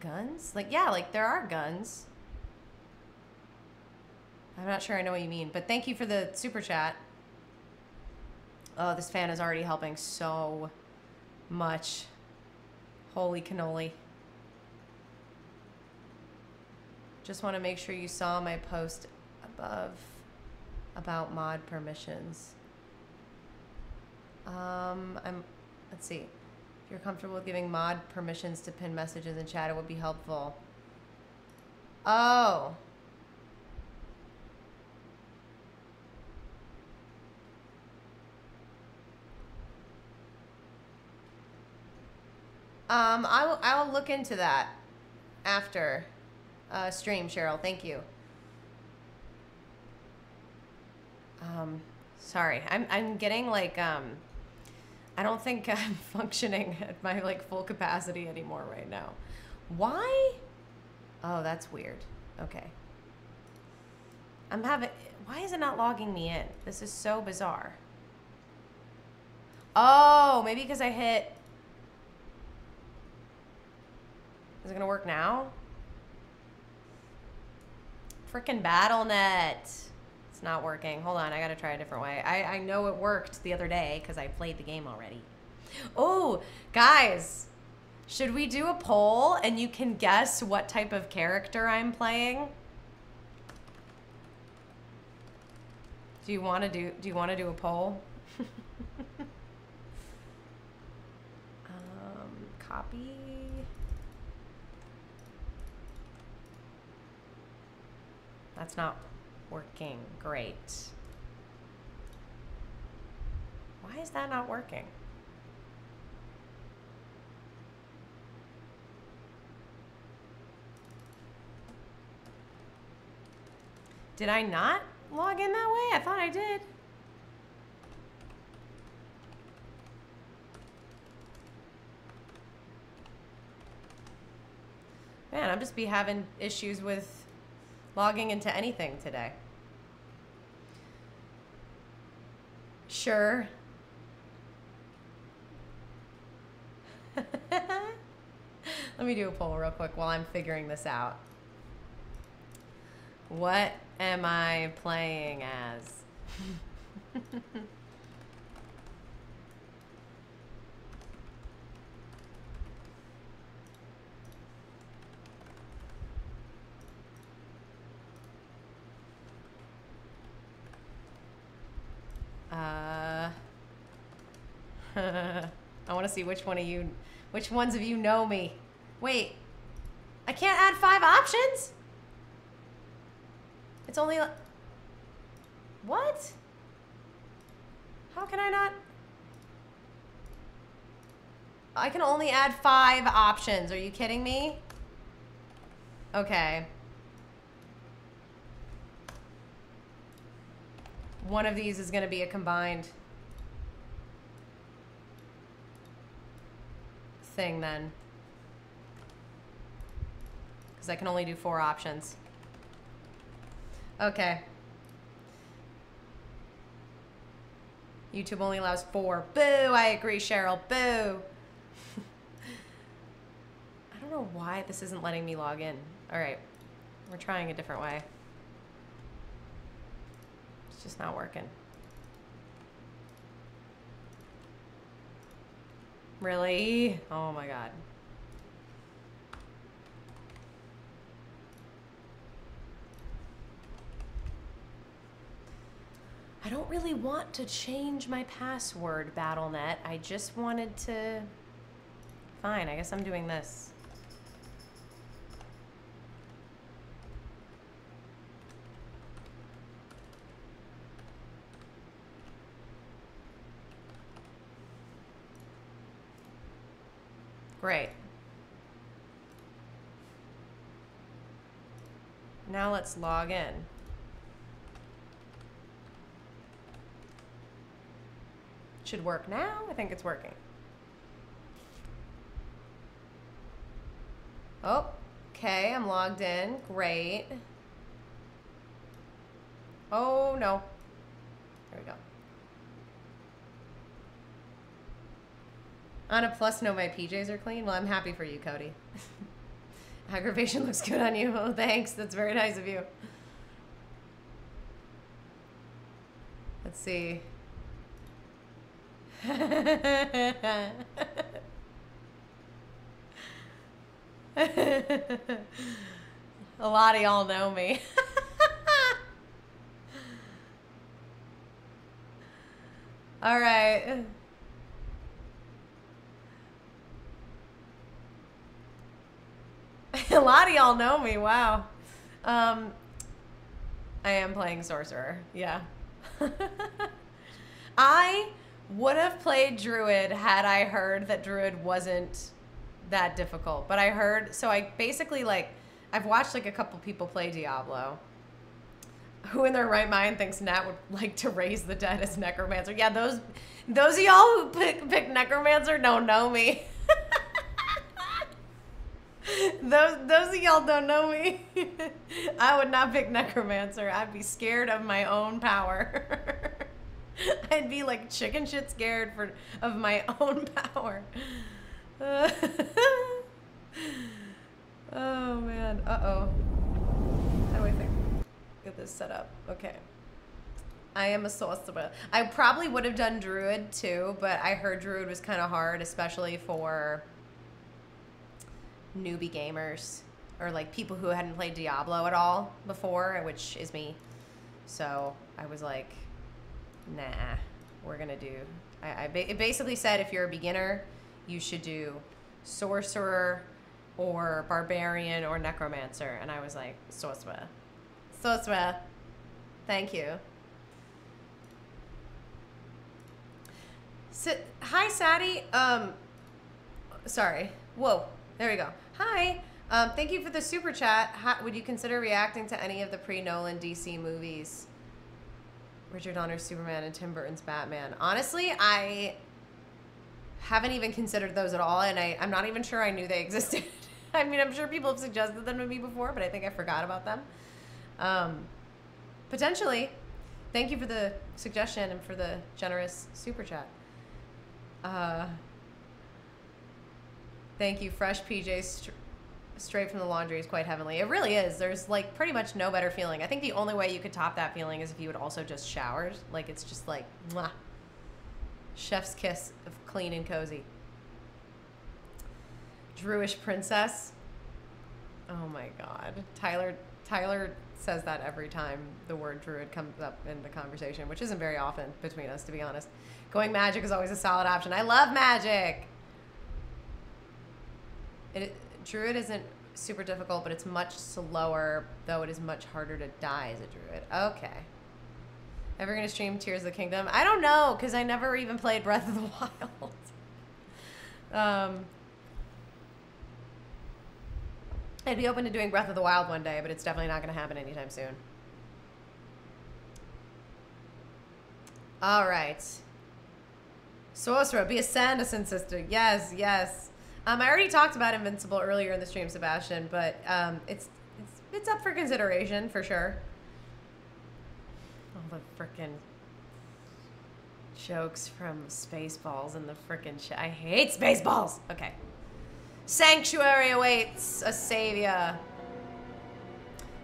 Guns? Like, yeah, like there are guns. I'm not sure I know what you mean, but thank you for the super chat. Oh, this fan is already helping so much. Holy cannoli. Just want to make sure you saw my post above about mod permissions. Um, I'm, let's see. If you're comfortable with giving mod permissions to pin messages in chat, it would be helpful. Oh. Um, I will, I will look into that after uh, stream, Cheryl. Thank you. Um, sorry, I'm I'm getting like um, I don't think I'm functioning at my like full capacity anymore right now. Why? Oh, that's weird. Okay. I'm having. Why is it not logging me in? This is so bizarre. Oh, maybe because I hit. Is it gonna work now? Freaking Battle.net. It's not working. Hold on, I gotta try a different way. I, I know it worked the other day because I played the game already. Oh, guys, should we do a poll and you can guess what type of character I'm playing? Do you want to do do you want to do a poll? um, copy. That's not working. Great. Why is that not working? Did I not log in that way? I thought I did. Man, I'm just be having issues with logging into anything today. Sure. Let me do a poll real quick while I'm figuring this out. What am I playing as? Uh, I want to see which one of you, which ones of you know me. Wait, I can't add five options? It's only, what? How can I not? I can only add five options. Are you kidding me? Okay. One of these is going to be a combined thing then. Because I can only do four options. Okay. YouTube only allows four. Boo! I agree, Cheryl. Boo! I don't know why this isn't letting me log in. Alright. We're trying a different way. Just not working. Really? Oh my god. I don't really want to change my password, Battle.net. I just wanted to... Fine, I guess I'm doing this. Great. Now let's log in. Should work now. I think it's working. Oh, okay, I'm logged in. Great. Oh, no. There we go. On a plus note, my PJs are clean. Well, I'm happy for you, Cody. Aggravation looks good on you. Oh, thanks. That's very nice of you. Let's see. A lot of y'all know me. All right. A lot of y'all know me. Wow. Um, I am playing sorcerer. Yeah. I would have played druid had I heard that druid wasn't that difficult. But I heard so I basically like I've watched like a couple people play Diablo. Who in their right mind thinks Nat would like to raise the dead as necromancer? Yeah, those those of y'all who pick, pick necromancer don't know me. those those of y'all don't know me. I would not pick necromancer. I'd be scared of my own power. I'd be like chicken shit scared for of my own power. oh man. Uh oh. How do I think? Get this set up. Okay. I am a sorcerer. I probably would have done druid too, but I heard druid was kind of hard, especially for newbie gamers or like people who hadn't played Diablo at all before, which is me. So I was like, nah, we're gonna do. I, I ba- it basically said if you're a beginner, you should do sorcerer or barbarian or necromancer, and I was like sorcerer, sorcerer. Thank you. Si- Hi, Sadie. Um, sorry. Whoa. There we go. Hi. Um, thank you for the super chat. How, would you consider reacting to any of the pre-Nolan DC movies? Richard Donner's Superman and Tim Burton's Batman. Honestly, I haven't even considered those at all, and I, I'm not even sure I knew they existed. I mean, I'm sure people have suggested them to me before, but I think I forgot about them. Um, potentially. Thank you for the suggestion and for the generous super chat. Uh, thank you. Fresh PJs str- straight from the laundry is quite heavenly. It really is. There's like pretty much no better feeling. I think the only way you could top that feeling is if you had also just showered. Like it's just like, mwah. Chef's kiss of clean and cozy. Druish princess. Oh my god. Tyler Tyler says that every time the word druid comes up in the conversation, which isn't very often between us to be honest. Going magic is always a solid option. I love magic. It druid isn't super difficult, but it's much slower, though it is much harder to die as a druid. Okay. Ever gonna stream Tears of the Kingdom? I don't know, because I never even played Breath of the Wild. um, I'd be open to doing Breath of the Wild one day, but it's definitely not gonna happen anytime soon. All right. Sorcerer, be a Sanderson sister. Yes, yes. Um, I already talked about Invincible earlier in the stream, Sebastian, but um, it's, it's it's up for consideration for sure. All the frickin' jokes from Spaceballs and the frickin' sh- I hate Spaceballs. Okay. Sanctuary awaits a savior.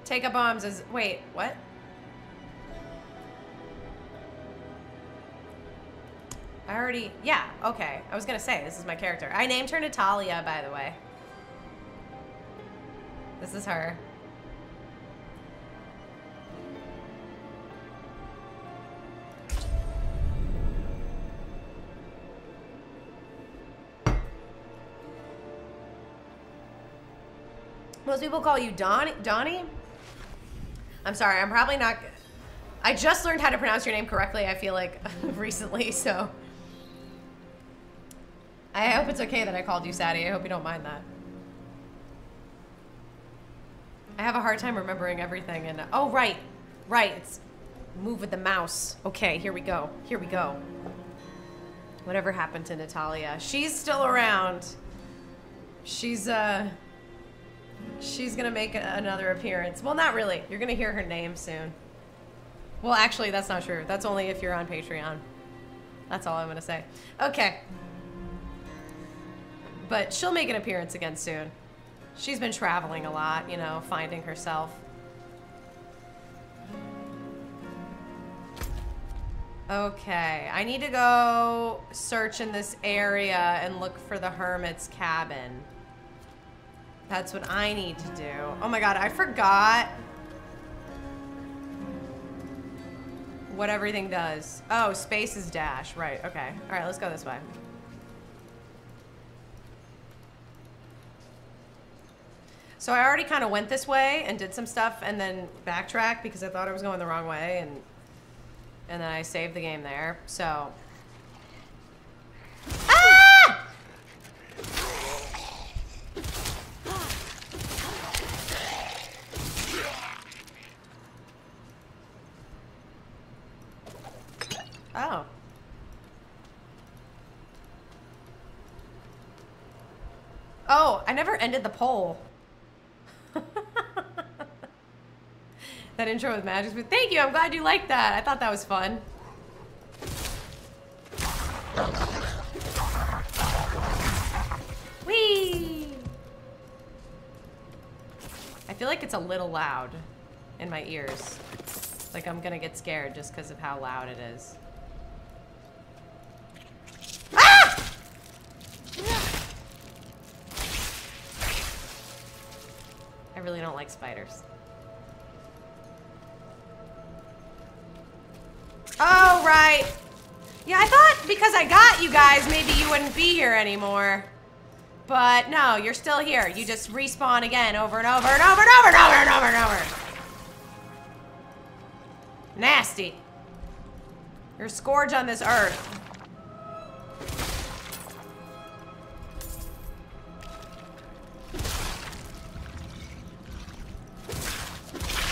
Take up arms as wait, what? I already yeah, okay. I was gonna say this is my character. I named her Natalia, by the way. This is her. Most people call you Donnie. Donnie? I'm sorry, I'm probably not. I just learned how to pronounce your name correctly, I feel like, recently, so. I hope it's okay that I called you Sadie. I hope you don't mind that. I have a hard time remembering everything, and. Oh, right. Right. It's move with the mouse. Okay, here we go. Here we go. Whatever happened to Natalia? She's still around. She's, uh. She's gonna make another appearance. Well, not really. You're gonna hear her name soon. Well, actually, that's not true. That's only if you're on Patreon. That's all I'm gonna say. Okay. But she'll make an appearance again soon. She's been traveling a lot, you know, finding herself. Okay, I need to go search in this area and look for the hermit's cabin. That's what I need to do. Oh my god, I forgot what everything does. Oh, space is dash. Right, okay. Alright, let's go this way. So I already kind of went this way and did some stuff and then backtracked because I thought I was going the wrong way and and then I saved the game there. So Ah! Oh. Oh, I never ended the poll. That intro with Magic Spoon. Thank you. I'm glad you liked that. I thought that was fun. Whee! I feel like it's a little loud in my ears. Like I'm gonna get scared just because of how loud it is. Ah! I really don't like spiders. Because I got you guys, maybe you wouldn't be here anymore. But no, you're still here. You just respawn again over and over and over and over and over and over and over. Nasty. You're a scourge on this earth.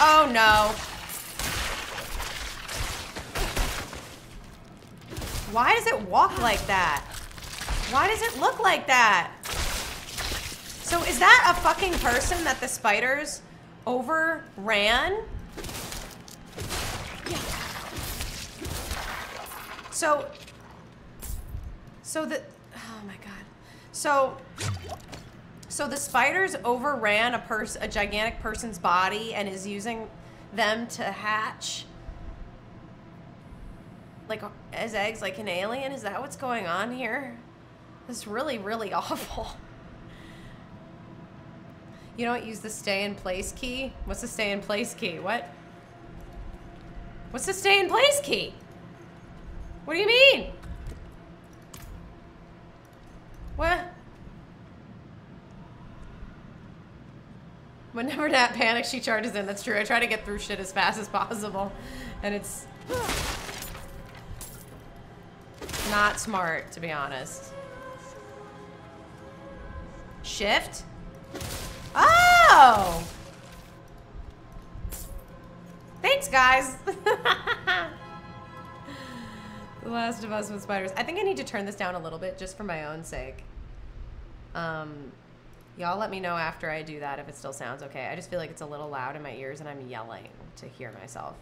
Oh no. Why does it walk like that? Why does it look like that? So is that a fucking person that the spiders overran? So, so the, oh my god. So, so the spiders overran a person, a gigantic person's body and is using them to hatch like as eggs like an alien? Is that what's going on here? This is really, really awful. You don't use the stay in place key? What's the stay in place key? What? What's the stay in place key? What do you mean? What? Whenever Nat panics, she charges in. That's true. I try to get through shit as fast as possible. And it's not smart, to be honest. Shift? Oh! Thanks, guys. the Last of Us with spiders. I think I need to turn this down a little bit just for my own sake. Um, y'all let me know after I do that if it still sounds okay. I just feel like it's a little loud in my ears and I'm yelling to hear myself.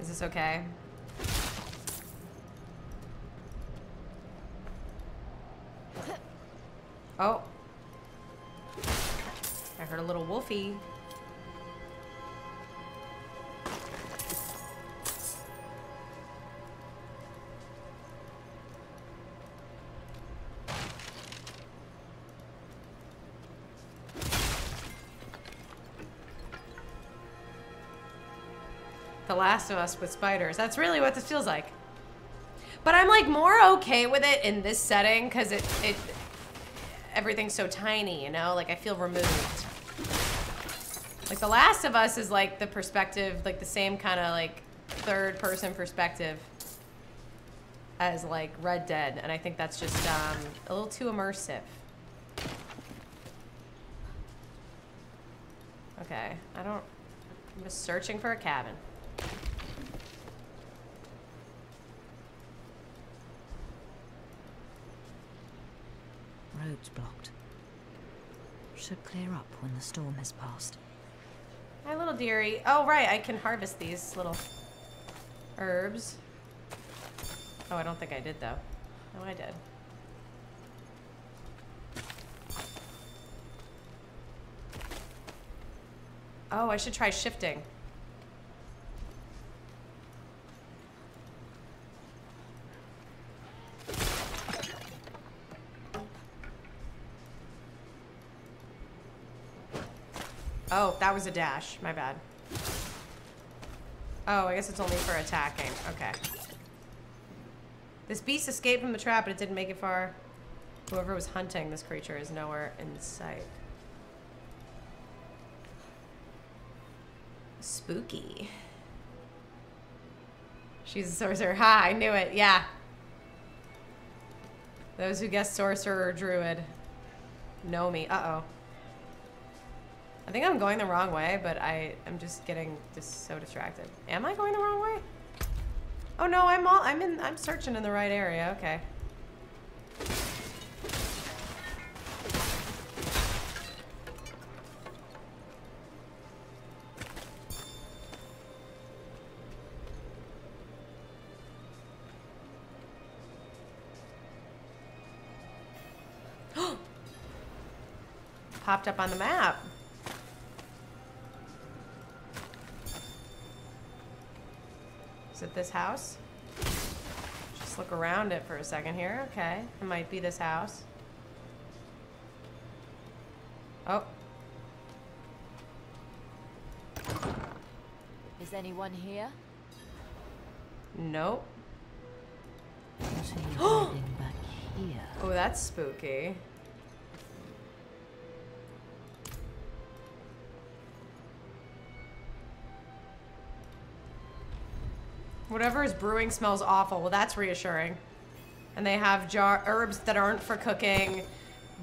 Is this okay? Oh. I heard a little wolfie. The Last of Us with spiders. That's really what this feels like. But I'm like more okay with it in this setting because it, it everything's so tiny, you know? Like I feel removed. Like The Last of Us is like the perspective, like the same kind of like third person perspective as like Red Dead. And I think that's just um, a little too immersive. Okay, I don't, I'm just searching for a cabin. Road's blocked. Should clear up when the storm has passed. My little dearie. Oh, right, I can harvest these little herbs. Oh, I don't think I did, though. No, I did. Oh, I should try shifting. Oh, that was a dash. My bad. Oh, I guess it's only for attacking. Okay. This beast escaped from the trap, but it didn't make it far. Whoever was hunting this creature is nowhere in sight. Spooky. She's a sorcerer. Ha, I knew it. Yeah. Those who guess sorcerer or druid know me. Uh-oh. I think I'm going the wrong way, but I am just getting just so distracted. Am I going the wrong way? Oh no, I'm all I'm in I'm searching in the right area. Okay. Popped up on the map. Is it this house? Just look around it for a second here. Okay. It might be this house. Oh. Is anyone here? Nope. What are you hiding back here? Oh, that's spooky. Whatever is brewing smells awful. Well, that's reassuring. And they have jar herbs that aren't for cooking,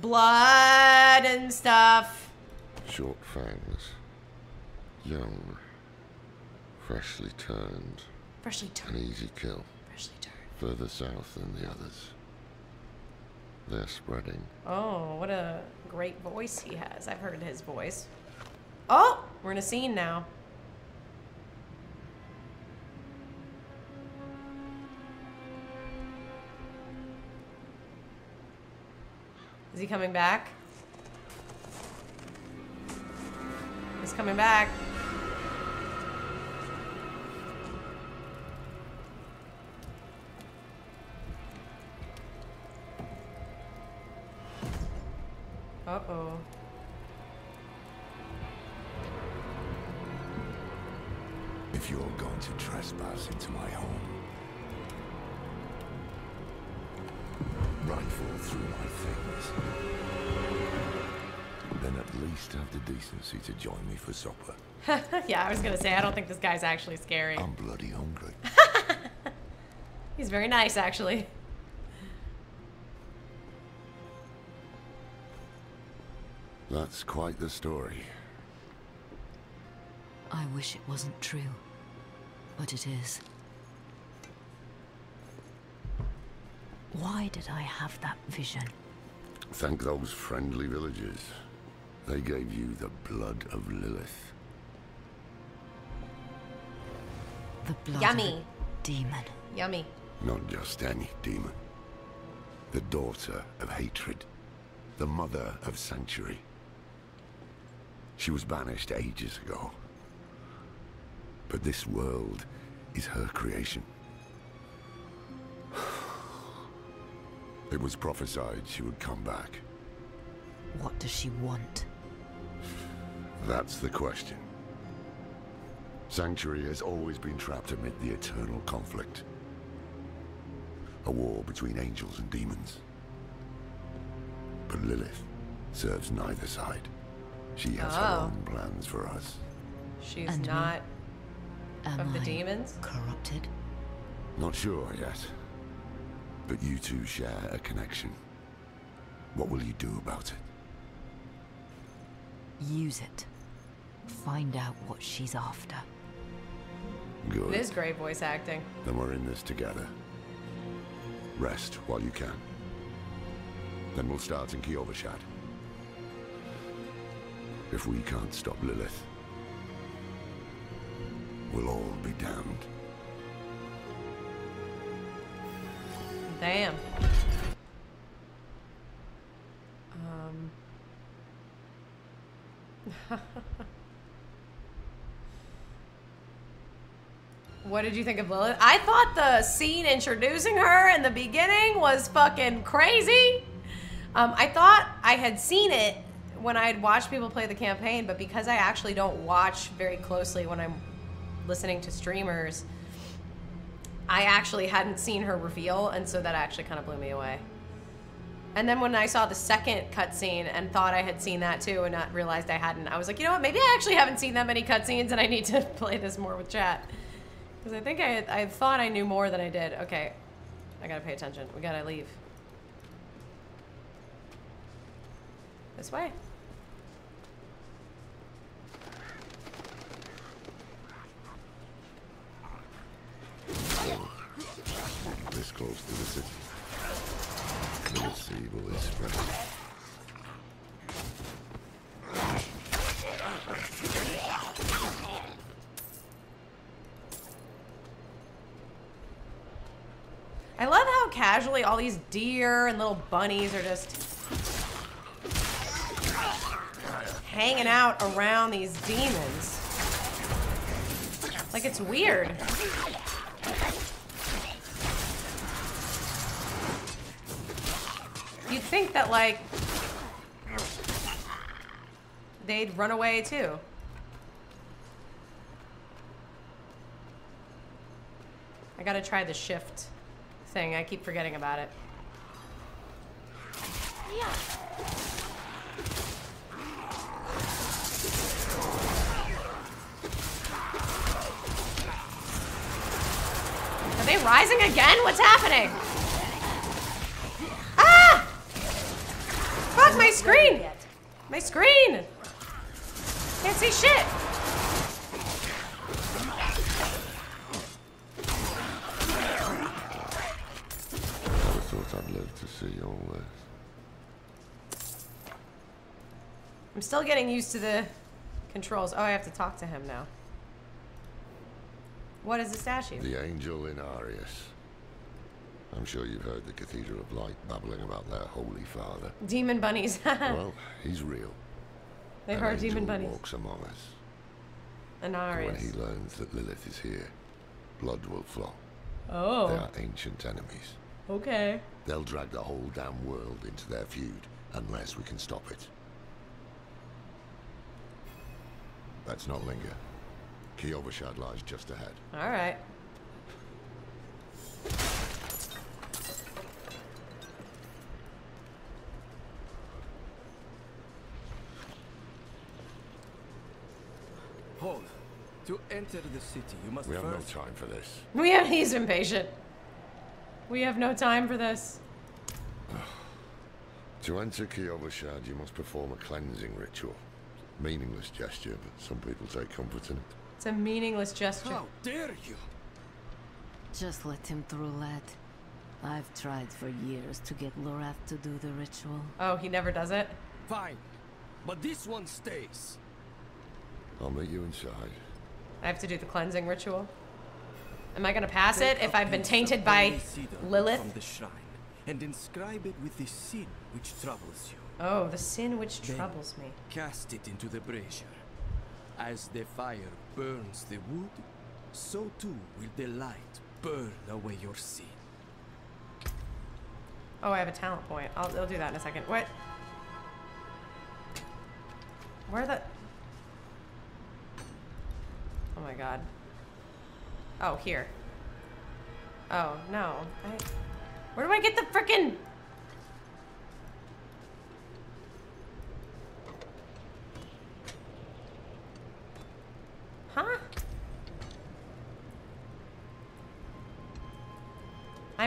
blood and stuff. Short fangs. Young. Freshly turned. Freshly turned. An easy kill. Freshly turned. Further south than the others. They're spreading. Oh, what a great voice he has. I've heard his voice. Oh, we're in a scene now. Is he coming back? He's coming back. Uh-oh. If you're going to trespass into my home, rifle through my things, then at least have the decency to join me for supper. yeah, I was gonna say, I don't think this guy's actually scary. I'm bloody hungry. He's very nice, actually. That's quite the story. I wish it wasn't true, but it is. Why did I have that vision? Thank those friendly villagers. They gave you the blood of Lilith. The blood Yummy. of a demon. Yummy. Not just any demon. The daughter of hatred. The mother of sanctuary. She was banished ages ago. But this world is her creation. It was prophesied she would come back. What does she want? That's the question. Sanctuary has always been trapped amid the eternal conflict. A war between angels and demons. But Lilith serves neither side. She has her Oh. own plans for us. She's And me? not Am of the I demons. corrupted? Not sure yet. But you two share a connection. What will you do about it? Use it. Find out what she's after. Good. It is great voice acting. Then we're in this together. Rest while you can. Then we'll start in Kyovashad. If we can't stop Lilith, we'll all be damned. Damn. Um. what did you think of Lilith? I thought the scene introducing her in the beginning was fucking crazy. Um, I thought I had seen it when I'd watched people play the campaign, but because I actually don't watch very closely when I'm listening to streamers, I actually hadn't seen her reveal, and so that actually kind of blew me away. And then when I saw the second cutscene and thought I had seen that too, and not realized I hadn't, I was like, you know what? Maybe I actually haven't seen that many cutscenes, and I need to play this more with chat. Because I think I I thought I knew more than I did. Okay, I gotta pay attention. We gotta leave. This way. This to the city. This evil is. I love how casually all these deer and little bunnies are just hanging out around these demons. Like it's weird. You'd think that like they'd run away too. I gotta try the shift thing. I keep forgetting about it. Are they rising again? What's happening? Ah! Fuck my screen! My screen! Can't see shit! I thought I'd live to see all this. I'm still getting used to the controls. Oh, I have to talk to him now. What is the statue? The angel Inarius. I'm sure you've heard the Cathedral of Light babbling about their holy father. Demon bunnies. well, he's real. they An are demon bunnies. walks among us. An And when he learns that Lilith is here, blood will flow. Oh. They are ancient enemies. Okay. They'll drag the whole damn world into their feud unless we can stop it. Let's not linger. Kyovashad lies just ahead. All right. Hold. To enter the city, you must We have no time for this. We have. He's impatient. We have no time for this. To enter Kyovashad, you must perform a cleansing ritual. Meaningless gesture, but some people take comfort in it. It's a meaningless gesture. How dare you? Just let him through, lad. I've tried for years to get Lorath to do the ritual. Oh, he never does it? Fine. But this one stays. I'll meet you inside. I have to do the cleansing ritual. Am I gonna pass Take it if I've been tainted by holy Lilith? From the shrine, and inscribe it with the sin which troubles you. Oh, the sin which Then troubles me. Cast it into the brazier. As the fire burns the wood, so too will the light burn away your sin. Oh, I have a talent point. I'll, I'll do that in a second. What? Where the? Oh my god. Oh, here. Oh, no. I... Where do I get the frickin'...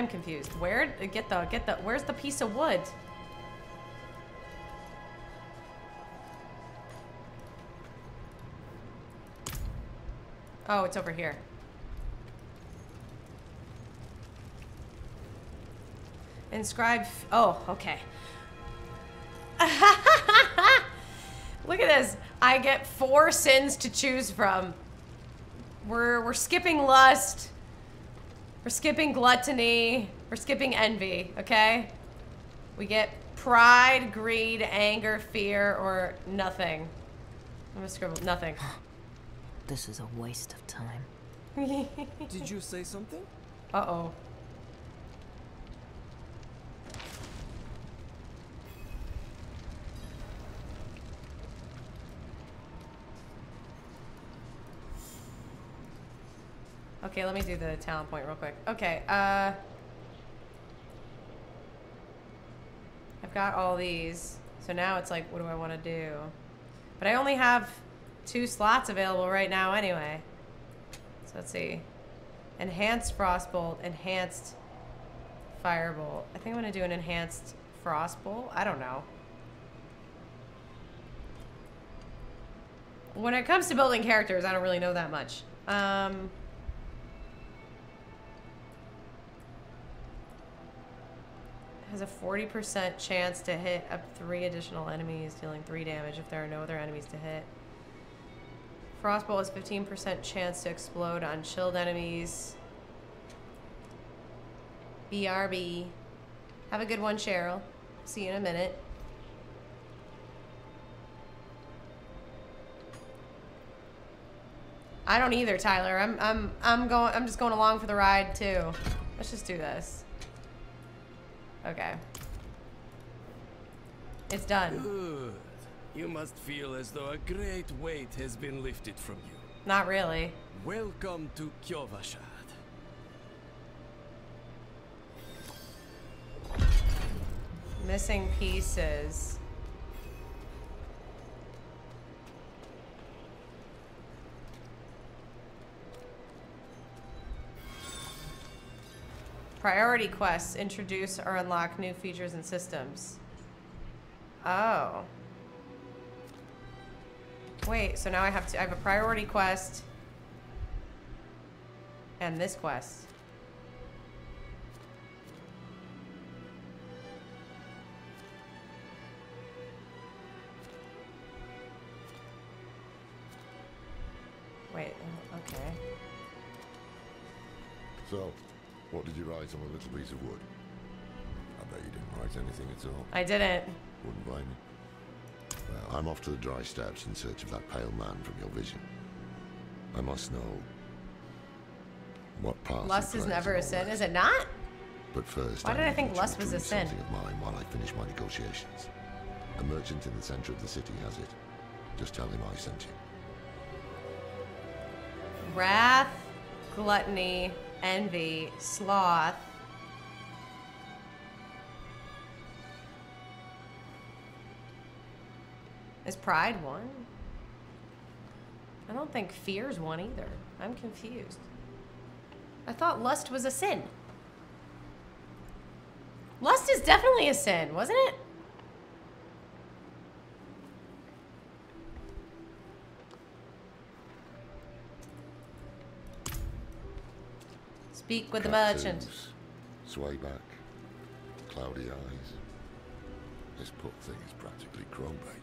I'm confused. Where get the get the where's the piece of wood? Oh, it's over here. Inscribe. Oh, okay. Look at this. I get four sins to choose from. We're we're skipping lust. We're skipping gluttony. We're skipping envy, okay? We get pride, greed, anger, fear, or nothing. I'm gonna scribble nothing. This is a waste of time. Did you say something? Uh Okay, let me do the talent point real quick. Okay, uh... I've got all these. So now it's like, what do I want to do? But I only have two slots available right now anyway. So let's see. Enhanced Frostbolt, Enhanced Firebolt. I think I'm going to do an Enhanced Frostbolt. I don't know. When it comes to building characters, I don't really know that much. Um... has a 40% chance to hit up three additional enemies, dealing three damage if there are no other enemies to hit. Frostbolt has 15% chance to explode on chilled enemies. BRB. Have a good one, Cheryl. See you in a minute. I don't either, Tyler. I'm I'm I'm going I'm just going along for the ride too. Let's just do this. Okay. It's done. Good. You must feel as though a great weight has been lifted from you. Not really. Welcome to Kyovashad. Missing pieces. Priority quests introduce or unlock new features and systems. Oh. Wait, so now I have to I have a priority quest and this quest. Wait, okay. So, what did you write on a little piece of wood? I bet you didn't write anything at all. I didn't. Wouldn't blame me. Well, I'm off to the Dry Steppes in search of that pale man from your vision. I must know what part. Lust is never a sin, this. is it not? But first, Why did I think lust was a sin? Something of mine while I finish my negotiations. A merchant in the center of the city has it. Just tell him I sent you. Wrath, gluttony, envy, sloth. Is pride one? I don't think fear's one either. I'm confused. I thought lust was a sin. Lust is definitely a sin, wasn't it? Speak with the merchant. Tattoos, Sway back. Cloudy eyes. This poor thing is practically crowbait.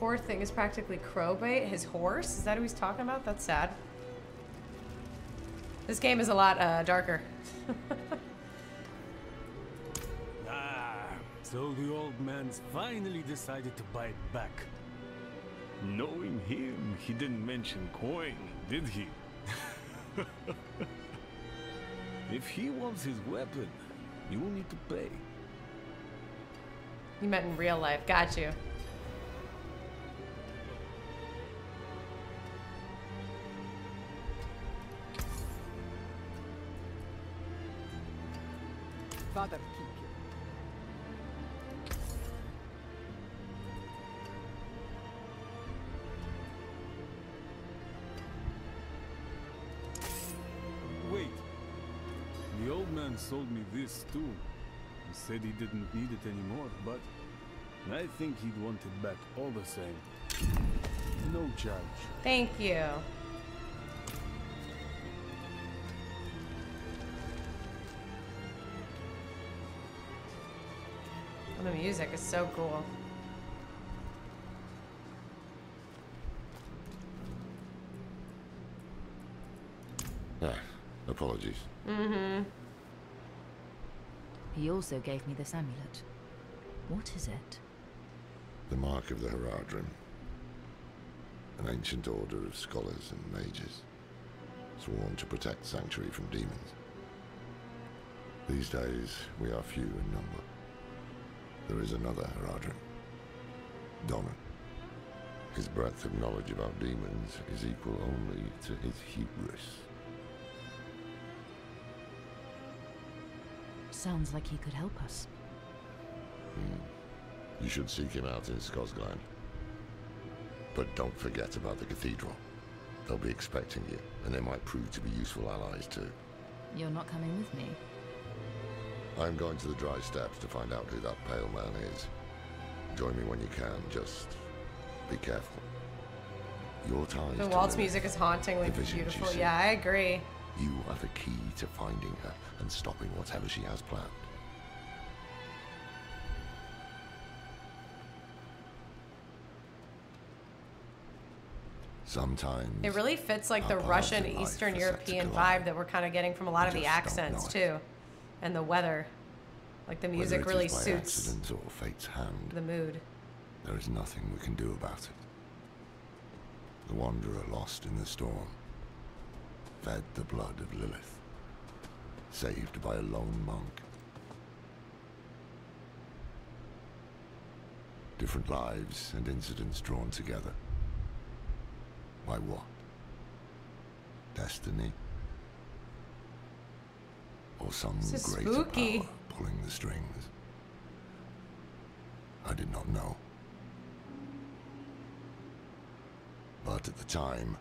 Poor thing is practically crowbait. His horse? Is that who he's talking about? That's sad. This game is a lot uh, darker. Ah, so the old man's finally decided to bite back. Knowing him, he didn't mention coin, did he? if he wants his weapon, you will need to pay. You meant in real life. Got you. Father keep sold me this too. He said he didn't need it anymore, but I think he'd want it back all the same. No charge. Thank you. Oh, the music is so cool. Ah, apologies. Mm-hmm. He also gave me this amulet. What is it? The mark of the Horadrim. An ancient order of scholars and mages, sworn to protect Sanctuary from demons. These days, we are few in number. There is another Horadrim. Donan. His breadth of knowledge about demons is equal only to his hubris. Sounds like he could help us. Hmm. You should seek him out in Scosglen. But don't forget about the cathedral. They'll be expecting you, and they might prove to be useful allies too. You're not coming with me. I'm going to the Dry Steppes to find out who that pale man is. Join me when you can, just be careful. Your ties The to waltz music is hauntingly the visions you beautiful. Yeah, I agree. You are the key to finding her and stopping whatever she has planned. Sometimes It really fits like the Russian Eastern are set to European vibe that we're kind of getting from a lot of the accents too, and the weather. Like the music really suits accident or fate's hand, the mood. there is nothing we can do about it. The wanderer lost in the storm, fed the blood of Lilith, saved by a lone monk. Different lives and incidents drawn together. By what? Destiny? Or some is greater spooky. power pulling the strings? I did not know. But at the time,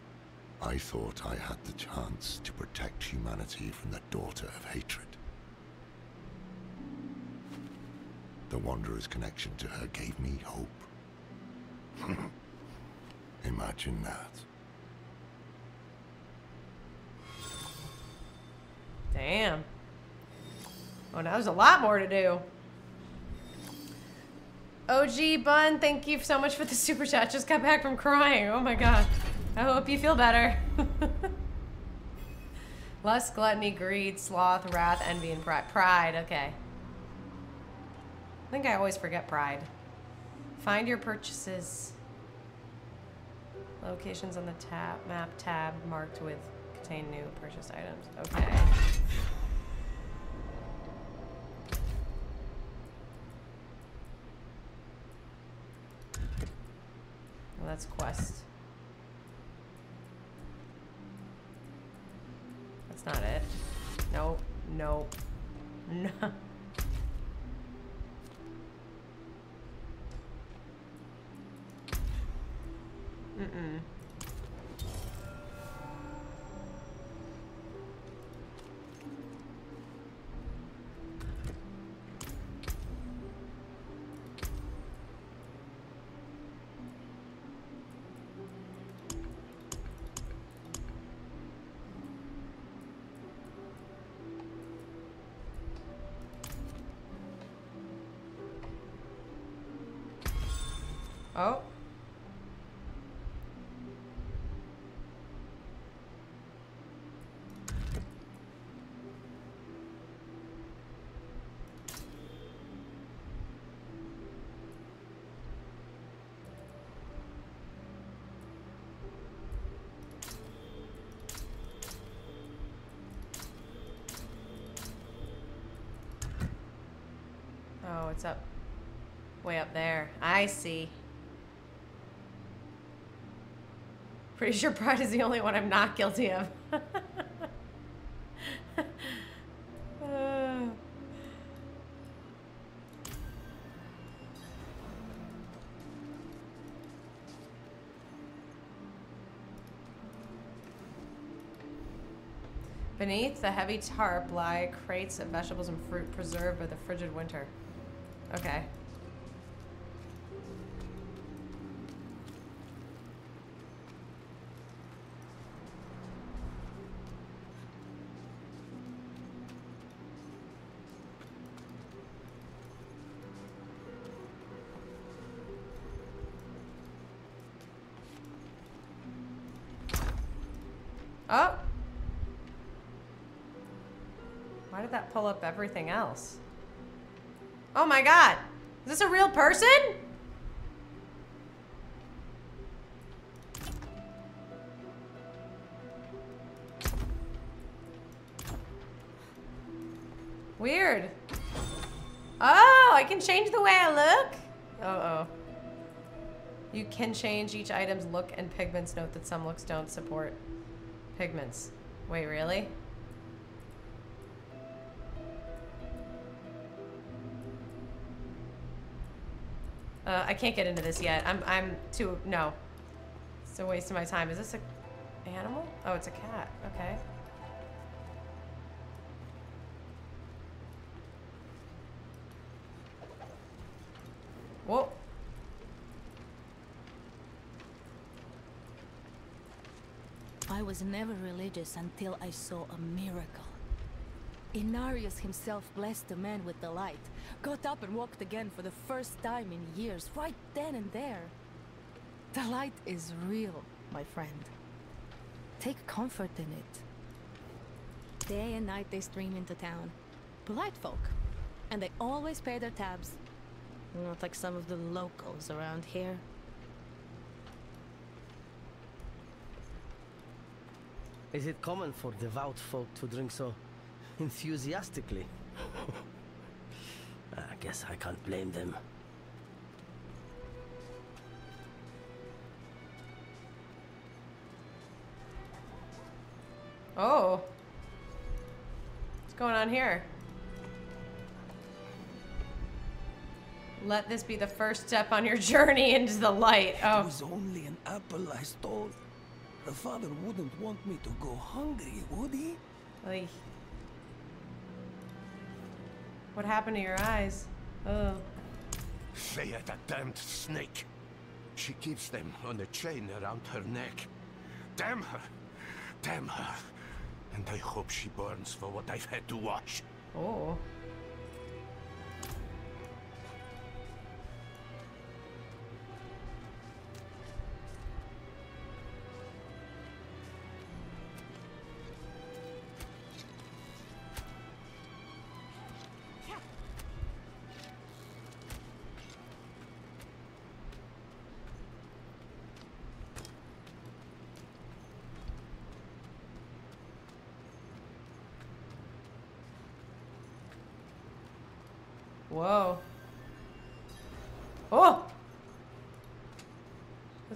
I thought I had the chance to protect humanity from the daughter of hatred. The Wanderer's connection to her gave me hope. Imagine that. Damn. Oh, now there's a lot more to do. OG Bun, thank you so much for the super chat. Just got back from crying. Oh my god. I hope you feel better. Lust, gluttony, greed, sloth, wrath, envy, and pride. Pride, okay. I think I always forget pride. Find your purchases. Locations on the tab map tab marked with contain new purchased items. Okay. Well, that's quest. That's not it. Nope. Nope. No. Mm-mm. Oh. Oh, it's up. Way up there. I see. Pretty sure pride is the only one I'm not guilty of. Beneath the heavy tarp lie crates of vegetables and fruit preserved by the frigid winter. Okay. Oh! Why did that pull up everything else? Oh my god! Is this a real person? Weird. Oh, I can change the way I look? Uh oh. You can change each item's look and pigments. Note that some looks don't support pigments. Wait, really? Uh, I can't get into this yet. I'm I'm too no. It's a waste of my time. Is this a animal? Oh, it's a cat. Okay. Whoa. I was never religious until I saw a miracle. Inarius himself blessed the man with the light, got up and walked again for the first time in years, right then and there. The light is real, my friend. Take comfort in it. Day and night they stream into town. Polite folk. And they always pay their tabs. Not like some of the locals around here. Is it common for devout folk to drink so enthusiastically? I guess I can't blame them. Oh. What's going on here? Let this be the first step on your journey into the light. It Oh. was only an apple I stole. The father wouldn't want me to go hungry, would he? Oy. What happened to your eyes? Oh. Freya, that damned snake. She keeps them on a chain around her neck. Damn her. Damn her. And I hope she burns for what I've had to watch. Oh.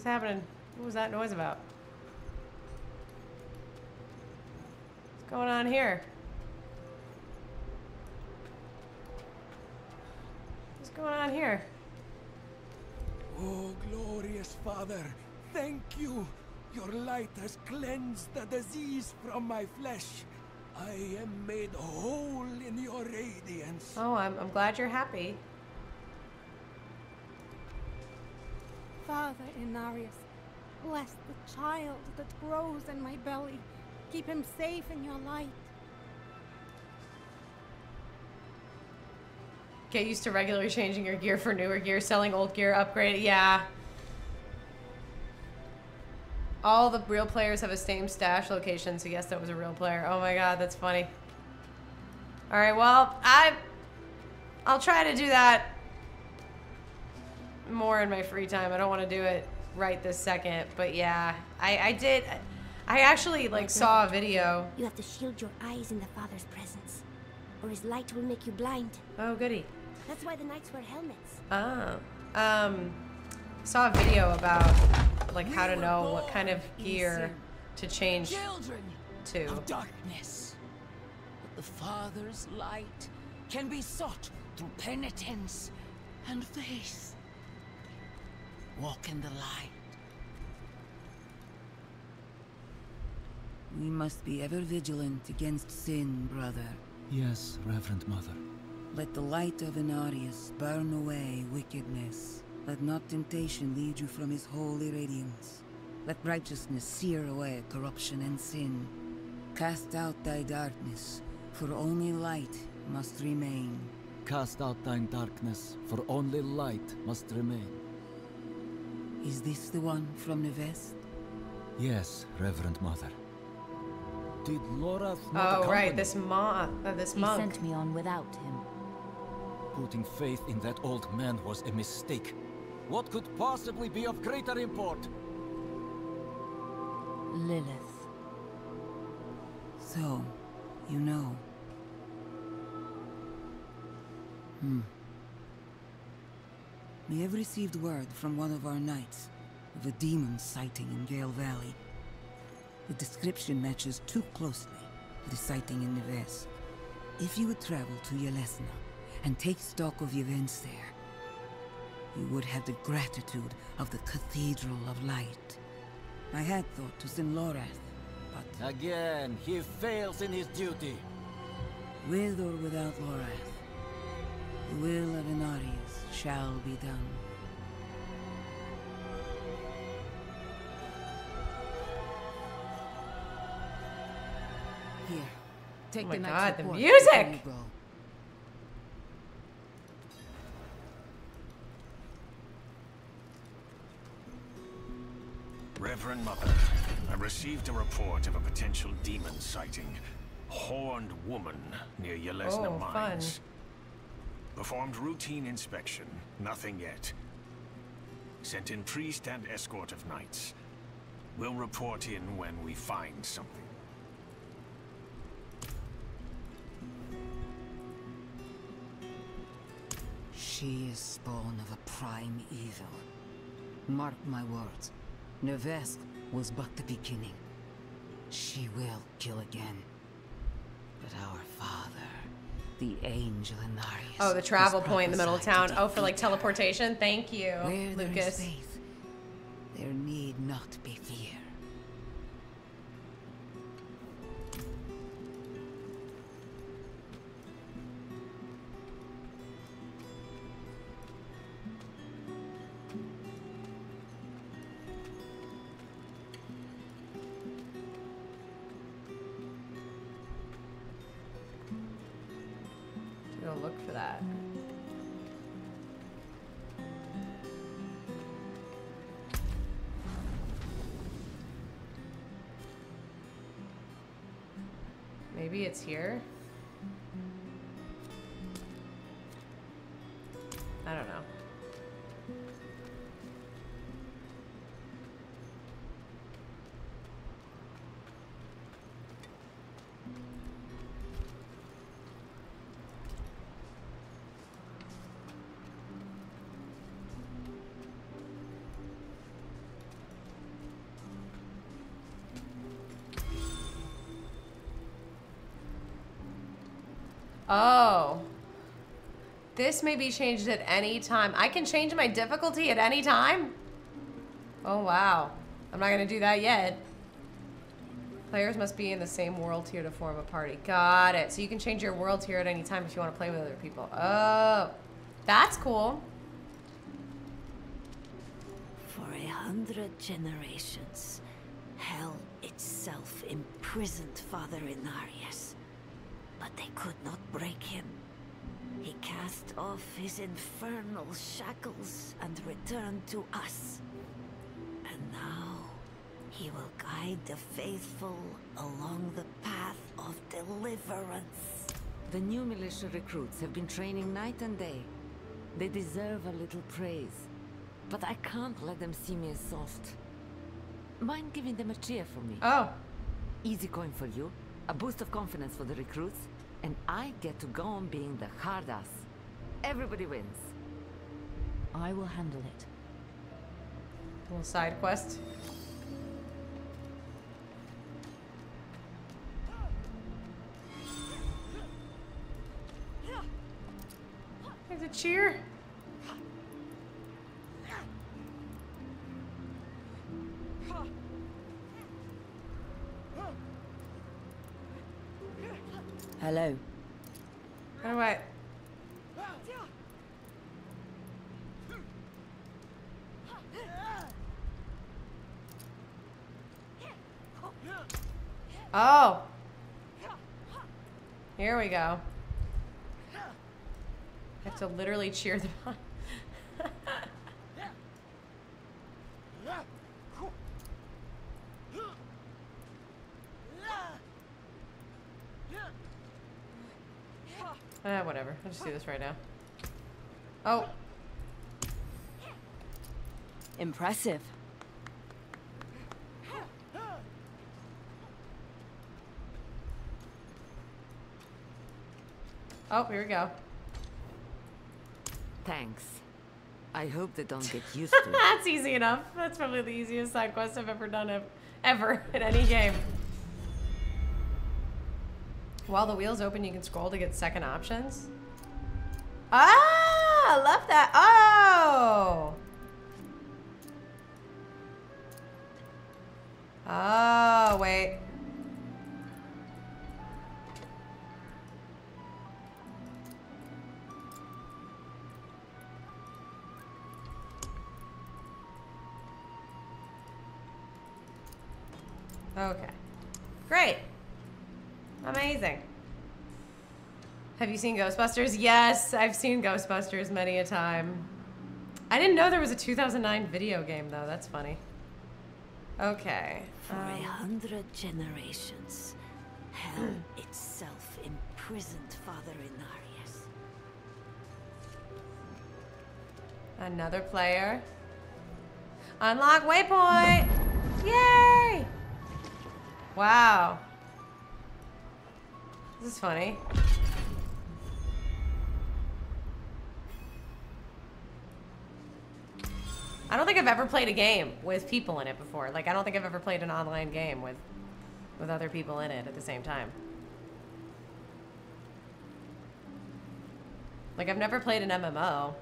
What's happening? What was that noise about? What's going on here? What's going on here? Oh, glorious Father, thank you. Your light has cleansed the disease from my flesh. I am made whole in your radiance. Oh, I'm, I'm glad you're happy. Father Inarius, bless the child that grows in my belly. Keep him safe in your light. Get used to regularly changing your gear for newer gear, selling old gear, upgrade. Yeah. All the real players have a same stash location, so yes, that was a real player. Oh my god, that's funny. All right, well, I, I'll try to do that more in my free time. I don't want to do it right this second, but yeah, I, I did. I actually like saw a video. You have to shield your eyes in the Father's presence, or his light will make you blind. Oh, goody. That's why the knights wear helmets. Oh. Um, saw a video about like how to know what kind of gear to change Children to. of darkness. But the Father's light can be sought through penitence and faith. Walk in the light. We must be ever vigilant against sin, brother. Yes, Reverend Mother. Let the light of Inarius burn away wickedness. Let not temptation lead you from his holy radiance. Let righteousness sear away corruption and sin. Cast out thy darkness, for only light must remain. Cast out thine darkness, for only light must remain. Is this the one from the west? Yes, Reverend Mother. Did Lorath not Oh accompany- right, this moth, uh, this He monk. sent me on without him. Putting faith in that old man was a mistake. What could possibly be of greater import? Lilith. So, you know. Hmm. We have received word from one of our knights of a demon sighting in Gale Valley. The description matches too closely with the sighting in Nevesk. If you would travel to Yelesna and take stock of events there, you would have the gratitude of the Cathedral of Light. I had thought to send Lorath, but... Again, he fails in his duty. With or without Lorath, the will of Inarius shall be done. Here, take Oh my the God, night's the music! before you go. Reverend Mother, I received a report of a potential demon sighting. Horned woman near Yelesna Oh, fun. Performed routine inspection. Nothing yet. Sent in priest and escort of knights. We'll report in when we find something. She is spawn of a prime evil. Mark my words. Nevesk was but the beginning. She will kill again. But our father, the angel in Inarius... Oh, the travel point in the middle of town. to Oh, for like teleportation. Thank you, Where there Lucas. faith, there need not be fear. It's here? This may be changed at any time. I can change my difficulty at any time? Oh, wow. I'm not going to do that yet. Players must be in the same world tier to form a party. Got it. So you can change your world tier at any time if you want to play with other people. Oh. That's cool. For a hundred generations, hell itself imprisoned Father Inarius. But they could not break him. He cast off his infernal shackles and returned to us. And now he will guide the faithful along the path of deliverance. The new militia recruits have been training night and day. They deserve a little praise. But I can't let them see me as soft. Mind giving them a cheer for me? Oh. Easy coin for you, a boost of confidence for the recruits, and I get to go on being the hard ass. Everybody wins. I will handle it. Little side quest. There's a cheer. Hello. Do I? Oh. Here we go. I have to literally cheer them on. Ah, whatever. I'll just do this right now. Oh. Impressive. Oh, here we go. Thanks. I hope they don't get used to it. That's easy enough. That's probably the easiest side quest I've ever done ever in any game. While the wheel's open, you can scroll to get second options. Ah, I love that. Oh. Oh, wait. Okay. Great. Amazing. Have you seen Ghostbusters? Yes, I've seen Ghostbusters many a time. I didn't know there was a 2009 video game, though. That's funny. Okay. For a um, hundred generations, hell itself imprisoned Father Inarius. Another player. Unlock waypoint! Yay! Wow. This is funny. I don't think I've ever played a game with people in it before. Like, I don't think I've ever played an online game with with other people in it at the same time. Like, I've never played an MMO.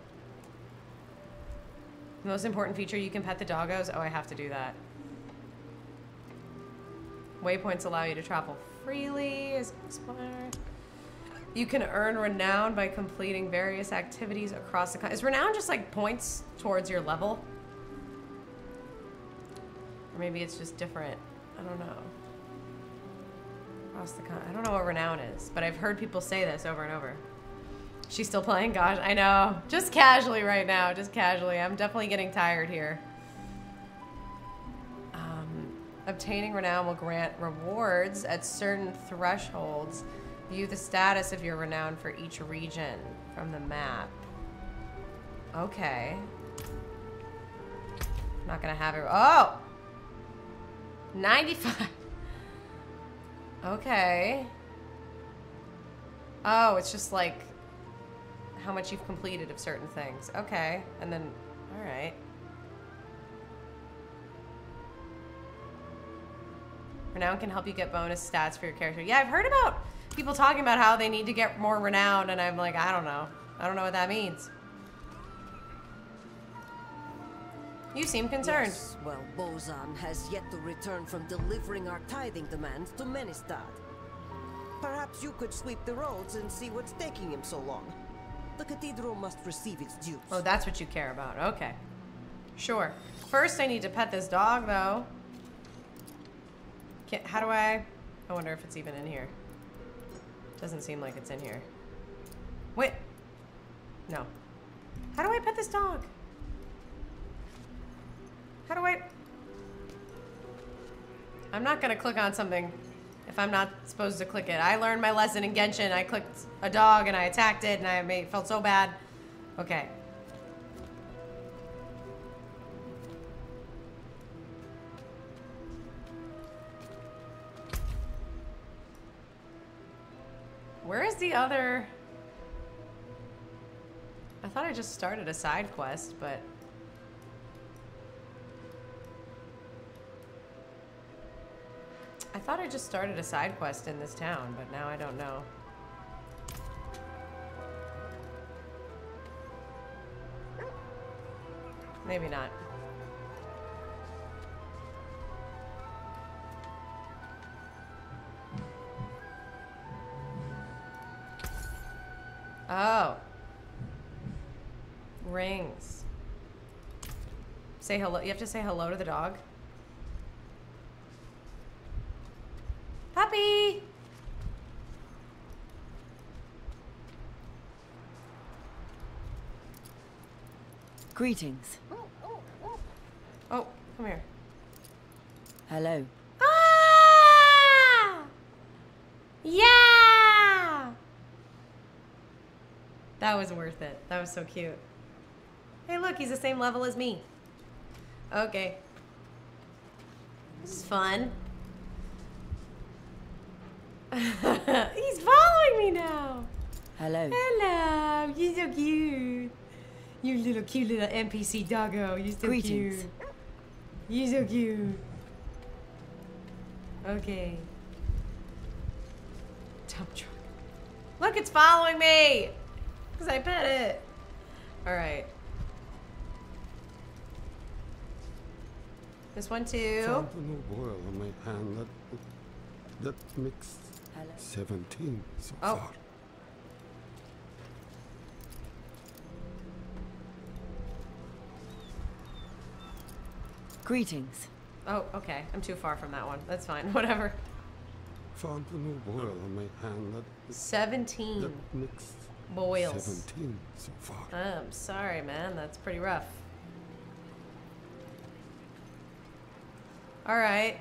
The most important feature, you can pet the doggos. Oh, I have to do that. Waypoints allow you to travel freely as explorer. You can earn renown by completing various activities across the. Con- Is renown just like points towards your level? Or maybe it's just different. I don't know. Across the I don't know what renown is, but I've heard people say this over and over. She's still playing? Gosh, I know. Just casually right now, just casually. I'm definitely getting tired here. Obtaining renown will grant rewards at certain thresholds. View the status of your renown for each region from the map. Okay. I'm Not gonna have it. Oh! 95. Okay. Oh, it's just like how much you've completed of certain things. Okay. And then, all right. Renown can help you get bonus stats for your character. Yeah, I've heard about people talking about how they need to get more renown, and I'm like, I don't know. I don't know what that means. You seem concerned. Yes, well, Bozan has yet to return from delivering our tithing demand to Menestad. Perhaps you could sweep the roads and see what's taking him so long. The cathedral must receive its dues. Oh, that's what you care about. Okay. Sure. First, I need to pet this dog, though. Can, how do I... I wonder if it's even in here. Doesn't seem like it's in here. Wait. No. How do I pet this dog? How do I... I'm not to click on something if I'm not supposed to click it. I learned my lesson in Genshin. I clicked a dog and I attacked it and I made, felt so bad. Okay. Where is the other... I thought I just started a side quest, but... I thought I just started a side quest in this town, but now I don't know. Maybe not. Oh. Rings. Say hello. You have to say hello to the dog. Puppy! Greetings. Oh, come here. Hello. Ah! Yeah! That was worth it. That was so cute. Hey, look, he's the same level as me. Okay. This is fun. he's following me now. Hello. Hello. You're so cute. You little cute little NPC doggo. You're so Greetings. cute. You're so cute. Okay. Dump truck. Look, it's following me. Cause I pet it. All right. This one too. Found an old oil on my hand that that mixed oh. seventeen so Oh. far. Greetings. Oh, okay. I'm too far from that one. That's fine. Whatever. Found an old oil on my hand that 17 that mixed boils. seventeen so far. I'm sorry, man. That's pretty rough. All right.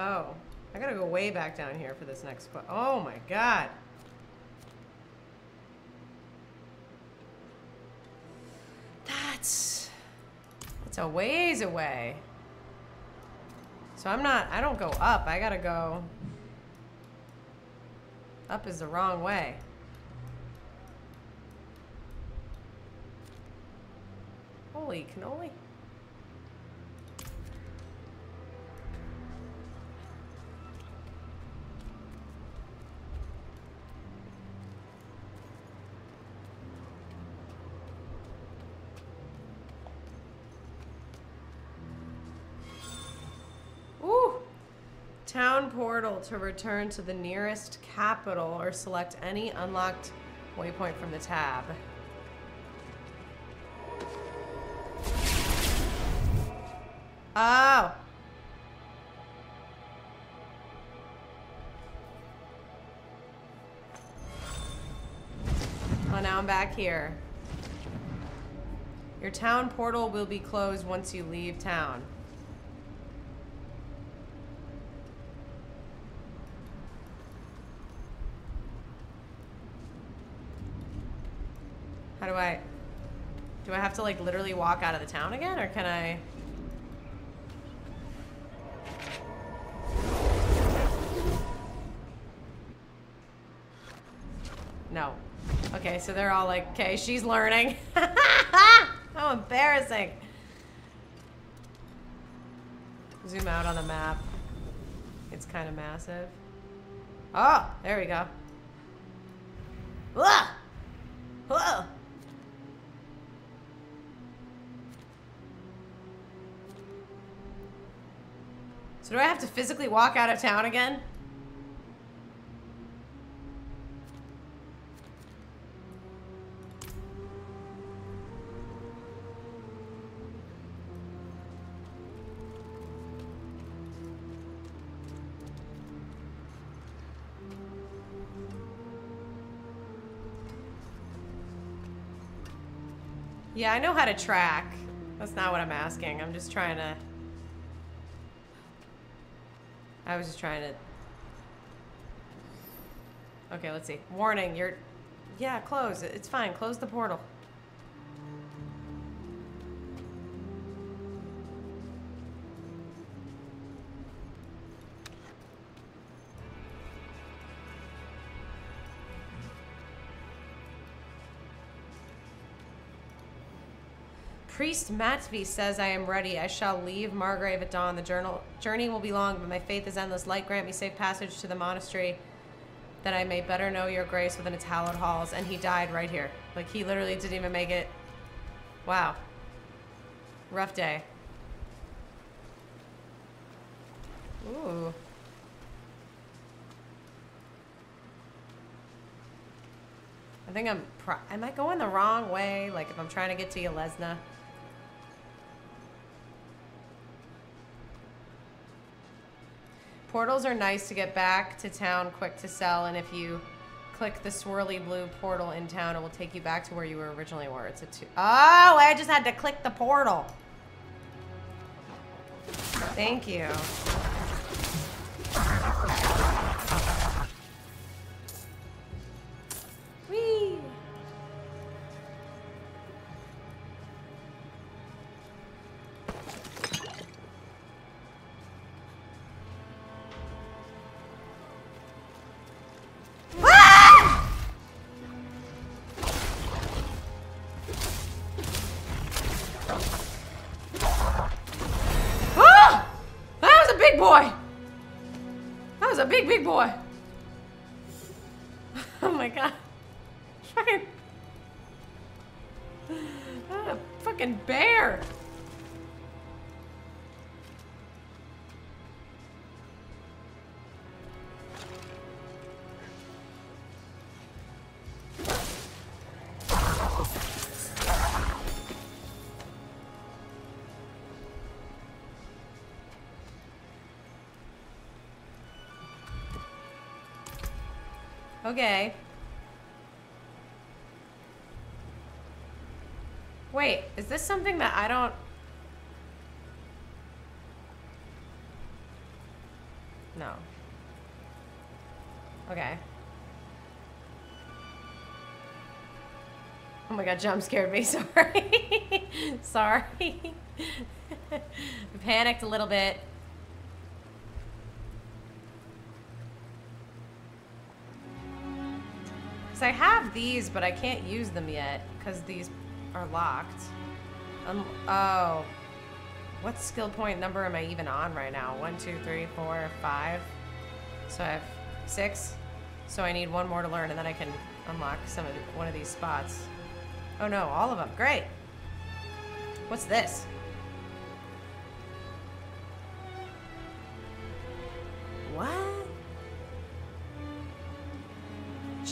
Oh, I gotta go way back down here for this next quest. Oh my god. That's that's a ways away. So I'm not. I don't go up. I gotta go. Up is the wrong way. Holy cannoli. Portal to return to the nearest capital or select any unlocked waypoint from the tab. Oh. Oh, now I'm back here. Your town portal will be closed once you leave town. How do I... Do I have to, like, literally walk out of the town again? Or can I... No. Okay, so they're all like, okay, she's learning. How embarrassing. Zoom out on the map. It's kind of massive. Oh, there we go. Ah! Whoa! So do I have to physically walk out of town again? Yeah, I know how to track. That's not what I'm asking. I'm just trying to... I was just trying to... Okay, let's see. Warning, you're... Yeah, close. It's fine. Close the portal. Priest says, I am ready. I shall leave Margrave at dawn. The journal, journey will be long, but my faith is endless. Light grant me safe passage to the monastery that I may better know your grace within its hallowed halls. And he died right here. Like, he literally didn't even make it. Wow. Rough day. Ooh. I think I'm. Am I going the wrong way? Like if I'm trying to get to Yelesna? Portals are nice to get back to town quick to sell, and if you click the swirly blue portal in town, it will take you back to where you were originally were. It's a two. Oh, I just had to click the portal. Thank you. Was Okay. Wait, is this something that I don't... No. Okay. Oh my god, jump scared me. Sorry. Sorry. Panicked a little bit. I have these, but I can't use them yet because these are locked. Um, oh. What skill point number am I even on right now? One, two, three, four, five. So I have six. So I need one more to learn, and then I can unlock some of one of these spots. Oh no, all of them. Great. What's this?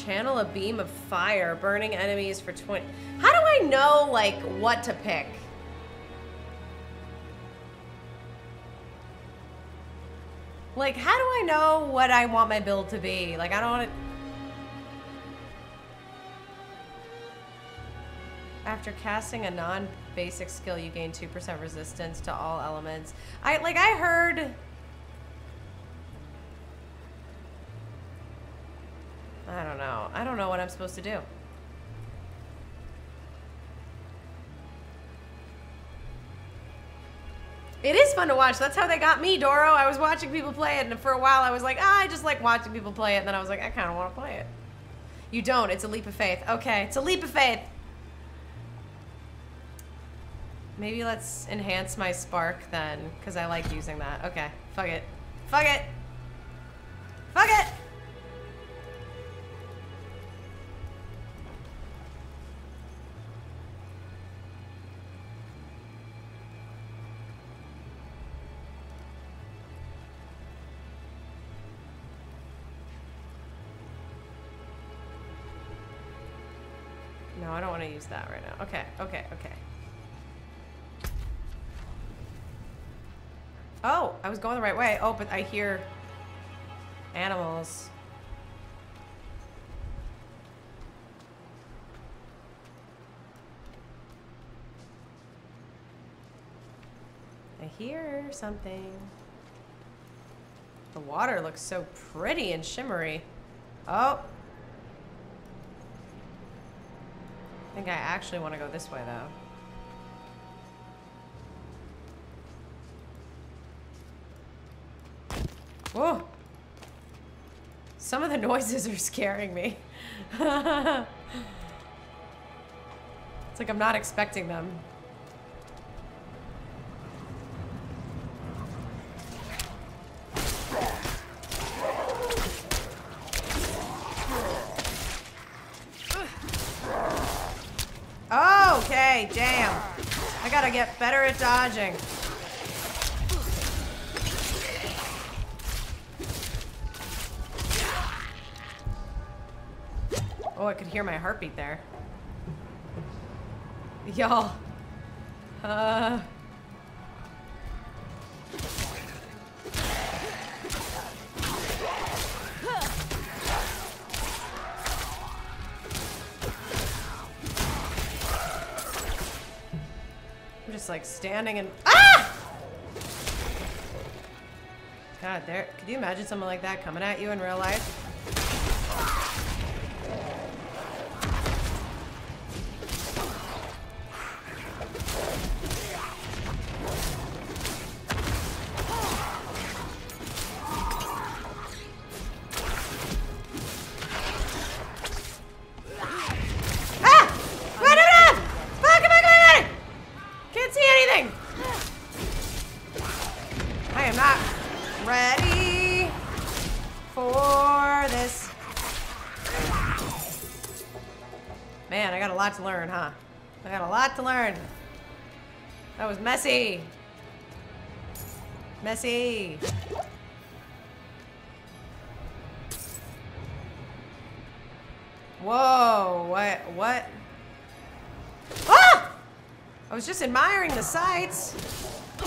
Channel a beam of fire, burning enemies for 20. How do I know, like, what to pick? Like, how do I know what I want my build to be? Like, I don't want to... After casting a non-basic skill, you gain 2% resistance to all elements. I, like, I heard... I don't know. I don't know what I'm supposed to do. It is fun to watch. That's how they got me, Doro. I was watching people play it, and for a while I was like, ah, I just like watching people play it. And then I was like, I kind of want to play it. You don't. It's a leap of faith. Okay, it's a leap of faith. Maybe let's enhance my spark then, because I like using that. Okay, fuck it. Fuck it. Fuck it. No, I don't want to use that right now. Okay, okay, okay. Oh, I was going the right way. Oh, but I hear animals. I hear something. The water looks so pretty and shimmery. Oh. I think I actually want to go this way, though. Whoa! Some of the noises are scaring me. it's like I'm not expecting them. Okay, damn. I gotta get better at dodging. Oh, I could hear my heartbeat there. Y'all. Uh. Like standing and ah! God, there. Could you imagine someone like that coming at you in real life? Was messy. Messy. Whoa, what, what? Ah! I was just admiring the sights. I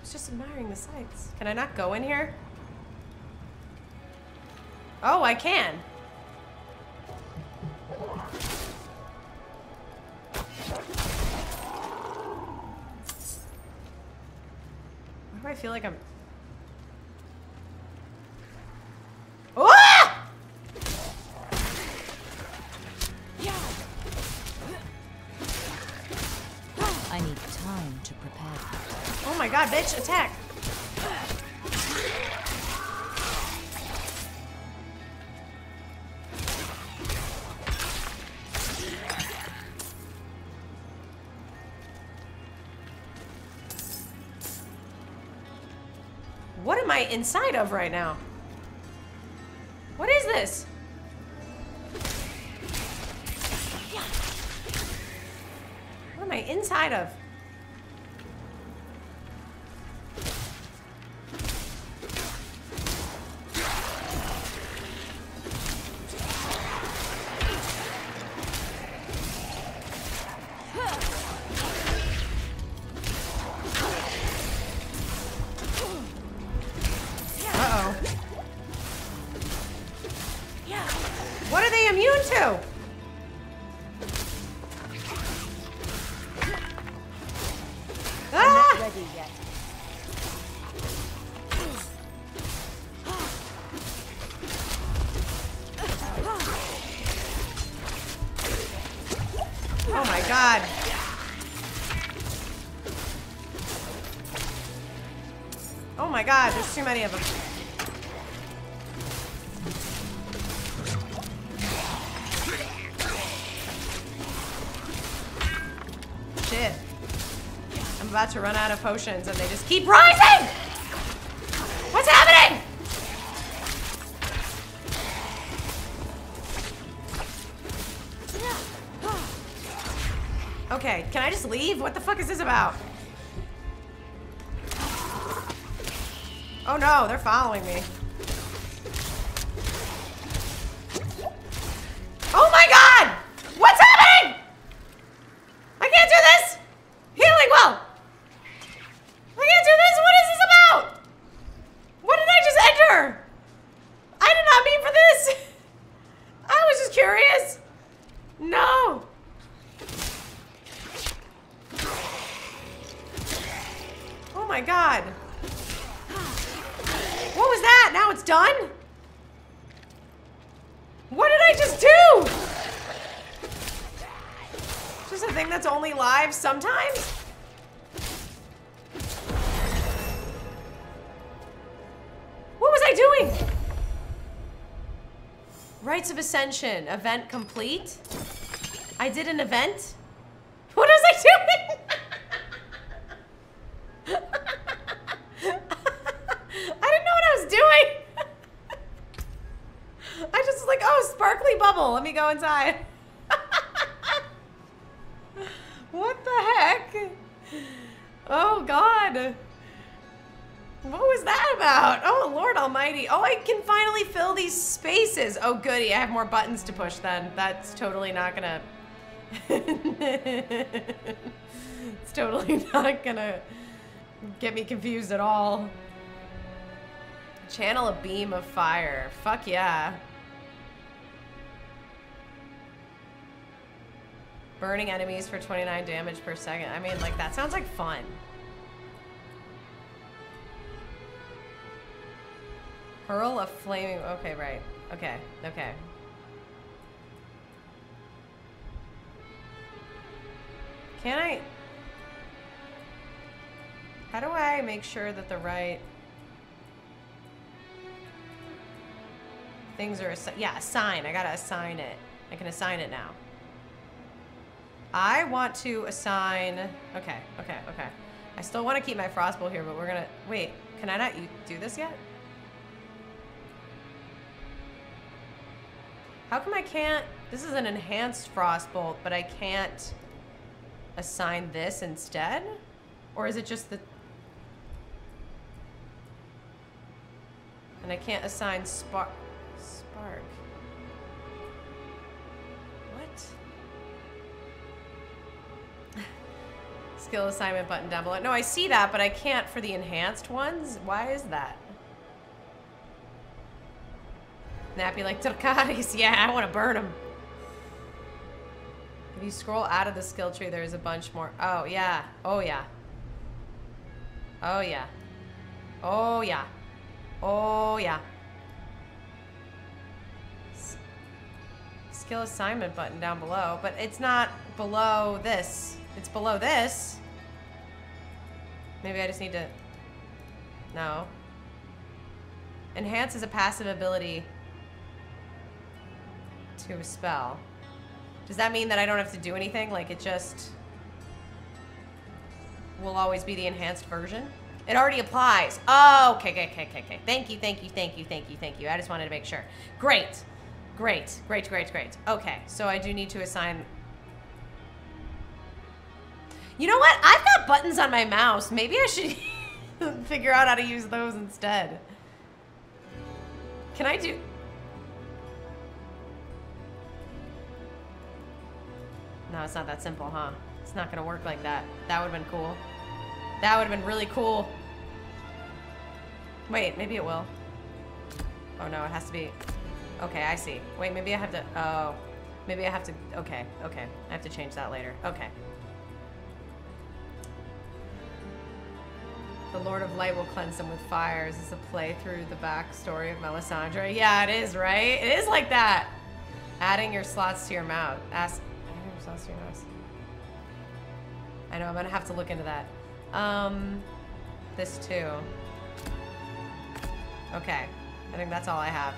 was just admiring the sights. Can I not go in here? I can. Why do I feel like I'm... Ah! I need time to prepare. Oh my god, bitch, attack! Inside of right now? Too many of them. Shit. I'm about to run out of potions and they just keep rising! What's happening? Okay, can I just leave? What the fuck is this about? No, they're following me. Ascension, event complete. I did an event? What was I doing? I didn't know what I was doing. I just was like, oh, sparkly bubble. Let me go inside. Spaces. Oh, goody. I have more buttons to push then. That's totally not gonna... it's totally not gonna get me confused at all. Channel a beam of fire. Fuck yeah. Burning enemies for 29 damage per second. I mean, like, that sounds like fun. Hurl a flaming... Okay, right. Okay, okay. Can I... How do I make sure that the right... Things are... Assi yeah, assign. I gotta assign it. I can assign it now. I want to assign... Okay, okay, okay. I still want to keep my frostbolt here, but we're gonna... Wait, can I not do this yet? How come I can't... This is an enhanced frostbolt, but I can't assign this instead? Or is it just the... And I can't assign spark... Spark. What? Skill assignment button down below. No, I see that, but I can't for the enhanced ones. Why is that? Nappy like Turcaris. Yeah, I want to burn them. If you scroll out of the skill tree, there's a bunch more. Oh, yeah. Oh, yeah. Oh, yeah. Oh, yeah. Oh, yeah. S skill assignment button down below, but it's not below this. It's below this. Maybe I just need to... No. Enhance is a passive ability to a spell. Does that mean that I don't have to do anything? Like it just will always be the enhanced version? It already applies. Oh, okay, okay, okay, okay. Thank you, thank you, thank you, thank you, thank you. I just wanted to make sure. Great. Great, great, great, great. Okay, so I do need to assign... You know what? I've got buttons on my mouse. Maybe I should figure out how to use those instead. Can I do... No, it's not that simple, huh? It's not gonna work like that. That would've been cool. That would've been really cool. Wait, maybe it will. Oh no, it has to be... Okay, I see. Wait, maybe I have to... Oh. Maybe I have to... Okay, okay. I have to change that later. Okay. The Lord of Light will cleanse them with fire. Is this a play through the backstory of Melisandre? Yeah, it is, right? It is like that. Adding your slots to your mouth. Ask your house. I know, I'm gonna have to look into that. Um, this too. Okay, I think that's all I have.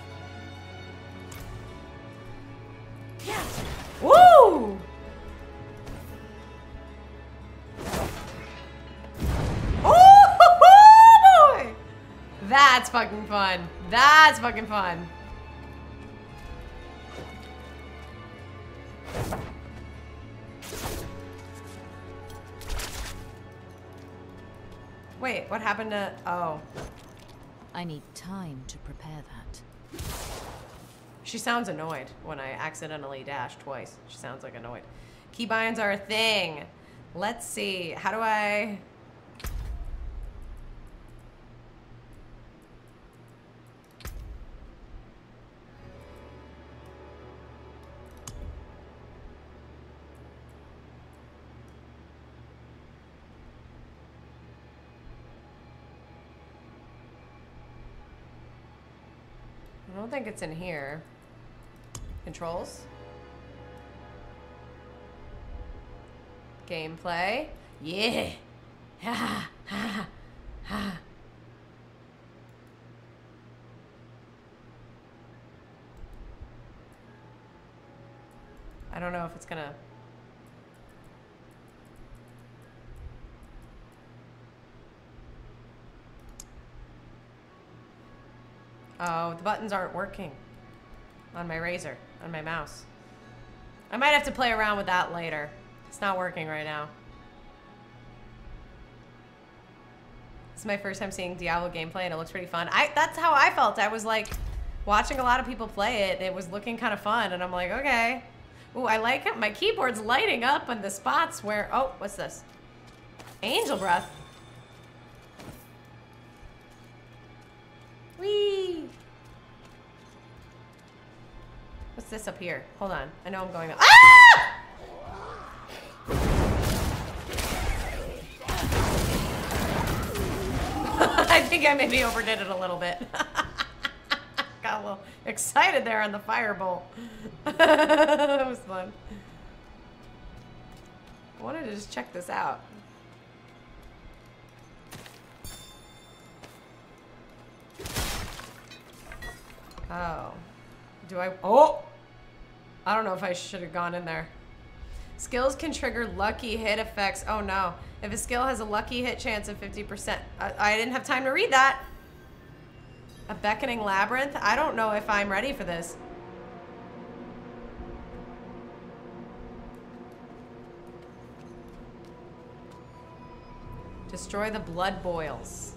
Yes! Woo! Oh, boy! That's fucking fun. That's fucking fun. Wait, what happened to... Oh. I need time to prepare that. She sounds annoyed when I accidentally dash twice. She sounds like annoyed. Keybinds are a thing. Let's see. How do I... don't think it's in here. Controls. Gameplay. Yeah. Ha ha ha. I don't know if it's gonna Oh, the buttons aren't working on my Razer, on my mouse. I might have to play around with that later. It's not working right now. It's my first time seeing Diablo gameplay and it looks pretty fun. I That's how I felt. I was like watching a lot of people play it. It was looking kind of fun and I'm like, okay. Ooh, I like it. My keyboard's lighting up in the spots where, oh, what's this? Angel breath. Whee! What's this up here? Hold on. I know I'm going. Ah! I think I maybe overdid it a little bit. Got a little excited there on the firebolt. that was fun. I wanted to just check this out. Oh. Do I? Oh! I don't know if I should have gone in there. Skills can trigger lucky hit effects. Oh no. If a skill has a lucky hit chance of 50%. I, I didn't have time to read that. A beckoning labyrinth? I don't know if I'm ready for this. Destroy the blood boils.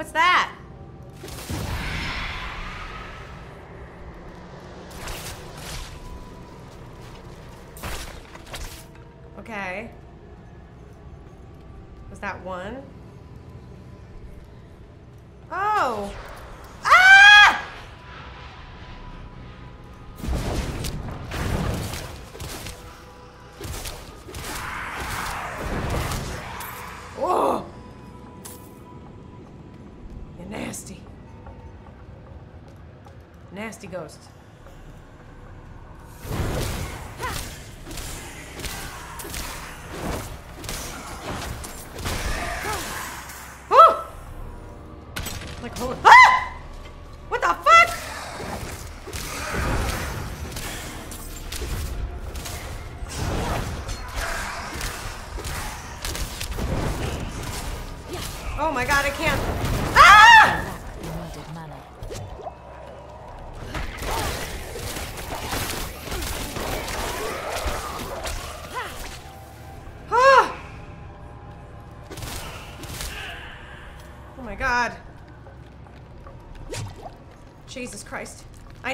What's that? Okay. Was that one? Oh! Nasty ghost. Ah! What the fuck? Oh my god, I can't.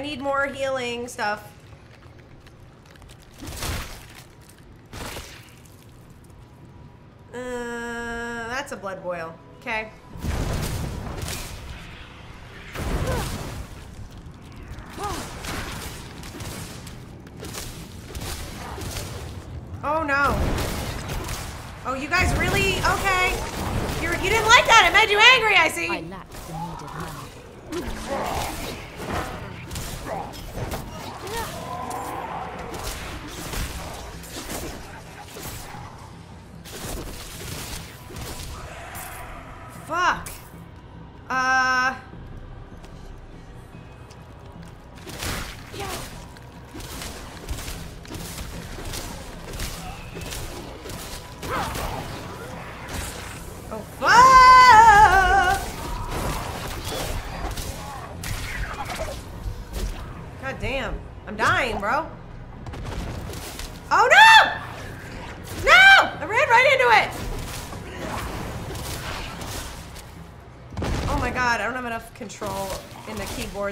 Need more healing stuff.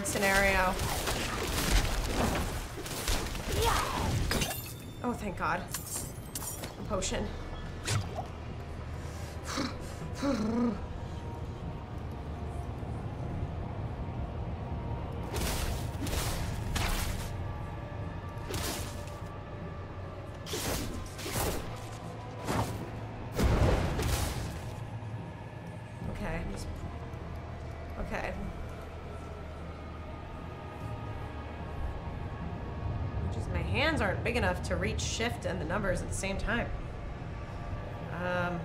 Scenario. Aren't big enough to reach shift and the numbers at the same time. Um,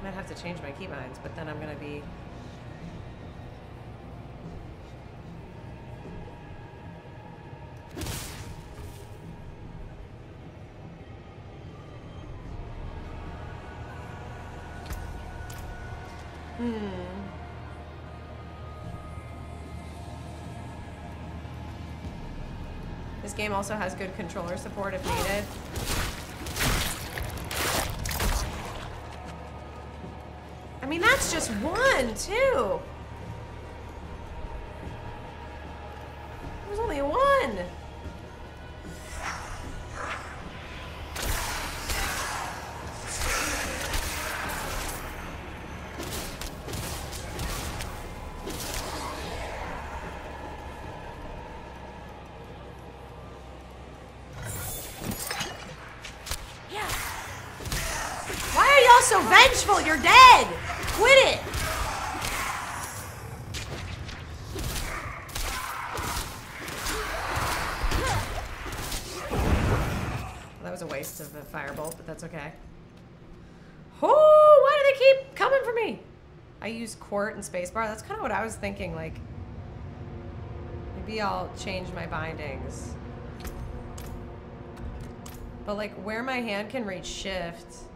I might have to change my keybinds, but then I'm gonna be. also has good controller support if needed. I mean, that's just one, too. You're dead. Quit it. That was a waste of a firebolt, but that's okay. Oh, why do they keep coming for me? I use quart and spacebar. That's kind of what I was thinking. Like, maybe I'll change my bindings. But like, where my hand can reach shift,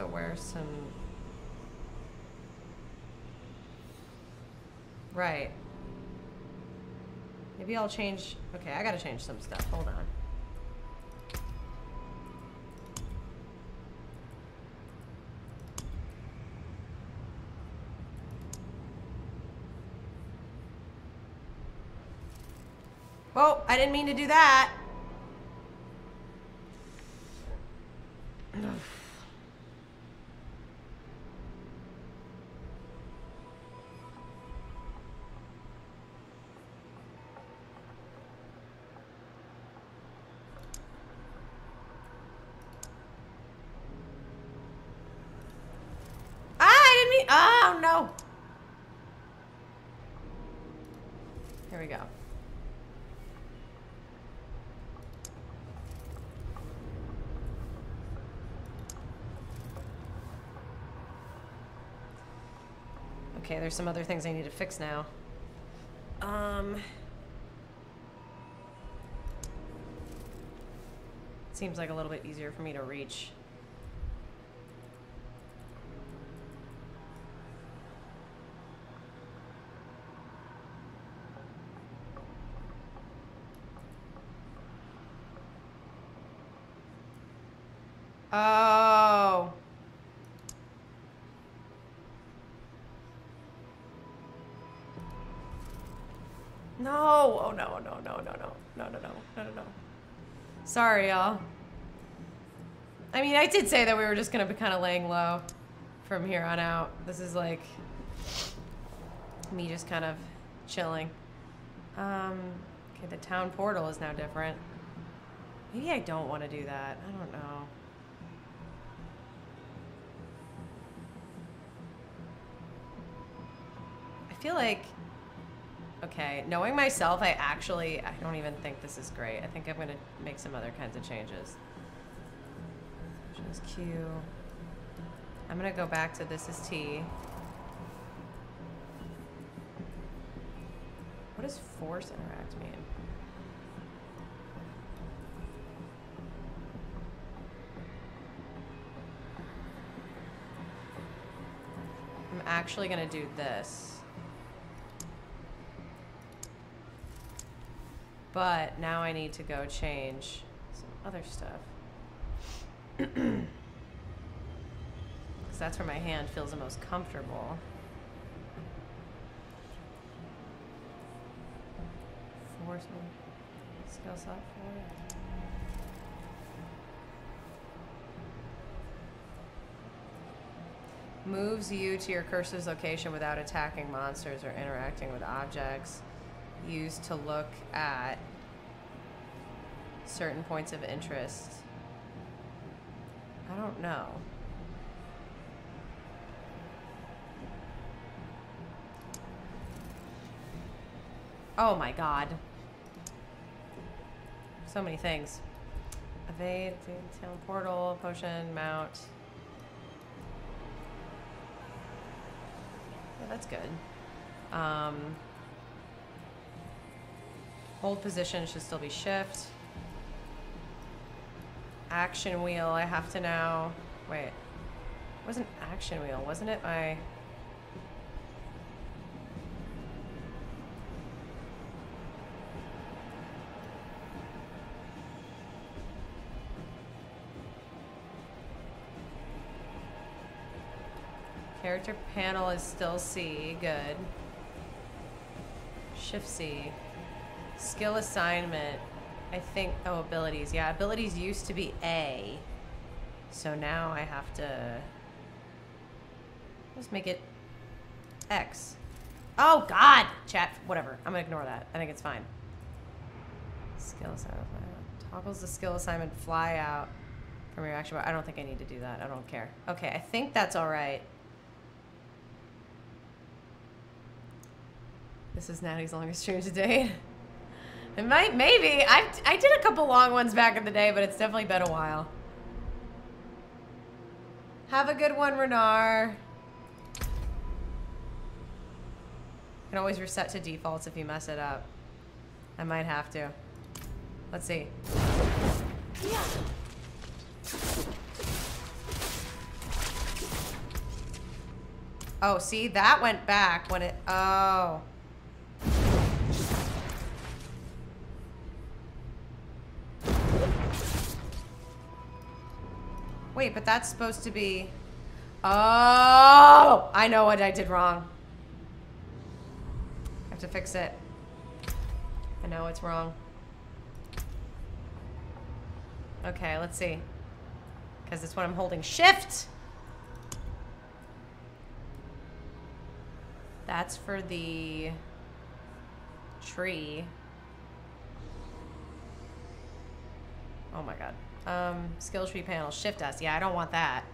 also where some. Right. Maybe I'll change. Okay, I gotta change some stuff. Hold on. Oh, I didn't mean to do that. Ah, I didn't mean. Oh no. Here we go. Okay, there's some other things I need to fix now. Um. Seems like a little bit easier for me to reach. Oh. No. Oh no, no, no, no, no. No, no, no. No, no, no. Sorry, y'all. I mean, I did say that we were just gonna be kind of laying low from here on out. This is like me just kind of chilling. Um, okay, the town portal is now different. Maybe I don't want to do that. I don't know. I feel like Okay, knowing myself, I actually, I don't even think this is great. I think I'm gonna make some other kinds of changes. Just Q. I'm gonna go back to this is T. What does force interact mean? I'm actually gonna do this. But now I need to go change some other stuff. Because that's where my hand feels the most comfortable. Force me. Skill set for Moves you to your cursor's location without attacking monsters or interacting with objects used to look at certain points of interest. I don't know. Oh my god. So many things. Evade, town portal, potion, mount. Yeah, that's good. Um, Hold position should still be shift. Action wheel, I have to now, wait. It wasn't action wheel, wasn't it my... Character panel is still C. Good. Shift C. Skill assignment. I think, oh, abilities. Yeah, abilities used to be A. So now I have to just make it X. Oh, God! Chat, whatever. I'm gonna ignore that. I think it's fine. Skill assignment. Toggles the skill assignment fly out from your action. I don't think I need to do that. I don't care. Okay, I think that's all right. This is Nattie's longest stream to date. It might, maybe. I I did a couple long ones back in the day, but it's definitely been a while. Have a good one, Renar. You can always reset to defaults if you mess it up. I might have to. Let's see. Yeah. Oh, see, that went back when it, oh. Wait, but that's supposed to be, oh, I know what I did wrong. I have to fix it. I know it's wrong. Okay, let's see. Because it's when I'm holding shift. That's for the tree. Oh my god. Um, skill tree panel, shift us. Yeah, I don't want that.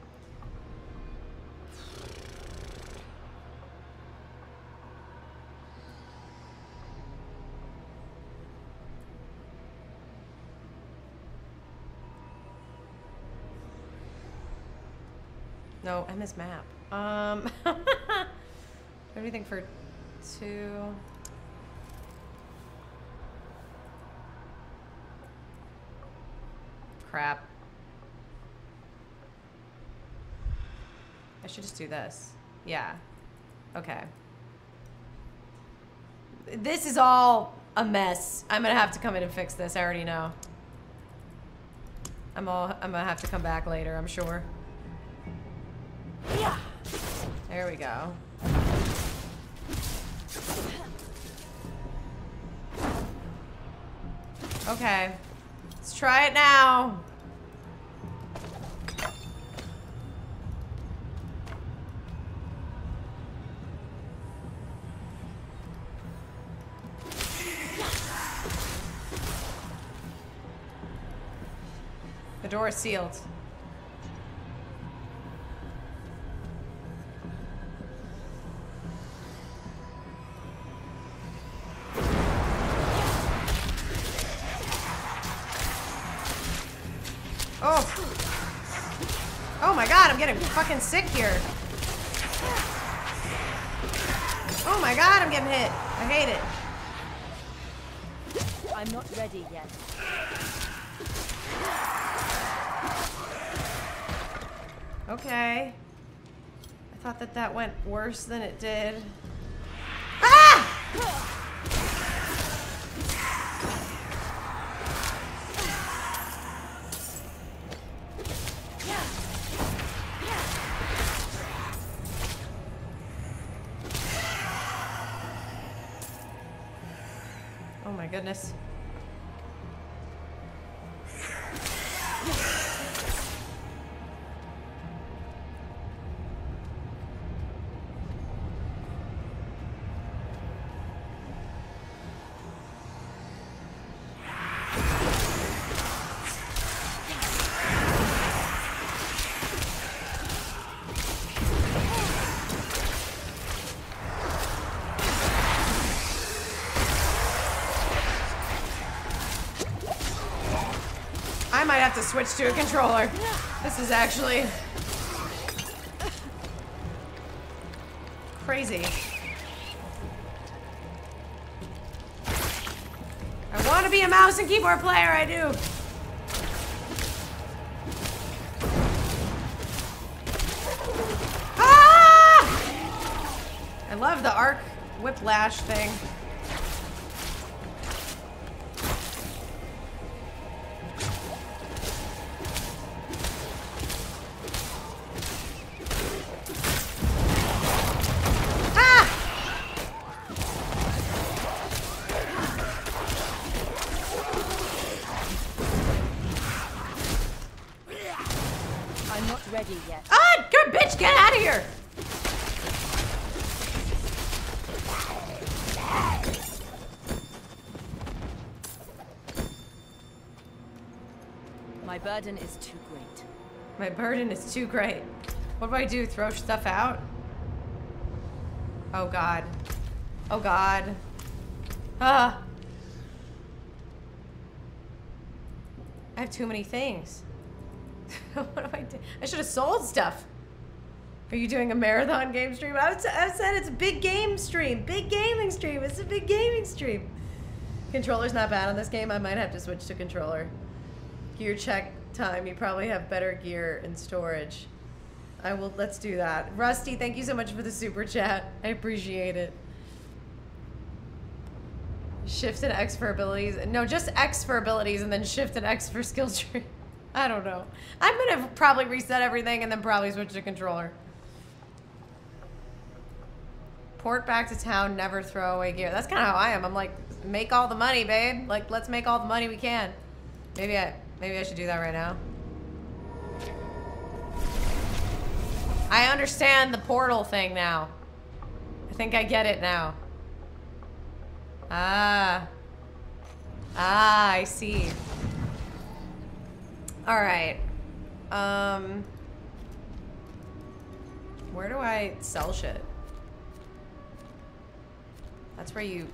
No, MS map. Um, everything for two. Crap. I should just do this. Yeah. Okay. This is all a mess. I'm gonna have to come in and fix this. I already know. I'm all. I'm gonna have to come back later. I'm sure. Yeah. There we go. Okay. Let's try it now. The door is sealed. Here. Oh my god, I'm getting hit. I hate it. I'm not ready yet. Okay. I thought that that went worse than it did. Have to switch to a controller. This is actually crazy. I want to be a mouse and keyboard player, I do. Ah! I love the arc whiplash thing. Burden is too great. My burden is too great. What do I do? Throw stuff out? Oh god. Oh god. Ah. I have too many things. what do I do? I should have sold stuff. Are you doing a marathon game stream? I, was, I said it's a big game stream. Big gaming stream. It's a big gaming stream. Controller's not bad on this game. I might have to switch to controller. Gear check time. You probably have better gear and storage. I will, let's do that. Rusty, thank you so much for the super chat. I appreciate it. Shift and X for abilities. No, just X for abilities and then shift and X for skill tree. I don't know. I'm gonna probably reset everything and then probably switch to controller. Port back to town, never throw away gear. That's kind of how I am. I'm like, make all the money, babe. Like, let's make all the money we can. Maybe I, maybe I should do that right now. I understand the portal thing now. I think I get it now. Ah. Ah, I see. All right. Um. Where do I sell shit? That's where you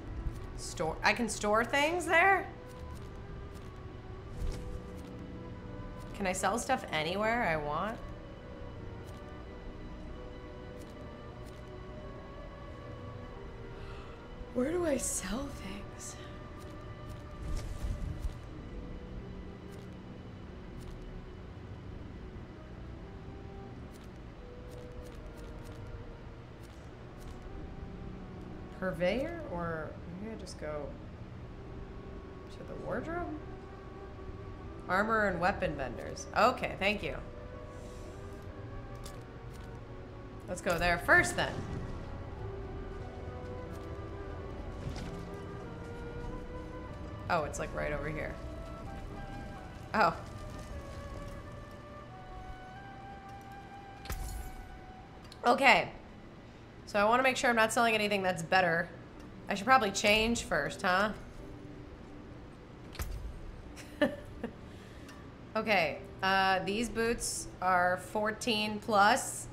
store. I can store things there? Can I sell stuff anywhere I want? Where do I sell things? Purveyor or maybe I just go to the wardrobe? Armor and weapon vendors. Okay, thank you. Let's go there first then. Oh, it's like right over here. Oh. Okay. So I want to make sure I'm not selling anything that's better. I should probably change first, huh? Okay. Uh, these boots are 14 plus.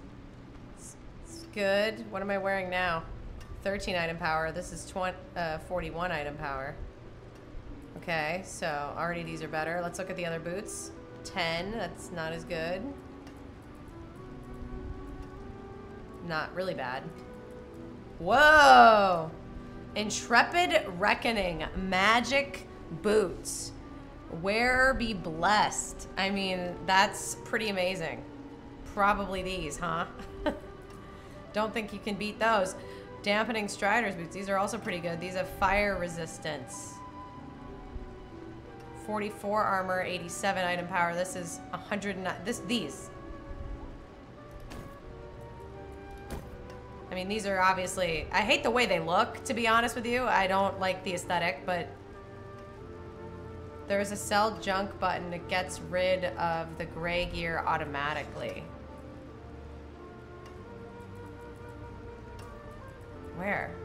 It's, it's good. What am I wearing now? 13 item power. This is 20, uh, 41 item power. Okay, so already these are better. Let's look at the other boots. 10, that's not as good. Not really bad. Whoa! Intrepid Reckoning Magic Boots. Where be blessed. I mean, that's pretty amazing. Probably these, huh? Don't think you can beat those. Dampening Strider's boots. These are also pretty good. These have fire resistance. 44 armor, 87 item power. This is 109. This these. I mean, these are obviously. I hate the way they look, to be honest with you. I don't like the aesthetic, but there's a sell junk button. that gets rid of the gray gear automatically. Where?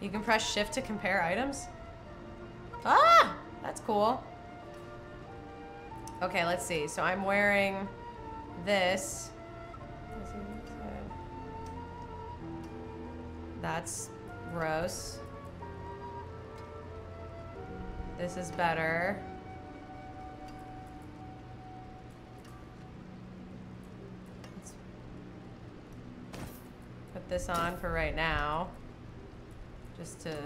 You can press shift to compare items? Ah! That's cool. Okay, let's see. So I'm wearing this. That's gross. This is better. Let's put this on for right now. Just to...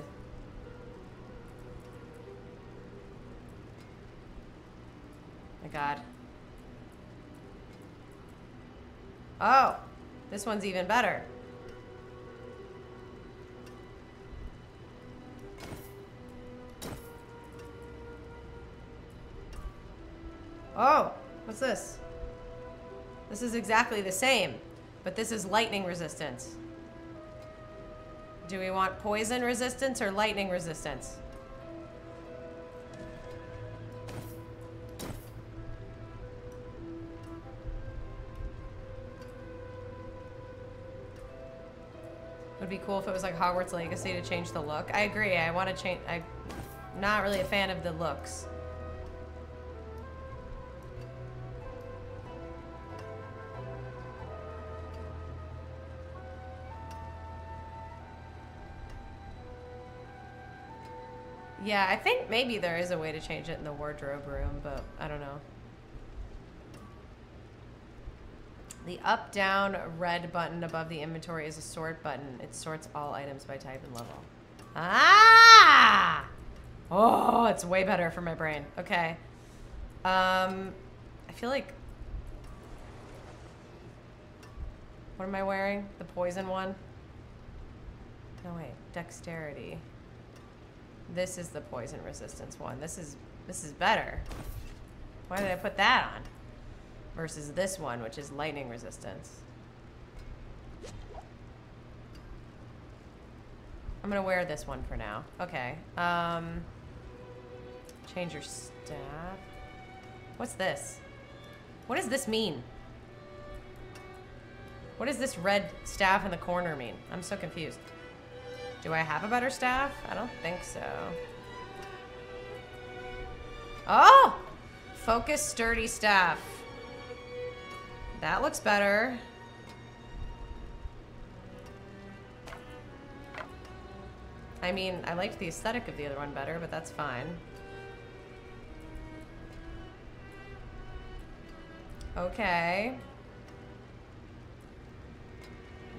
My god. Oh! This one's even better. Oh, what's this? This is exactly the same, but this is lightning resistance. Do we want poison resistance or lightning resistance? Would be cool if it was like Hogwarts Legacy to change the look. I agree. I want to change. I'm not really a fan of the looks. Yeah, I think maybe there is a way to change it in the wardrobe room, but I don't know. The up down red button above the inventory is a sort button. It sorts all items by type and level. Ah! Oh, it's way better for my brain. Okay. Um, I feel like. What am I wearing? The poison one? No, wait. Dexterity. This is the poison resistance one. This is this is better. Why did I put that on? Versus this one, which is lightning resistance. I'm gonna wear this one for now. Okay. Um, change your staff. What's this? What does this mean? What does this red staff in the corner mean? I'm so confused. Do I have a better staff? I don't think so. Oh! Focus sturdy staff. That looks better. I mean, I liked the aesthetic of the other one better, but that's fine. Okay.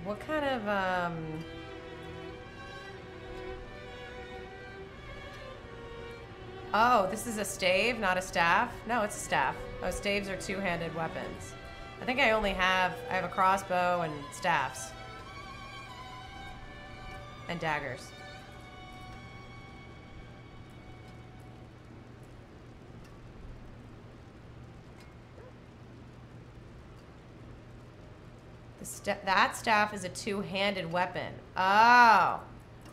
What kind of, um... Oh, this is a stave, not a staff? No, it's a staff. Oh, staves are two-handed weapons. I think I only have, I have a crossbow and staffs. And daggers. Sta that staff is a two-handed weapon. Oh.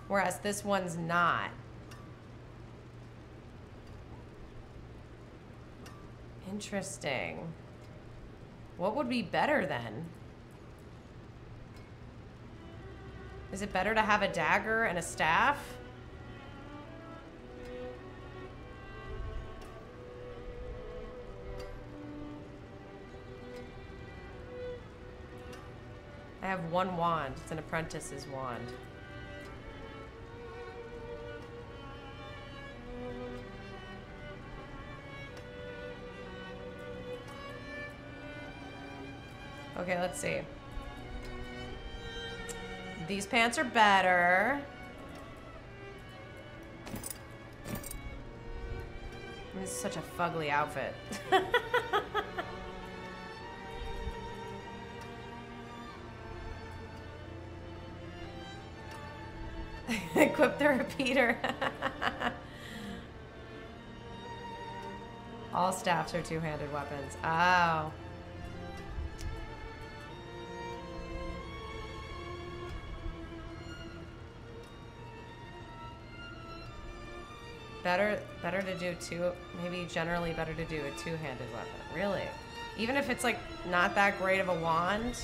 Whereas this one's not. Interesting. What would be better then? Is it better to have a dagger and a staff? I have one wand. It's an apprentice's wand. Okay, let's see. These pants are better. This is such a fugly outfit. Equip the repeater. All staffs are two-handed weapons. Oh. Better, better to do two, maybe generally better to do a two-handed weapon. Really? Even if it's like not that great of a wand?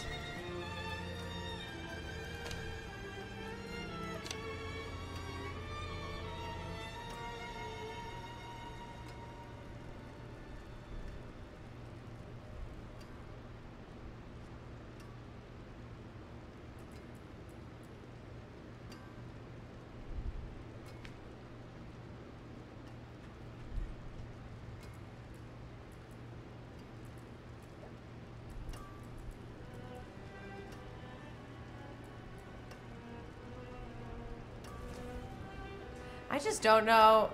I just don't know.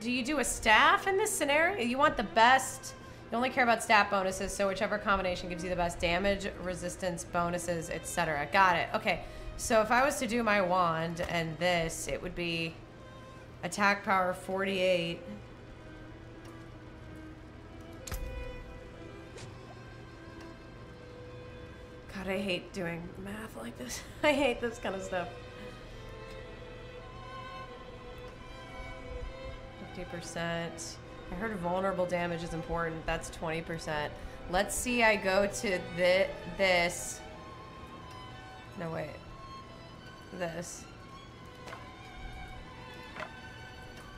Do you do a staff in this scenario? You want the best. You only care about stat bonuses, so whichever combination gives you the best damage, resistance, bonuses, etc. Got it. Okay. So if I was to do my wand and this, it would be attack power 48. God, I hate doing math like this. I hate this kind of stuff. 50%. I heard vulnerable damage is important. That's 20%. Let's see I go to thi this. No, wait. this.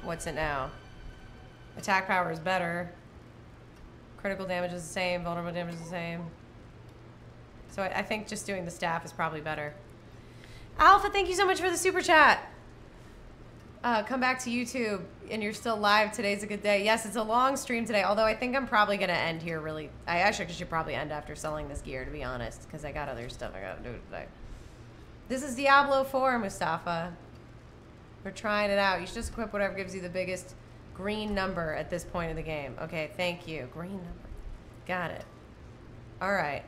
What's it now? Attack power is better. Critical damage is the same. Vulnerable damage is the same. So I, I think just doing the staff is probably better. Alpha, thank you so much for the super chat. Uh, come back to YouTube and you're still live. Today's a good day. Yes, it's a long stream today, although I think I'm probably going to end here really. I actually should probably end after selling this gear, to be honest, because I got other stuff I got to do today. This is Diablo 4, Mustafa. We're trying it out. You should just equip whatever gives you the biggest green number at this point in the game. Okay, thank you. Green number. Got it. All right.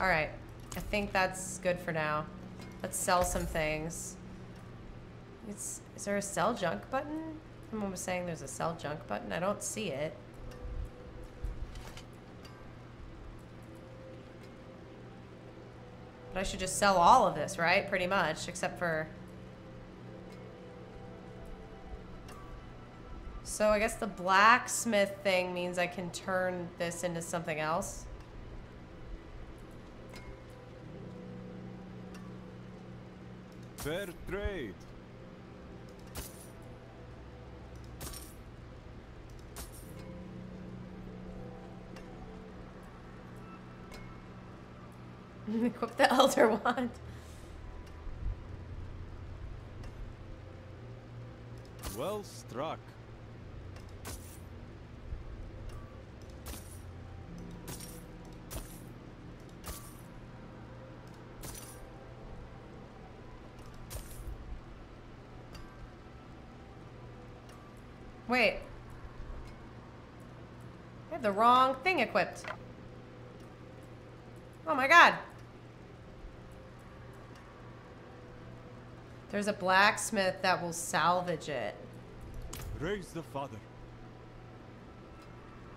All right. I think that's good for now. Let's sell some things. It's, is there a sell junk button? Someone was saying there's a sell junk button. I don't see it. But I should just sell all of this, right? Pretty much, except for... So I guess the blacksmith thing means I can turn this into something else. Fair trade. Equip the Elder Wand. Well struck. Wait. I have the wrong thing equipped. Oh my god. There's a blacksmith that will salvage it. Raise the father.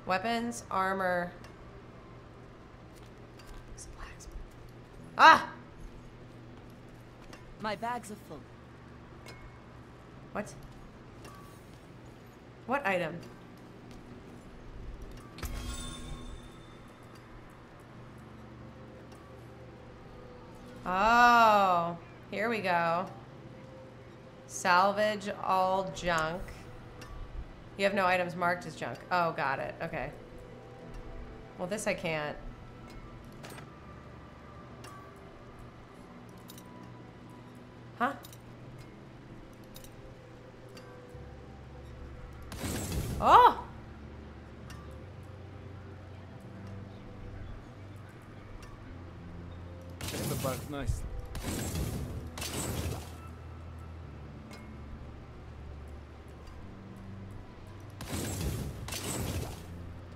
Weapons, armor. Ah! My bags are full. What? What item? Oh, here we go. Salvage all junk. You have no items marked as junk. Oh, got it. Okay. Well, this I can't. Huh? Oh! Apart nicely.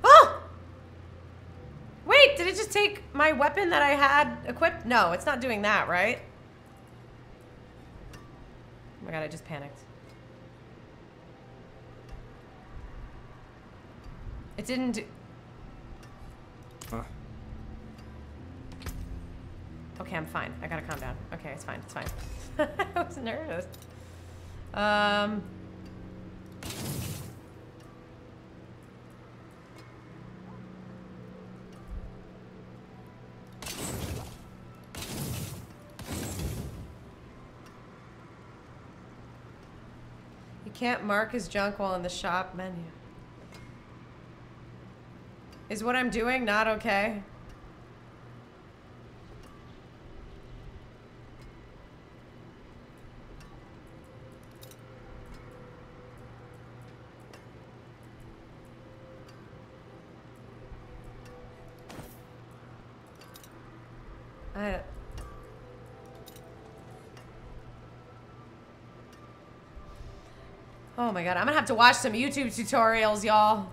Oh! Wait, did it just take my weapon that I had equipped? No, it's not doing that, right? Oh my god, I just panicked. It didn't do... Huh. Okay, I'm fine. I gotta calm down. Okay, it's fine. It's fine. I was nervous. Um... You can't mark his junk while in the shop menu. Is what I'm doing not okay? I... Oh my god, I'm gonna have to watch some YouTube tutorials, y'all.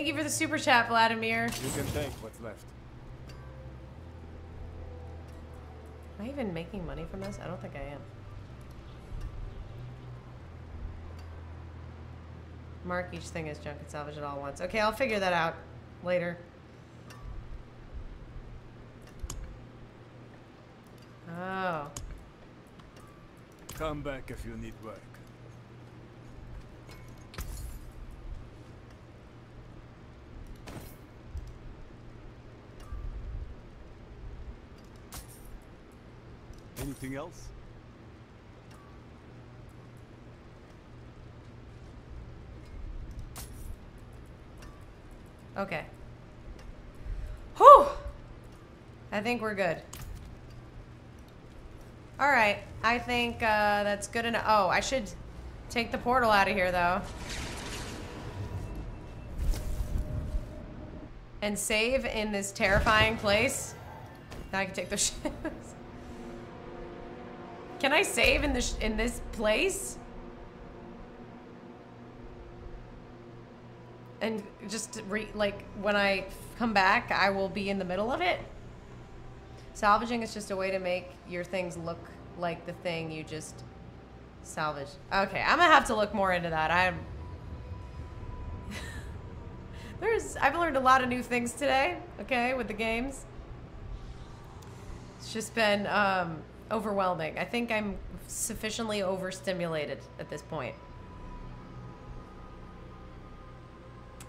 Thank you for the super chat, Vladimir. You can take what's left. Am I even making money from this? I don't think I am. Mark each thing as junk and salvage it all once. Okay, I'll figure that out later. Oh. Come back if you need work. Anything else? Okay. Whew! I think we're good. Alright, I think uh, that's good enough. Oh, I should take the portal out of here, though. And save in this terrifying place. Now I can take the ships. Can I save in this in this place? And just re like when I come back, I will be in the middle of it. Salvaging is just a way to make your things look like the thing you just salvaged. Okay, I'm gonna have to look more into that. I'm there's I've learned a lot of new things today. Okay, with the games. It's just been um, overwhelming. I think I'm sufficiently overstimulated at this point.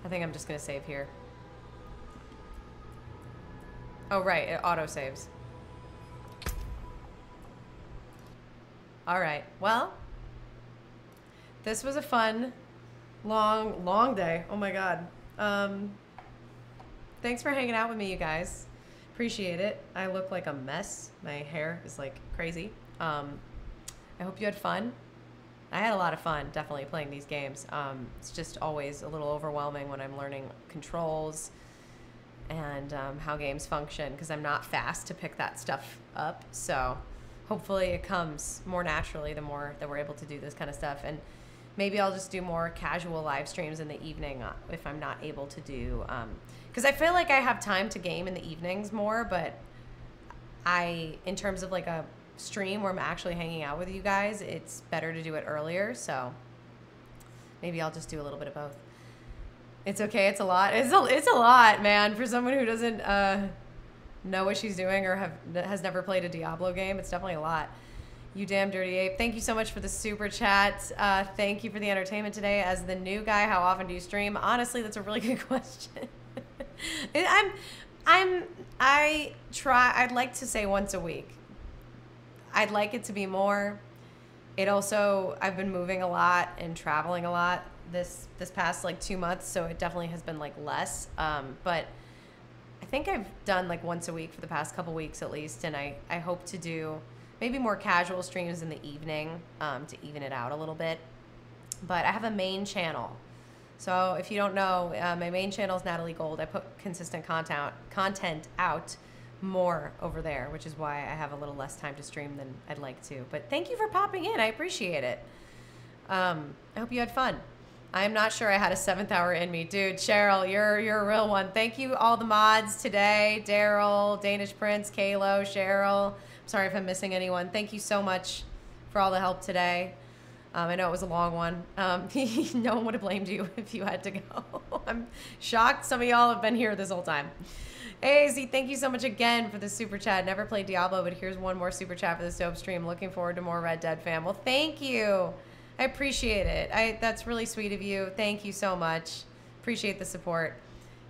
I think I'm just gonna save here. Oh right, it auto saves. All right. Well, this was a fun, long, long day. Oh my god. Um, thanks for hanging out with me, you guys. Appreciate it. I look like a mess. My hair is like crazy. Um, I hope you had fun. I had a lot of fun, definitely playing these games. Um, it's just always a little overwhelming when I'm learning controls and um, how games function because I'm not fast to pick that stuff up. So hopefully it comes more naturally the more that we're able to do this kind of stuff. And maybe I'll just do more casual live streams in the evening uh, if I'm not able to do. Because I feel like I have time to game in the evenings more, but I, in terms of like a stream where I'm actually hanging out with you guys, it's better to do it earlier. So maybe I'll just do a little bit of both. It's okay. It's a lot. It's a, it's a lot, man, for someone who doesn't uh, know what she's doing or have has never played a Diablo game. It's definitely a lot. You damn dirty ape. Thank you so much for the super chat. Uh, thank you for the entertainment today. As the new guy, how often do you stream? Honestly, that's a really good question. I'm, I'm, I try. I'd like to say once a week. I'd like it to be more. It also, I've been moving a lot and traveling a lot this this past like two months, so it definitely has been like less. Um, but I think I've done like once a week for the past couple weeks at least, and I I hope to do maybe more casual streams in the evening um, to even it out a little bit. But I have a main channel. So if you don't know, uh, my main channel is Natalie Gold. I put consistent content content out more over there, which is why I have a little less time to stream than I'd like to. But thank you for popping in. I appreciate it. Um, I hope you had fun. I am not sure I had a seventh hour in me. Dude, Cheryl, you're you're a real one. Thank you all the mods today. Daryl, Danish Prince, Kalo, Cheryl. I'm sorry if I'm missing anyone. Thank you so much for all the help today. Um, I know it was a long one. Um, no one would have blamed you if you had to go. I'm shocked some of y'all have been here this whole time. AZ, thank you so much again for the super chat. Never played Diablo, but here's one more super chat for this dope stream. Looking forward to more Red Dead fam. Well, thank you. I appreciate it. I that's really sweet of you. Thank you so much. Appreciate the support.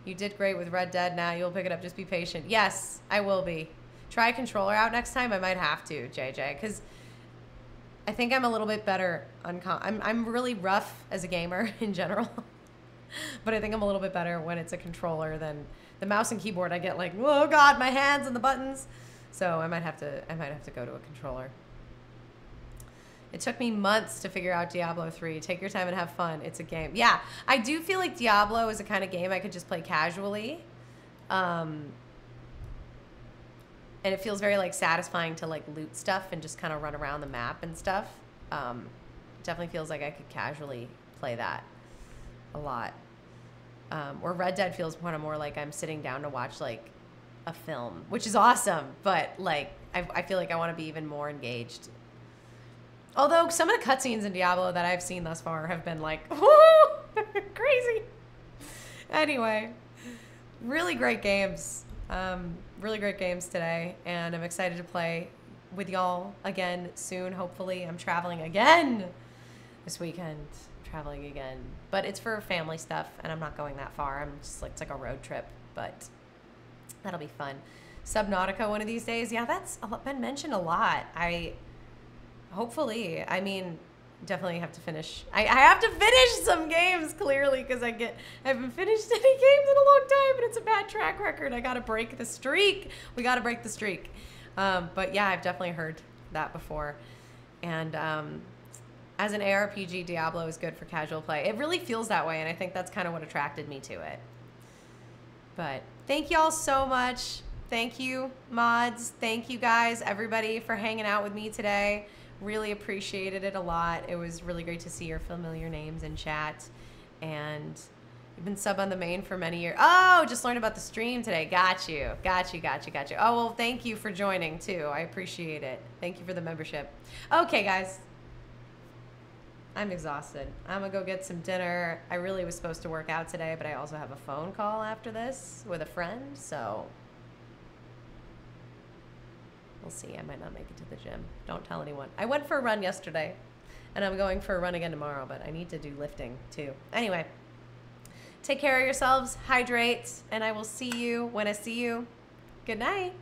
You did great with Red Dead. Now you'll pick it up. Just be patient. Yes, I will be. Try controller out next time. I might have to, JJ, because I think I'm a little bit better on. I'm I'm really rough as a gamer in general, but I think I'm a little bit better when it's a controller than the mouse and keyboard. I get like, oh god, my hands and the buttons. So I might have to. I might have to go to a controller. It took me months to figure out Diablo 3. Take your time and have fun. It's a game. Yeah, I do feel like Diablo is a kind of game I could just play casually. Um, and it feels very like satisfying to like loot stuff and just kind of run around the map and stuff. Um, definitely feels like I could casually play that a lot. Um, or Red Dead feels kind of more like I'm sitting down to watch like a film, which is awesome. But like I, I feel like I want to be even more engaged Although some of the cutscenes in Diablo that I've seen thus far have been like, crazy. Anyway, really great games. Um, really great games today, and I'm excited to play with y'all again soon. Hopefully, I'm traveling again this weekend. Traveling again, but it's for family stuff, and I'm not going that far. I'm just like it's like a road trip, but that'll be fun. Subnautica one of these days. Yeah, that's been mentioned a lot. I hopefully, I mean, definitely have to finish. I, I have to finish some games clearly because I get I haven't finished any games in a long time, and it's a bad track record. I got to break the streak. We got to break the streak. Um, but yeah, I've definitely heard that before, and um, as an ARPG, Diablo is good for casual play. It really feels that way, and I think that's kind of what attracted me to it. But thank you all so much. Thank you, mods. Thank you guys, everybody, for hanging out with me today. Really appreciated it a lot. It was really great to see your familiar names in chat. And you've been sub on the main for many years. Oh, just learned about the stream today. Got you. Got you, got you, got you. Oh, well, thank you for joining, too. I appreciate it. Thank you for the membership. Okay, guys. I'm exhausted. I'm gonna go get some dinner. I really was supposed to work out today, but I also have a phone call after this with a friend, so we'll see. I might not make it to the gym. Don't tell anyone. I went for a run yesterday, and I'm going for a run again tomorrow, but I need to do lifting too. Anyway, take care of yourselves, hydrate, and I will see you when I see you. Good night.